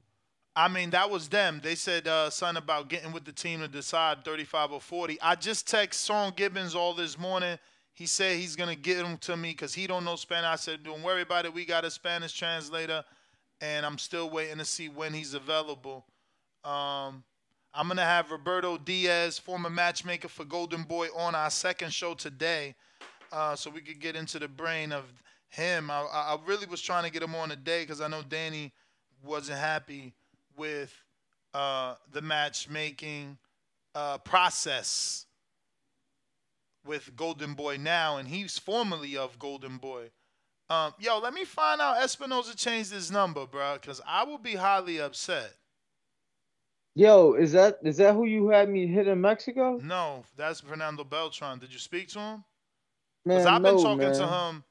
I mean, that was them. They said uh, something about getting with the team to decide 35 or 40. I just text Sean Gibbons all this morning. He said he's gonna get them to me because he don't know Spanish. I said, don't worry about it. We got a Spanish translator, and I'm still waiting to see when he's available. Um, I'm gonna have Roberto Diaz, former matchmaker for Golden Boy, on our second show today, uh, so we could get into the brain of him. I, I really was trying to get him on today because I know Danny wasn't happy with uh, the matchmaking uh, process with Golden Boy now, and he's formerly of Golden Boy. Um, yo, let me find out Espinoza changed his number, bro, because I will be highly upset. Yo, is that is that who you had me hit in Mexico? No, that's Fernando Beltran. Did you speak to him? Man, Because I've been no, talking man. to him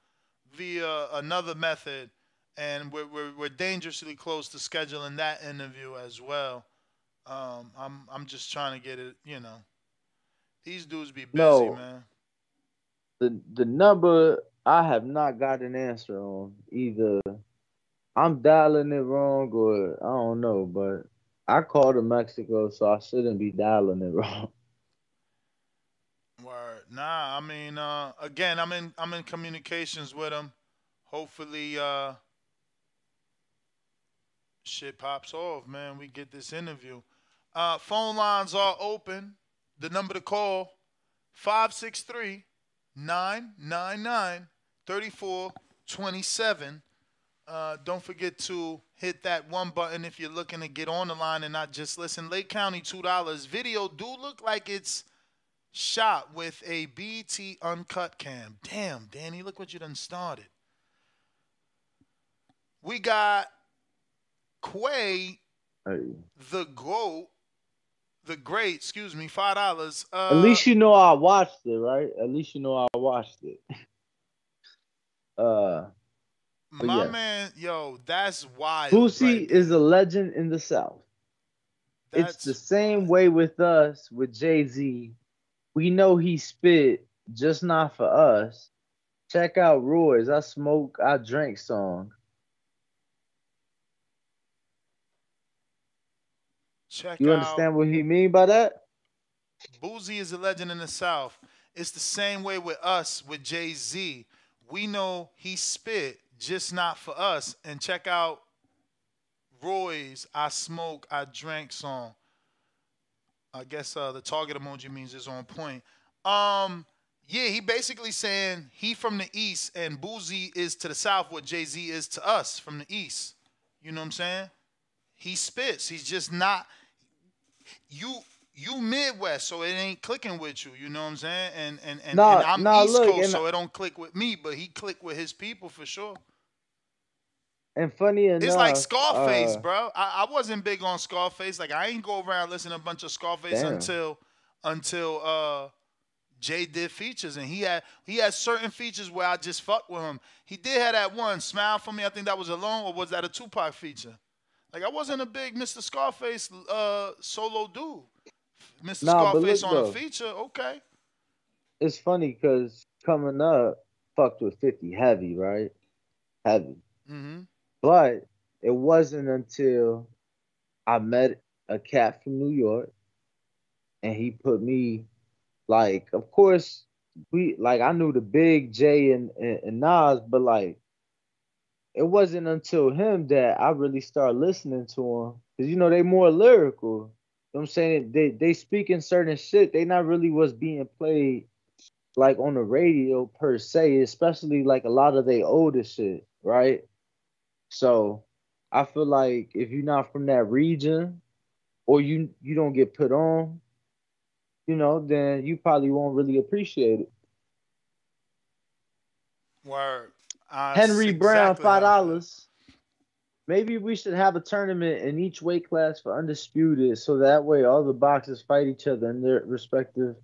via another method, and we're, we're, we're dangerously close to scheduling that interview as well. Um, I'm I'm just trying to get it, you know. These dudes be busy, No. man. The the number I have not got an answer on. Either I'm dialing it wrong or I don't know, but I called to Mexico, so I shouldn't be dialing it wrong. Word. Nah, I mean, uh, again, I'm in I'm in communications with him. Hopefully, uh, shit pops off, man. We get this interview. Uh, phone lines are open. The number to call 563 999 3427. Uh, don't forget to hit that one button if you're looking to get on the line and not just listen. Lake County, $2. Video do look like it's shot with a BT uncut cam. Damn, Danny, look what you done started. We got Quay, Hey. the GOAT, the great, excuse me, $5. Uh, At least you know I watched it, right? At least you know I watched it. <laughs> Uh, but my man, yo, that's why Boosie is a legend in the South. That's it's the same way with us, with Jay Z. We know he spit, just not for us. Check out Roy's I Smoke, I Drink song. Check You understand what he mean by that? Boosie is a legend in the South. It's the same way with us with Jay Z. We know he spit, just not for us. And check out Roy's I Smoke, I Drank song. I guess uh, the target emoji means it's on point. Um, yeah, he basically saying he from the East and Boosie is to the South what Jay Z is to us from the East. You know what I'm saying? He spits. He's just not you you Midwest, so it ain't clicking with you. You know what I'm saying? And and and, Nah, and I'm nah, East look, Coast, so it don't click with me, but he click with his people for sure. And funny enough, It's like Scarface, uh, bro. I, I wasn't big on Scarface. Like I ain't go around listening to a bunch of Scarface Damn. until until uh Jay did features, and he had he had certain features where I just fucked with him. He did have that one smile for me. I think that was alone, or was that a Tupac feature? Like I wasn't a big Mr. Scarface uh solo dude. Mr. Nah, Scarface on a feature, okay. it's funny because coming up, fucked with 50 heavy, right? Heavy. Mm-hmm. But it wasn't until I met a cat from New York and he put me like of course we like I knew the big J and, and, and Nas, but like it wasn't until him that I really started listening to him. Cause you know they more lyrical. You know what I'm saying? They they speaking certain shit. They not really was being played like on the radio per se, especially like a lot of they older shit, right? So I feel like if you're not from that region or you you don't get put on, you know, then you probably won't really appreciate it. Word. Uh, Henry Brown, exactly five dollars. Maybe we should have a tournament in each weight class for undisputed, so that way all the boxers fight each other in their respective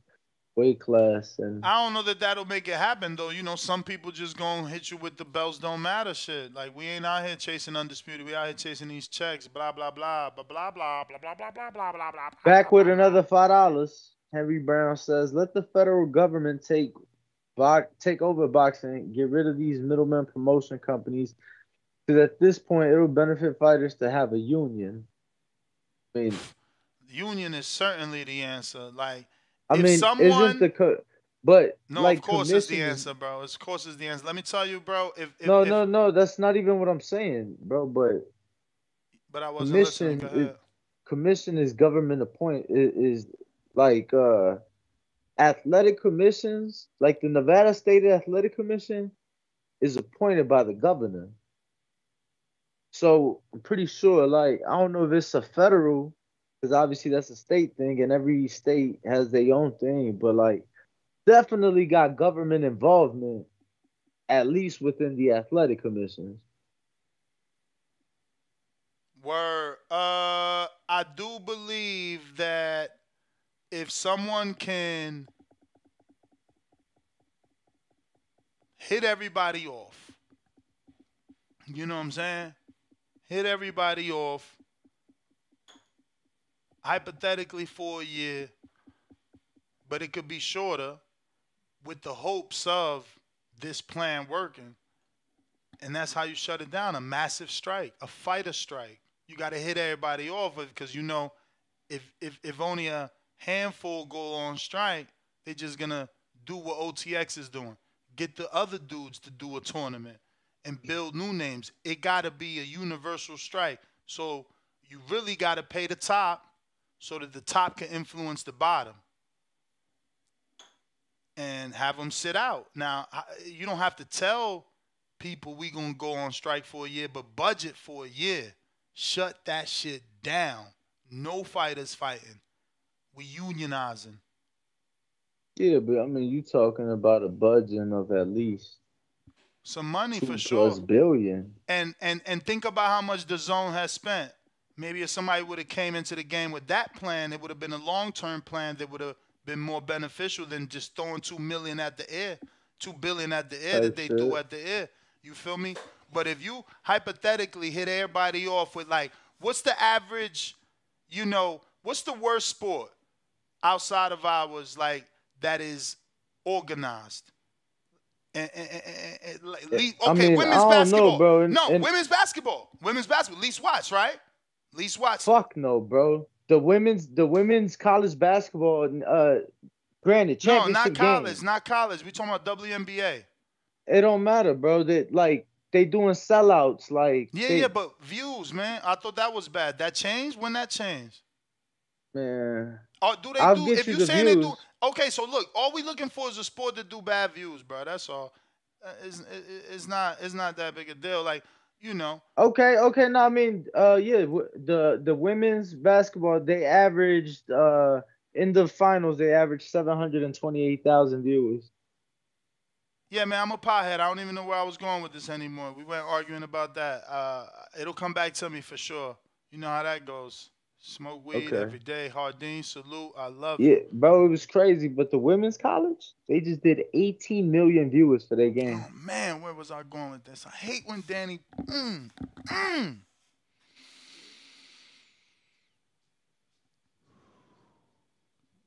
weight class. And I don't know that that'll make it happen though. You know, some people just gonna hit you with the belts don't matter shit. Like we ain't out here chasing undisputed. We out here chasing these checks. Blah blah blah blah blah blah blah blah blah blah blah blah blah. back with another five dollars. Henry Brown says, "Let the federal government take bo- take over boxing, get rid of these middlemen promotion companies, because at this point it'll benefit fighters to have a union." I mean, Union is certainly the answer. Like I if mean, someone isn't the co- but no, like of course it's the answer, bro. Of course it's the answer. Let me tell you, bro. If, if no, if, no, no. That's not even what I'm saying, bro. But but I wasn't commission, listening. Is, commission is government appoint is, is like uh athletic commissions, like the Nevada State Athletic Commission, is appointed by the governor. So I'm pretty sure, like, I don't know if it's a federal, because obviously that's a state thing, and every state has their own thing, but like, definitely got government involvement, at least within the athletic commissions. Word. Uh, I do believe that if someone can hit everybody off, you know what I'm saying? Hit everybody off, hypothetically for a year, but it could be shorter with the hopes of this plan working. And that's how you shut it down a massive strike, a fighter strike. You got to hit everybody off because you know if, if, if only a handful go on strike, they're just going to do what OTX is doing get the other dudes to do a tournament and build new names. It got to be a universal strike. So you really got to pay the top so that the top can influence the bottom and have them sit out. Now, you don't have to tell people we going to go on strike for a year, but budget for a year. Shut that shit down. No fighters fighting. We unionizing. Yeah, but I mean, you talking about a budget of at least Some money for sure. plus billion. And and and think about how much DAZN has spent. Maybe if somebody would have came into the game with that plan, it would have been a long term plan that would have been more beneficial than just throwing two million at the air, two billion at the air that Type they shit. threw at the air. You feel me? But if you hypothetically hit everybody off with like, what's the average? You know, what's the worst sport outside of ours like that is organized? And, and, and- and- okay, I mean, women's basketball. know, bro. No, women's basketball. Women's basketball. Least watch, right? Least watch. Fuck no, bro. The women's the women's college basketball, uh, granted, No, not college. game. Not college. We talking about WNBA. It don't matter, bro. That like they doing sellouts, like Yeah, they- yeah, but views, man. I thought that was bad. That changed when that changed. man. Or do they I'll do? get If you you the saying they do, views. Okay. So look, all we looking for is a sport to do bad views, bro. That's all. Uh, It's, it's not it's not that big a deal. Like you know, Okay, okay. No, I mean, uh, yeah, the the women's basketball they averaged uh in the finals they averaged seven hundred and twenty eight thousand viewers. yeah, man. I'm a pothead. I don't even know where I was going with this anymore. We went arguing about that. Uh, it'll come back to me for sure. You know how that goes. Smoke weed Okay. every day. Hardin, salute. I love Yeah, it. bro, it was crazy. But the women's college, they just did eighteen million viewers for their game. Man, where was I going with this? I hate when Danny. Mm, mm.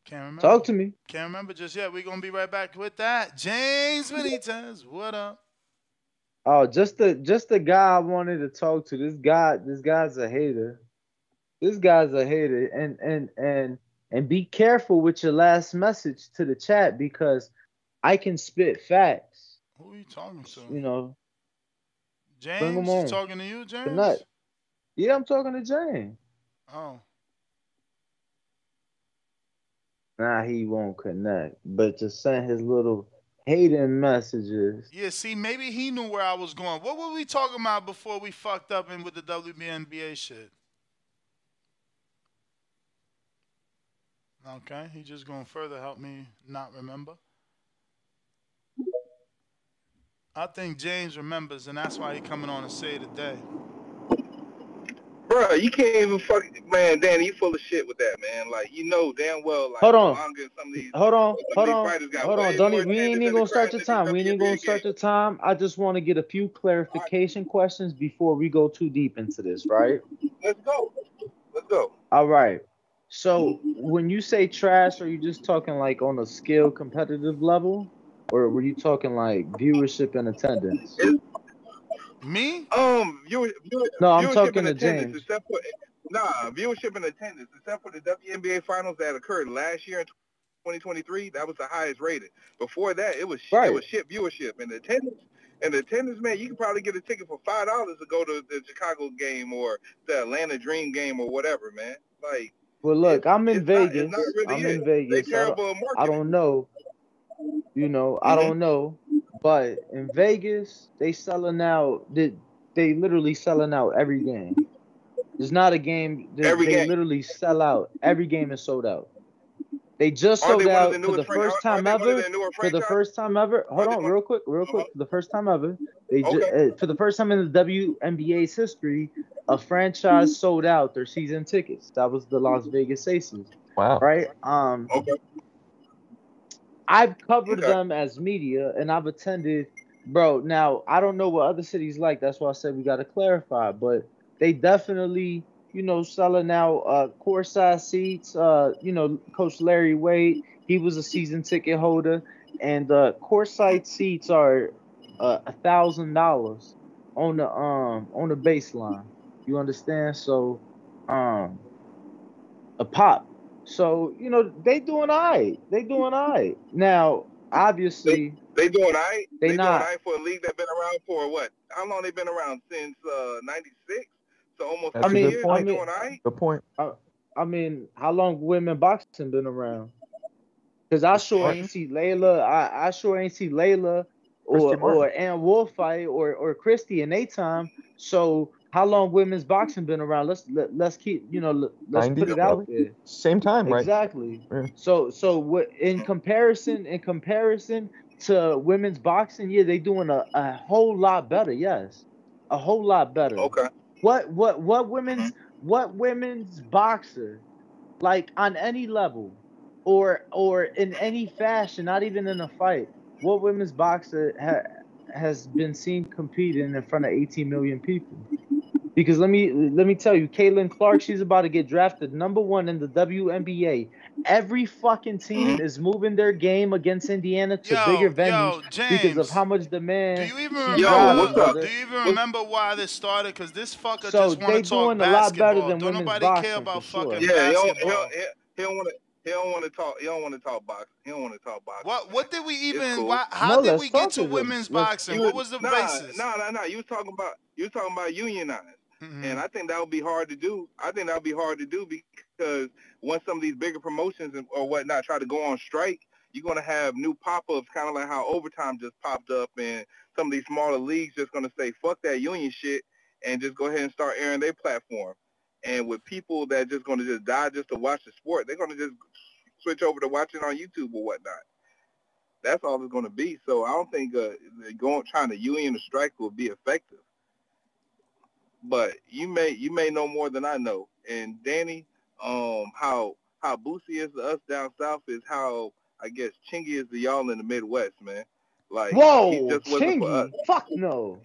Can't remember. Talk to me. Can't remember just yet. We're gonna be right back with that. James Benitez, what up? Oh, just the just the guy I wanted to talk to. This guy, this guy's a hater. This guy's a hater, and and and and be careful with your last message to the chat because I can spit facts. Who are you talking to? You know, James, you talking to you, James? Connect. Yeah, I'm talking to James. Oh, Nah, he won't connect. But to send his little hating messages. yeah. See, maybe he knew where I was going. What were we talking about before we fucked up in with the WNBA shit? Okay, he just gonna further help me not remember. I think James remembers, and that's why he coming on and say it today. Bro, you can't even fuck man, Danny, you full of shit with that, man. Like you know damn well like Hold on. Malanga and some of these Hold on, hold on, hold on. Don't even, we ain't even gonna start the time. We ain't even gonna start the time. I just want to get a few clarification questions before we go too deep into this, right? Let's go. Let's go. All right. So when you say trash, are you just talking like on a skill competitive level, or were you talking like viewership and attendance? Me? Um, you, viewer, No, I'm talking to attendance, James. except for nah, viewership and attendance, except for the WNBA finals that occurred last year in 2023, that was the highest rated. Before that, it was sh- Right. it was shit viewership and attendance. And attendance, man, you can probably get a ticket for five dollars to go to the Chicago game or the Atlanta Dream game or whatever, man. Like Well, look, I'm in it's Vegas. not really I'm in Vegas. I don't, I don't know. You know, I Mhm. don't know. But in Vegas, they selling out. They, they literally selling out every game. It's not a game. They, Every they game. literally sell out. Every game is sold out. They just Aren't sold they out the for the fran- first time they one ever. the For the first time ever. Hold on, real quick, real quick. For the first time ever, they ju- Okay. uh, for the first time in the WNBA's history, a franchise sold out their season tickets. That was the Las Vegas Aces. Wow. Right. Um. Okay. I've covered Okay. them as media, and I've attended. Bro, now I don't know what other cities like. That's why I said we got to clarify. But they definitely, you know, selling out uh, courtside seats. Uh, you know, Coach Larry Wade, he was a season ticket holder, and uh, courtside seats are uh, a thousand dollars on the um on the baseline. You understand? So, um, a pop. So you know they doing all right. They doing all right. Now, obviously, They doing all right. They They, doing not. all right for a league that been around for what? How long they been around since uh '96? So almost That's I a mean, good years. I mean, doing. Good point. I, I mean, how long women boxing been around? Cause I sure ain't see Laila. I, I sure ain't see Laila or or Ann Wolfe fight or or Christy in they time. So how long women's boxing been around? Let's let, let's keep you know let, let's put it out there. Same time, right? Exactly. Yeah. So so what in comparison in comparison to women's boxing, yeah, they doing a, a whole lot better. Yes, a whole lot better. Okay. What what what women's mm-hmm. what women's boxer like on any level or or in any fashion, not even in a fight, what women's boxer ha- has been seen competing in front of 18 million people? Because let me let me tell you, Caitlin Clark, she's about to get drafted number one in the WNBA. Every fucking team is moving their game against Indiana to Yo, bigger yo, venues because of how much Do demand you even she Yo, drives, what's remember? Do you even remember why this started? Cause this fucker So just want to talk doing a lot better basketball. than Don't women's nobody care boxing for about sure. fucking yeah, he don't he basketball. don't he, he don't want to he don't want to talk he don't want to talk boxing. He don't want to talk boxing, What what did we even? cool. Why? How No, did we get to to them. women's Let's boxing? You What was was the nah basis? nah nah nah. You was talking about you was talking about unionizing. Mhm. And I think that would be hard to do. I think that would be hard to do because once some of these bigger promotions or whatnot try to go on strike, you're going to have new pop-ups, kind of like how overtime just popped up, and some of these smaller leagues just going to say, fuck that union shit, and just go ahead and start airing their platform. And with people that just going to just die just to watch the sport, they're going to just switch over to watching on YouTube or whatnot. That's all it's going to be. So I don't think uh, going trying to union or strike will be effective but you may you may know more than I know. And Danny, um, how how Boosie is to us down south is how I guess Chingy is to y'all in the Midwest, man. Like he Whoa, just wasn't for us, Chingy. Fuck no.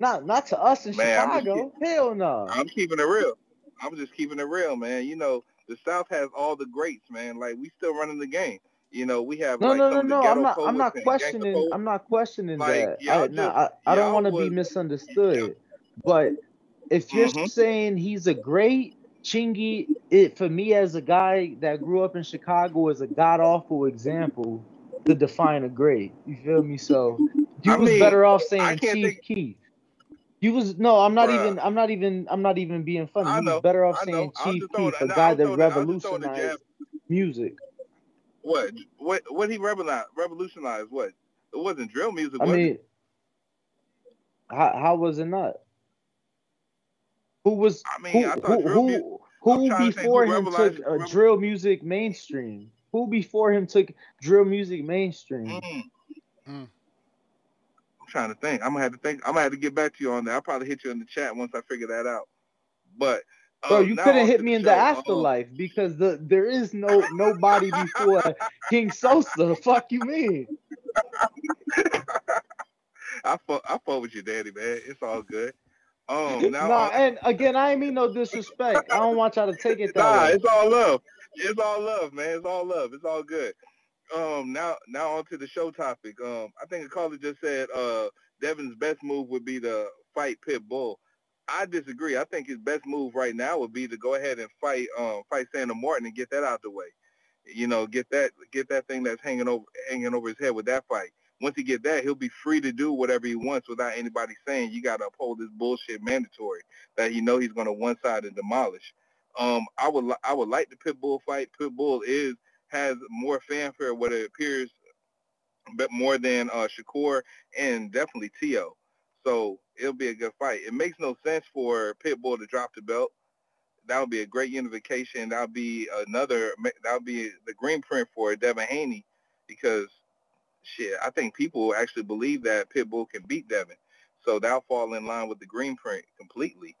Not not to us in man. Just Chicago. keep, Hell no. I'm keeping it real. I'm just keeping it real, man. You know the South has all the greats, man. Like we still running the game. You know we have No, like no, no, no. I'm not. I'm not questioning. I'm not questioning Like that. I y'all no. I, I don't want to be misunderstood. But if you're hmm saying he's a great Chingy, it for me as a guy that grew up in Chicago is a god awful example to define a great. You feel me? So you I was mean better off saying Chief think Keef. He was no, I'm not Bruh. even. I'm not even. I'm not even being funny. He was better off saying Chief Keef, a guy that throwing it. I was just throwing a jab. revolutionized music. What? What? What he revolutionized? Revolutionized what? It wasn't drill music, I mean, it? how how was it not? Who was I mean, who I thought who drill music. who I'm who to before him took uh, drill music mainstream? Who before him took drill music mainstream? Mm, Mm. I'm trying to think. I'm gonna have to think. I'm gonna have to get back to you on that. I'll probably hit you in the chat once I figure that out. But Bro, uh, you couldn't hit me the in the show. Um, afterlife because the there is no nobody before <laughs> King Sosa. Fuck you mean? <laughs> I fuck, I fuck with you, Daddy, man. It's all good. Um, now Nah, and again, I ain't mean no disrespect. I don't want y'all to take it that nah, way. it's all love. It's all love, man. It's all love. It's all good. Um, now now on to the show topic. Um, I think a caller just said uh Devin's best move would be to fight Pitbull. I disagree. I think his best move right now would be to go ahead and fight um fight Sandor Martin and get that out the way. You know, get that get that thing that's hanging over hanging over his head with that fight. Once he get that, he'll be free to do whatever he wants without anybody saying you got to uphold this bullshit mandatory that he know he's going to one side and demolish. Um, I would li- I would like the Pitbull fight. Pitbull is has more fanfare what it appears, but more than uh, Shakur and definitely Tio. So it'll be a good fight. It makes no sense for Pitbull to drop the belt. That would be a great unification. That would be another. That would be the green print for Devin Haney, because shit, I think people actually believe that Pitbull can beat Devin. So that'll fall in line with the green print completely.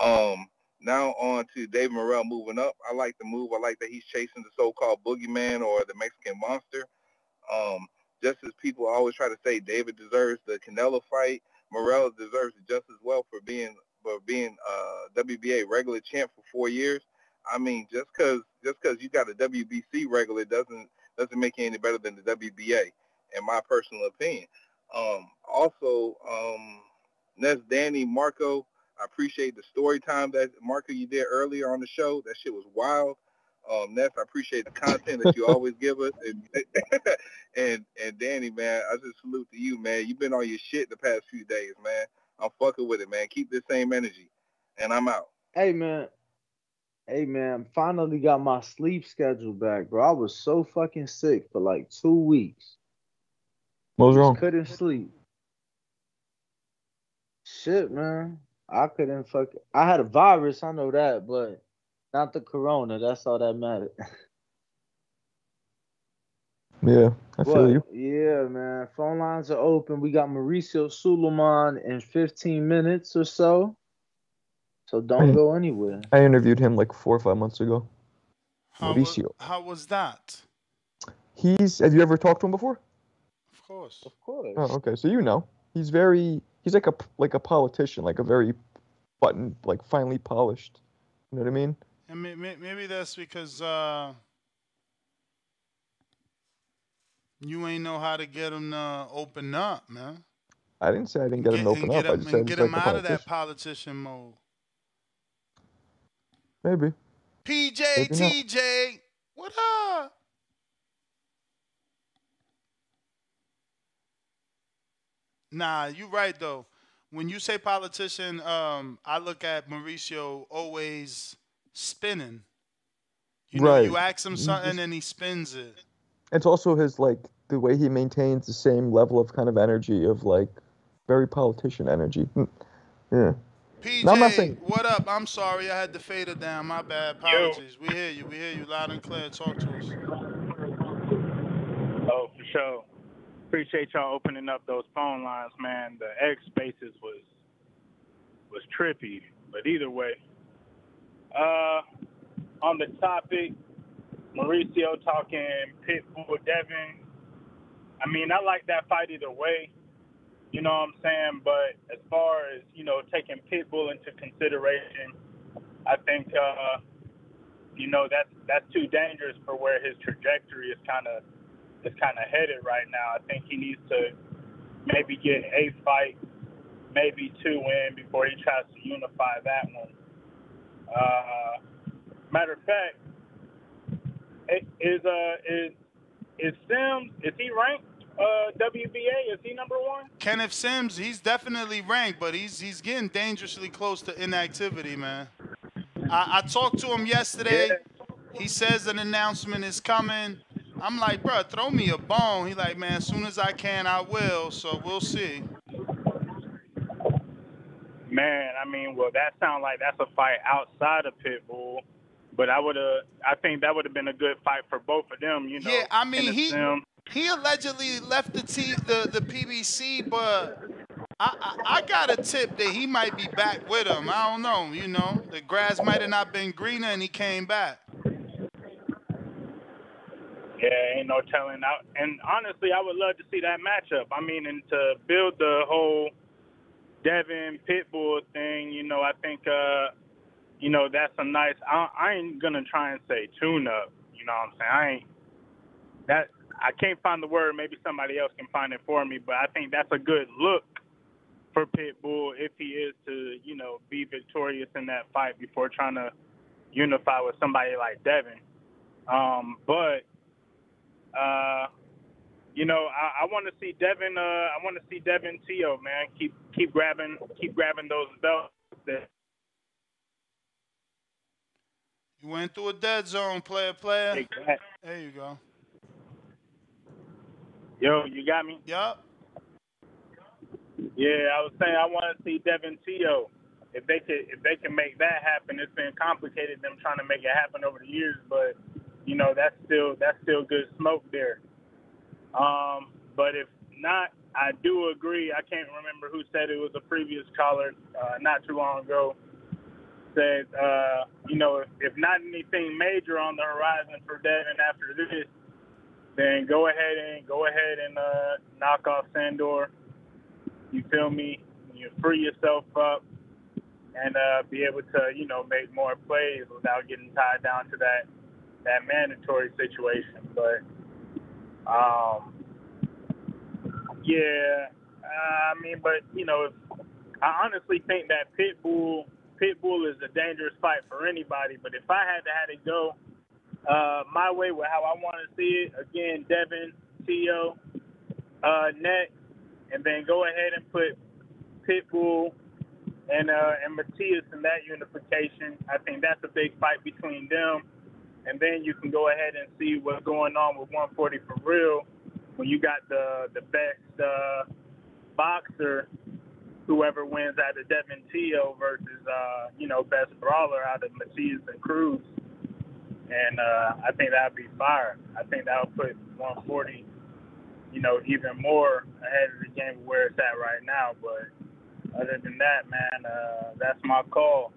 Um, now on to Dave Morrell moving up. I like the move. I like that he's chasing the so-called boogeyman or the Mexican monster. Um, just as people always try to say David deserves the Canelo fight, Morrell deserves it just as well for being for being uh, WBA regular champ for four years. I mean, just because just because you got a WBC regular doesn't doesn't make you any better than the WBA, in my personal opinion. Um, also, um, Ness Danny Marco, I appreciate the story time that Marco you did earlier on the show. That shit was wild. Um, Ness, I appreciate the content that you <laughs> always give us, and <laughs> and and Danny, man, I just salute to you, man. You've been on your shit the past few days, man. I'm fucking with it, man. Keep this same energy, and I'm out. Hey man, hey man, finally got my sleep schedule back, bro. I was so fucking sick for like two weeks. What was Just wrong? couldn't sleep. Shit, man. I couldn't fuck. I had a virus, I know that, but not the corona. That's all that mattered. <laughs> Yeah, I feel What? you. Yeah, man. Phone lines are open. We got Mauricio Sulaiman in 15 minutes or so. So don't Hey. go anywhere. I interviewed him like four or five months ago. How was, Mauricio. how was that? He's. Have you ever talked to him before? Of course. Of course. Oh, okay. So you know, he's very. He's like a like a politician, like a very button, like finely polished. You know what I mean? And may- may- maybe that's because uh, you ain't know how to get him to open up, man. I didn't say I didn't get him to open get up. I just said get him a out of that politician. politician mode. Maybe. PJ, Maybe not. TJ, what up? Nah, you're right though. When you say politician, um, I look at Mauricio always spinning. You know, Right. you ask him something just- and he spins it. It's also his like the way he maintains the same level of kind of energy of like very politician energy. Mm, Yeah. PJ, No, saying what up? I'm sorry, I had to fade it down. My bad. Apologies. We hear you. We hear you loud and clear. Talk to us. Oh, for sure. Appreciate y'all opening up those phone lines, man. The X spaces was was trippy, but either way. Uh, on the topic, Mauricio talking Pitbull Devin. I mean, I like that fight either way. You know what I'm saying? But as far as you know, taking Pitbull into consideration, I think uh, you know that's that's too dangerous for where his trajectory is kind of is kind of headed right now. I think he needs to maybe get a fight, maybe two in before he tries to unify that one. Uh, matter of fact, is uh is is Sims is he ranked uh, WBA? Is he number one? Kenneth Sims, he's definitely ranked, but he's he's getting dangerously close to inactivity, man. I, I talked to him yesterday. He says an announcement is coming. I'm like, bro, throw me a bone. He like, man, as soon as I can, I will. So we'll see. Man, I mean, well, that sounds like that's a fight outside of Pitbull. But I would have, I think that would have been a good fight for both of them. You know. Yeah, I mean, he Sims. he allegedly left the T, the the PBC, but I, I I got a tip that he might be back with him. I don't know. You know, the grass might have not been greener, and he came back. Yeah, ain't no telling out. And honestly, I would love to see that matchup. I mean, and to build the whole Devin Pitbull thing, you know, I think, uh, you know, that's a nice. I, I ain't gonna try and say tune up. You know what I'm saying? I ain't that. I can't find the word. Maybe somebody else can find it for me. But I think that's a good look for Pitbull if he is to, you know, be victorious in that fight before trying to unify with somebody like Devin. Um, but uh, you know, I, I want to see Devin. Uh, I want to see Devin Tio, man. Keep keep grabbing, keep grabbing those belts. That, You went through a dead zone, player, player. Exactly. There you go. yo, you got me. Yup. Yeah, I was saying I want to see Devin Tio. If they could, if they can make that happen, it's been complicated them trying to make it happen over the years, but you know that's still that's still good smoke there. Um, but if not, I do agree. I can't remember who said it was a previous caller uh, not too long ago. Said uh, you know if, if not anything major on the horizon for Devin after this, then go ahead and go ahead and uh, knock off Sandor. You feel me? You free yourself up and uh, be able to you know make more plays without getting tied down to that that mandatory situation. But um, yeah, I mean, but you know, if, I honestly think that Pitbull Pitbull is a dangerous fight for anybody. But if I had to had it go uh, my way with how I want to see it, again, Devin, Tio, uh, Net, and then go ahead and put Pitbull and uh, and Matias in that unification. I think that's a big fight between them. And then you can go ahead and see what's going on with 140 for real when you got the the best uh, boxer, whoever wins out of Devin Tio versus uh, you know best brawler out of Matias and Cruz. And uh, I think that'd be fire. I think that would put 140, you know, even more ahead of the game where it's at right now. But other than that, man, uh, that's my call.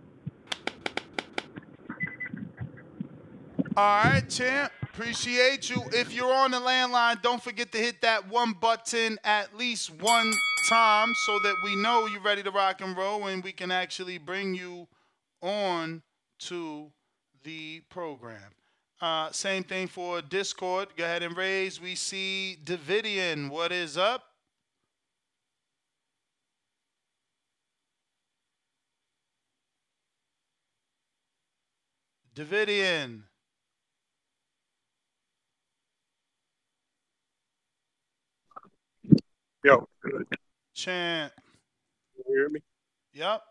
All right, champ. Appreciate you. If you're on the landline, don't forget to hit that one button at least one time so that we know you're ready to rock and roll and we can actually bring you on to the program. Uh, same thing for Discord. Go ahead and raise. We see Davidian. What is up? Davidian. Yo, good. Chant. You hear me? Yep.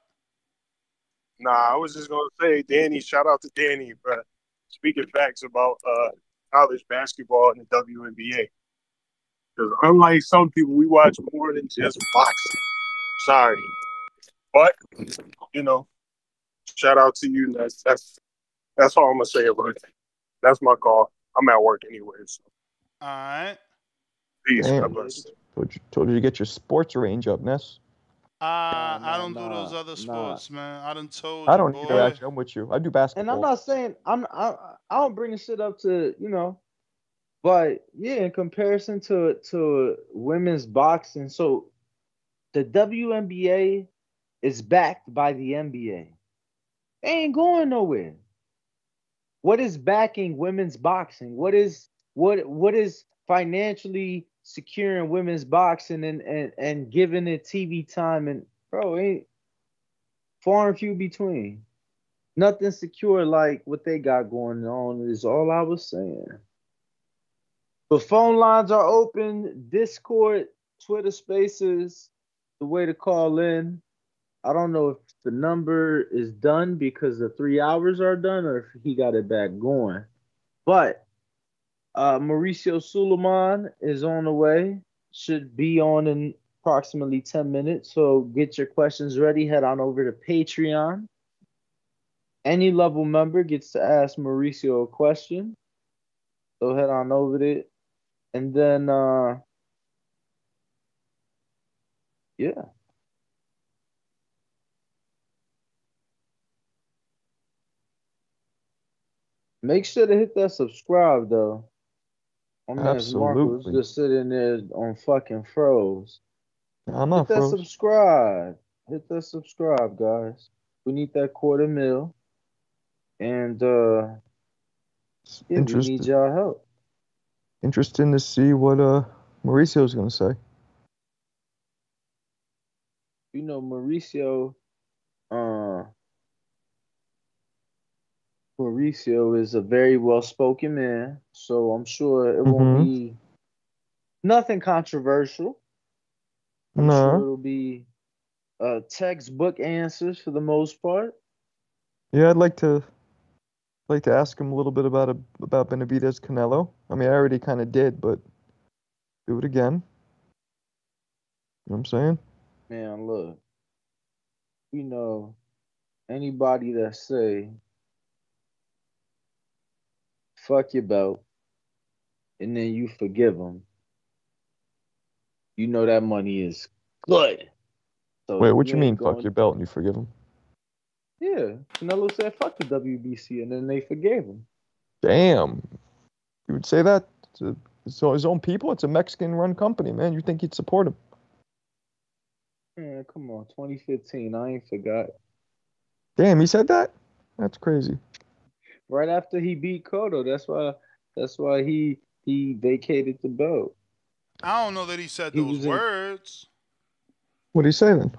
Nah, I was just gonna say, Danny. Shout out to Danny for speaking facts about uh, college basketball and the WNBA. Because unlike some people, we watch more than just boxing. Sorry, but you know, shout out to you. That's that's that's all I'm gonna say about it. That's my call. I'm at work anyway. So All right. peace. God bless. Told you, told you to get your sports range up, Ness. Uh, I don't do those nah, other nah. sports, man. I done told I don't boy. either. Actually, I'm with you. I do basketball. And I'm not saying I'm I I don't bring the shit up to you know, but yeah, in comparison to to women's boxing, so the WNBA is backed by the NBA. They ain't going nowhere. What is backing women's boxing? What is what what is financially securing women's boxing and and, and giving it TV time and bro ain't far and few between. Nothing secure like what they got going on is all I was saying. But phone lines are open. Discord, Twitter Spaces, the way to call in. I don't know if the number is done because the three hours are done, or if he got it back going. But uh, Mauricio Sulaiman is on the way. Should be on in approximately 10 minutes. So get your questions ready. Head on over to Patreon. Any level member gets to ask Mauricio a question. So head on over there. And then uh yeah. Make sure to hit that subscribe though. My man Absolutely. just sitting there on fucking froze. I'm Hit not that froze. subscribe. Hit that subscribe, guys. We need that quarter mil. And uh yeah, we need y'all help. Interesting to see what uh Mauricio's gonna say. You know, Mauricio, uh Mauricio is a very well spoken man, so I'm sure it won't Mhm. be nothing controversial. I'm No. sure it'll be uh textbook answers for the most part. Yeah, I'd like to like to ask him a little bit about a, about Benavidez Canelo. I mean, I already kind of did, but do it again. You know what I'm saying? Man, look, you know, anybody that say fuck your belt and then you forgive them, you know that money is good. So Wait, what you mean? Fuck your belt and you forgive him? Yeah, Canelo said fuck the WBC and then they forgave him. Damn, you would say that to so his own people? It's a Mexican-run company, man. You think he'd support him? Man, come on, 2015, I ain't forgot. Damn, he said that? That's crazy. Right after he beat Cotto, that's why that's why he he vacated the belt. I don't know that he said He those was in- words. What did he say then?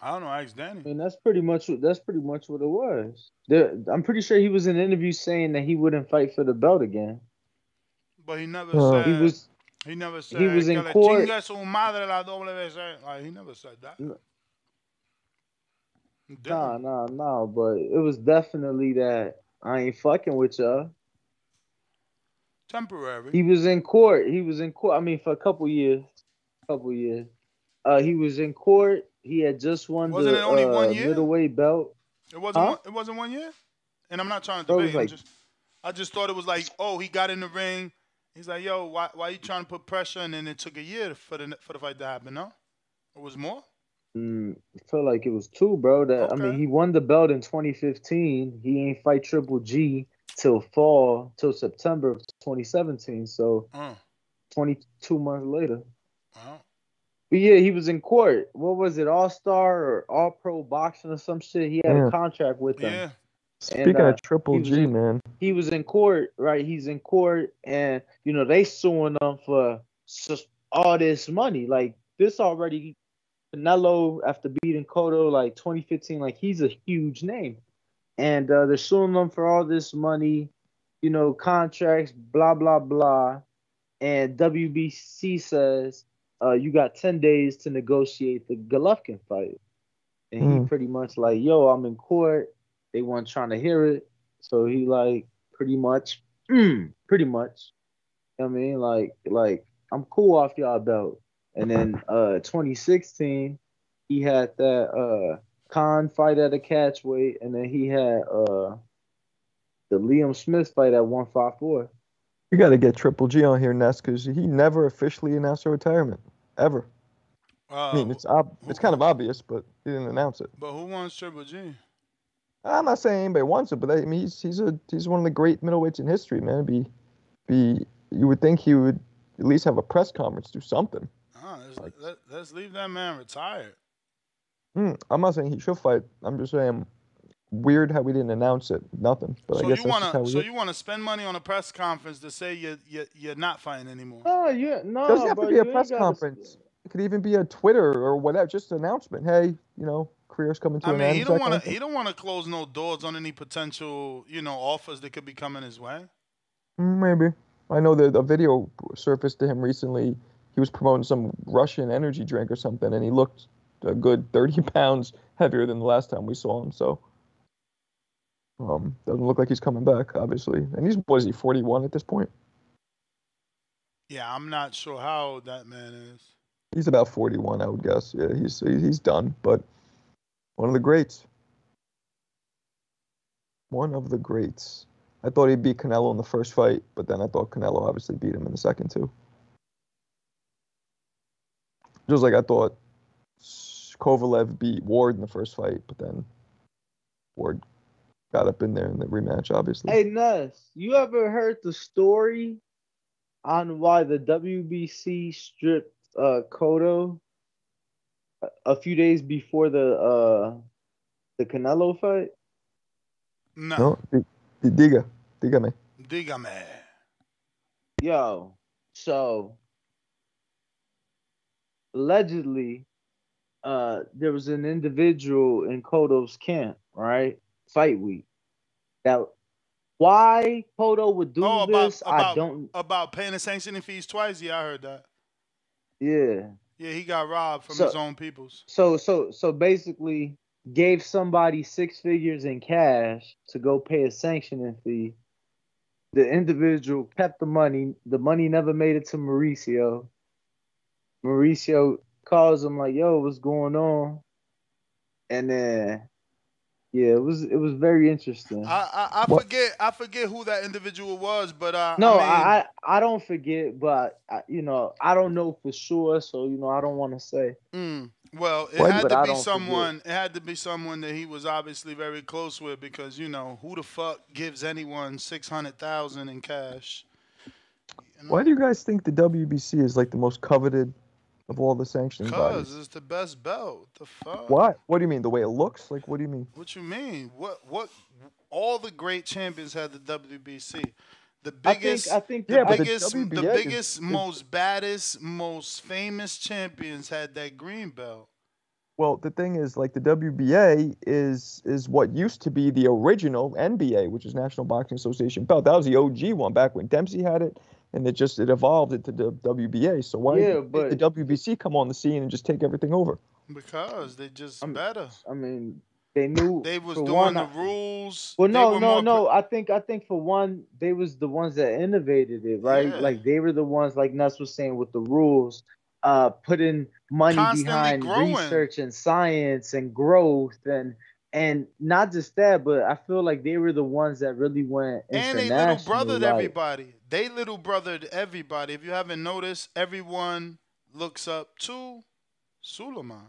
I don't know. Ask Danny. And that's pretty much what that's pretty much what it was. The, I'm pretty sure he was in an interview saying that he wouldn't fight for the belt again. But he never Uh, said. he was He never said. he was in court- chingue su madre la WBC." Like he never said that. nah nah nah, but it was definitely that I ain't fucking with y'all. Temporary. He was in court. He was in court. I mean, for a couple years, couple years. Uh, he was in court. He had just won Wasn't the it only uh, one year? middleweight belt. It wasn't. Huh? One, it wasn't one year. And I'm not trying to debate. like- just, I just thought it was like, oh, he got in the ring. He's like, yo, why, why you trying to put pressure? And then it took a year for the for the fight to happen. No, it was more. Mm, I feel like it was two, bro. That I mean, he won the belt in 2015. He ain't fight Triple G till fall, till September of 2017. So Uh, 22 months later. wow. But yeah, he was in court. What was it, All Star or All Pro Boxing or some shit? He had Yeah. a contract with them. Yeah. Speaking uh, of Triple G, in- man. He was in court, right? He's in court, and you know they suing them for all this money. Like this already, Canelo after beating Cotto like 2015, like he's a huge name, and uh, they're suing them for all this money, you know, contracts, blah blah blah, and WBC says uh, you got 10 days to negotiate the Golovkin fight, and he Mm. pretty much like, yo, I'm in court. They weren't trying to hear it, so he like pretty much, mm, <clears throat> pretty much. I mean, like, like I'm cool off y'all belt. And then uh 2016, he had that uh Khan fight at a catch weight, and then he had uh the Liam Smith fight at 154. You got to get Triple G on here, Ness, because he never officially announced a retirement ever. Uh, I mean, it's ob- it's kind of obvious, but he didn't announce it. But who wants Triple G? I'm not saying anybody wants it, but I mean, he's he's a he's one of the great middleweights in history, man. Be be you would think he would at least have a press conference, do something. Uh, let's, let, let's leave that man retired. Hmm, I'm not saying he should fight. I'm just saying weird how we didn't announce it. Nothing. But So I guess you that's just how wanna, so is. you wanna spend money on a press conference to say you you you're not fighting anymore? Oh yeah, no, It doesn't have to be a ain't press gotta- conference. It could even be a Twitter or whatever, just an announcement. Hey, you know, career's coming to I an mean, end. he don't want to. He don't want to close no doors on any potential, you know, offers that could be coming his way. Mm, Maybe. I know that a video surfaced to him recently. He was promoting some Russian energy drink or something, and he looked a good 30 <laughs> pounds heavier than the last time we saw him. So, um, doesn't look like he's coming back, obviously. And he's what is he 41 at this point? Yeah, I'm not sure how old that man is. He's about 41, I would guess. Yeah, he's he's done, but one of the greats. One of the greats. I thought he'd beat Canelo in the first fight, but then I thought Canelo obviously beat him in the second too. Just like I thought Kovalev beat Ward in the first fight, but then Ward got up in there in the rematch, obviously. Hey Ness, you ever heard the story on why the WBC stripped uh Cotto a- a few days before the uh the Canelo fight? No. No, di- di- diga, dígame. Dígame. Yo, so allegedly, uh, there was an individual in Cotto's camp, right? Fight week. That why Kodo would do Oh, about this, I about don't. about paying the sanctioning fees twice. Yeah, I heard that. Yeah. Yeah, he got robbed from So- his own peoples. So so so basically, gave somebody six figures in cash to go pay a sanctioning fee. The individual kept the money. The money never made it to Mauricio. Mauricio calls him like, "Yo, what's going on?" And then, yeah, it was it was very interesting. I I, I forget I forget who that individual was, but uh, no, I mean, I, I I don't forget, but I, you know I don't know for sure, so you know I don't want to say. Mm, well, it But- had but to I be don't forget. someone. It had to be someone that he was obviously very close with, because you know who the fuck gives anyone six hundred thousand in cash? Why do you guys think the WBC is like the most coveted of all the sanctioning Because bodies? it's the best belt. The fuck? Why? What do you mean? The way it looks? Like, what do you mean? What you mean? What what? All the great champions had the WBC. The I think- biggest, I think the the- Yeah, but the biggest, the, WBA is- biggest, is- most baddest, most famous champions had that green belt. Well, the thing is, like the WBA is is what used to be the original NBA, which is National Boxing Association belt. That was the OG one back when Dempsey had it, and it just it evolved into the WBA. So why Yeah, did but- the WBC come on the scene and just take everything over? Because they just I'm, better. I mean, they knew They was doing one, the rules. Well, They no, no, more no. I think I think for one, they was the ones that innovated it, right? Yeah. Like they were the ones, like Nuss was saying, with the rules, uh, putting money Constantly behind growing. research and science and growth and and not just that, but I feel like they were the ones that really went And they international. little brothered like- everybody. They little brothered everybody. If you haven't noticed, everyone looks up to Sulaiman.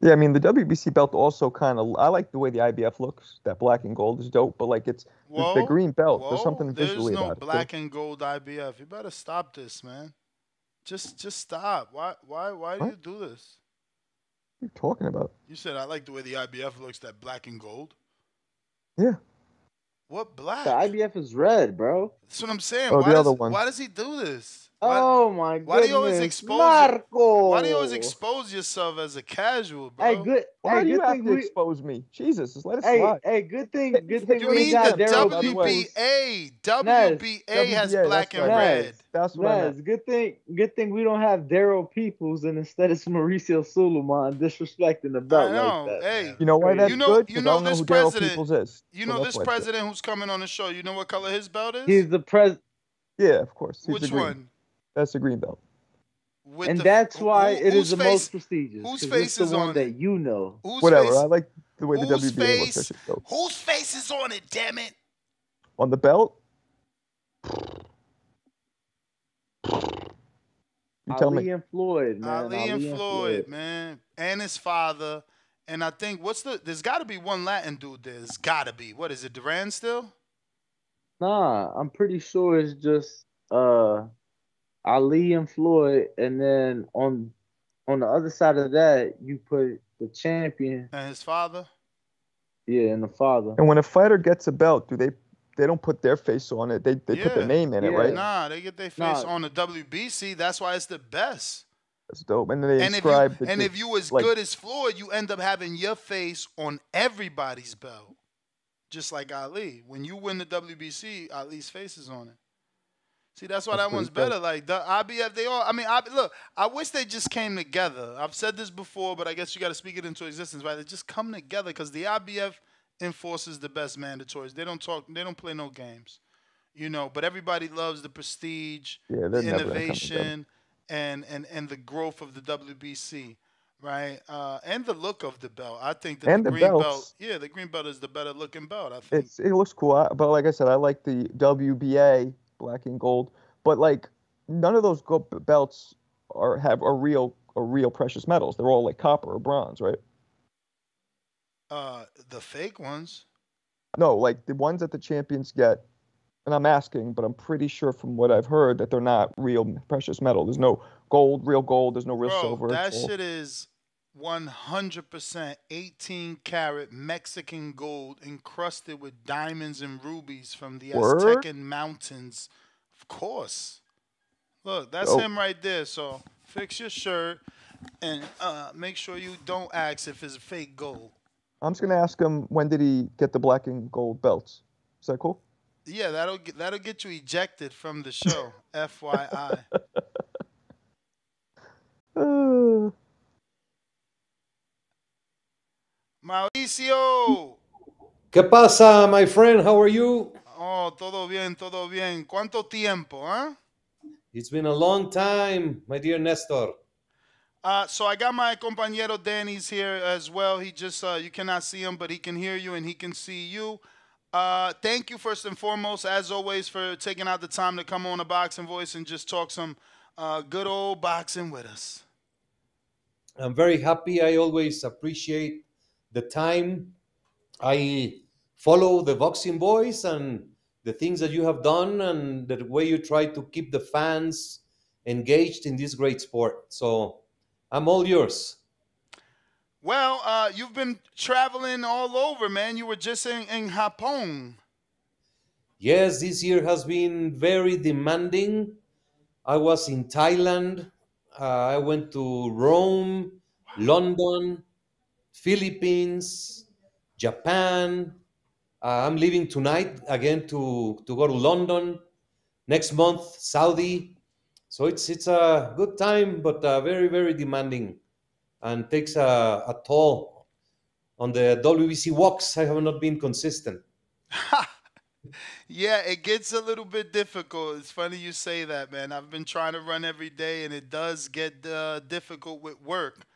Yeah, I mean the WBC belt also kind of. I like the way the IBF looks. That black and gold is dope, but like it's the- Whoa, the green belt. There's whoa, something there's visually no about it. black and gold IBF. You better stop this, man. Just just stop. Why why why do What? you do this? What are you talking about? You said I like the way the IBF looks, that black and gold. Yeah. What black? The IBF is red, bro. That's what I'm saying. Oh, why, the does, other one. why does he do this? Oh my Why do you always expose? Marco? Why do you always expose yourself as a casual, bro? Hey, good. Why hey, do you good have to we. expose me? Jesus, just let it Hey, slide. hey, good thing, good thing You we mean got the Daryl WBA? Ness, WBA has WBA, black and right. red. That's what I Nez, meant. good thing, good thing we don't have Daryl Peoples and instead it's Mauricio Sulaiman disrespecting the belt I know. like that. hey, You know why that's you know, good? you 'Cause know I don't know this who Daryl president. Peoples is. You so know that's this why it's good. president who's coming on the show. You know what color his belt is? He's the pres, Yeah, of course. He's Which the green. one? That's the green belt. With and the- that's why who- it whose is the most prestigious. whose 'cause face it's the is one on that it? you know. Whose Whatever. face? I like the way the whose WBA looks. That face? shit's dope. Whose face is on it? Damn it! On the belt? You tell Ali me. and Floyd, man. Ali, and Floyd, man, and his father. And I think what's the? There's got to be one Latin dude. there. There's got to be. What is it? Duran still? Nah, I'm pretty sure it's just uh Ali and Floyd, and then on on the other side of that, you put the champion, And his father? yeah, and the father. And when a fighter gets a belt, do they they don't put their face on it? They they put their name in it, right? Nah, they get their face on the WBC. That's why it's the best. That's dope. And then they and if you and if you as like, good as Floyd, you end up having your face on everybody's belt, just like Ali. When you win the WBC, Ali's face is on it. See, that's why That's that one's better. tough. Like the IBF, they all. I mean, I, look, I wish they just came together. I've said this before, but I guess you got to speak it into existence, right? They just come together because the IBF enforces the best mandatories. They don't talk. They don't play no games, you know. But everybody loves the prestige, Yeah, the they're never gonna come together. innovation, and and and the growth of the WBC, right? Uh, and the look of the belt. I think that And the the green belt, yeah, the green belt is the better looking belt. I think. It's it looks cool, I, but like I said, I like the WBA black and gold. But like none of those go- belts are have a real a real precious metals. They're all like copper or bronze, right? Uh, the fake ones. No, like the ones that the champions get. And I'm asking, but I'm pretty sure from what I've heard that they're not real precious metal. There's no gold, real gold. There's no real Bro, silver. that shit is 100% 18 karat Mexican gold encrusted with diamonds and rubies from the Word? Aztecan mountains. Of course. Look, that's Dope. him right there. So fix your shirt and uh, make sure you don't ask if it's fake gold. I'm just gonna ask him when did he get the black and gold belts? Is that cool? Yeah, that'll get, that'll get you ejected from the show. <laughs> FYI. <laughs> <laughs> Uh, Mauricio. ¿Qué pasa, my friend? How are you? Oh, todo bien, todo bien. ¿Cuánto tiempo, huh? It's been a long time, my dear Nestor. Uh, so I got my compañero Danny's here as well. He just uh, you cannot see him, but he can hear you and he can see you. Uh, thank you first and foremost, as always, for taking out the time to come on a boxing voice and just talk some uh, good old boxing with us. I'm very happy. I always appreciate the time. I follow the Boxing Voice and the things that you have done and the way you try to keep the fans engaged in this great sport. So I'm all yours. Well, uh, you've been traveling all over, man. You were just in, in Japón. Yes, this year has been very demanding. I was in Thailand. Uh, I went to Rome, London, Philippines, Japan. Uh, I'm leaving tonight again to, to go to London. Next month, Saudi. So it's it's a good time, but uh, very very demanding, and takes a, a toll on the WBC walks. I have not been consistent. <laughs> Yeah, it gets a little bit difficult. It's funny you say that, man. I've been trying to run every day, and it does get uh, difficult with work.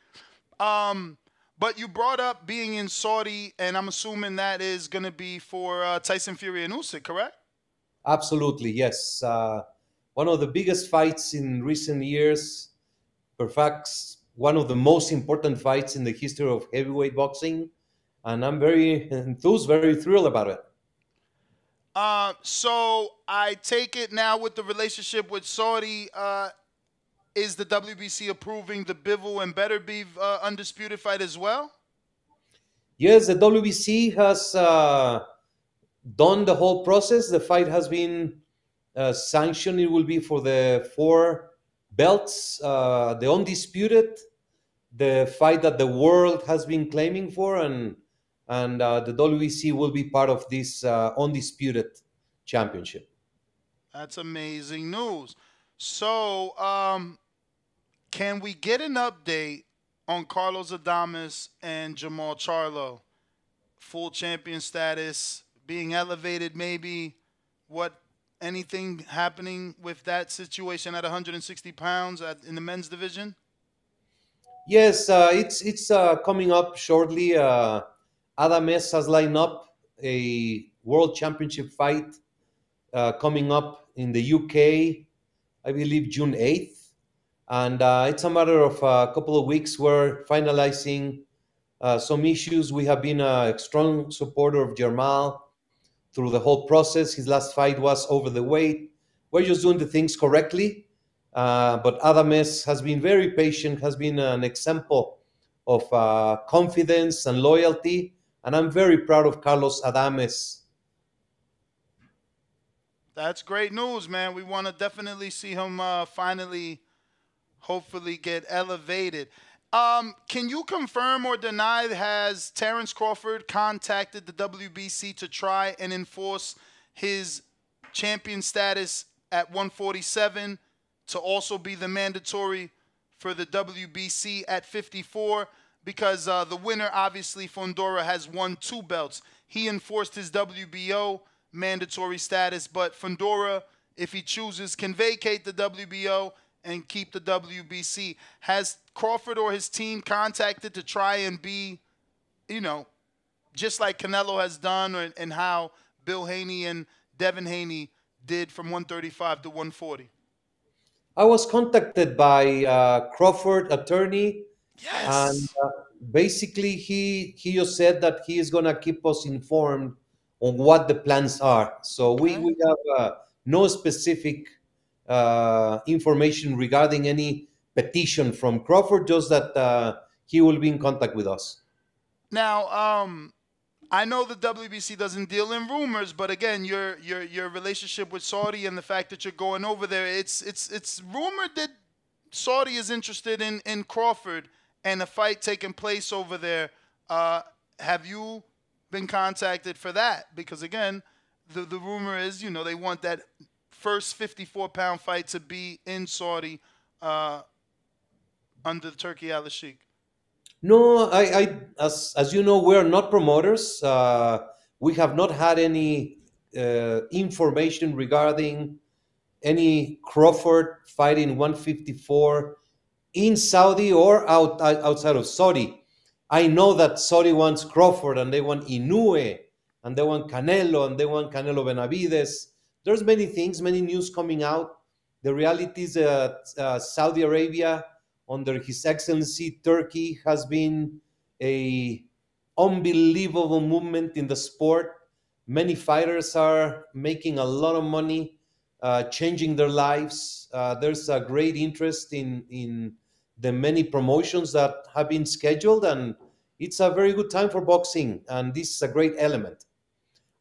Um, but you brought up being in Saudi, and I'm assuming that is going to be for uh, Tyson Fury and Usyk, correct? Absolutely, yes. Uh, one of the biggest fights in recent years, perhaps one of the most important fights in the history of heavyweight boxing. And I'm very <laughs> enthused, very thrilled about it. Uh, so I take it now with the relationship with Saudi. Uh, is the WBC approving the Bivol and Beterbiev uh, undisputed fight as well? Yes, the WBC has uh, done the whole process. The fight has been uh, sanctioned. It will be for the four belts, uh, the undisputed, the fight that the world has been claiming for, and and uh, the WBC will be part of this uh, undisputed championship. That's amazing news. So, um, can we get an update on Carlos Adames and Jermall Charlo? Full champion status, being elevated, maybe. What anything happening with that situation at 160 pounds at, in the men's division? Yes, uh, it's it's uh, coming up shortly. Uh, Adames has lined up a world championship fight uh, coming up in the UK, I believe June 8th. And uh, it's a matter of a couple of weeks. We're finalizing uh, some issues. We have been a strong supporter of Jermall through the whole process. His last fight was over the weight. We're just doing the things correctly. Uh, but Adames has been very patient, has been an example of uh, confidence and loyalty. And I'm very proud of Carlos Adames. That's great news, man. We want to definitely see him uh, finally, hopefully, get elevated. Um, can you confirm or deny has Terrence Crawford contacted the WBC to try and enforce his champion status at 147 to also be the mandatory for the WBC at 54 because uh, the winner, obviously, Fundora has won two belts. He enforced his WBO mandatory status, but Fundora, if he chooses, can vacate the WBO and keep the WBC. Has Crawford or his team contacted to try and be, you know, just like Canelo has done, or, and how Bill Haney and Devin Haney did from 135 to 140? I was contacted by uh, Crawford attorney, Yes. and uh, basically he he just said that he is gonna keep us informed on what the plans are. So we we have uh, no specific uh, information regarding any petition from Crawford, just that uh, he will be in contact with us. Now, um, I know the WBC doesn't deal in rumors, but again, your your your relationship with Saudi and the fact that you're going over there, it's it's it's rumored that Saudi is interested in in Crawford and a fight taking place over there. Uh, have you been contacted for that? Because again, the the rumor is, you know, they want that first 54 pound fight to be in Saudi uh, under the Turki Alalshikh. No, I, I as as you know, we are not promoters. Uh, we have not had any uh, information regarding any Crawford fighting 154 in Saudi or out- outside of Saudi. I know that Saudi wants Crawford and they want Inoue and they want Canelo and they want Canelo Benavidez. There's many things, many news coming out. The reality is that uh, Saudi Arabia, under His Excellency Turki, has been a unbelievable movement in the sport. Many fighters are making a lot of money, uh, changing their lives. Uh, there's a great interest in in the many promotions that have been scheduled, and it's a very good time for boxing. And this is a great element.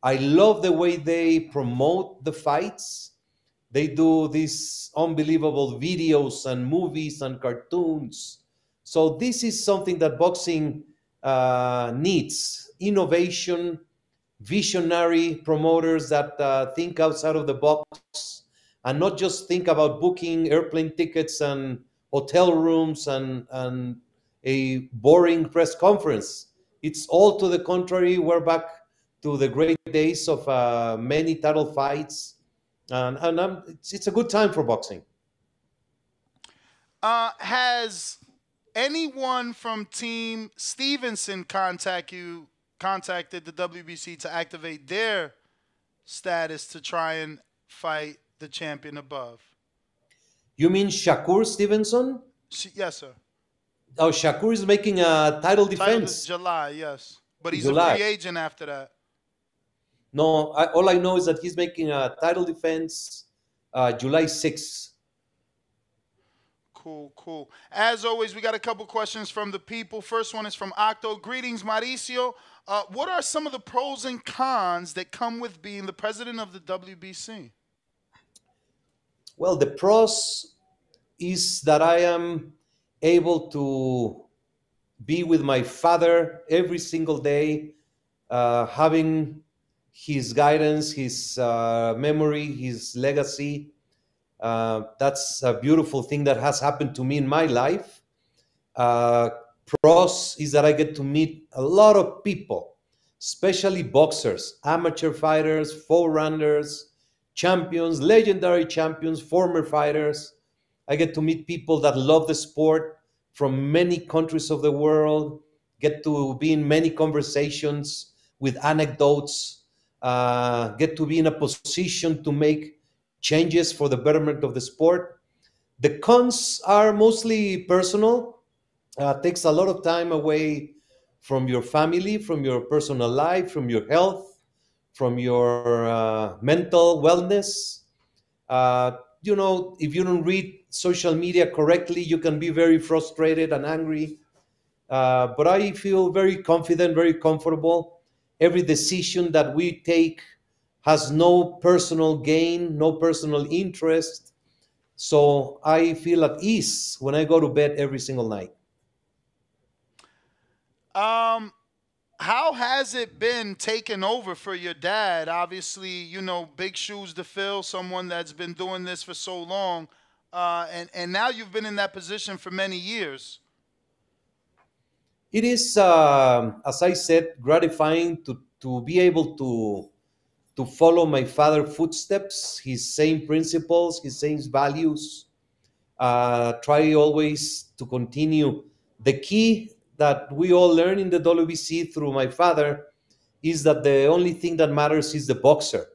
I love the way they promote the fights. They do these unbelievable videos and movies and cartoons. So this is something that boxing uh, needs: innovation, visionary promoters that uh, think outside of the box and not just think about booking airplane tickets and hotel rooms and, and a boring press conference. It's all to the contrary. We're back to the great days of uh, many title fights, and, and it's, it's a good time for boxing. Uh, has anyone from Team Stevenson contact you contacted the WBC to activate their status to try and fight the champion above? You mean Shakur Stevenson? Sh- Yes, sir. Oh, Shakur is making a title Title defense. is July, yes, but he's July. a free agent after that. No, I, all I know is that he's making a title defense uh, July 6th. Cool, cool. As always, we got a couple questions from the people. First one is from Octo. Greetings, Mauricio. Uh, what are some of the pros and cons that come with being the president of the WBC? Well, the pros is that I am able to be with my father every single day, uh, having his guidance, his uh, memory, his legacy. Uh, that's a beautiful thing that has happened to me in my life. Uh, pros is that I get to meet a lot of people, especially boxers, amateur fighters, forerunners, champions, legendary champions, former fighters. I get to meet people that love the sport from many countries of the world, get to be in many conversations with anecdotes, uh, get to be in a position to make changes for the betterment of the sport. The cons are mostly personal. Uh, takes a lot of time away from your family, from your personal life, from your health, from your uh, mental wellness. Uh, you know, if you don't read social media correctly, you can be very frustrated and angry. Uh, but I feel very confident, very comfortable. Every decision that we take has no personal gain, no personal interest. So I feel at ease when I go to bed every single night. Um, how has it been taking over for your dad? Obviously, you know, big shoes to fill, someone that's been doing this for so long. Uh, and, and now you've been in that position for many years. It is, um as I said, gratifying to, to be able to, to follow my father's footsteps, his same principles, his same values. Uh, try always to continue. The key that we all learn in the WBC through my father is that the only thing that matters is the boxer.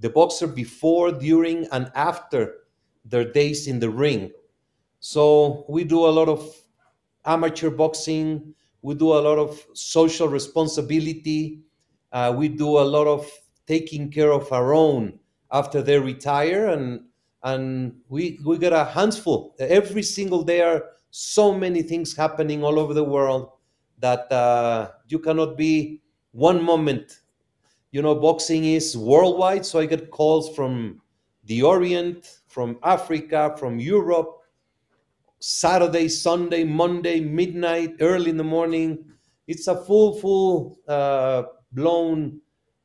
The boxer before, during, and after their days in the ring. So we do a lot of amateur boxing. We do a lot of social responsibility. Uh, we do a lot of taking care of our own after they retire, and and we we get a handful every single day. Are so many things happening all over the world that uh, you cannot be one moment. You know, boxing is worldwide, so I get calls from the Orient, from Africa, from Europe, Saturday, Sunday, Monday, midnight, early in the morning. It's a full, full uh, blown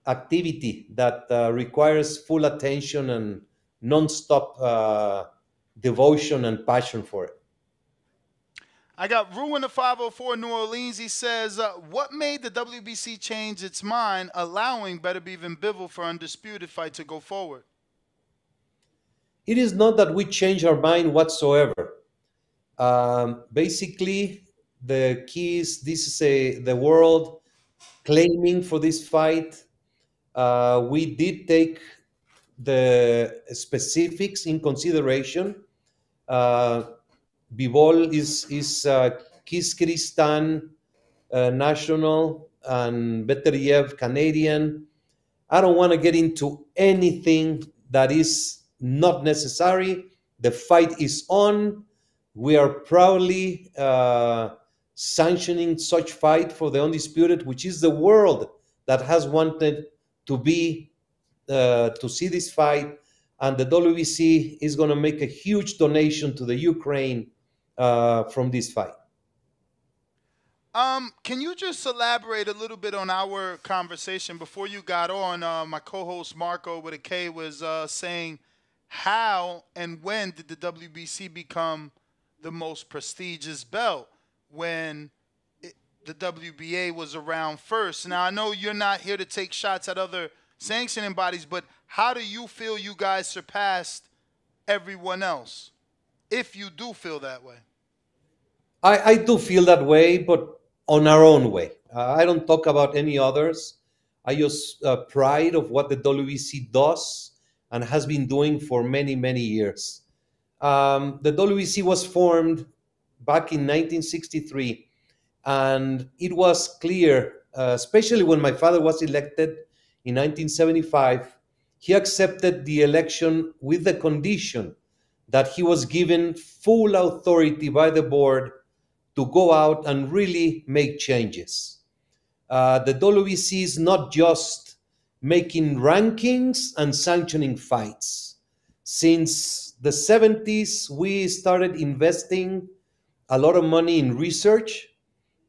activity that uh, requires full attention and non-stop uh, devotion and passion for it. I got Ruin the 504 New Orleans. He says, uh, What made the WBC change its mind, allowing Better Bevan Bivol for Undisputed Fight to go forward? It is not that we change our mind whatsoever. Um, basically, the key is this is a the world claiming for this fight. Uh, we did take the specifics in consideration. Uh, Bivol is is uh, uh, national and Beterbiev Canadian. I don't want to get into anything that is not necessary. The fight is on. We are proudly uh, sanctioning such fight for the undisputed, which is the world that has wanted to be uh, to see this fight. And the WBC is going to make a huge donation to the Ukraine uh, from this fight. Um, can you just elaborate a little bit on our conversation before you got on? Uh, my co-host Marco with a K was uh, saying, how and when did the WBC become the most prestigious belt? When it, the WBA was around first. Now I know you're not here to take shots at other sanctioning bodies, but how do you feel you guys surpassed everyone else? If you do feel that way. I, I do feel that way, but on our own way. Uh, I don't talk about any others. I just uh, pride of what the WBC does and has been doing for many, many years. Um, the WBC was formed back in 1963, and it was clear, uh, especially when my father was elected in 1975, he accepted the election with the condition that he was given full authority by the board to go out and really make changes. Uh, the WBC is not just making rankings and sanctioning fights. Since the 70s, we started investing a lot of money in research.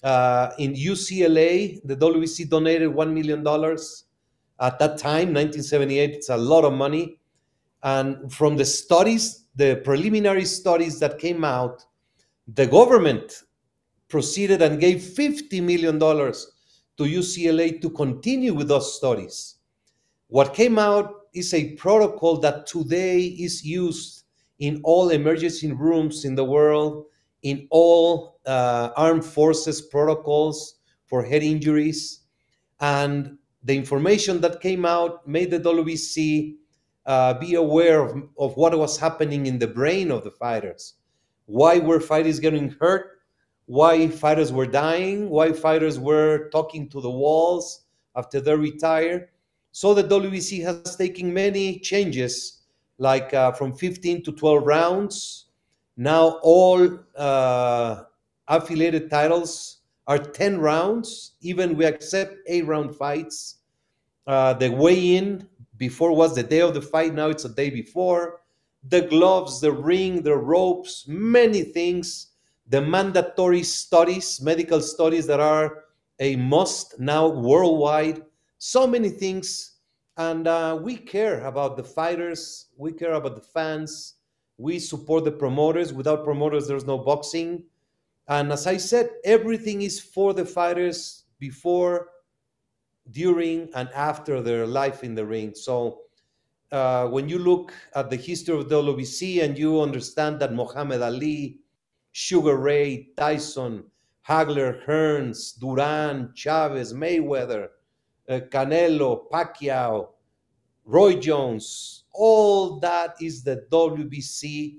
Uh, in UCLA, the WBC donated $1 million at that time, 1978. It's a lot of money. And from the studies, the preliminary studies that came out, the government proceeded and gave $50 million to UCLA to continue with those studies. What came out is a protocol that today is used in all emergency rooms in the world, in all uh, armed forces protocols for head injuries. And the information that came out made the WBC uh, be aware of, of what was happening in the brain of the fighters. Why were fighters getting hurt? why fighters were dying, why fighters were talking to the walls after they retire. So the WBC has taken many changes, like uh, from 15 to 12 rounds. Now all uh, affiliated titles are 10 rounds. Even we accept eight round fights. Uh, the weigh-in before was the day of the fight. Now it's a day before. The gloves, the ring, the ropes, many things the mandatory studies, medical studies that are a must now worldwide. So many things, and uh, we care about the fighters. We care about the fans. We support the promoters. Without promoters, there's no boxing. And as I said, everything is for the fighters before, during, and after their life in the ring. So uh, when you look at the history of WBC and you understand that Muhammad Ali, Sugar Ray, Tyson, Hagler, Hearns, Duran, Chavez, Mayweather, uh, Canelo, Pacquiao, Roy Jones, all that is the WBC.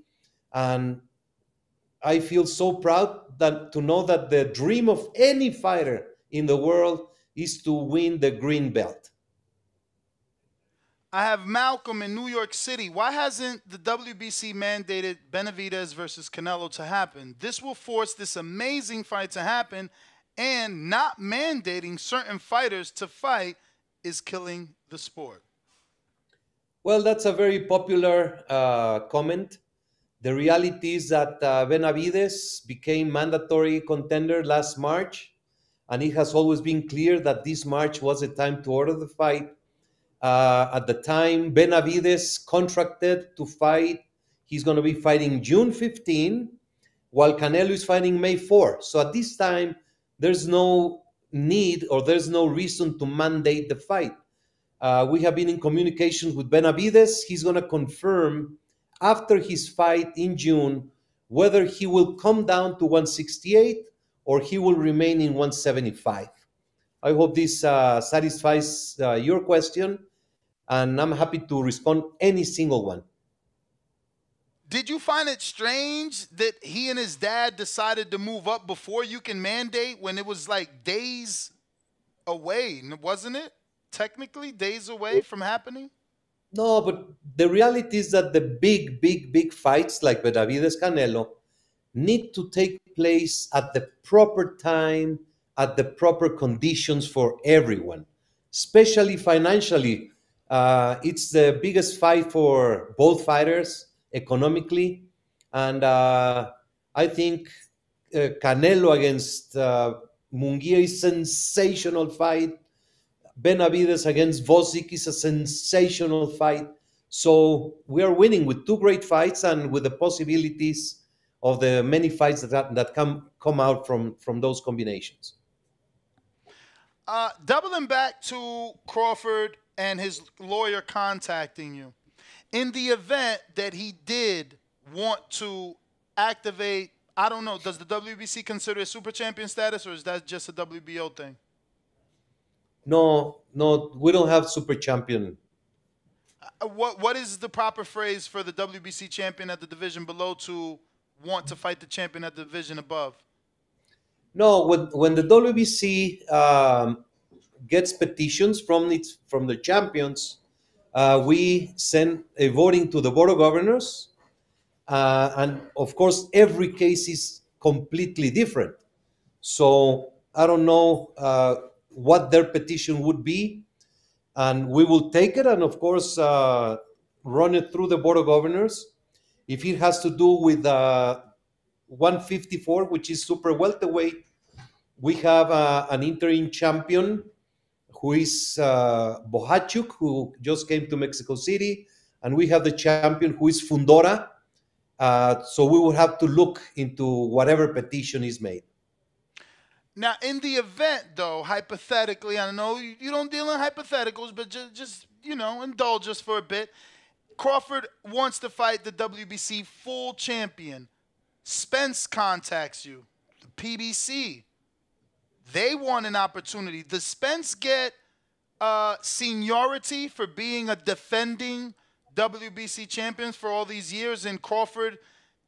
And I feel so proud that to know that the dream of any fighter in the world is to win the green belt. I have Malcolm in New York City. Why hasn't the WBC mandated Benavidez versus Canelo to happen? This will force this amazing fight to happen, and not mandating certain fighters to fight is killing the sport. Well, that's a very popular uh, comment. The reality is that uh, Benavidez became mandatory contender last March, and it has always been clear that this March was the time to order the fight. Uh, at the time, Benavidez contracted to fight. He's going to be fighting June 15, while Canelo is fighting May 4. So at this time, there's no need or there's no reason to mandate the fight. Uh, we have been in communications with Benavidez. He's going to confirm after his fight in June whether he will come down to 168 or he will remain in 175. I hope this uh, satisfies uh, your question, and I'm happy to respond any single one. Did you find it strange that he and his dad decided to move up before you can mandate when it was like days away, wasn't it? Technically, days away from happening? No, but the reality is that the big, big, big fights like Benavidez Canelo need to take place at the proper time, at the proper conditions for everyone, especially financially. Uh, it's the biggest fight for both fighters economically. And uh, I think uh, Canelo against uh, Munguia is a sensational fight. Benavidez against Gvozdyk is a sensational fight. So we are winning with two great fights and with the possibilities of the many fights that that come come out from from those combinations. Uh, doubling back to Crawford and his lawyer contacting you, in the event that he did want to activate, I don't know, does the WBC consider it super champion status or is that just a WBO thing? No, no, we don't have super champion. Uh, what what is the proper phrase for the WBC champion at the division below to want to fight the champion at the division above? No, when when the WBC um, gets petitions from its from the champions, uh, we send a voting to the board of governors, uh, and of course, every case is completely different. So I don't know uh, what their petition would be, and we will take it, and of course, uh, run it through the board of governors. If it has to do with uh, 154, which is super welterweight, we have uh, an interim champion who is uh, Bohachuk, who just came to Mexico City, and we have the champion who is Fundora. Uh, so we will have to look into whatever petition is made. Now, in the event, though, hypothetically, I know you don't deal in hypotheticals, but just, just you know, indulge us for a bit. Crawford wants to fight the WBC full champion. Spence contacts you, the PBC. They want an opportunity. Does Spence get uh, seniority for being a defending WBC champion for all these years? In Crawford,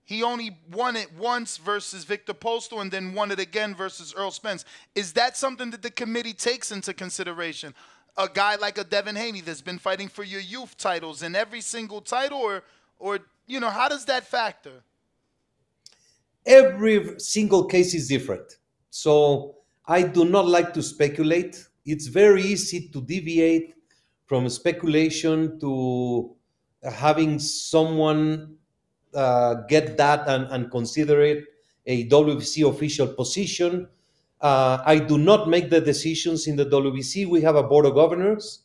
he only won it once versus Viktor Postol and then won it again versus Errol Spence. Is that something that the committee takes into consideration? A guy like a Devin Haney that's been fighting for your youth titles in every single title, or, or you know, how does that factor? Every single case is different. So I do not like to speculate. It's very easy to deviate from speculation to having someone uh, get that and, and consider it a WBC official position. Uh, I do not make the decisions in the WBC. We have a board of governors.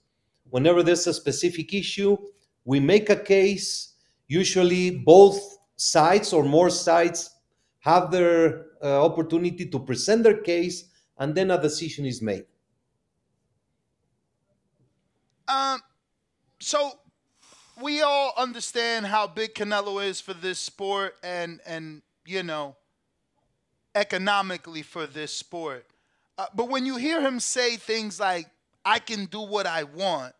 Whenever there's a specific issue, we make a case. Usually, both sides or more sides have their uh, opportunity to present their case, and then a decision is made. Um, so we all understand how big Canelo is for this sport, and and you know, economically for this sport. Uh, but when you hear him say things like "I can do what I want,"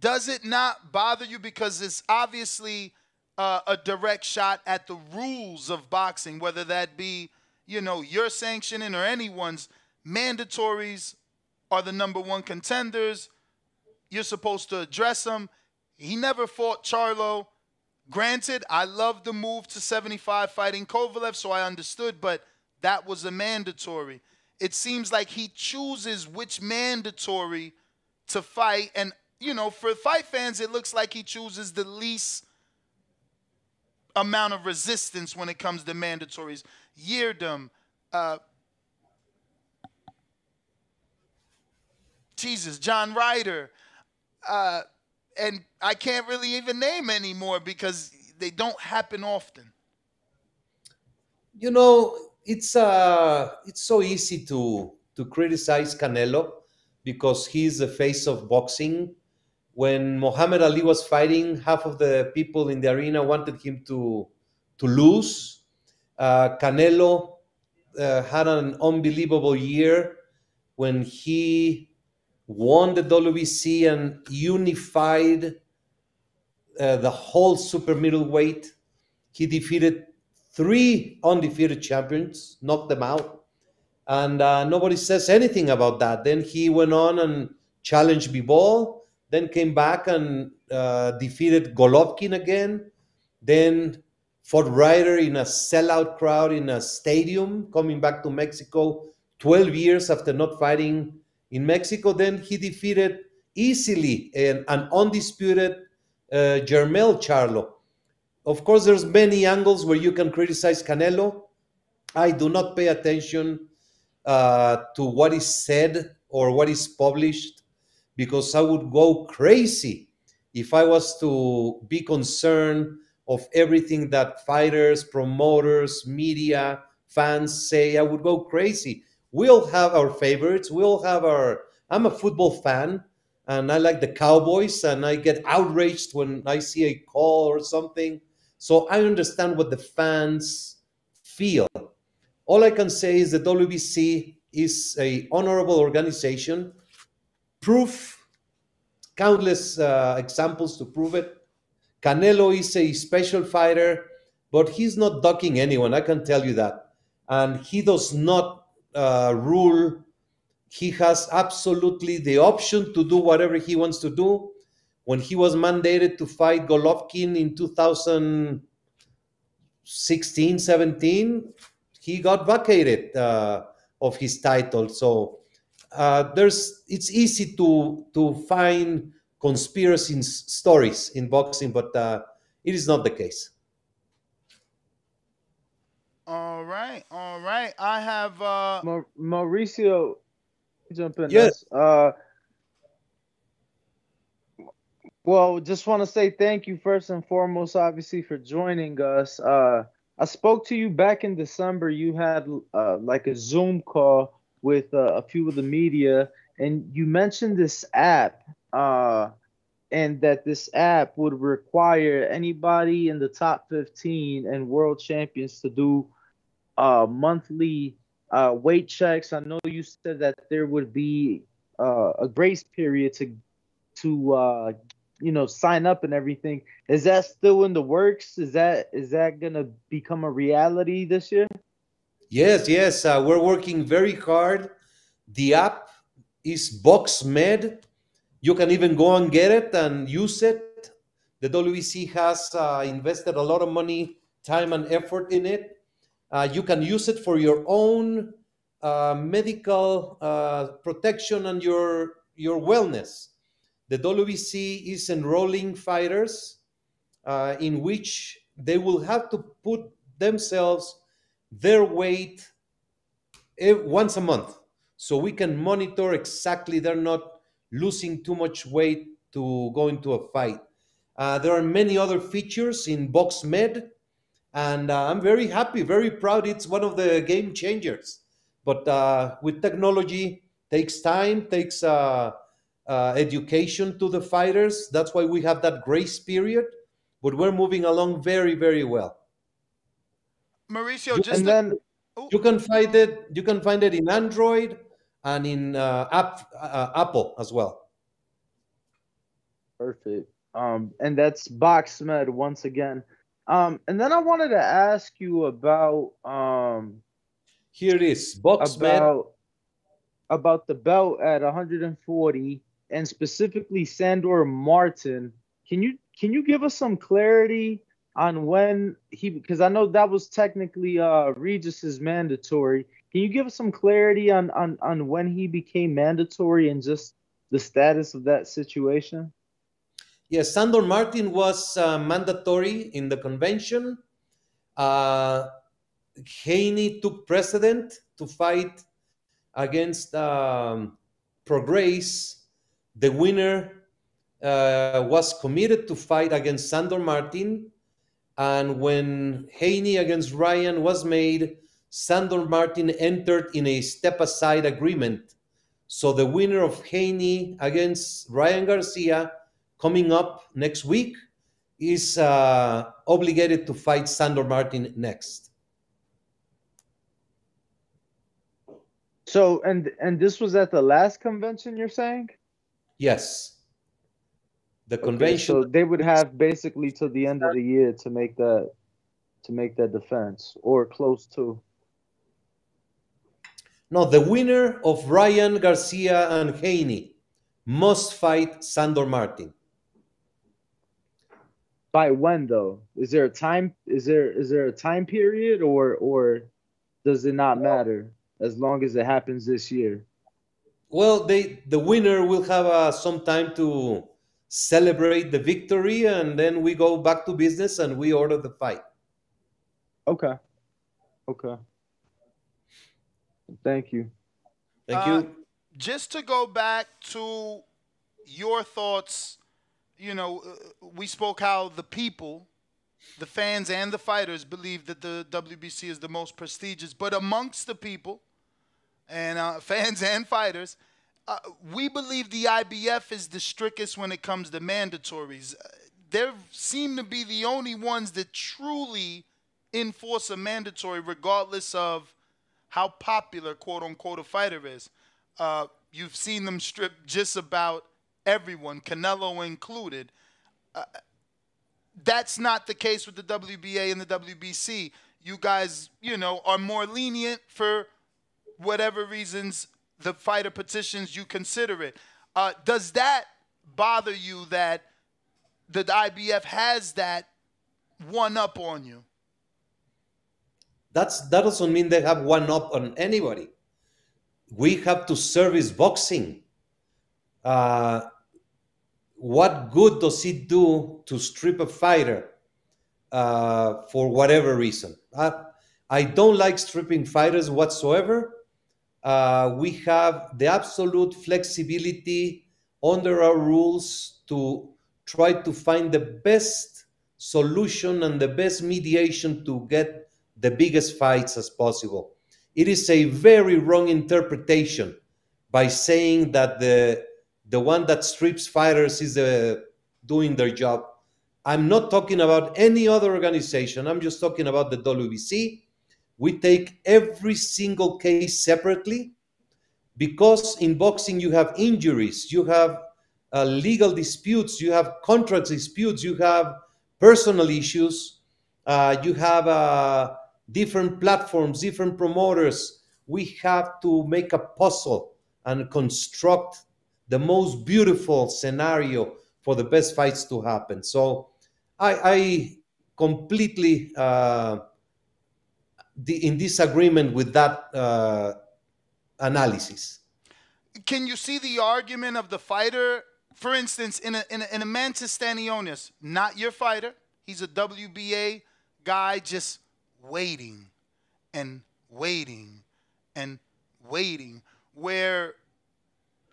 does it not bother you because it's obviously uh, a direct shot at the rules of boxing, whether that be you know your sanctioning or anyone's mandatories are the number one contenders. You're supposed to address them. He never fought Charlo. Granted, I love the move to 75 fighting Kovalev, so I understood, but that was a mandatory. It seems like he chooses which mandatory to fight. And, you know, for fight fans, it looks like he chooses the least amount of resistance when it comes to mandatories. Yildirim, uh, Jesus, John Ryder, uh, and I can't really even name anymore because they don't happen often. You know, it's uh, it's so easy to to criticize Canelo because he's the face of boxing. When Muhammad Ali was fighting, half of the people in the arena wanted him to to lose. Uh, Canelo uh, had an unbelievable year when he won the WBC and unified uh, the whole super middleweight. He defeated three undefeated champions, knocked them out, and uh, nobody says anything about that. Then he went on and challenged Bivol, then came back and uh, defeated Golovkin again, then fought Ryder in a sellout crowd in a stadium, coming back to Mexico 12 years after not fighting in Mexico. Then he defeated easily an, an undisputed uh, Jermell Charlo. Of course, there's many angles where you can criticize Canelo. I do not pay attention uh, to what is said or what is published because I would go crazy if I was to be concerned of everything that fighters, promoters, media, fans say. I would go crazy. We all have our favorites. We all have our. I'm a football fan and I like the Cowboys, and I get outraged when I see a call or something. So I understand what the fans feel. All I can say is the WBC is a honorable organization. Proof, countless uh, examples to prove it. Canelo is a special fighter, but he's not ducking anyone. I can tell you that, and he does not uh, rule he has absolutely the option to do whatever he wants to do. When he was mandated to fight Golovkin in 2016 17, he got vacated uh, of his title. So uh, there's it's easy to to find conspiracy stories in boxing, but uh, it is not the case. All right, all right. I have uh Mau- Mauricio, jump in. Yes. Uh, well, just want to say thank you first and foremost, obviously, for joining us. Uh, I spoke to you back in December. You had uh, like a Zoom call with uh, a few of the media, and you mentioned this app, uh, and that this app would require anybody in the top 15 and world champions to do uh, monthly uh, weight checks. I know you said that there would be uh, a grace period to to uh, you know sign up and everything. Is that still in the works? Is that is that gonna become a reality this year? Yes, yes, uh, we're working very hard. The app is box BoxMed. You can even go and get it and use it. The WBC has uh, invested a lot of money, time, and effort in it. Uh, you can use it for your own uh, medical uh, protection and your your wellness. The WBC is enrolling fighters uh, in which they will have to put themselves their weight once a month, so we can monitor exactly they're not losing too much weight to go into a fight. Uh, there are many other features in BoxMed, and uh, I'm very happy, very proud. It's one of the game changers. But uh, with technology, takes time, takes uh, uh, education to the fighters. That's why we have that grace period. But we're moving along very, very well. Mauricio, You- just and to- then you can find it. You can find it in Android and in uh, app, uh, Apple as well. Perfect. Um, and that's BoxMed once again. Um, and then I wanted to ask you about um here it is BoxMed. about about the belt at 140 and specifically Sandor Martin. Can you can you give us some clarity on when he because I know that was technically uh Regis's mandatory. Can you give us some clarity on on on when he became mandatory and just the status of that situation? Yes, Sandor Martin was uh, mandatory in the convention. Uh, Haney took precedent to fight against um, Prograis. The winner uh, was committed to fight against Sandor Martin. And when Haney against Ryan was made, Sandor Martin entered in a step aside agreement. So the winner of Haney against Ryan Garcia coming up next week is uh, obligated to fight Sandor Martin next. So and and this was at the last convention you're saying? Yes. The Okay, convention. so they would have basically till the end of the year to make that to make that defense or close to. No, the winner of Ryan Garcia and Haney must fight Sandor Martin. By when though? Is there a time is there is there a time period or or does it not matter as long as it happens this year? Well, they the winner will have uh, some time to celebrate the victory, and then we go back to business and we order the fight. Okay. Okay. Thank you. Thank Uh, you. just to go back to your thoughts, you know, uh, we spoke how the people, the fans and the fighters believe that the WBC is the most prestigious, but amongst the people and uh, <laughs> fans and fighters, uh, we believe the IBF is the strictest when it comes to mandatories. Uh, They seem to be the only ones that truly enforce a mandatory, regardless of how popular, quote unquote, a fighter is. Uh, you've seen them strip just about everyone, Canelo included. Uh, that's not the case with the WBA and the WBC. You guys, you know, are more lenient for whatever reasons the fighter petitions you consider it. Uh, does that bother you that the IBF has that one up on you? That's that doesn't mean they have one up on anybody. We have to service boxing. Uh, what good does it do to strip a fighter uh, for whatever reason? I, I don't like stripping fighters whatsoever. Uh, we have the absolute flexibility under our rules to try to find the best solution and the best mediation to get the biggest fights as possible. It is a very wrong interpretation by saying that the the one that strips fighters is uh, doing their job. I'm not talking about any other organization. I'm just talking about the WBC. We take every single case separately because in boxing you have injuries, you have uh, legal disputes, you have contract disputes, you have personal issues, uh, you have uh, different platforms, different promoters. We have to make a puzzle and construct the most beautiful scenario for the best fights to happen. So I, I completely uh, in disagreement with that uh, analysis. Can you see the argument of the fighter? For instance, in a in a, in a Mantis Stanionis, not your fighter. He's a WBA guy, just waiting and waiting and waiting, where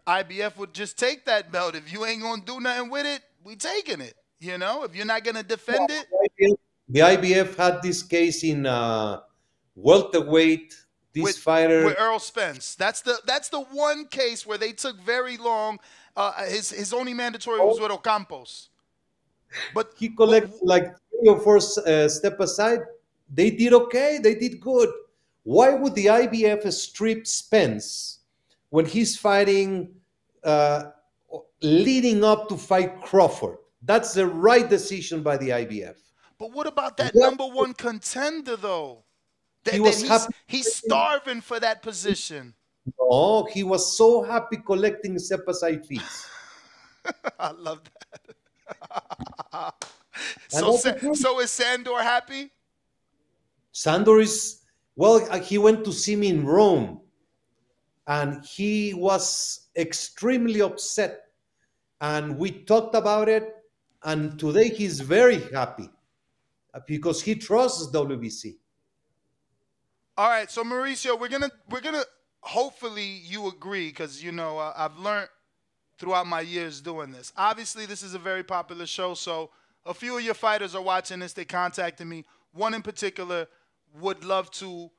IBF would just take that belt. If you ain't gonna do nothing with it, we taking it. You know, if you're not gonna defend it, The IBF had this case in uh, welterweight. This fighter, with Errol Spence. That's the that's the one case where they took very long. Uh, his his only mandatory was with Ocampos. But he collected like three or four uh, step aside. They did okay. They did good. Why would the IBF strip Spence when he's fighting, uh, leading up to fight Crawford? That's the right decision by the IBF. But what about that number one contender though? That, He that was he's, happy- he's starving for that position. Oh, he was so happy collecting step aside fees. <laughs> I love that. <laughs> So, that's Sa- the truth. so is Sandor happy? Sandor is well. uh, He went to see me in Rome, and he was extremely upset. And we talked about it, and today he's very happy uh, because he trusts WBC. All right, so Mauricio, we're gonna we're gonna hopefully you agree because you know uh, I've learned throughout my years doing this. Obviously, this is a very popular show, so a few of your fighters are watching this. They contacted me. One in particular would love to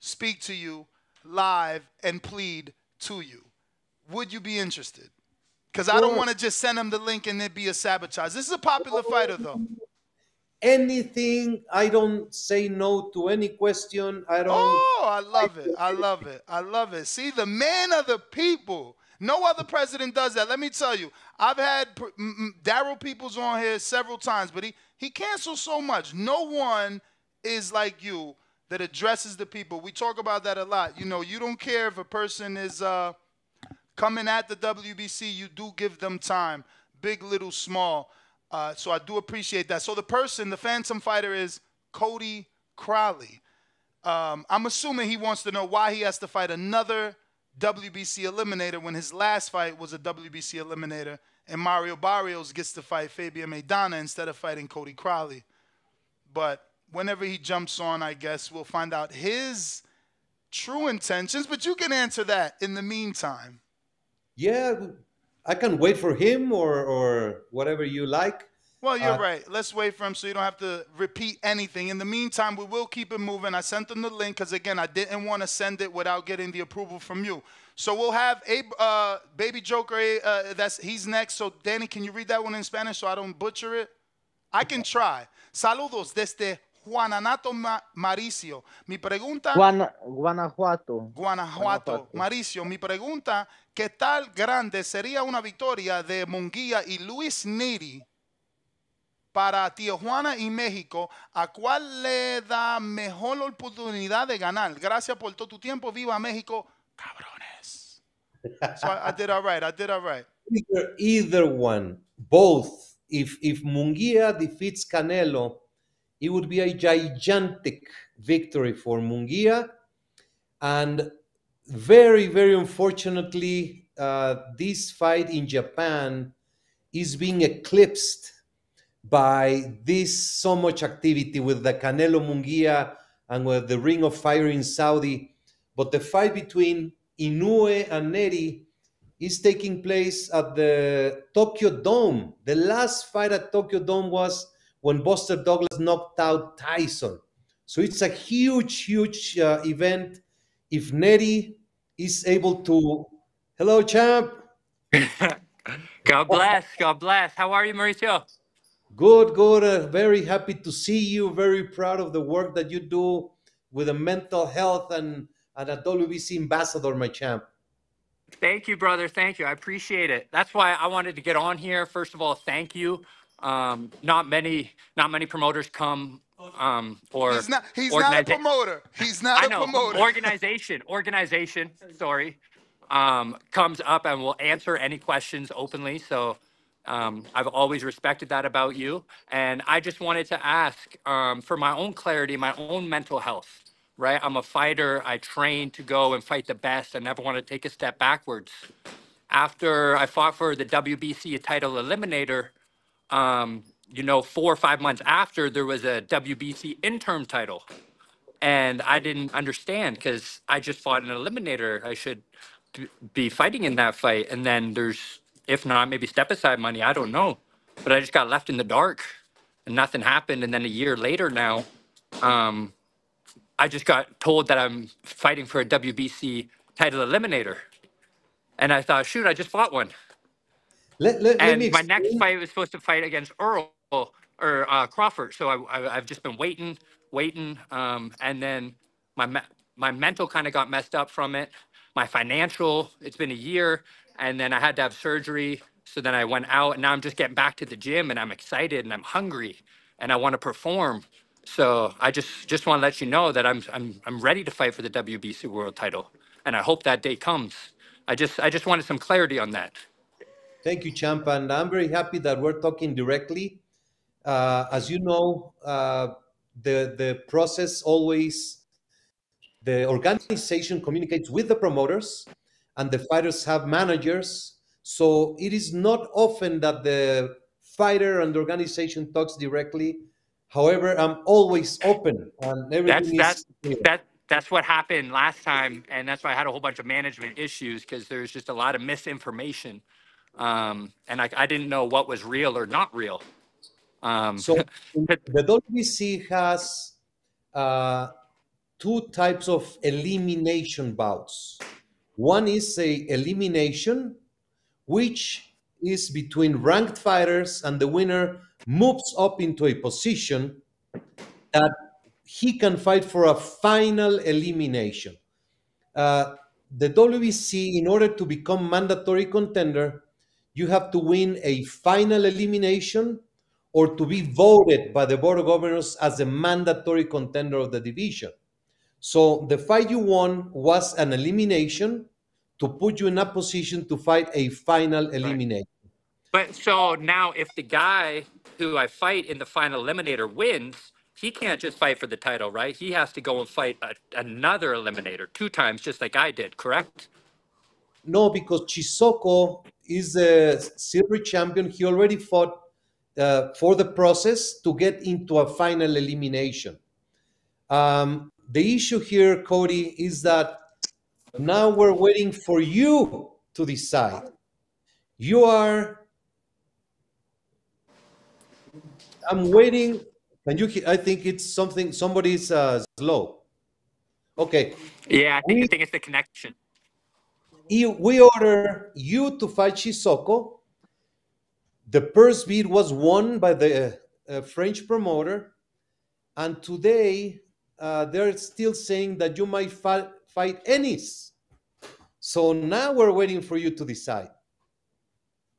speak to you live and plead to you. Would you be interested? Because I don't want to just send them the link and it be a sabotage. This is a popular fighter, though. Anything, I don't say no to any question. I don't. Oh, I love it. I love it. I love it. See, the man of the people. No other president does that. Let me tell you. I've had pr- m- m- Daryl Peoples on here several times, but he he cancels so much. No one is like you that addresses the people. We talk about that a lot. You know, you don't care if a person is uh, coming at the WBC. You do give them time, big, little, small. Uh, so I do appreciate that. So the person, the Phantom Fighter, is Cody Crowley. Um, I'm assuming he wants to know why he has to fight another WBC eliminator when his last fight was a WBC eliminator, and Mario Barrios gets to fight Fabian Maidana instead of fighting Cody Crowley. But whenever he jumps on, I guess we'll find out his true intentions. But you can answer that in the meantime. Yeah, I can wait for him or or whatever you like. Well, you're Uh, right. Let's wait for him so you don't have to repeat anything. In the meantime, we will keep it moving. I sent them the link because, again, I didn't want to send it without getting the approval from you. So we'll have a uh, Baby Joker. Uh, that's he's next. So Danny, can you read that one in Spanish so I don't butcher it? I can try. Saludos desde Juananato Ma- Maricio. Mi pregunta. Guana- Guanajuato. Guanajuato. Maricio, mi pregunta, ¿qué tal grande sería una victoria de Munguía y Luis Neri para Tijuana y México? ¿A cuál le da mejor oportunidad de ganar? Gracias por todo tu tiempo. Viva México, cabrones. So I, I did all right. I did all right. either, either one, both. If if Munguia defeats Canelo, it would be a gigantic victory for Munguia. and very very unfortunately, uh, this fight in Japan is being eclipsed by this so much activity with the Canelo Munguia and with the Ring of Fire in Saudi. But the fight between Inoue and Nery is taking place at the Tokyo Dome. The last fight at Tokyo Dome was when Buster Douglas knocked out Tyson. So it's a huge, huge uh, event. If Nery is able to, hello, champ. <laughs> God bless. God bless. How are you, Mauricio? Good, good. Uh, very happy to see you. Very proud of the work that you do with the mental health and, and a WBC ambassador, my champ. Thank you, brother. Thank you. I appreciate it. That's why I wanted to get on here. First of all, thank you. Um, not many, not many promoters come um, or He's not. He's not a organiza- promoter. He's not I a know promoter. organization, organization. Sorry, um, comes up and will answer any questions openly. So um, I've always respected that about you. And I just wanted to ask um, for my own clarity, my own mental health. Right, I'm a fighter. I train to go and fight the best. I never want to take a step backwards. After I fought for the WBC title eliminator, um, you know, four or five months after, there was a WBC interim title. and I didn't understand because I just fought an eliminator. I should be fighting in that fight, and then there's if not maybe step aside money. I don't know, but I just got left in the dark, and nothing happened. And then a year later now, um, I just got told that I'm fighting for a WBC title eliminator, and I thought, shoot, I just fought one. Let, let, let And me my next fight was supposed to fight against Errol or uh, Crawford. So I, I, I've just been waiting, waiting, um, and then my me- my mental kind of got messed up from it. My financial, it's been a year, and then I had to have surgery. So then I went out, and now I'm just getting back to the gym, and I'm excited, and I'm hungry, and I want to perform. So I just just want to let you know that I'm I'm I'm ready to fight for the WBC World Title, and I hope that day comes. I just I just wanted some clarity on that. Thank you, Champa. And I'm very happy that we're talking directly. Uh, as you know, uh, the, the process always, the organization communicates with the promoters and the fighters have managers. So it is not often that the fighter and the organization talks directly. However, I'm always open and That's everything that is clear. that that's what happened last time, and that's why I had a whole bunch of management issues because there's just a lot of misinformation, um, and I, I didn't know what was real or not real. Um, So <laughs> the WBC has uh, two types of elimination bouts. One is a elimination, which is between ranked fighters, and the winner moves up into a position that he can fight for a final elimination. Uh, the WBC, in order to become mandatory contender, you have to win a final elimination or to be voted by the board of governors as a mandatory contender of the division. So the fight you won was an elimination to put you in a position to fight a final elimination. but so now, if the guy who I fight in the final eliminator wins, he can't just fight for the title, right? He has to go and fight a, another eliminator two times, just like I did. Correct? No, because Cissokho is a silver champion. He already fought uh, for the process to get into a final elimination. Um, the issue here, Cody, is that now we're waiting for you to decide. You are. I'm waiting. Can you? I think it's something. Somebody's uh, slow. Okay. Yeah, I think I think it's the connection. We order you to fight Cissokho. The purse bid was won by the uh, French promoter, and today uh, they're still saying that you might fight, fight Ennis. So now we're waiting for you to decide.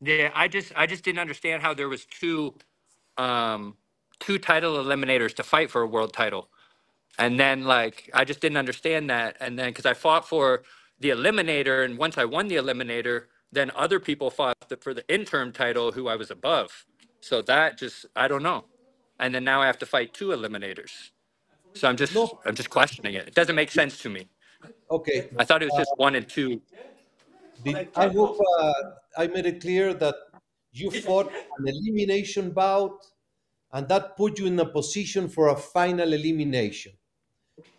Yeah, I just I just didn't understand how there was two um two title eliminators to fight for a world title. And then like I just didn't understand that and then cuz I fought for the eliminator and once I won the eliminator, then other people fought the, for the interim title who I was above. So that just I don't know. And then now I have to fight two eliminators. So I'm just I'm just questioning it. It doesn't make sense to me. Okay. I thought it was just one and two. Did, I hope uh, I made it clear that you fought an elimination bout, and that put you in a position for a final elimination.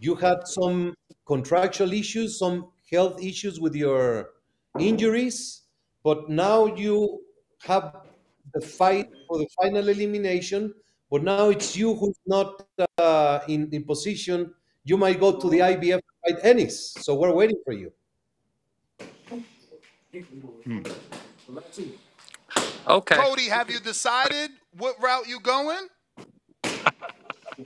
You had some contractual issues, some health issues with your injuries, but now you have the fight for the final elimination. But now it's you who's not uh, in, in position. You might go to the IBF to fight Ennis. So we're waiting for you. Okay. Cody, have you decided what route you going?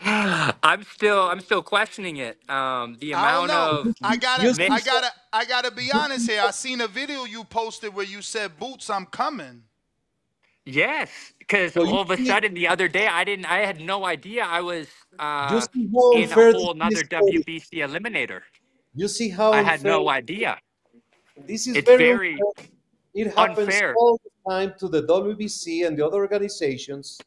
I'm still I'm still questioning it. Um, the I don't amount know. of I gotta, Yes. I gotta, I gotta be honest here. I seen a video you posted where you said, "Boots, I'm coming." yes, because So you all of a see- sudden the other day I didn't I had no idea I was uh, see how in a this whole another is, Cody? WBC eliminator. You see how I had no idea. This is It's very, very unfair. It happens unfair. all the time to the WBC and the other organizations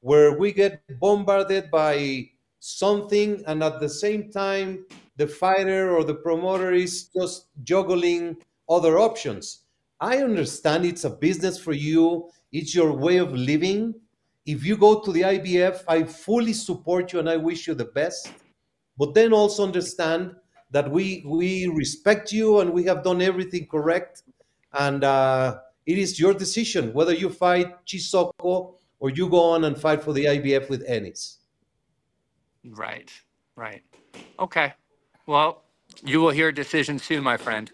where we get bombarded by something and at the same time the fighter or the promoter is just juggling other options. I understand it's a business for you, it's your way of living. If you go to the IBF, I fully support you and I wish you the best. but then also understand that we we respect you and we have done everything correct, and uh, it is your decision whether you fight Cissokho or you go on and fight for the IBF with Ennis. Right, right. Okay. Well, you will hear a decision soon, my friend.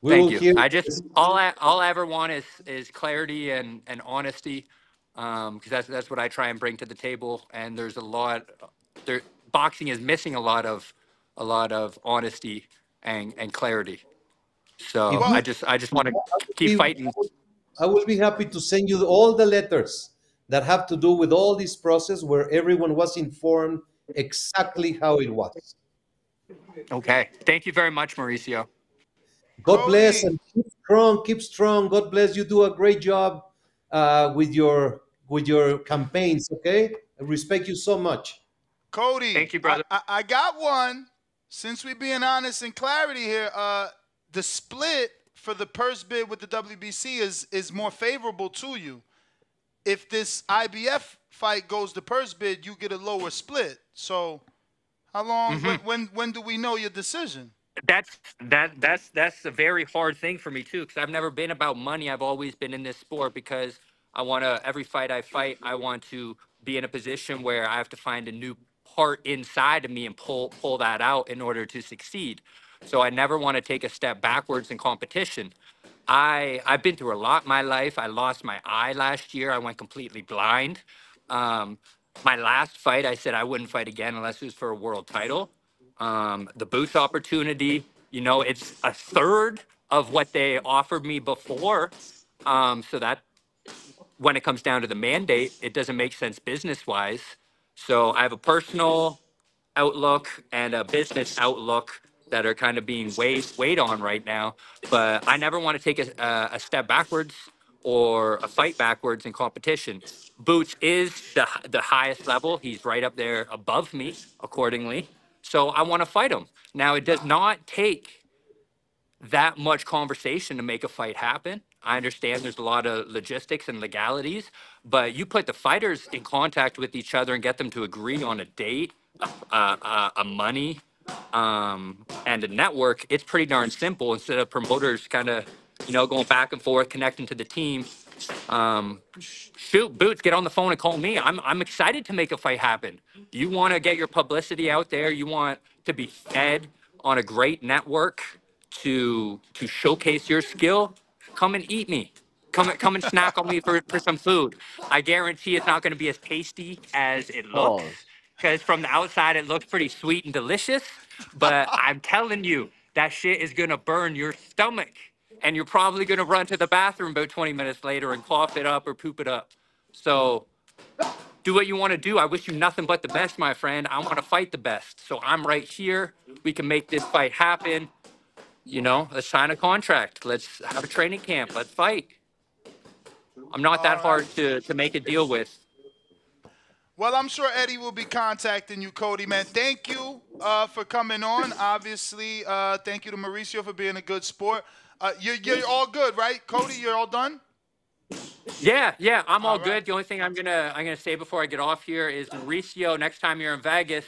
We Thank you. I just all I all I ever want is is clarity and and honesty, um, because that's that's what I try and bring to the table. And there's a lot there. Boxing is missing a lot of a lot of honesty and and clarity. So If I just I just want to keep fighting. I will be happy to send you all the letters that have to do with all this process where everyone was informed exactly how it was. Okay. Thank you very much, Mauricio. God bless and keep strong, keep strong. God bless you. Do a great job uh, with your with your campaigns. Okay, I respect you so much. Cody. Thank you, brother. I, I, I got one. Since we're being honest and clarity here, uh, the split for the purse bid with the WBC is is more favorable to you. If this IBF fight goes to purse bid, you get a lower split. So, how long? Mhm. When, when when do we know your decision? That's that that's that's a very hard thing for me too because I've never been about money. I've always been in this sport because I want to every fight I fight, I want to be in a position where I have to find a new part inside of me and pull pull that out in order to succeed. So I never want to take a step backwards in competition. I I've been through a lot in my life. I lost my eye last year. I went completely blind. Um, my last fight, I said I wouldn't fight again unless it was for a world title. Um, the Boots opportunity, you know, it's a third of what they offered me before. Um, so that when it comes down to the mandate, it doesn't make sense business wise. So I have a personal outlook and a business outlook that are kind of being weighed weighed on right now. But I never want to take a, a, step backwards or a fight backwards in competition. Boots is the the highest level. He's right up there above me, accordingly. So I want to fight him. Now it does not take that much conversation to make a fight happen. I understand there's a lot of logistics and legalities, but you put the fighters in contact with each other and get them to agree on a date, a, a, a money, um, and a network. It's pretty darn simple. Instead of promoters kind of, you know, going back and forth, connecting to the team. Um, shoot, Boots, get on the phone and call me. I'm I'm excited to make a fight happen. You want to get your publicity out there. You want to be fed on a great network to to showcase your skill. Come and eat me. Come and come and snack on me for, for some food. I guarantee it's not going to be as tasty as it <laughs> looks. Pause. Because from the outside it looks pretty sweet and delicious, but <laughs> I'm telling you that shit is gonna burn your stomach, and you're probably gonna run to the bathroom about 20 minutes later and cough it up or poop it up. So do what you want to do. I wish you nothing but the best, my friend. I want to fight the best. So I'm right here. We can make this fight happen. You know, let's sign a contract. Let's have a training camp. Let's fight. I'm not that hard to, to make a deal with. Well, I'm sure Eddie will be contacting you, Cody, man. Thank you uh, for coming on. Obviously, uh, thank you to Mauricio for being a good sport. Uh, you're, you're all good, right, Cody? You're all done. Yeah, yeah, I'm all, good. The only thing I'm gonna I'm gonna say before I get off here is Mauricio. Next time you're in Vegas,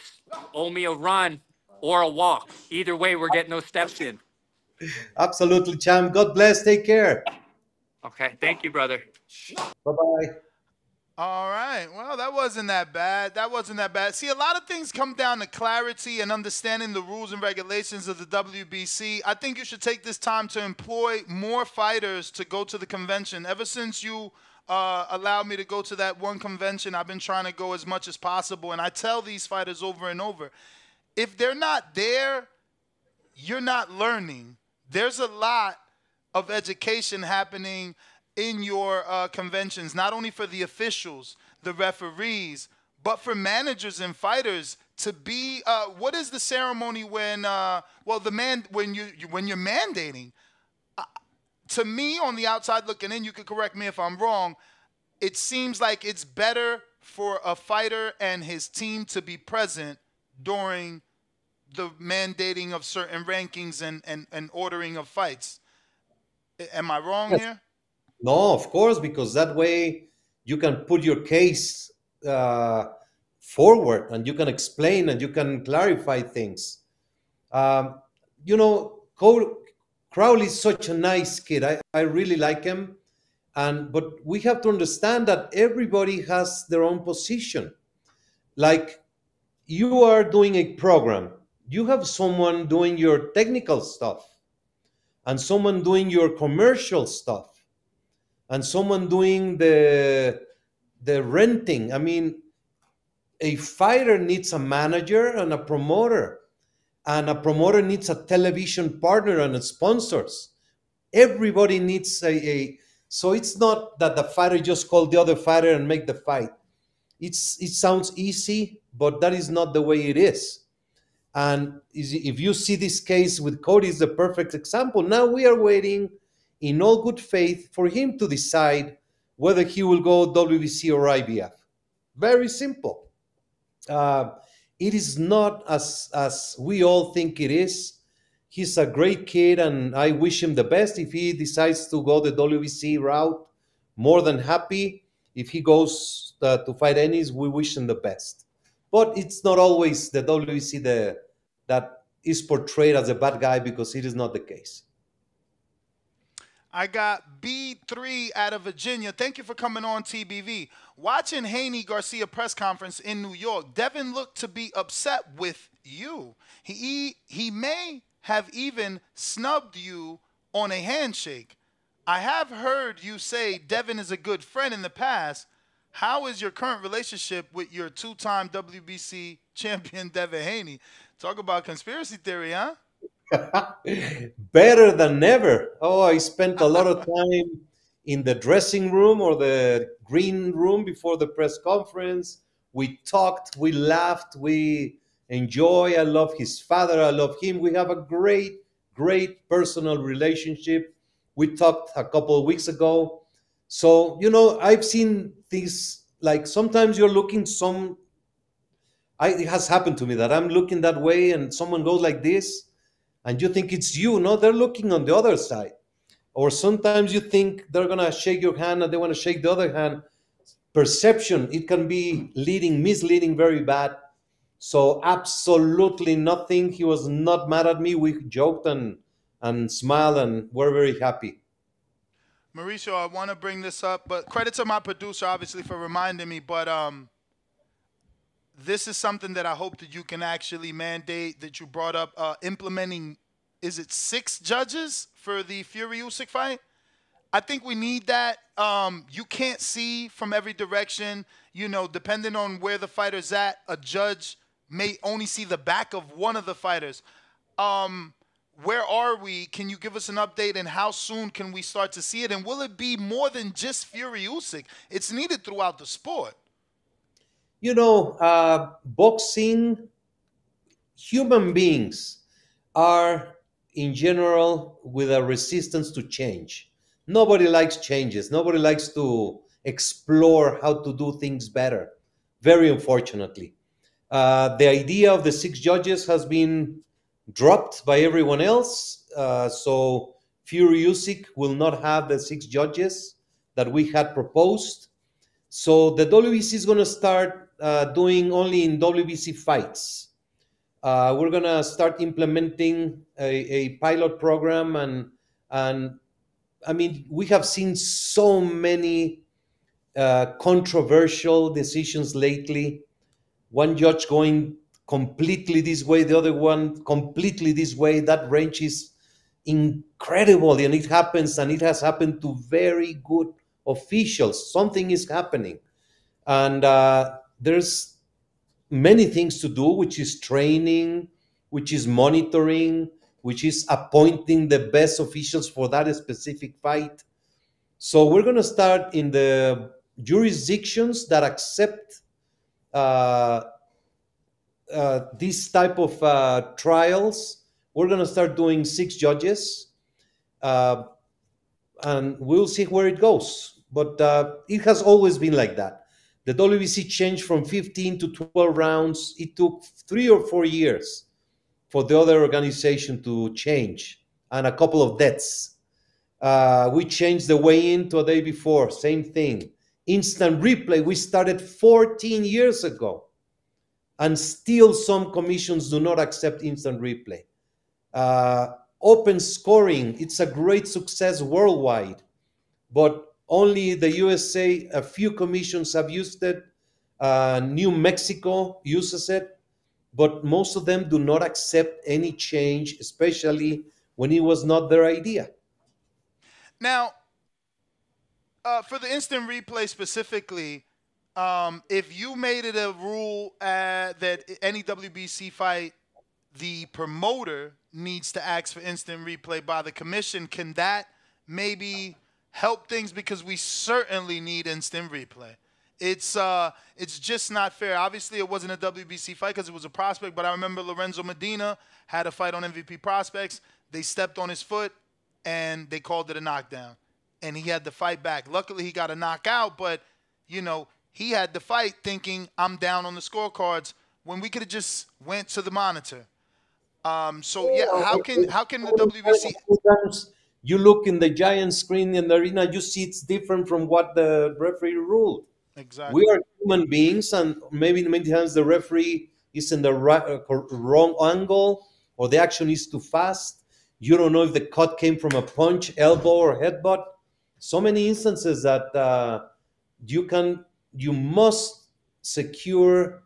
owe me a run or a walk. Either way, we're getting those steps in. Absolutely, champ. God bless. Take care. Okay, thank you, brother. Bye bye. All right. Well, that wasn't that bad. That wasn't that bad. See, a lot of things come down to clarity and understanding the rules and regulations of the WBC. I think you should take this time to employ more fighters to go to the convention. Ever since you uh, allowed me to go to that one convention, I've been trying to go as much as possible. And I tell these fighters over and over if they're not there, you're not learning. There's a lot of education happening in your uh, conventions, not only for the officials, the referees, but for managers and fighters to be. Uh, what is the ceremony when? Uh, well, the man when you you- when you're mandating. Uh, to me, on the outside looking in, you could correct me if I'm wrong. It seems like it's better for a fighter and his team to be present during the mandating of certain rankings and, and, and ordering of fights. Am I wrong Yes. here? No, of course, because that way you can put your case uh, forward and you can explain and you can clarify things. Um, you know, Cole Crowley is such a nice kid. I, I really like him. And but we have to understand that everybody has their own position. Like you are doing a program, you have someone doing your technical stuff, and someone doing your commercial stuff, and someone doing the the renting. I mean, a fighter needs a manager and a promoter, and a promoter needs a television partner and sponsors. Everybody needs a, a so it's not that the fighter just call the other fighter and make the fight. It's it sounds easy, but that is not the way it is. And if you see this case with Cody, is the perfect example. Now we are waiting in all good faith for him to decide whether he will go WBC or IBF. Very simple. Uh, it is not as as we all think it is he's a great kid and I wish him the best. If he decides to go the WBC route, more than happy. If he goes uh, to fight Ennis, we wish him the best. But it's not always the WBC the, that is portrayed as a bad guy because it is not the case. I got B3 out of Virginia. Thank you for coming on TBV. Watching Haney Garcia press conference in New York, Devin looked to be upset with you. He he may have even snubbed you on a handshake. I have heard you say Devin is a good friend in the past. How is your current relationship with your two time WBC champion, <laughs> Devin Haney? Talk about conspiracy theory, huh? <laughs> Better than ever. Oh, I spent a lot of <laughs> time in the dressing room or the green room before the press conference. We talked, we laughed, we enjoy. I love his father. I love him. We have a great, great personal relationship. We talked a couple of weeks ago. So, you know, I've seen these like sometimes you're looking some I, it has happened to me that I'm looking that way and someone goes like this and you think it's you. No, they're looking on the other side. Or sometimes you think they're going to shake your hand and they want to shake the other hand. Perception, it can be leading, misleading very bad. So absolutely nothing. He was not mad at me. We joked and and smiled and we're very happy. Mauricio, I want to bring this up, but credit to my producer, obviously, for reminding me. But um, this is something that I hope that you can actually mandate that you brought up. Uh, implementing, is it six judges for the Fury Usyk fight? I think we need that. Um, you can't see from every direction. You know, depending on where the fighter's at, a judge may only see the back of one of the fighters. Um, where are we? Can you give us an update and how soon can we start to see it? And will it be more than just Fury Usyk? It's needed throughout the sport. You know, uh, boxing, human beings are in general with a resistance to change. Nobody likes changes. Nobody likes to explore how to do things better, very unfortunately. Uh, the idea of the six judges has been dropped by everyone else. Uh, so Usyk will not have the six judges that we had proposed. So the WBC is going to start uh, doing only in WBC fights. Uh, we're going to start implementing a, a, pilot program and and I mean we have seen so many uh, controversial decisions lately one judge going completely this way, the other one completely this way. That range is incredible, and it happens, and it has happened to very good officials. Something is happening, and uh, there's many things to do, which is training, which is monitoring, which is appointing the best officials for that specific fight. So we're going to start in the jurisdictions that accept uh, uh, this type of uh, trials, we're going to start doing six judges, uh, and we'll see where it goes. But uh, it has always been like that. The WBC changed from 15 to 12 rounds. It took three or four years for the other organization to change, and a couple of deaths. Uh, we changed the weigh-in to a day before. Same thing instant replay we started 14 years ago and still some commissions do not accept instant replay. Uh, open scoring, it's a great success worldwide, but only the USA, a few commissions have used it. Uh, New Mexico uses it, but most of them do not accept any change, especially when it was not their idea. Now, uh, for the instant replay specifically, um, if you made it a rule uh, that any WBC fight, the promoter needs to ask for instant replay by the commission, can that maybe help things? Because we certainly need instant replay. It's uh, it's just not fair. Obviously, it wasn't a WBC fight because it was a prospect. But I remember Lorenzo Medina had a fight on MVP Prospects. They stepped on his foot, and they called it a knockdown, and he had to fight back. Luckily, he got a knockout, but you know he had to fight thinking I'm down on the scorecards when we could have just went to the monitor. Um, so yeah, how can how can the WBC? You look in the giant screen in the arena, you see it's different from what the referee ruled. Exactly. We are human beings, and maybe many times the referee is in the right, uh, wrong angle, or the action is too fast. You don't know if the cut came from a punch, elbow, or headbutt. So many instances that uh, you can, you must secure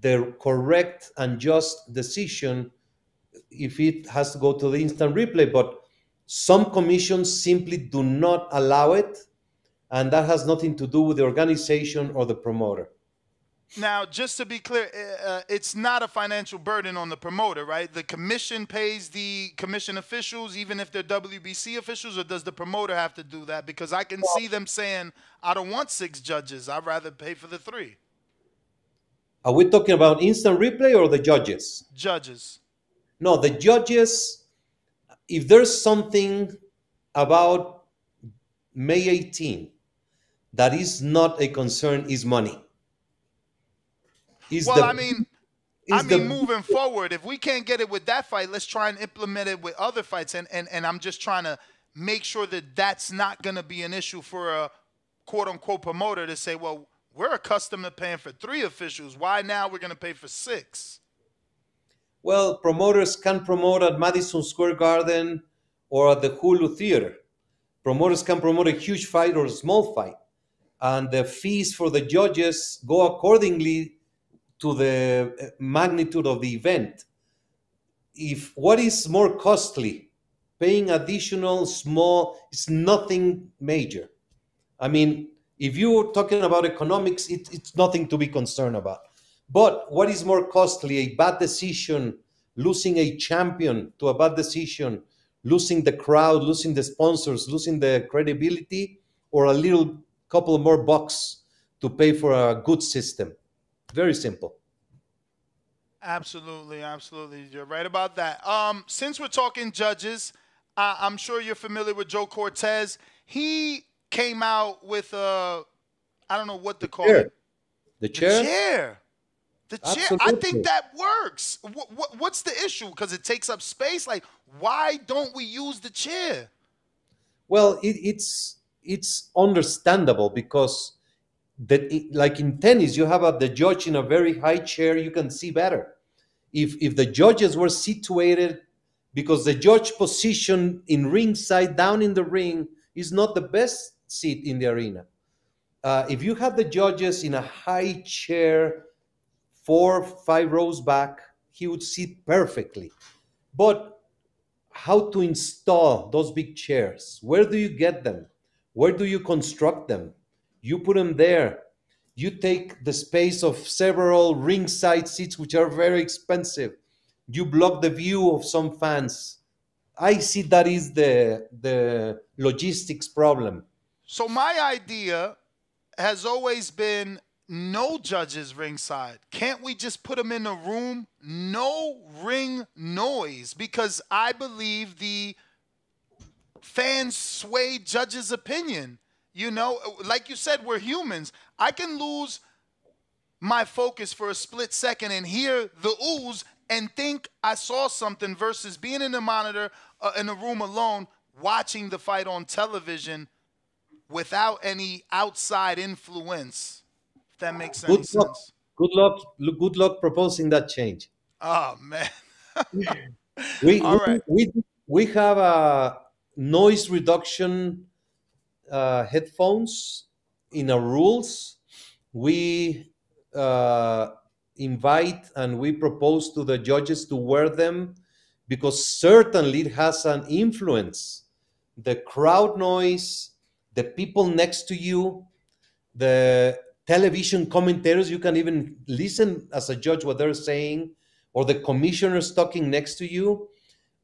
the correct and just decision if it has to go to the instant replay. But some commissions simply do not allow it, and that has nothing to do with the organization or the promoter. Now, just to be clear, uh, it's not a financial burden on the promoter, right? The commission pays the commission officials, even if they're WBC officials, or does the promoter have to do that? Because I can see them saying, I don't want six judges. I'd rather pay for the three Are we talking about instant replay or the judges? judges. No, the judges, if there's something about May 18 that is not a concern, is money. Is well, the- I mean, I is the- mean, moving forward, if we can't get it with that fight, let's try and implement it with other fights. And and and I'm just trying to make sure that that's not going to be an issue for a quote unquote promoter to say, well, we're accustomed to paying for three officials. Why now we're going to pay for six? Well, promoters can promote at Madison Square Garden or at the Hulu Theater. Promoters can promote a huge fight or a small fight. And the fees for the judges go accordingly to the uh, magnitude of the event. If what is more costly, paying additional small, it's nothing major. I mean, if you're talking about economics, it, it's nothing to be concerned about. But what is more costly, a bad decision, losing a champion to a bad decision, losing the crowd, losing the sponsors, losing the credibility, or a little couple more bucks to pay for a good system? Very simple. Absolutely, absolutely. You're right about that. Um, since we're talking judges, I'm sure you're familiar with Joe Cortez. He came out with a, I don't know what to call chair. it. The chair? The chair. The chair. I think that works. What, what, what's the issue? Because it takes up space. Like, why don't we use the chair? Well, it, it's it's understandable because that it- like in tennis, you have a, the judge in a very high chair, you can see better. If if the judges were situated, because the judge position in ringside down in the ring is not the best seat in the arena. Uh, if you had the judges in a high chair, four five rows back, he would sit perfectly. But how to install those big chairs. Where do you get them? Where do you construct them? You put them there. You take the space of several ringside seats, which are very expensive. You block the view of some fans. I see that is the the logistics problem. So my idea has always been no judges ringside. Can't we just put them in a room? No ring noise because I believe the fans sway judges' opinion. You know, like you said, we're humans. I can lose my focus for a split second and hear the ooze and think I saw something versus being in the monitor uh, in a room alone watching the fight on television without any outside influence. That makes Good, sense. Good luck. Good luck proposing that change. Oh man. <laughs> We All we, right. we we have a noise reduction uh, headphones in our rules. We uh, invite and we propose to the judges to wear them because certainly it has an influence. The crowd noise, the people next to you, the television commentators, you can even listen as a judge what they're saying, or the commissioners talking next to you.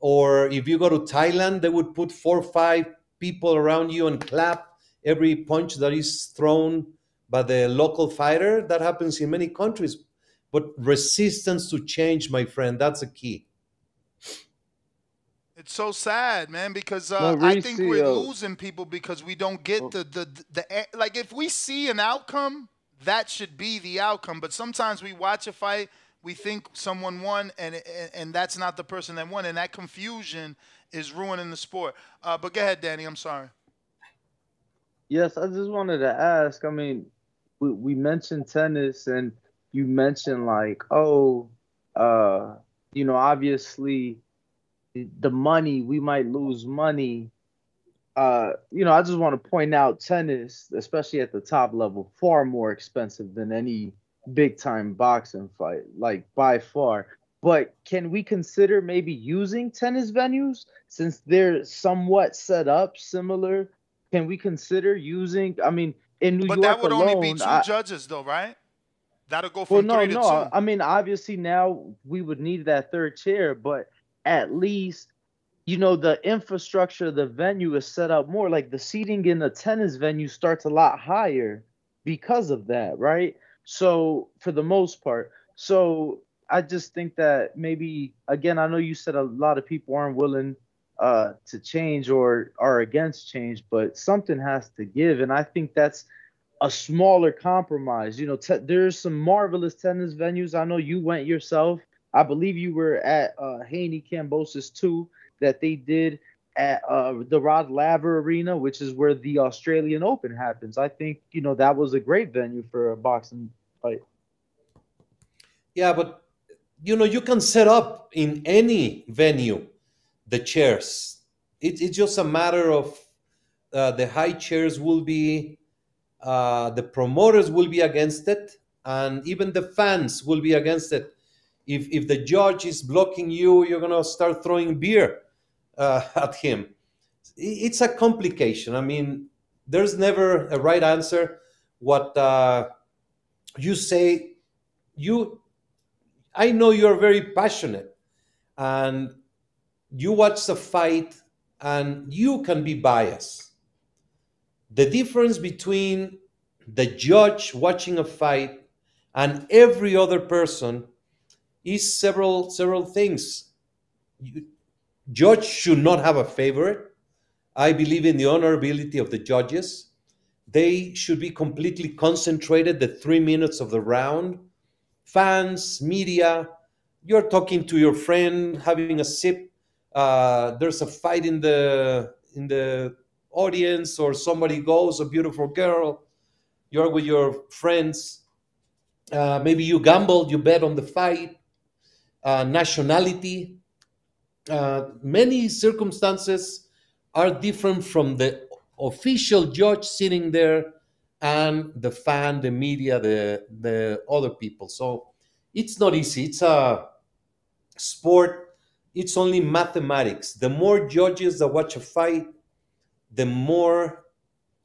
Or if you go to Thailand, they would put four or five people around you and clap every punch that is thrown by the local fighter. That happens in many countries. But resistance to change, my friend, that's a key. It's so sad, man, because uh, I think we're losing people because we don't get the, the the the like. If we see an outcome, that should be the outcome. But sometimes we watch a fight, we think someone won, and and, that's not the person that won, and that confusion is ruining the sport. Uh, but go ahead, Danny. I'm sorry. Yes, I just wanted to ask. I mean, we, we mentioned tennis, and you mentioned like, oh, uh, you know, obviously the money we might lose money. Uh, you know, I just want to point out tennis, especially at the top level, far more expensive than any big time boxing fight, like by far. But can we consider maybe using tennis venues since they're somewhat set up similar? Can we consider using? I mean, in New But York that would alone, only be two I- judges, though, right? That'll go well, from no, three to no. two. I mean, obviously now we would need that third chair, but at least, you know, the infrastructure of the venue is set up more. Like the seating in the tennis venue starts a lot higher because of that, right? So for the most part, so I just think that maybe again, I know you said a lot of people aren't willing uh, to change or are against change, but something has to give, and I think that's a smaller compromise. You know, te- there's some marvelous tennis venues. I know you went yourself. I believe you were at uh, Haney Kambosos too, that they did at uh, the Rod Laver Arena, which is where the Australian Open happens. I think you know that was a great venue for a boxing fight. Yeah, but you know, you can set up in any venue the chairs. It, it's just a matter of uh, the high chairs will be, uh, the promoters will be against it, and even the fans will be against it. If if the judge is blocking you, you're gonna start throwing beer uh, <laughs> at him. It's a complication. I mean, there's never a right answer. What uh, you say, you I know you're very passionate and you watch the fight and you can be biased. The difference between the judge watching a fight and every other person is several several things. You- judge should not have a favorite. I believe in the honorability of the judges. They should be completely concentrated the 3 minutes of the round fans, media. You're talking to your friend, having a sip. Uh, there's a fight in the in the audience, or somebody goes, a beautiful girl. You're with your friends. Uh, maybe you gambled, you bet on the fight. Uh, nationality. Uh, many circumstances are different from the official judge sitting there and the fan, the media, the the other people. So it's not easy. It's a sport. It's only mathematics. The more judges that watch a fight, the more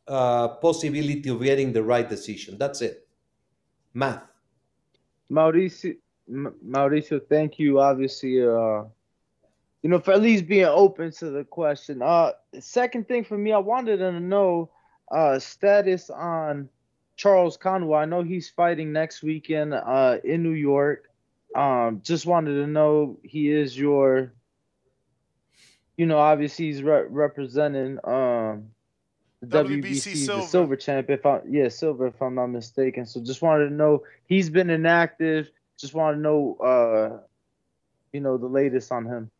uh, possibility of getting the right decision. That's it. Math. Mauricio, Mauricio, thank you. Obviously, uh, you know, for at least being open to the question. Uh, second thing for me, I wanted to know uh status on Charles Conwell. I know he's fighting next weekend uh in New York. Um, just wanted to know he is your, you know, obviously he's re- representing um the WBC WBC, the silver. silver champ. If I yeah, silver if I'm not mistaken. So just wanted to know he's been inactive. Just want to know uh, you know, the latest on him.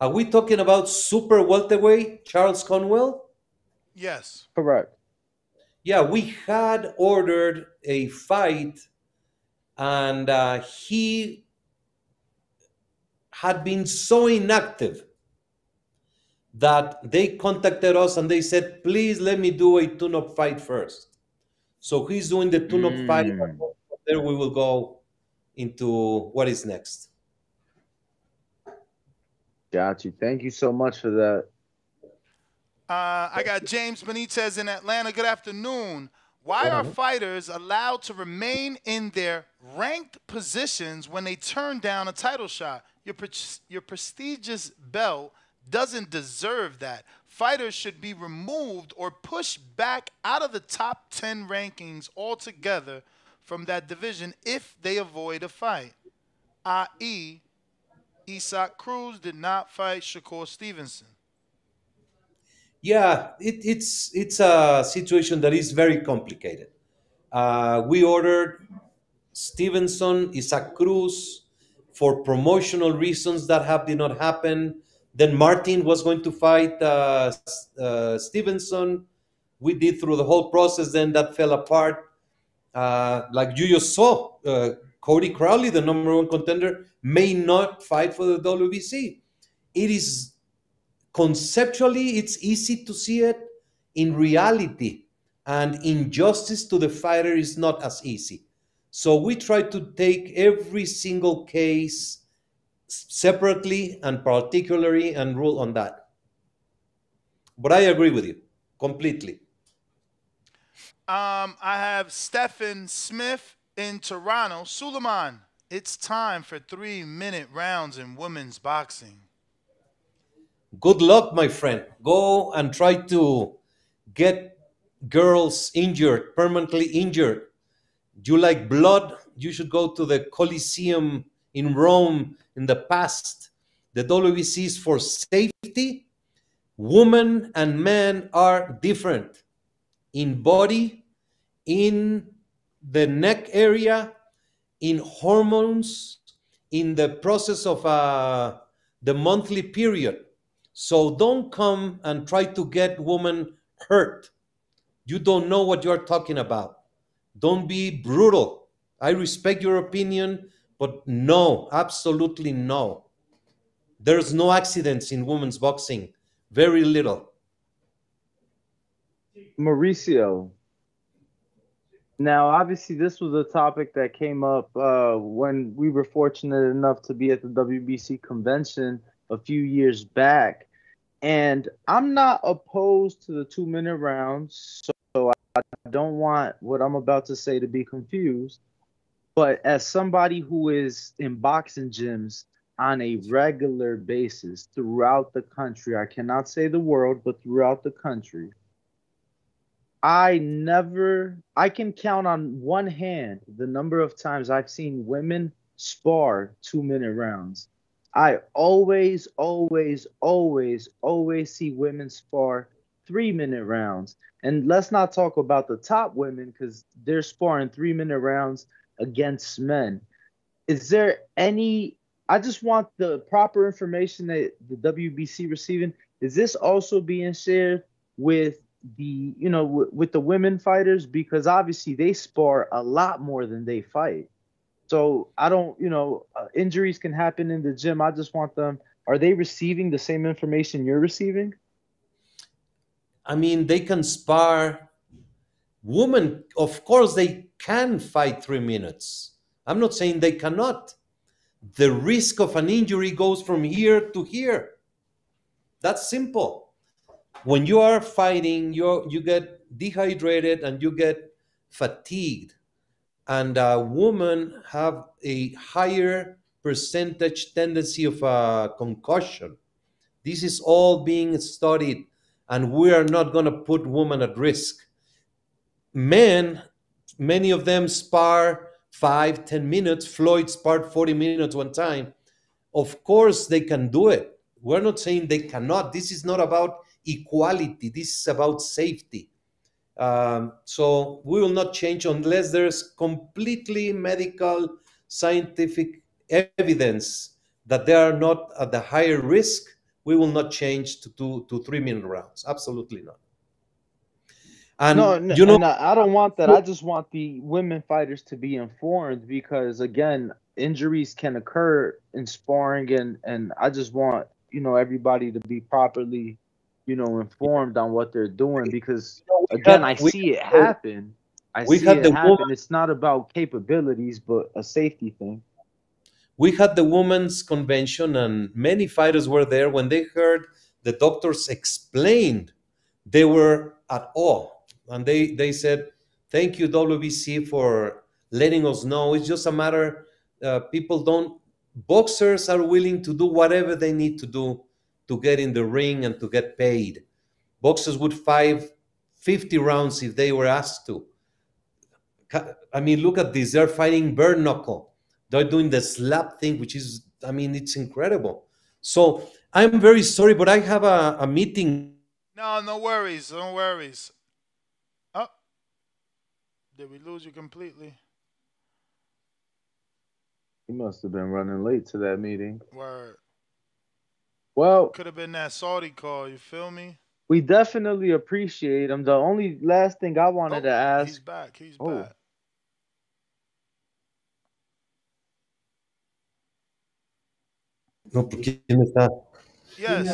Are we talking about super welterweight Charles Conwell? Yes. Correct. Yeah, we had ordered a fight and uh, he had been so inactive that they contacted us and they said, please let me do a tune-up fight first. So he's doing the tune-up fight. Mm. and There we will go into what is next. Got you. Thank you so much for that. Uh, I got James Benitez in Atlanta. Good afternoon. Why are fighters allowed to remain in their ranked positions when they turn down a title shot? Your, pre- your prestigious belt doesn't deserve that. Fighters should be removed or pushed back out of the top 10 rankings altogether from that division if they avoid a fight. I.e., Isaac Cruz did not fight Shakur Stevenson. Yeah, it, it's it's a situation that is very complicated. Uh, we ordered Stevenson, Isaac Cruz for promotional reasons that have did not happen. Then Martin was going to fight uh, uh, Stevenson. We did through the whole process. Then that fell apart. Uh, like you just saw, uh, Cody Crowley, the number one contender, may not fight for the WBC. It is conceptually it's easy to see it. In reality and injustice to the fighter is not as easy. So we try to take every single case separately and particularly and rule on that. But i agree with you completely Um, I have Stephen Smith in Toronto. Sulaiman, it's time for three minute rounds in women's boxing. good luck my friend. Go and try to get girls injured permanently injured. You like blood? You should go to the coliseum in rome in the past. The wbc is for safety. Women and men are different in body in the neck area in hormones in the process of uh, the monthly period so don't come and try to get women hurt. You don't know what you're talking about. Don't be brutal. I respect your opinion, but no, absolutely no. There's no accidents in women's boxing. Very little. Mauricio. Now, obviously, this was a topic that came up uh, when we were fortunate enough to be at the WBC convention a few years back. And I'm not opposed to the two minute rounds, so I don't want what I'm about to say to be confused. But as somebody who is in boxing gyms on a regular basis throughout the country, I cannot say the world, but throughout the country, I never, I can count on one hand the number of times I've seen women spar two minute rounds. I always, always, always, always see women spar three minute rounds. And let's not talk about the top women because they're sparring three minute rounds against men. Is there any? I just want the proper information that the WBC receiving. Is this also being shared with the, you know, w- with the women fighters? Because obviously they spar a lot more than they fight. So I don't, you know, uh, injuries can happen in the gym. I just want them. Are they receiving the same information you're receiving? I mean, they can spar. Women, of course, they can fight three minutes. I'm not saying they cannot. The risk of an injury goes from here to here. That's simple. When you are fighting, you you get dehydrated and you get fatigued, and uh, women have a higher percentage tendency of uh, concussion. This is all being studied, and we are not going to put women at risk. Men, many of them spar five, ten minutes. Floyd sparred 40 minutes one time. Of course, they can do it. We're not saying they cannot. This is not about equality, this is about safety. Um, so we will not change unless there's completely medical, scientific evidence that they are not at the higher risk. We will not change to two to three minute rounds. Absolutely not. And no, no, you know, I don't want that. I just want the women fighters to be informed because again, injuries can occur in sparring, and and I just want you know everybody to be properly, you know, informed on what they're doing because again, I see it happen. I we see had it the happen. woman- It's not about capabilities, but a safety thing. we had the women's convention and many fighters were there when they heard the doctors explained they were at awe and they they said thank you wbc for letting us know it's just a matter uh, people don't boxers are willing to do whatever they need to do to get in the ring and to get paid boxers would fight 50 rounds if they were asked to I mean, look at this. They're fighting bare knuckle. They're doing the slap thing, which is, I mean, it's incredible. So I'm very sorry, but I have a, a meeting. No, no worries. No worries. Oh. Did we lose you completely? You must have been running late to that meeting. Word. Well, Could have been that Saudi call. You feel me? we definitely appreciate him. The only last thing I wanted to oh, ask. He's back. He's Oh. back. No, porque quién está? Yes.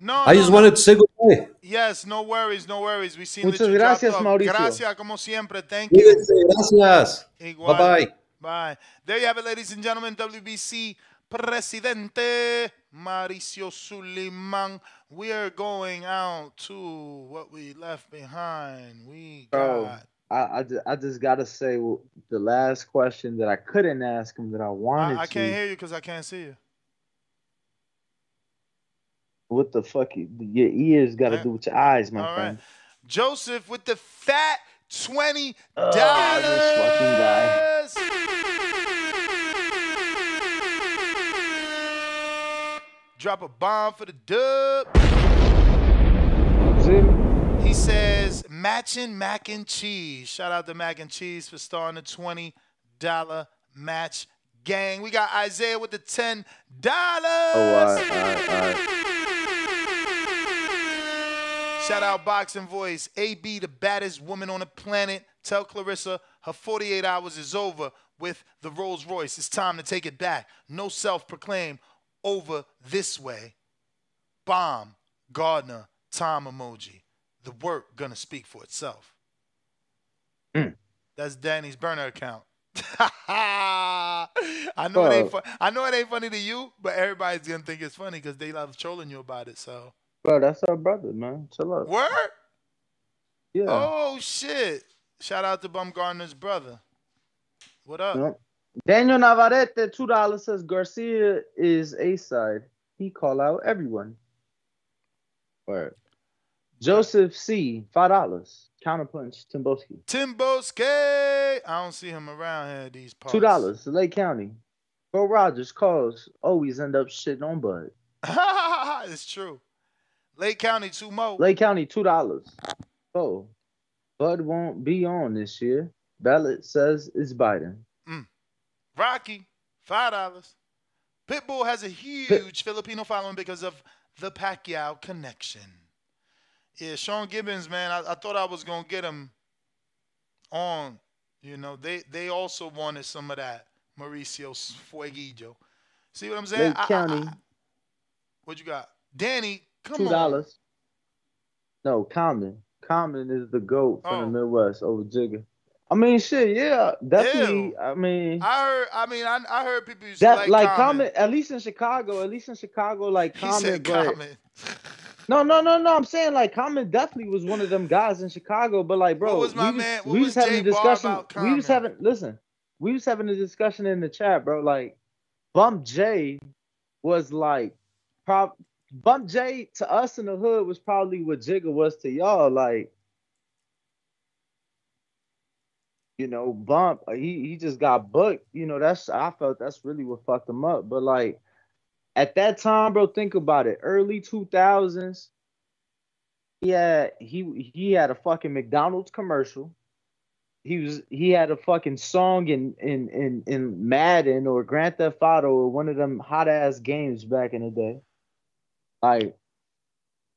No, I no, just no. wanted to say goodbye. Yes, no worries, no worries. We seen Muchas that you dropped gracias. Mauricio. Gracias, como siempre. Thank you. Cuídense, gracias. Bye bye. Bye. There you have it, ladies and gentlemen. WBC Presidente Mauricio Sulaiman. We are going out to what we left behind. We Bro, got. I, I, ju- I just gotta say the last question that I couldn't ask him that I wanted I, I can't hear you because I can't see you. What the fuck? Your ears got to do with your eyes, my All friend. right. Joseph with the fat $20. Oh, Drop a bomb for the dub. See? He says matching mac and cheese. Shout out to mac and cheese for starting the twenty dollar match gang. We got Isaiah with the ten dollars. Oh, all right, all right, all right. Shout out Boxing Voice. AB, the baddest woman on the planet. Tell Claressa her 48 hours is over with the Rolls Royce. It's time to take it back. No self proclaim over this way. Bomb, Gardner, Tom emoji. The work gonna speak for itself. Hmm. That's Danny's burner account. <laughs> I know it ain't fu- I know it ain't funny to you, but everybody's gonna think it's funny because they love trolling you about it. So Bro, that's our brother, man. Chill out. word. Yeah. Oh shit! Shout out to Baumgardner's brother. What up? Yep. Daniel Navarrete, two dollars says Garcia is a side. He call out everyone. Word. Joseph C, five dollars. Counterpunch, Timboski. Timboski. I don't see him around here. These parts. Two dollars, Lake County. Bro Rogers calls always end up shitting on Bud. <laughs> it's true. Lake County two more. Lake County, two dollars. Oh, Bud won't be on this year. Ballot says it's Biden. Rocky five dollars. Pitbull has a huge Filipino following because of the Pacquiao connection. Yeah, Sean Gibbons, man, I, I thought I was gonna get him on. You know, they they also wanted some of that Mauricio Fueguillo. See what I'm saying? Lake I- I- County, what you got? Danny, come two on. dollars. No, Common. Common is the goat from Oh. the Midwest over Jigga. I mean, shit, yeah, definitely. I mean, I heard. I mean, I, I heard people used that like, like. Common. At least in Chicago, at least in Chicago, like said but Common. <laughs> no, no, no, no. I'm saying like Common definitely was one of them guys in Chicago. But like, bro, What was my we was, man- what we was was having Jay a discussion. We was having listen. We was having a discussion in the chat, bro. Like, Bump J was like, prob- Bump J to us in the hood was probably what Jigga was to y'all. Like, you know, Bump, he he just got booked. You know, that's I felt that's really what fucked him up. But like at that time, bro, think about it. Early two thousands. Yeah, he he had a fucking McDonald's commercial. He was he had a fucking song in in in in Madden or Grand Theft Auto or one of them hot ass games back in the day. Like,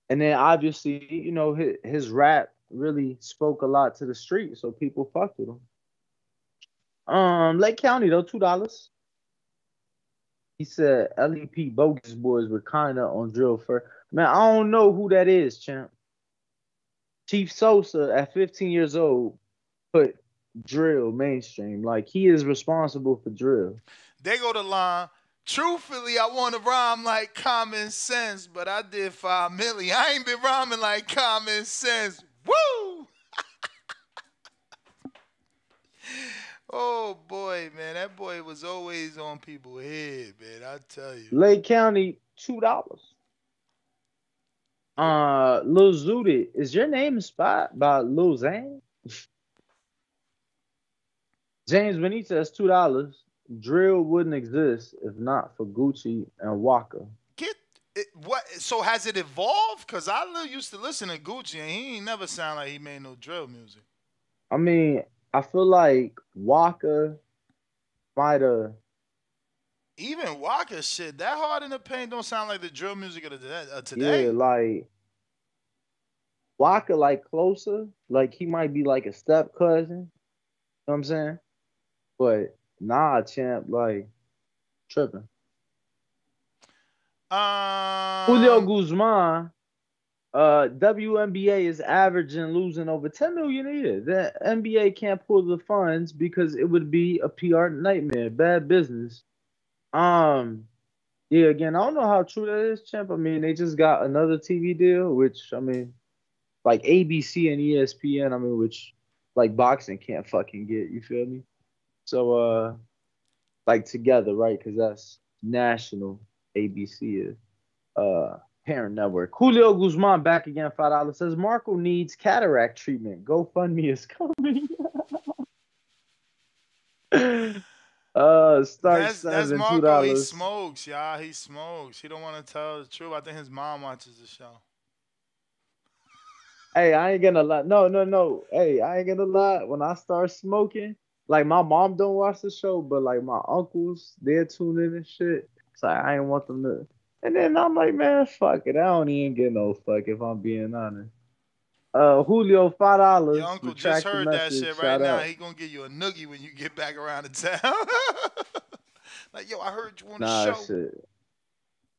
and then obviously, you know, his, his rap really spoke a lot to the street, so people fucked with him. Um, Lake County though, two dollars. He said LEP bogus boys were kinda on drill for man. I don't know who that is, champ. Chief Sosa at 15 years old put drill mainstream. Like he is responsible for drill. They go to line. Truthfully, I want to rhyme like common sense, but I did five. I ain't been rhyming like common sense. Oh boy, man, that boy was always on people's head, man. I tell you. Lake County, two dollars. Uh, Lil Zooted, is your name spot by Lil Zane? <laughs> James Benitez, two dollars. Drill wouldn't exist if not for Gucci and Waka. Get it, what? So has it evolved? Cause I used to listen to Gucci, and he ain't never sound like he made no drill music. I mean, I feel like Waka might have. Even Waka shit, that hard in the paint don't sound like the drill music of the, uh, today. Yeah, like Waka, like closer, like he might be like a step cousin. You know what I'm saying? But nah, champ, like tripping. Um, Julio Guzman, uh, WNBA is averaging losing over 10 million a year. The NBA can't pull the funds because it would be a PR nightmare, bad business. Um, yeah, again, I don't know how true that is, champ. I mean, they just got another TV deal, which I mean, like ABC and ESPN. I mean, which like boxing can't fucking get. You feel me? So, uh, like together, right? Because that's national. ABC is uh parent network. Julio Guzman back again, five dollars. Says Marco needs cataract treatment. GoFundMe is <laughs> coming. uh, start That's that's seven, two Marco. He smokes, y'all. He smokes. He don't want to tell the truth. I think his mom watches the show. Hey, I ain't gonna lie. No, no, no. Hey, I ain't gonna lie. When I start smoking, like my mom don't watch the show, but like my uncles, they tune in and shit. So I ain't want them to. And then I'm like, man, fuck it. I don't even get no fuck if I'm being honest. Uh, Julio, five dollars. Your uncle just heard that shit right now. He gonna give you a noogie when you get back around to town. <laughs> like, yo, I heard you on Nah, the show. shit.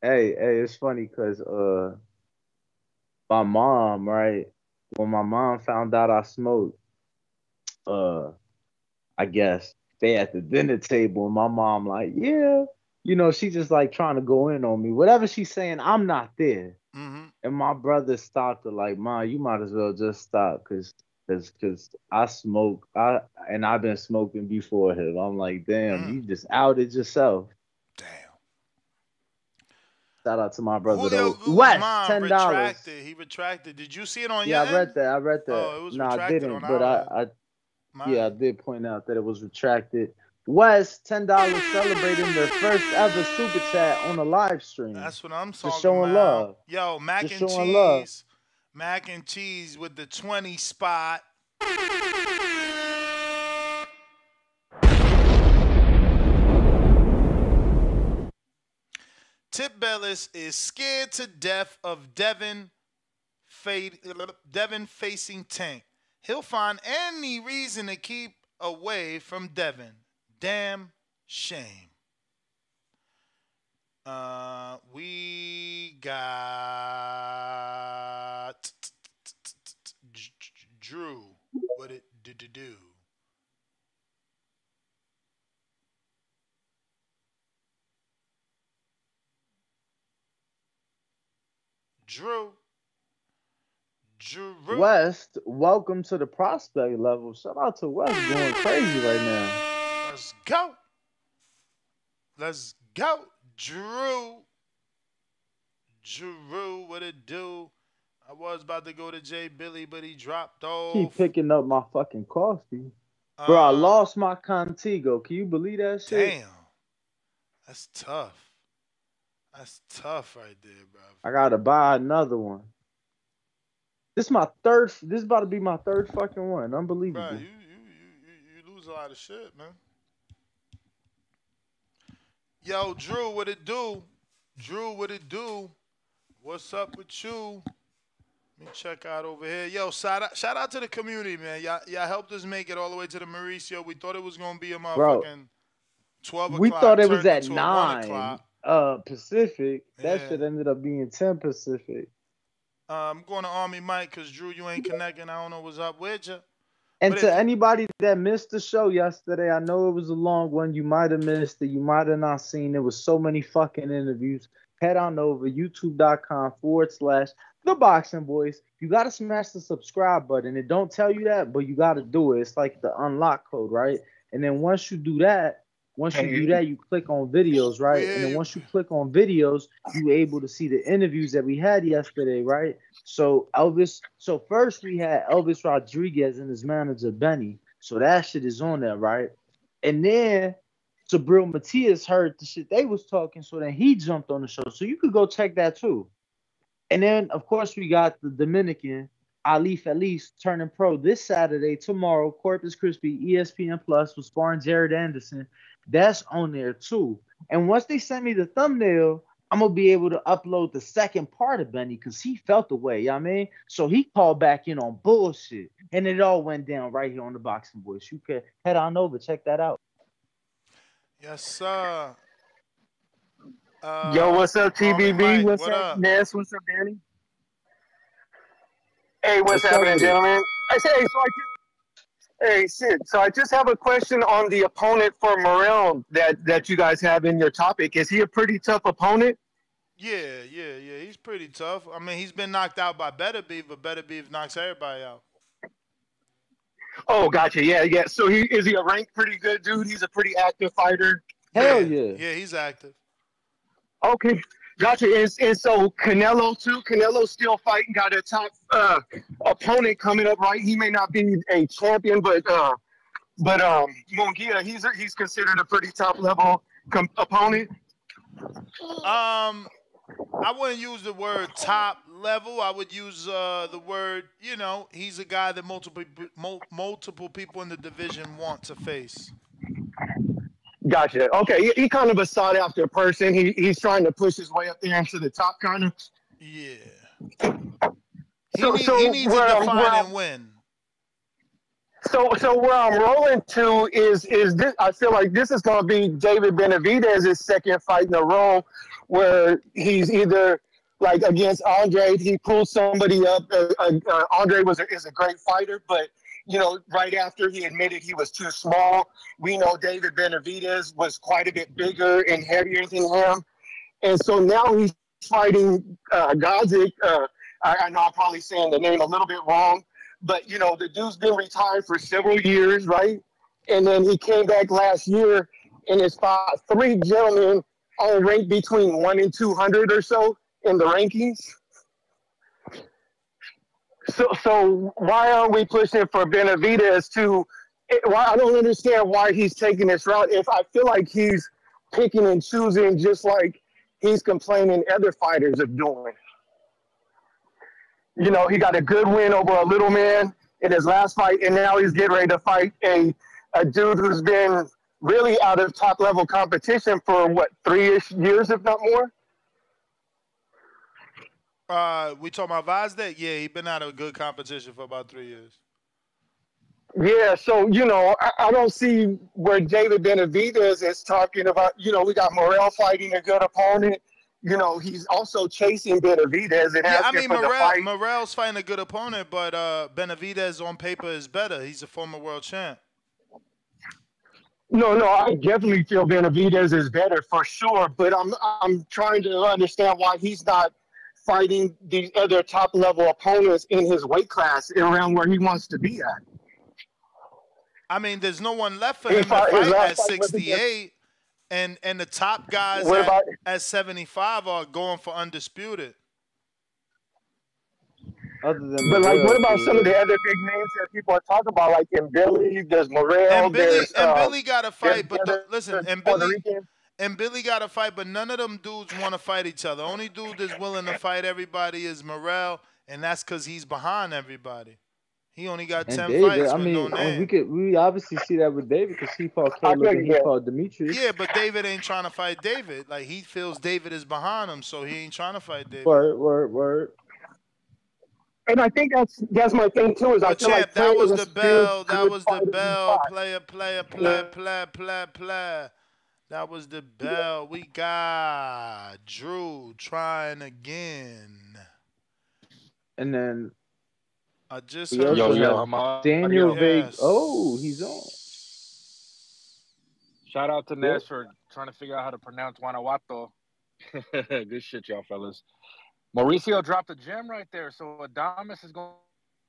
Hey, hey, it's funny because uh, my mom, right? When my mom found out I smoked, uh, I guess they at the dinner table, and my mom like, yeah, you know, she just like trying to go in on me. Whatever she's saying, I'm not there. Mm-hmm. And my brother stopped her like, Ma, you might as well just stop because cause, cause I smoke. I and I've been smoking before him. I'm like, damn, you just outed yourself. Damn. Shout out to my brother Julio though. West, ten dollars. He retracted. Did you see it on Yeah, your I read end? that. I read that. Oh, it was no, I didn't, but I, I yeah, I did point out that it was retracted. West, ten dollars celebrating their first ever super chat on a live stream. That's what I'm talking Just showing about. love. Yo, mac Just and showing love. cheese. Mac and cheese with the 20 spot. Tip Bellis is scared to death of Devin, fade, Devin facing Tank. He'll find any reason to keep away from Devin. Damn shame. Uh, we got Drew. What it do do do? Drew. Drew. West, welcome to the prospect level. Shout out to West going crazy right now. Let's go. Let's go. Drew. Drew, what it do? I was about to go to Jay Billy, but he dropped off. Keep picking up my fucking coffee. Bro, I um, lost my Contigo. Can you believe that shit? Damn. That's tough. That's tough right there, bro. I gotta buy another one. This is my third. This is about to be my third fucking one. Unbelievable. Bro, you, you, you, you lose a lot of shit, man. Yo, Drew, what it do? Drew, what it do? What's up with you? Let me check out over here. Yo, shout out, shout out to the community, man. Y'all, y'all helped us make it all the way to the Mauricio. We thought it was gonna be a Bro, twelve o'clock. We thought it was at into a one nine uh Pacific. That Yeah. shit ended up being ten Pacific. Uh, I'm going to Army Mike because Drew, you ain't connecting. I don't know what's up with you. And to anybody that missed the show yesterday, I know it was a long one. You might have missed it. You might have not seen. There was so many fucking interviews. Head on over youtube.com forward slash the boxing boys. You gotta smash the subscribe button. It don't tell you that, but you gotta do it. It's like the unlock code, right? And then once you do that, once you do that, you click on videos, right? And then once you click on videos, you able to see the interviews that we had yesterday, right? So Elvis, so first we had Elvis Rodriguez and his manager Benny. So that shit is on there, right? And then Subriel Matias heard the shit they was talking, so then he jumped on the show. So you could go check that too. And then of course we got the Dominican Ali Feliz turning pro this Saturday, tomorrow, Corpus Christi, E ESPN Plus with sparring Jared Anderson. That's on there too. And once they send me the thumbnail, I'm gonna be able to upload the second part of Benny because he felt the way, you know what I mean? So he called back in on bullshit. And it all went down right here on the Boxing Voice. You can head on over, check that out. Yes, sir. Uh, Yo, what's up, TBV? Mike, what's what up, up? Ness? What's up, Danny? Hey, what's, What's up happening, with gentlemen? I say, hey, so I just, hey, Sid. So I just have a question on the opponent for Morrell that that you guys have in your topic. Is he a pretty tough opponent? Yeah, yeah, yeah. He's pretty tough. I mean, he's been knocked out by Beterbiev, but Beterbiev knocks everybody out. Oh, gotcha. Yeah, yeah. So he is he a ranked pretty good dude? He's a pretty active fighter. Hell yeah. Yeah, he's active. Okay, gotcha. And, and so Canelo too. Canelo's still fighting. Got a top uh, opponent coming up, right? He may not be a champion, but uh, but um, Munguia, he's a, he's considered a pretty top level com- opponent. Um, I wouldn't use the word top level. I would use uh, the word, you know, he's a guy that multiple multiple people in the division want to face. Gotcha. Okay, he, he kind of a sought after person. He he's trying to push his way up there into the top, kind of. Yeah. So- need- so he needs where to I'm- define where and win. So, so where I'm rolling to is is this? I feel like this is going to be David Benavidez's second fight in a row, where he's either like against Andre, he pulls somebody up. Uh, uh, uh, Andre was a, is a great fighter, but you know, right after he admitted he was too small, we know David Benavidez was quite a bit bigger and heavier than him, and so now he's fighting uh, Gvozdyk. Uh, I, I know I'm probably saying the name a little bit wrong, but you know the dude's been retired for several years, right? And then he came back last year and has fought three gentlemen all ranked between one and two hundred or so in the rankings. So, so why aren't we pushing for Benavidez to? Why I don't understand why he's taking this route. If I feel like he's picking and choosing, just like he's complaining other fighters are doing. You know, he got a good win over a little man in his last fight, and now he's getting ready to fight a a dude who's been really out of top level competition for what three ish years, if not more. Uh, we talking about Vazda? Yeah, he been out of good competition for about three years. Yeah, so you know, I, I don't see where David Benavidez is talking about. You know, we got Morrell fighting a good opponent. You know, he's also chasing Benavidez and Yeah, I mean for the Morrell, fight. Morrell's fighting a good opponent, but uh, Benavidez on paper is better. He's a former world champ. No, no, I definitely feel Benavidez is better for sure, but I'm I'm trying to understand why he's not fighting these other top level opponents in his weight class around where he wants to be at. I mean, there's no one left for He him to fight at fight was against- 68, and and the top guys at, about- at 75 are going for undisputed. Other than But like, what about some of the other big names that people are talking about, like Mbilli, there's Morrell, And Billy there's and uh, Mbilli got a fight, but the, listen, and Puerto Billy Rican. And Mbilli got to fight, but none of them dudes want to fight each other. Only dude that's willing to fight everybody is Morrell, and that's because he's behind everybody. He only got And ten David, fights I with mean, no and name. we could we obviously see that with David because he fought Caleb and he yeah. fought Demetrius. Yeah, but David ain't trying to fight David. Like he feels David is behind him, so he ain't trying to fight David. Word, word, word. and I think that's that's my thing too. Is I feel champ, like that was the bell. That was the bell. Player, player, player, player, player, player. That was the bell. We got Drew trying again. And then I just heard also Yo, yo, I'm. Daniel Vega. Yes. Oh, he's on. Shout out to Yeah. Ness for trying to figure out how to pronounce Guanajuato. <laughs> Good shit, y'all fellas. Mauricio dropped a gem right there, so Adames is going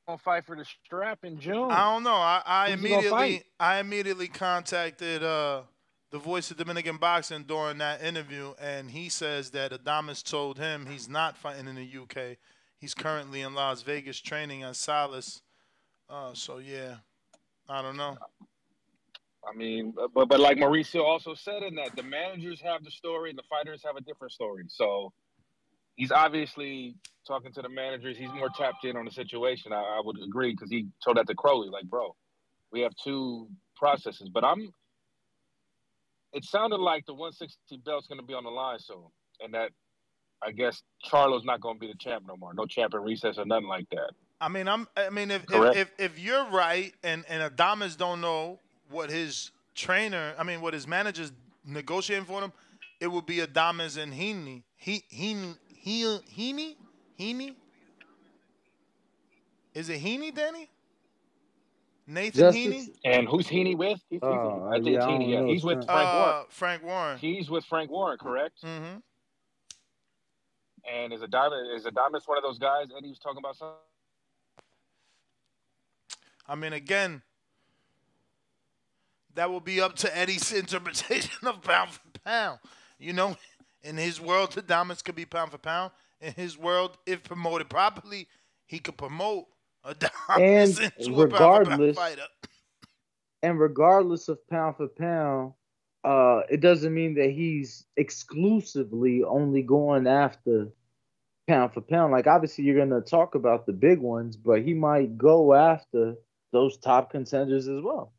to fight for the strap in June. I don't know. I, I Who's he gonna immediately? I immediately contacted uh, the voice of Dominican boxing during that interview, and he says that Adames told him he's not fighting in the UK. He's currently in Las Vegas training at Salas. Uh, so yeah, I don't know. I mean, but but like Mauricio also said in that, the managers have the story and the fighters have a different story. So he's obviously talking to the managers. He's more tapped in on the situation. I, I would agree because he told that to Crowley, like, bro, we have two processes. But I'm. It sounded like the 160 belt's going to be on the line soon, and that I guess Charlo's not going to be the champ no more. No champ in recess or nothing like that. I mean, I'm. I mean, if if, if if you're right, and and Adames don't know what his trainer, I mean, what his manager's negotiating for him, it would be Adames and Heaney. He he he Heaney Heaney. Is it Heaney, Danny? Nathan Justice- Heaney. And who's Heaney with? He's, he's, Oh, I think yeah, it's I Heaney. Yeah, he's with son. Frank Warren. Uh, Frank Warren. He's with Frank Warren, correct? Mm-hmm. And is Adames is Adames one of those guys Eddie was talking about? Something? I mean, again, that will be up to Eddie's <laughs> interpretation of pound for pound. You know, in his world, Adames could be pound for pound. In his world, if promoted properly, he could promote Adames <laughs> And into a pound for pound regardless, and regardless of pound for pound, uh, it doesn't mean that he's exclusively only going after pound for pound. Like obviously you're gonna talk about the big ones, but he might go after those top contenders as well.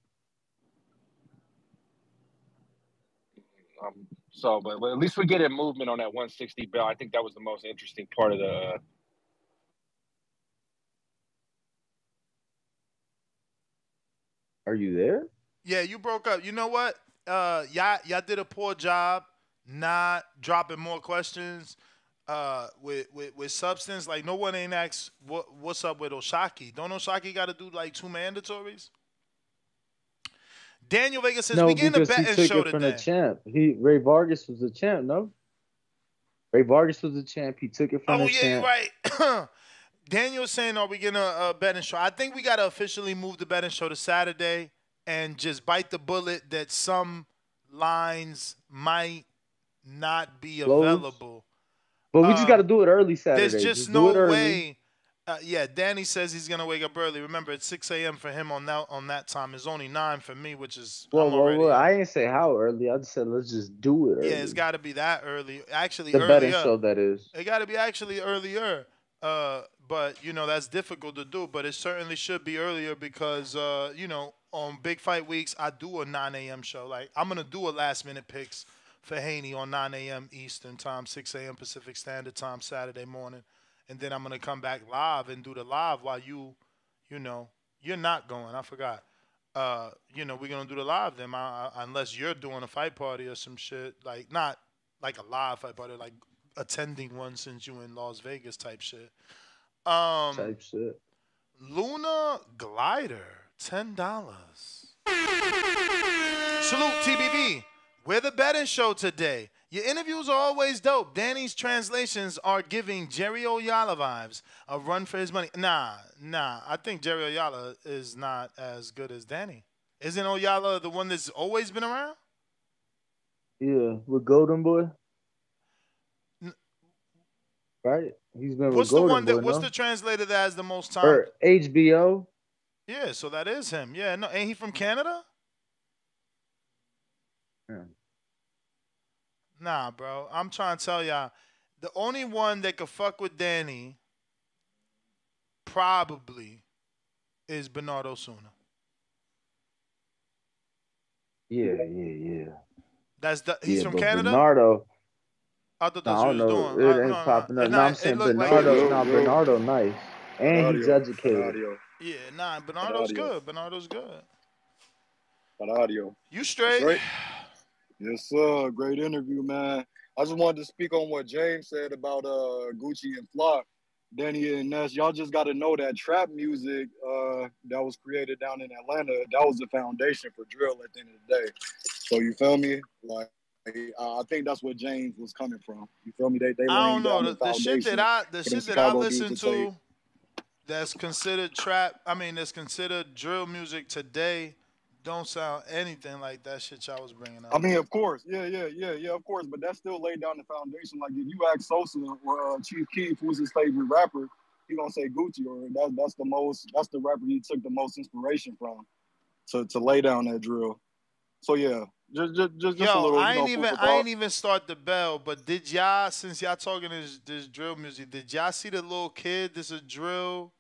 Um, so, but, but at least we get a movement on that 160 belt. I think that was the most interesting part of the. Are you there? Yeah, you broke up. You know what? Uh, y'all, y'all did a poor job not dropping more questions uh, with, with with substance. Like no one ain't asked what what's up with O'Shaquie. Don't O'Shaquie got to do like two mandatories? Daniel Vega says no, we getting a betting show it from today. the champ. He Rey Vargas was the champ, no? Rey Vargas was the champ. He took it from Oh the yeah, champ. right. <clears throat> Daniel's saying, "Are we getting a, a betting show?" I think we got to officially move the betting show to Saturday and just bite the bullet that some lines might not be Closed. available. But we just Uh, got to do it early Saturday. There's just, do no way. Uh, yeah, Danny says he's gonna wake up early. Remember, it's 6 a.m. for him on that on that time. It's only nine for me, which is Well, well, well, I didn't say how early. I just said let's just do it early. yeah, it's got to be that early. Actually, the betting earlier. show that is. It got to be actually earlier. Uh, but you know that's difficult to do. But it certainly should be earlier because uh, you know on big fight weeks I do a 9 a.m. show. Like I'm gonna do a last minute picks for Haney on 9 a.m. Eastern time, 6 a.m. Pacific Standard Time Saturday morning, and then I'm gonna come back live and do the live while you, you know, you're not going. I forgot. Uh, you know, we're gonna do the live then, I, I, unless you're doing a fight party or some shit. Like not like a live fight party, like attending one since you in Las Vegas type shit. Um, Type shit. Luna Glider, ten dollars. Salute TBV. We're the betting show today. Your interviews are always dope. Danny's translations are giving Jerry Oyala vibes. A run for his money. Nah, nah. I think Jerry Oyala is not as good as Danny. Isn't Oyala the one that's always been around? Yeah, with Golden Boy. Right? He's been What's the one that? Boy, What's no? the translator that has the most time? Or HBO. Yeah, so that is him. Yeah, no, ain't he from Canada? Yeah. Nah, bro. I'm trying to tell y'all, the only one that could fuck with Danny probably is Bernardo Suna. Yeah, yeah, yeah. That's the he's yeah, from Canada. Bernardo. I thought No, that's I what don't he was know. doing. It I- ain't no, no, popping it up. No, I'm saying looked like- Bernardo. Not Bernardo. Nice. and he's educated. Audio. Yeah, nah, Bernardo's audio. good. Bernardo's good. Got audio. You straight? Straight. Yes, sir. Great interview, man. I just wanted to speak on what James said about uh Gucci and Flock. Danny and Ness, y'all just got to know that trap music uh, that was created down in Atlanta, that was the foundation for drill at the end of the day. So you feel me? Like I I think that's where James was coming from. You feel me? They they I don't know down the, the shit that I the shit that I listen to to that's considered trap. I mean, that's considered drill music today. Don't sound anything like that shit y'all was bringing up. I mean, of course, yeah, yeah, yeah, yeah, of course, but that still laid down the foundation. Like if you ask Sosa or uh, Chief Keef, who's his favorite rapper, he gonna say Gucci, or that, that's the most, that's the rapper he took the most inspiration from to to lay down that drill. So yeah, just just just, just a Yo, little. I you know, ain't even for I ain't even start the bell, but did y'all since y'all talking this this drill music, did y'all see the little kid? This is a drill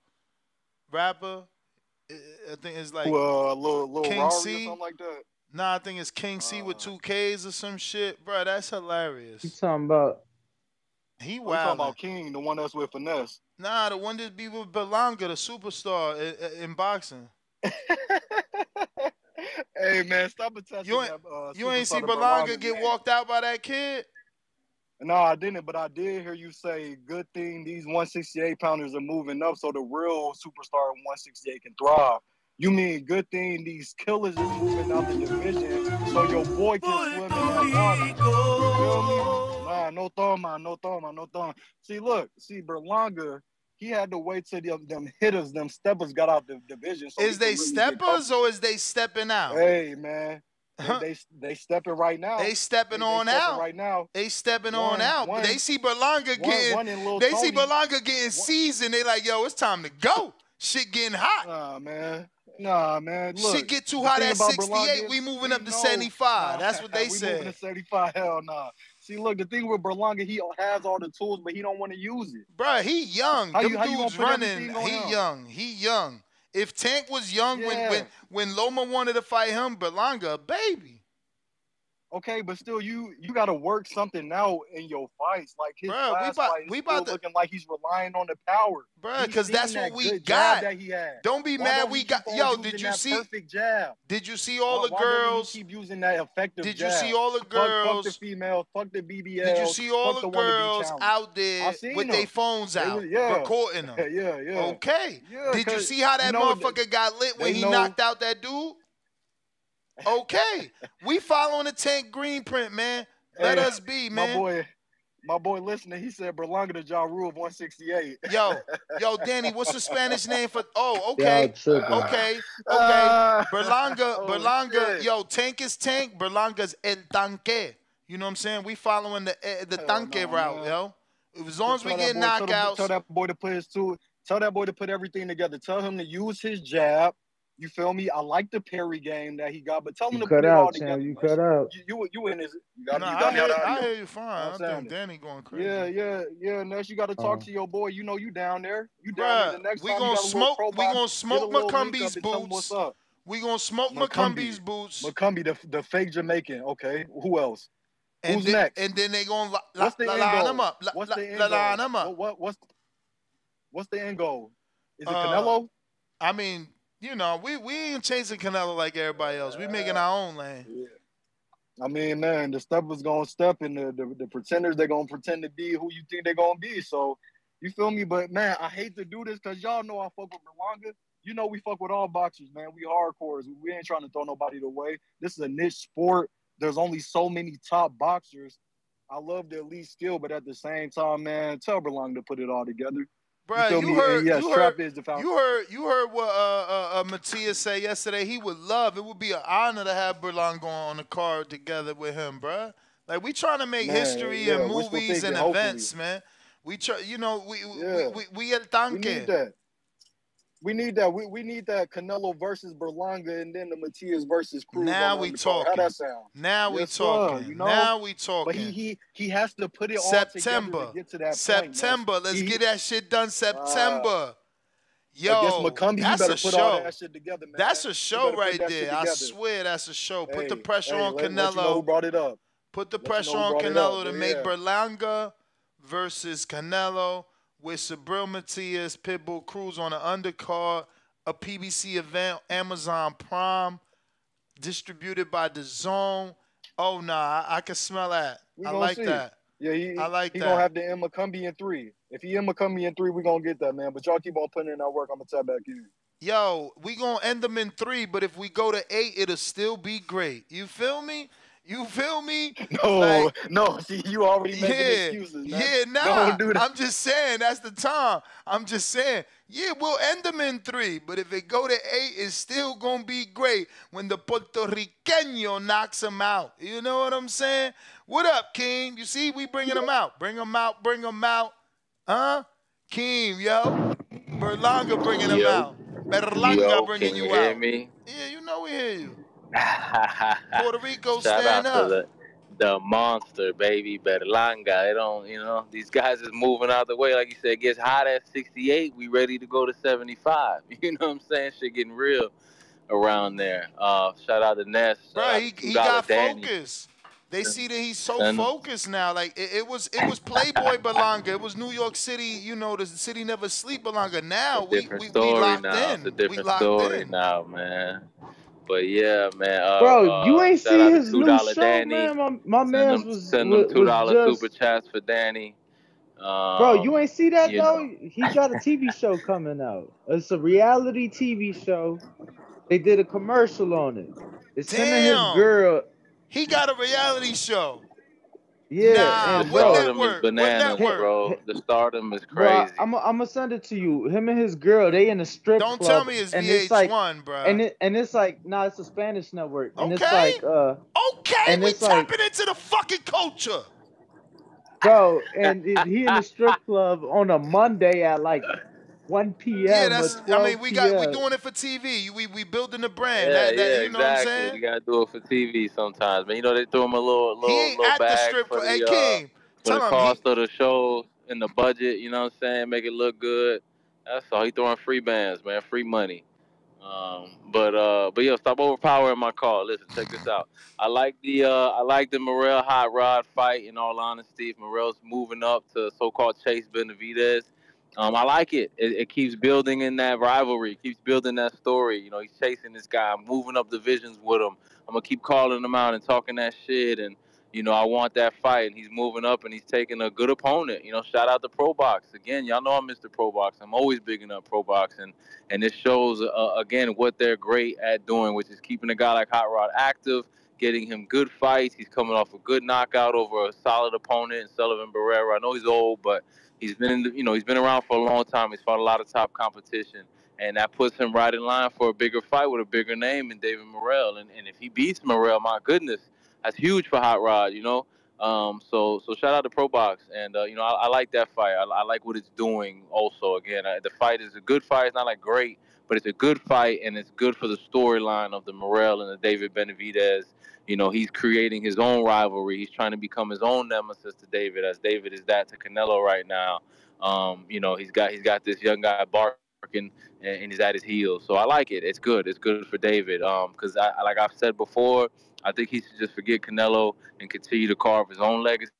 rapper. I I think it's like Who, uh, Lil- Lil King Rari or C. something like that? Nah, I think it's King C with two K's or some shit, bro. That's hilarious. You talking about? He Oh, you talking wild. about King, the one that's with finesse. Nah, the one that be with Berlanga, the superstar in, in boxing. <laughs> Hey man, stop attaching You ain't, that. Uh, you ain't see superstar to Belanga Berlanga, get man. walked out by that kid? No, I didn't, but I did hear you say, good thing these 168 pounders are moving up so the real superstar 168 can thrive. You mean good thing these killers is moving out the division so your boy can swim in that water. You feel me? Nah, no thumb, no thumb, no thumb. See, look, see, Berlanga, he had to wait till them, them hitters, them steppers got out the division. So Is they really steppers or is they stepping out? Hey man, they, they they stepping right now. They stepping They- they on stepping out. right now. They stepping One- on out. one- they see Berlanga getting one they see Tony. Berlanga getting seasoned. They like, yo, it's time to go. Shit getting hot. Nah, man. Nah, man. Look, Shit get too hot at 68. Berlanga, we moving we up to know- 75. That's what they we said. moving to 75. Hell nah. See, look, the thing with Berlanga, he has all the tools, but he don't want to use it. Bruh, he young. How Them you- how you dudes put running. He him? young. He young. If Tank was young when, Yeah. when when Loma wanted to fight him, Berlanga, baby. Okay, but still, you you got to work something out in your fights. Like his Bruh, we last about- fight we still about to- looking like he's relying on the power. He's because that's that what we got. That he had. Don't be Why mad don't we got yo, did you that see perfect jab? did you see all Why- the girls? keep using that effective Did you jab? see all the Fuck- Fuck, girls? the females. Fuck the BBL. Did you see all fuck the girls out there with their phones out, was- yeah. recording them? <laughs> yeah, yeah. Okay. Yeah, Did you see how that motherfucker got lit when he knocked out that dude? Okay. we following the Tank Green print, man. Let Hey, us be, man. My boy, my boy, listening, he said Berlanga to Ja Rule of 168. Yo, <laughs> yo, Danny, what's the Spanish name for? Oh, okay, tripping. okay, okay. Ah, Berlanga, oh, Berlanga, shit. yo, Tank is Tank. Berlanga's El Tanque. You know what I'm saying? We following the eh, the Hell Tanque no, route, man. yo. As long as we get boy- tell the- knockouts, Tell that boy to put his two. Tell that boy to put everything together. Tell him to use his jab. You feel me? I like the parry game that he got, but tell him You to cut put it all out, together. You man. cut out. You, you, you in his? You got, Nah, you I got me hear, I hear you fine. I'm I saying think. Danny going crazy. Yeah, yeah, yeah. Next, you got to talk Uh. to your boy. You know you down there. You down there. The next we time gonna got smoke. pro We gonna smoke little link up McCumby's and tell him boots. What's up? We gonna smoke McCumby. McCumby's boots, McCumby, the the fake Jamaican. Okay, who else? and Who's then next? and then they gonna la, la, What's the line goal? him up. What's the end goal? line him up. What, what what's what's the end goal? Is it Uh, Canelo? I mean, you know, we we ain't chasing Canelo like everybody else. We making our own lane. Yeah. I mean, man, the stuff steppers gonna step, and the, the the pretenders they're gonna pretend to be who you think they're gonna be. So, you feel me? But man, I hate to do this because y'all know I fuck with Berlanga. You know we fuck with all boxers, man. We hardcores. We ain't trying to throw nobody away. This is a niche sport. There's only so many top boxers. I love the elite skill, but at the same time, man, tell Berlanga to put it all together. Bruh, feel you heard, yes, you heard, you heard, you heard what uh, uh, uh, Matias say yesterday. He would love. It would be an honor to have Berlanga on the card together with him, bruh. Like we trying to make Man, history yeah, and movies and hopefully. events, man. We try, you know, we Yeah. we we, we el We tanque. that. We need that. We, we need that Canelo versus Berlanga and then the Matias versus Cruz. Now we talking. How that sound? Now we Yes, sir, talking. you know? Now we talking. But he he he has to put it all September. together to get to that September. point. Let's He- get that shit done September. Uh, Yo, Against McCumby, you that's a put show. all that shit together, man. That's a show right there. I swear that's a show. Put the pressure hey, on let- Canelo. let you know who brought it up. Put the Let you pressure know on it up, Canelo to but make. Berlanga versus Canelo with Subriel Matias, Pitbull Cruz on the undercard, a PBC event, Amazon Prime, distributed by The Zone. Oh nah, I, I can smell that. We I like see. that. Yeah, he, I like he that. gonna have the McCumby in three. If he McCumby in three, we gonna get that man. But y'all keep on putting in that work. I'm gonna tap back in. Yo, we gonna end them in three, but if we go to eight, it'll still be great. You feel me? You feel me? <laughs> No, Like, no. <laughs> See, you already making yeah, excuses, man. yeah, nah. Don't do that. I'm just saying that's the time. I'm just saying, yeah, we'll end them in three, but if it go to eight, it's still gonna be great when the Puerto Riqueño knocks him out. You know what I'm saying? What up, King? You see, we bringing them out. Bring them out. Bring them out. Huh? King, yo. Berlanga bringing them Yo. out. Berlanga Yo, bringing can you you hear out. me? Yeah, you know we hear you. <laughs> Puerto Rico, Shout stand out to up. the the monster, baby, Berlanga. They don't, you know, these guys is moving out the way. Like you said, it gets hot at 68. We ready to go to 75. <laughs> You know what I'm saying? Shit getting real around there. Uh, shout out to Ness. Bro, uh, he, he got Danny. focus. They see that he's so focused now. Like it, it was, it was Playboy Belonga. It was New York City. You know, the city never sleep Belonga. Now we, different we, we locked now. in. It's a we locked story in. now, man. But yeah, man. Uh, Bro, uh, you ain't shout see his new show, Danny. man. My, my Send man's them, was send them two was dollar just super chats for Danny. Um, Bro, you ain't see that though? know. He got a TV show coming out. It's a reality TV show. They did a commercial on it. It's him and his girl. He got a reality show. Yeah, Nah, and The bro, stardom is bananas, bro. The stardom is crazy. I'm I'm gonna send it to you. Him and his girl, they in a strip Don't club. tell me it's and it's like, VH1, bro. And it and it's like, nah, it's a Spanish network. And it's Okay. like, uh, Okay, and we it's like, tapping into the fucking culture. bro, and he in the strip club on a Monday at like 1 p.m. Yeah, that's. I mean, we got we p.m. doing it for TV. We we building the brand. Yeah, that, that, yeah, you know what I'm exactly. saying? You gotta do it for TV sometimes, man. You know they throw him a little, little, He ain't little at the bag strip for club. the, Hey, uh, for the tell him cost of the show and the budget. You know what I'm saying? Make it look good. That's all. He throwing free bands, man. Free money. Um, but uh, but yo, stop overpowering my call. Listen, check this out. I like the uh, I like the Morrell Hot Rod fight. In all honesty, if Morrell's moving up to so-called Chase Benavidez. Um, I like it. it. It keeps building in that rivalry. Keeps building that story. You know, he's chasing this guy, I'm moving up divisions with him. I'm gonna keep calling him out and talking that shit. And you know, I want that fight. And he's moving up and he's taking a good opponent. You know, shout out to Pro Box again. Y'all know I'm Mr. Pro Box. I'm always bigging up Pro Box, and and this shows uh, again what they're great at doing, which is keeping a guy like Hot Rod active, getting him good fights. He's coming off a good knockout over a solid opponent, Sullivan Barrera. I know he's old, but he's been in the, you know he's been around for a long time. He's fought a lot of top competition, and that puts him right in line for a bigger fight with a bigger name in David Morrell. And and if he beats Morrell, my goodness, that's huge for Hot Rod. You know. Um, so so shout out to Pro Box, and uh, you know I, I like that fight. I, I like what it's doing. Also, again, I, the fight is a good fight. It's not like great, but it's a good fight, and it's good for the storyline of the Morrell and the David Benavidez. You know, he's creating his own rivalry. He's trying to become his own nemesis to David, as David is that to Canelo right now. Um, you know, he's got he's got this young guy barking, and, and he's at his heels. So I like it. It's good. It's good for David. Um, because I I- like I've said before, I think he should just forget Canelo and continue to carve his own legacy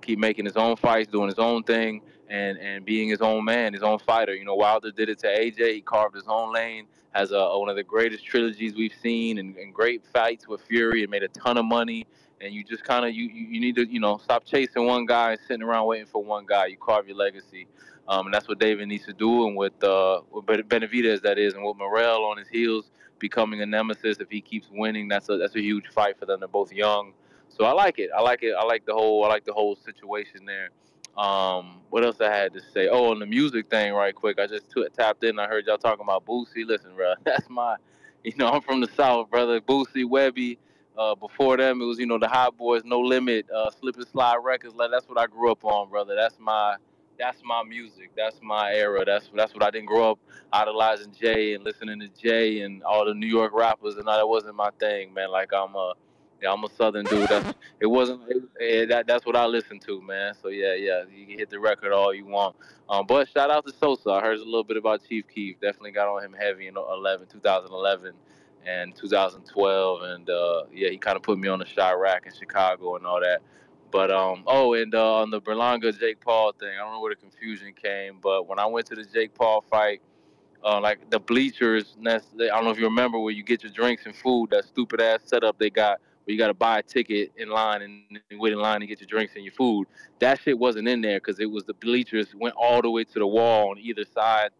keep making his own fights, doing his own thing, and and being his own man, his own fighter. You know, Wilder did it to AJ. He carved his own lane. Has a, one of the greatest trilogies we've seen, and, and great fights with Fury, and made a ton of money. And you just kind of you, you need to you know stop chasing one guy and sitting around waiting for one guy. You carve your legacy. Um, and that's what David needs to do, and with uh, with Ben- Benavidez that is, and with Morrell on his heels becoming a nemesis if he keeps winning, that's a that's a huge fight for them. They're both young, so I like it. I like it. I like the whole. I like the whole situation there. Um, what else I had to say? Oh, on the music thing, right quick. I just t- tapped in. I heard y'all talking about Boosie. Listen, bro, <laughs> that's my. You know, I'm from the South, brother. Boosie, Webby. Uh, before them, it was you know the Hot Boys, No Limit, uh, Slip and Slide Records. Like that's what I grew up on, brother. That's my. That's my music. That's my era. That's that's what I didn't grow up idolizing Jay and listening to Jay and all the New York rappers, and that wasn't my thing, man. Like I'm a, yeah, I'm a Southern dude. That's it wasn't. It, eh, that that's what I listened to, man. So yeah, yeah, you can hit the record all you want. Um, but shout out to Sosa. I heard a little bit about Chief Keef. Definitely got on him heavy in 11, 2011 and 2012, and uh, yeah, he kind of put me on the shot rack in Chicago and all that. But um, oh, and uh, on the Berlanga Jake Paul thing, I don't know where the confusion came, but when I went to the Jake Paul fight, uh, like the bleachers, I don't know if you remember where you get your drinks and food, that stupid ass setup they got where you got to buy a ticket in line and, and wait in line to get your drinks and your food. That shit wasn't in there because it was the bleachers went all the way to the wall on either side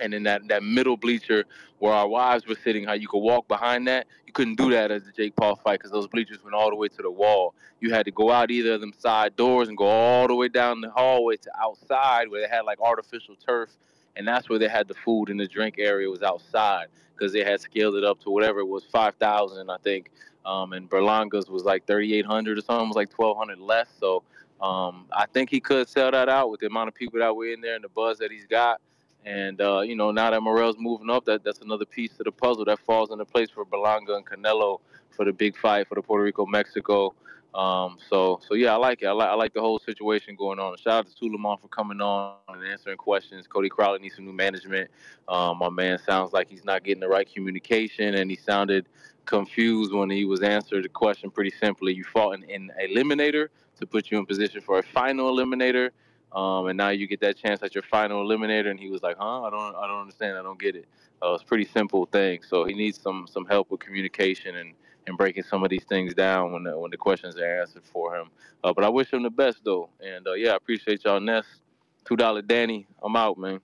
and in that, that middle bleacher where our wives were sitting, how you could walk behind that, you couldn't do that as the Jake Paul fight because those bleachers went all the way to the wall. You had to go out either of them side doors and go all the way down the hallway to outside where they had like artificial turf, and that's where they had the food and the drink area was outside because they had scaled it up to whatever it was, five thousand, I think. Um, and Berlanga's was like thirty eight hundred or something, was like twelve hundred less. So um, I think he could sell that out with the amount of people that were in there and the buzz that he's got. And uh, you know, now that Morrell's moving up, that that's another piece to the puzzle that falls into place for Berlanga and Canelo for the big fight for the Puerto Rico Mexico. Um, so so yeah, I like it. I like I like the whole situation going on. Shout out to Sulaiman for coming on and answering questions. Cody Crowley needs some new management. Um, my man sounds like he's not getting the right communication, and he sounded confused when he was answered the question pretty simply. You fought in an eliminator to put you in position for a final eliminator. Um, and now you get that chance at your final eliminator, and he was like, "Huh? I don't, I don't understand. I don't get it." Uh, it's a pretty simple thing. So he needs some some help with communication and, and breaking some of these things down when the, when the questions are answered for him. Uh, but I wish him the best though, and uh, yeah, I appreciate y'all. Ness, two dollar Danny, I'm out, man.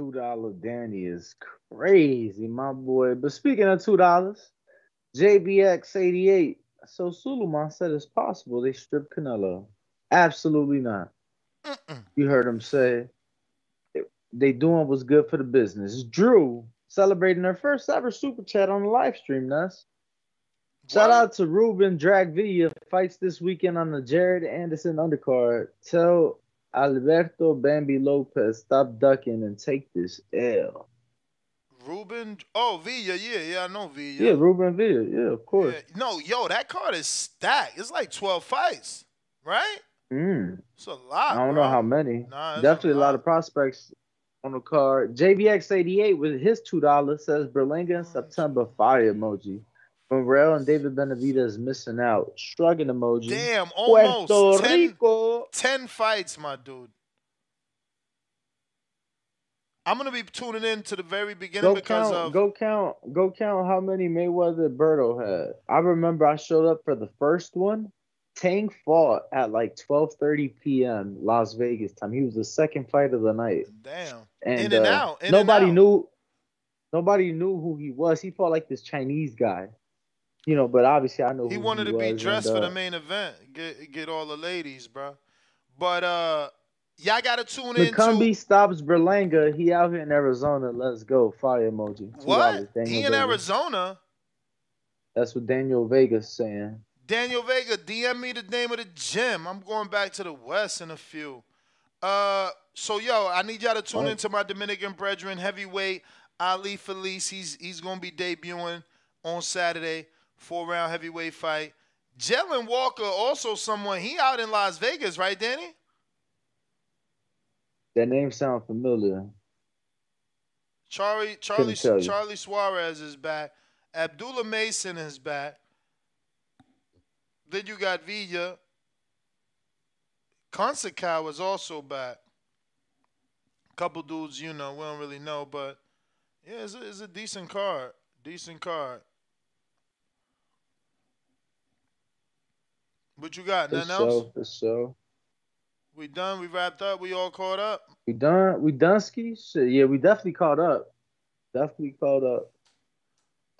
Two dollar Danny is crazy, my boy. But speaking of two dollars, JBX eighty eight. So Sulaiman said it's possible they strip Canelo. Absolutely not. You heard him say they doing what's good for the business. Drew celebrating her first ever super chat on the live stream, Nuss. Shout out to Ruben Dragvilla fights this weekend on the Jared Anderson undercard. Tell Alberto Bambi Lopez stop ducking and take this L. Ruben. Oh, Villa. Yeah, yeah, I know Villa. Yeah, Ruben Villa. Yeah, of course. No, yo, that card is stacked. It's like 12 fights, right? Mm. It's a lot. I don't bro. know how many. Nah, Definitely a lot. of prospects on the card. JBX88 with his two dollars says Berlanga in September fire emoji. Morrell and David Benavidez missing out. Shrugging emoji. Damn, almost Puerto 10, Rico. 10 fights, my dude. I'm gonna be tuning in to the very beginning Go because count, of go count, go count how many Mayweather Berto had. I remember I showed up for the first one. Tang fought at like 12:30 p.m. Las Vegas time. He was the second fight of the night. damn And, in and uh, out. In and nobody out. knew. Nobody knew who he was. He fought like this Chinese guy, you know. But obviously, I know He wanted he to be dressed and, for uh, the main event. Get get all the ladies, bro. But uh, y'all gotta tune in. McCumby stops Berlanga. He out here in Arizona. Let's go. Fire emoji. $2, What? He in Vega. Arizona. That's what Daniel Vega's saying. Daniel Vega, DM me the name of the gym. I'm going back to the West in a few. Uh, so yo, I need y'all to tune Right. into my Dominican brethren heavyweight Ali Felice. He's he's gonna be debuting on Saturday, four round heavyweight fight. Jalen Walker, also someone he out in Las Vegas, right, Danny? That name sounds familiar. Charlie Charlie. Charlie Suarez is back. Abdullah Mason is back. Then you got Villa. Konsakow was also back. A Couple dudes, you know, we don't really know, but yeah, it's a, it's a decent card. Decent card. What you got? Nothing else? sure, for. We done? We wrapped up? We all caught up? We done. We done ski. Shit, yeah, we definitely caught up. Definitely caught up.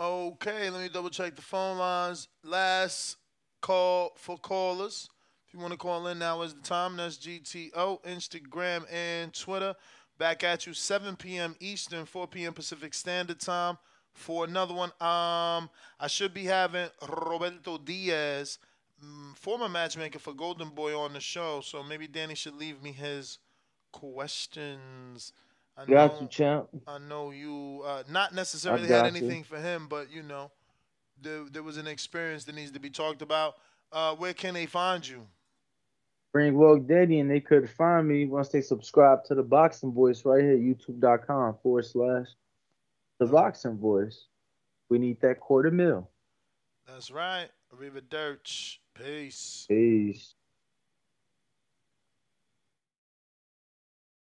Okay, let me double check the phone lines. Last call for callers. If you want to call in, now is the time. That's GTO, Instagram, and Twitter. Back at you 7 p.m. Eastern, 4 p.m. Pacific Standard Time for another one. Um, I should be having Roberto Diaz, former matchmaker for Golden Boy, on the show. So maybe Danny should leave me his questions. I Got know- you, champ. I know you uh, not necessarily had you. anything for him, but you know, there, there was an experience that needs to be talked about. Uh, where can they find you? Bring Woke Daddy, and they could find me once they subscribe to the Boxing Voice right here, youtube.com forward slash the Boxing Voice. We need that quarter mil. That's right. Arrivederci. Peace. Peace.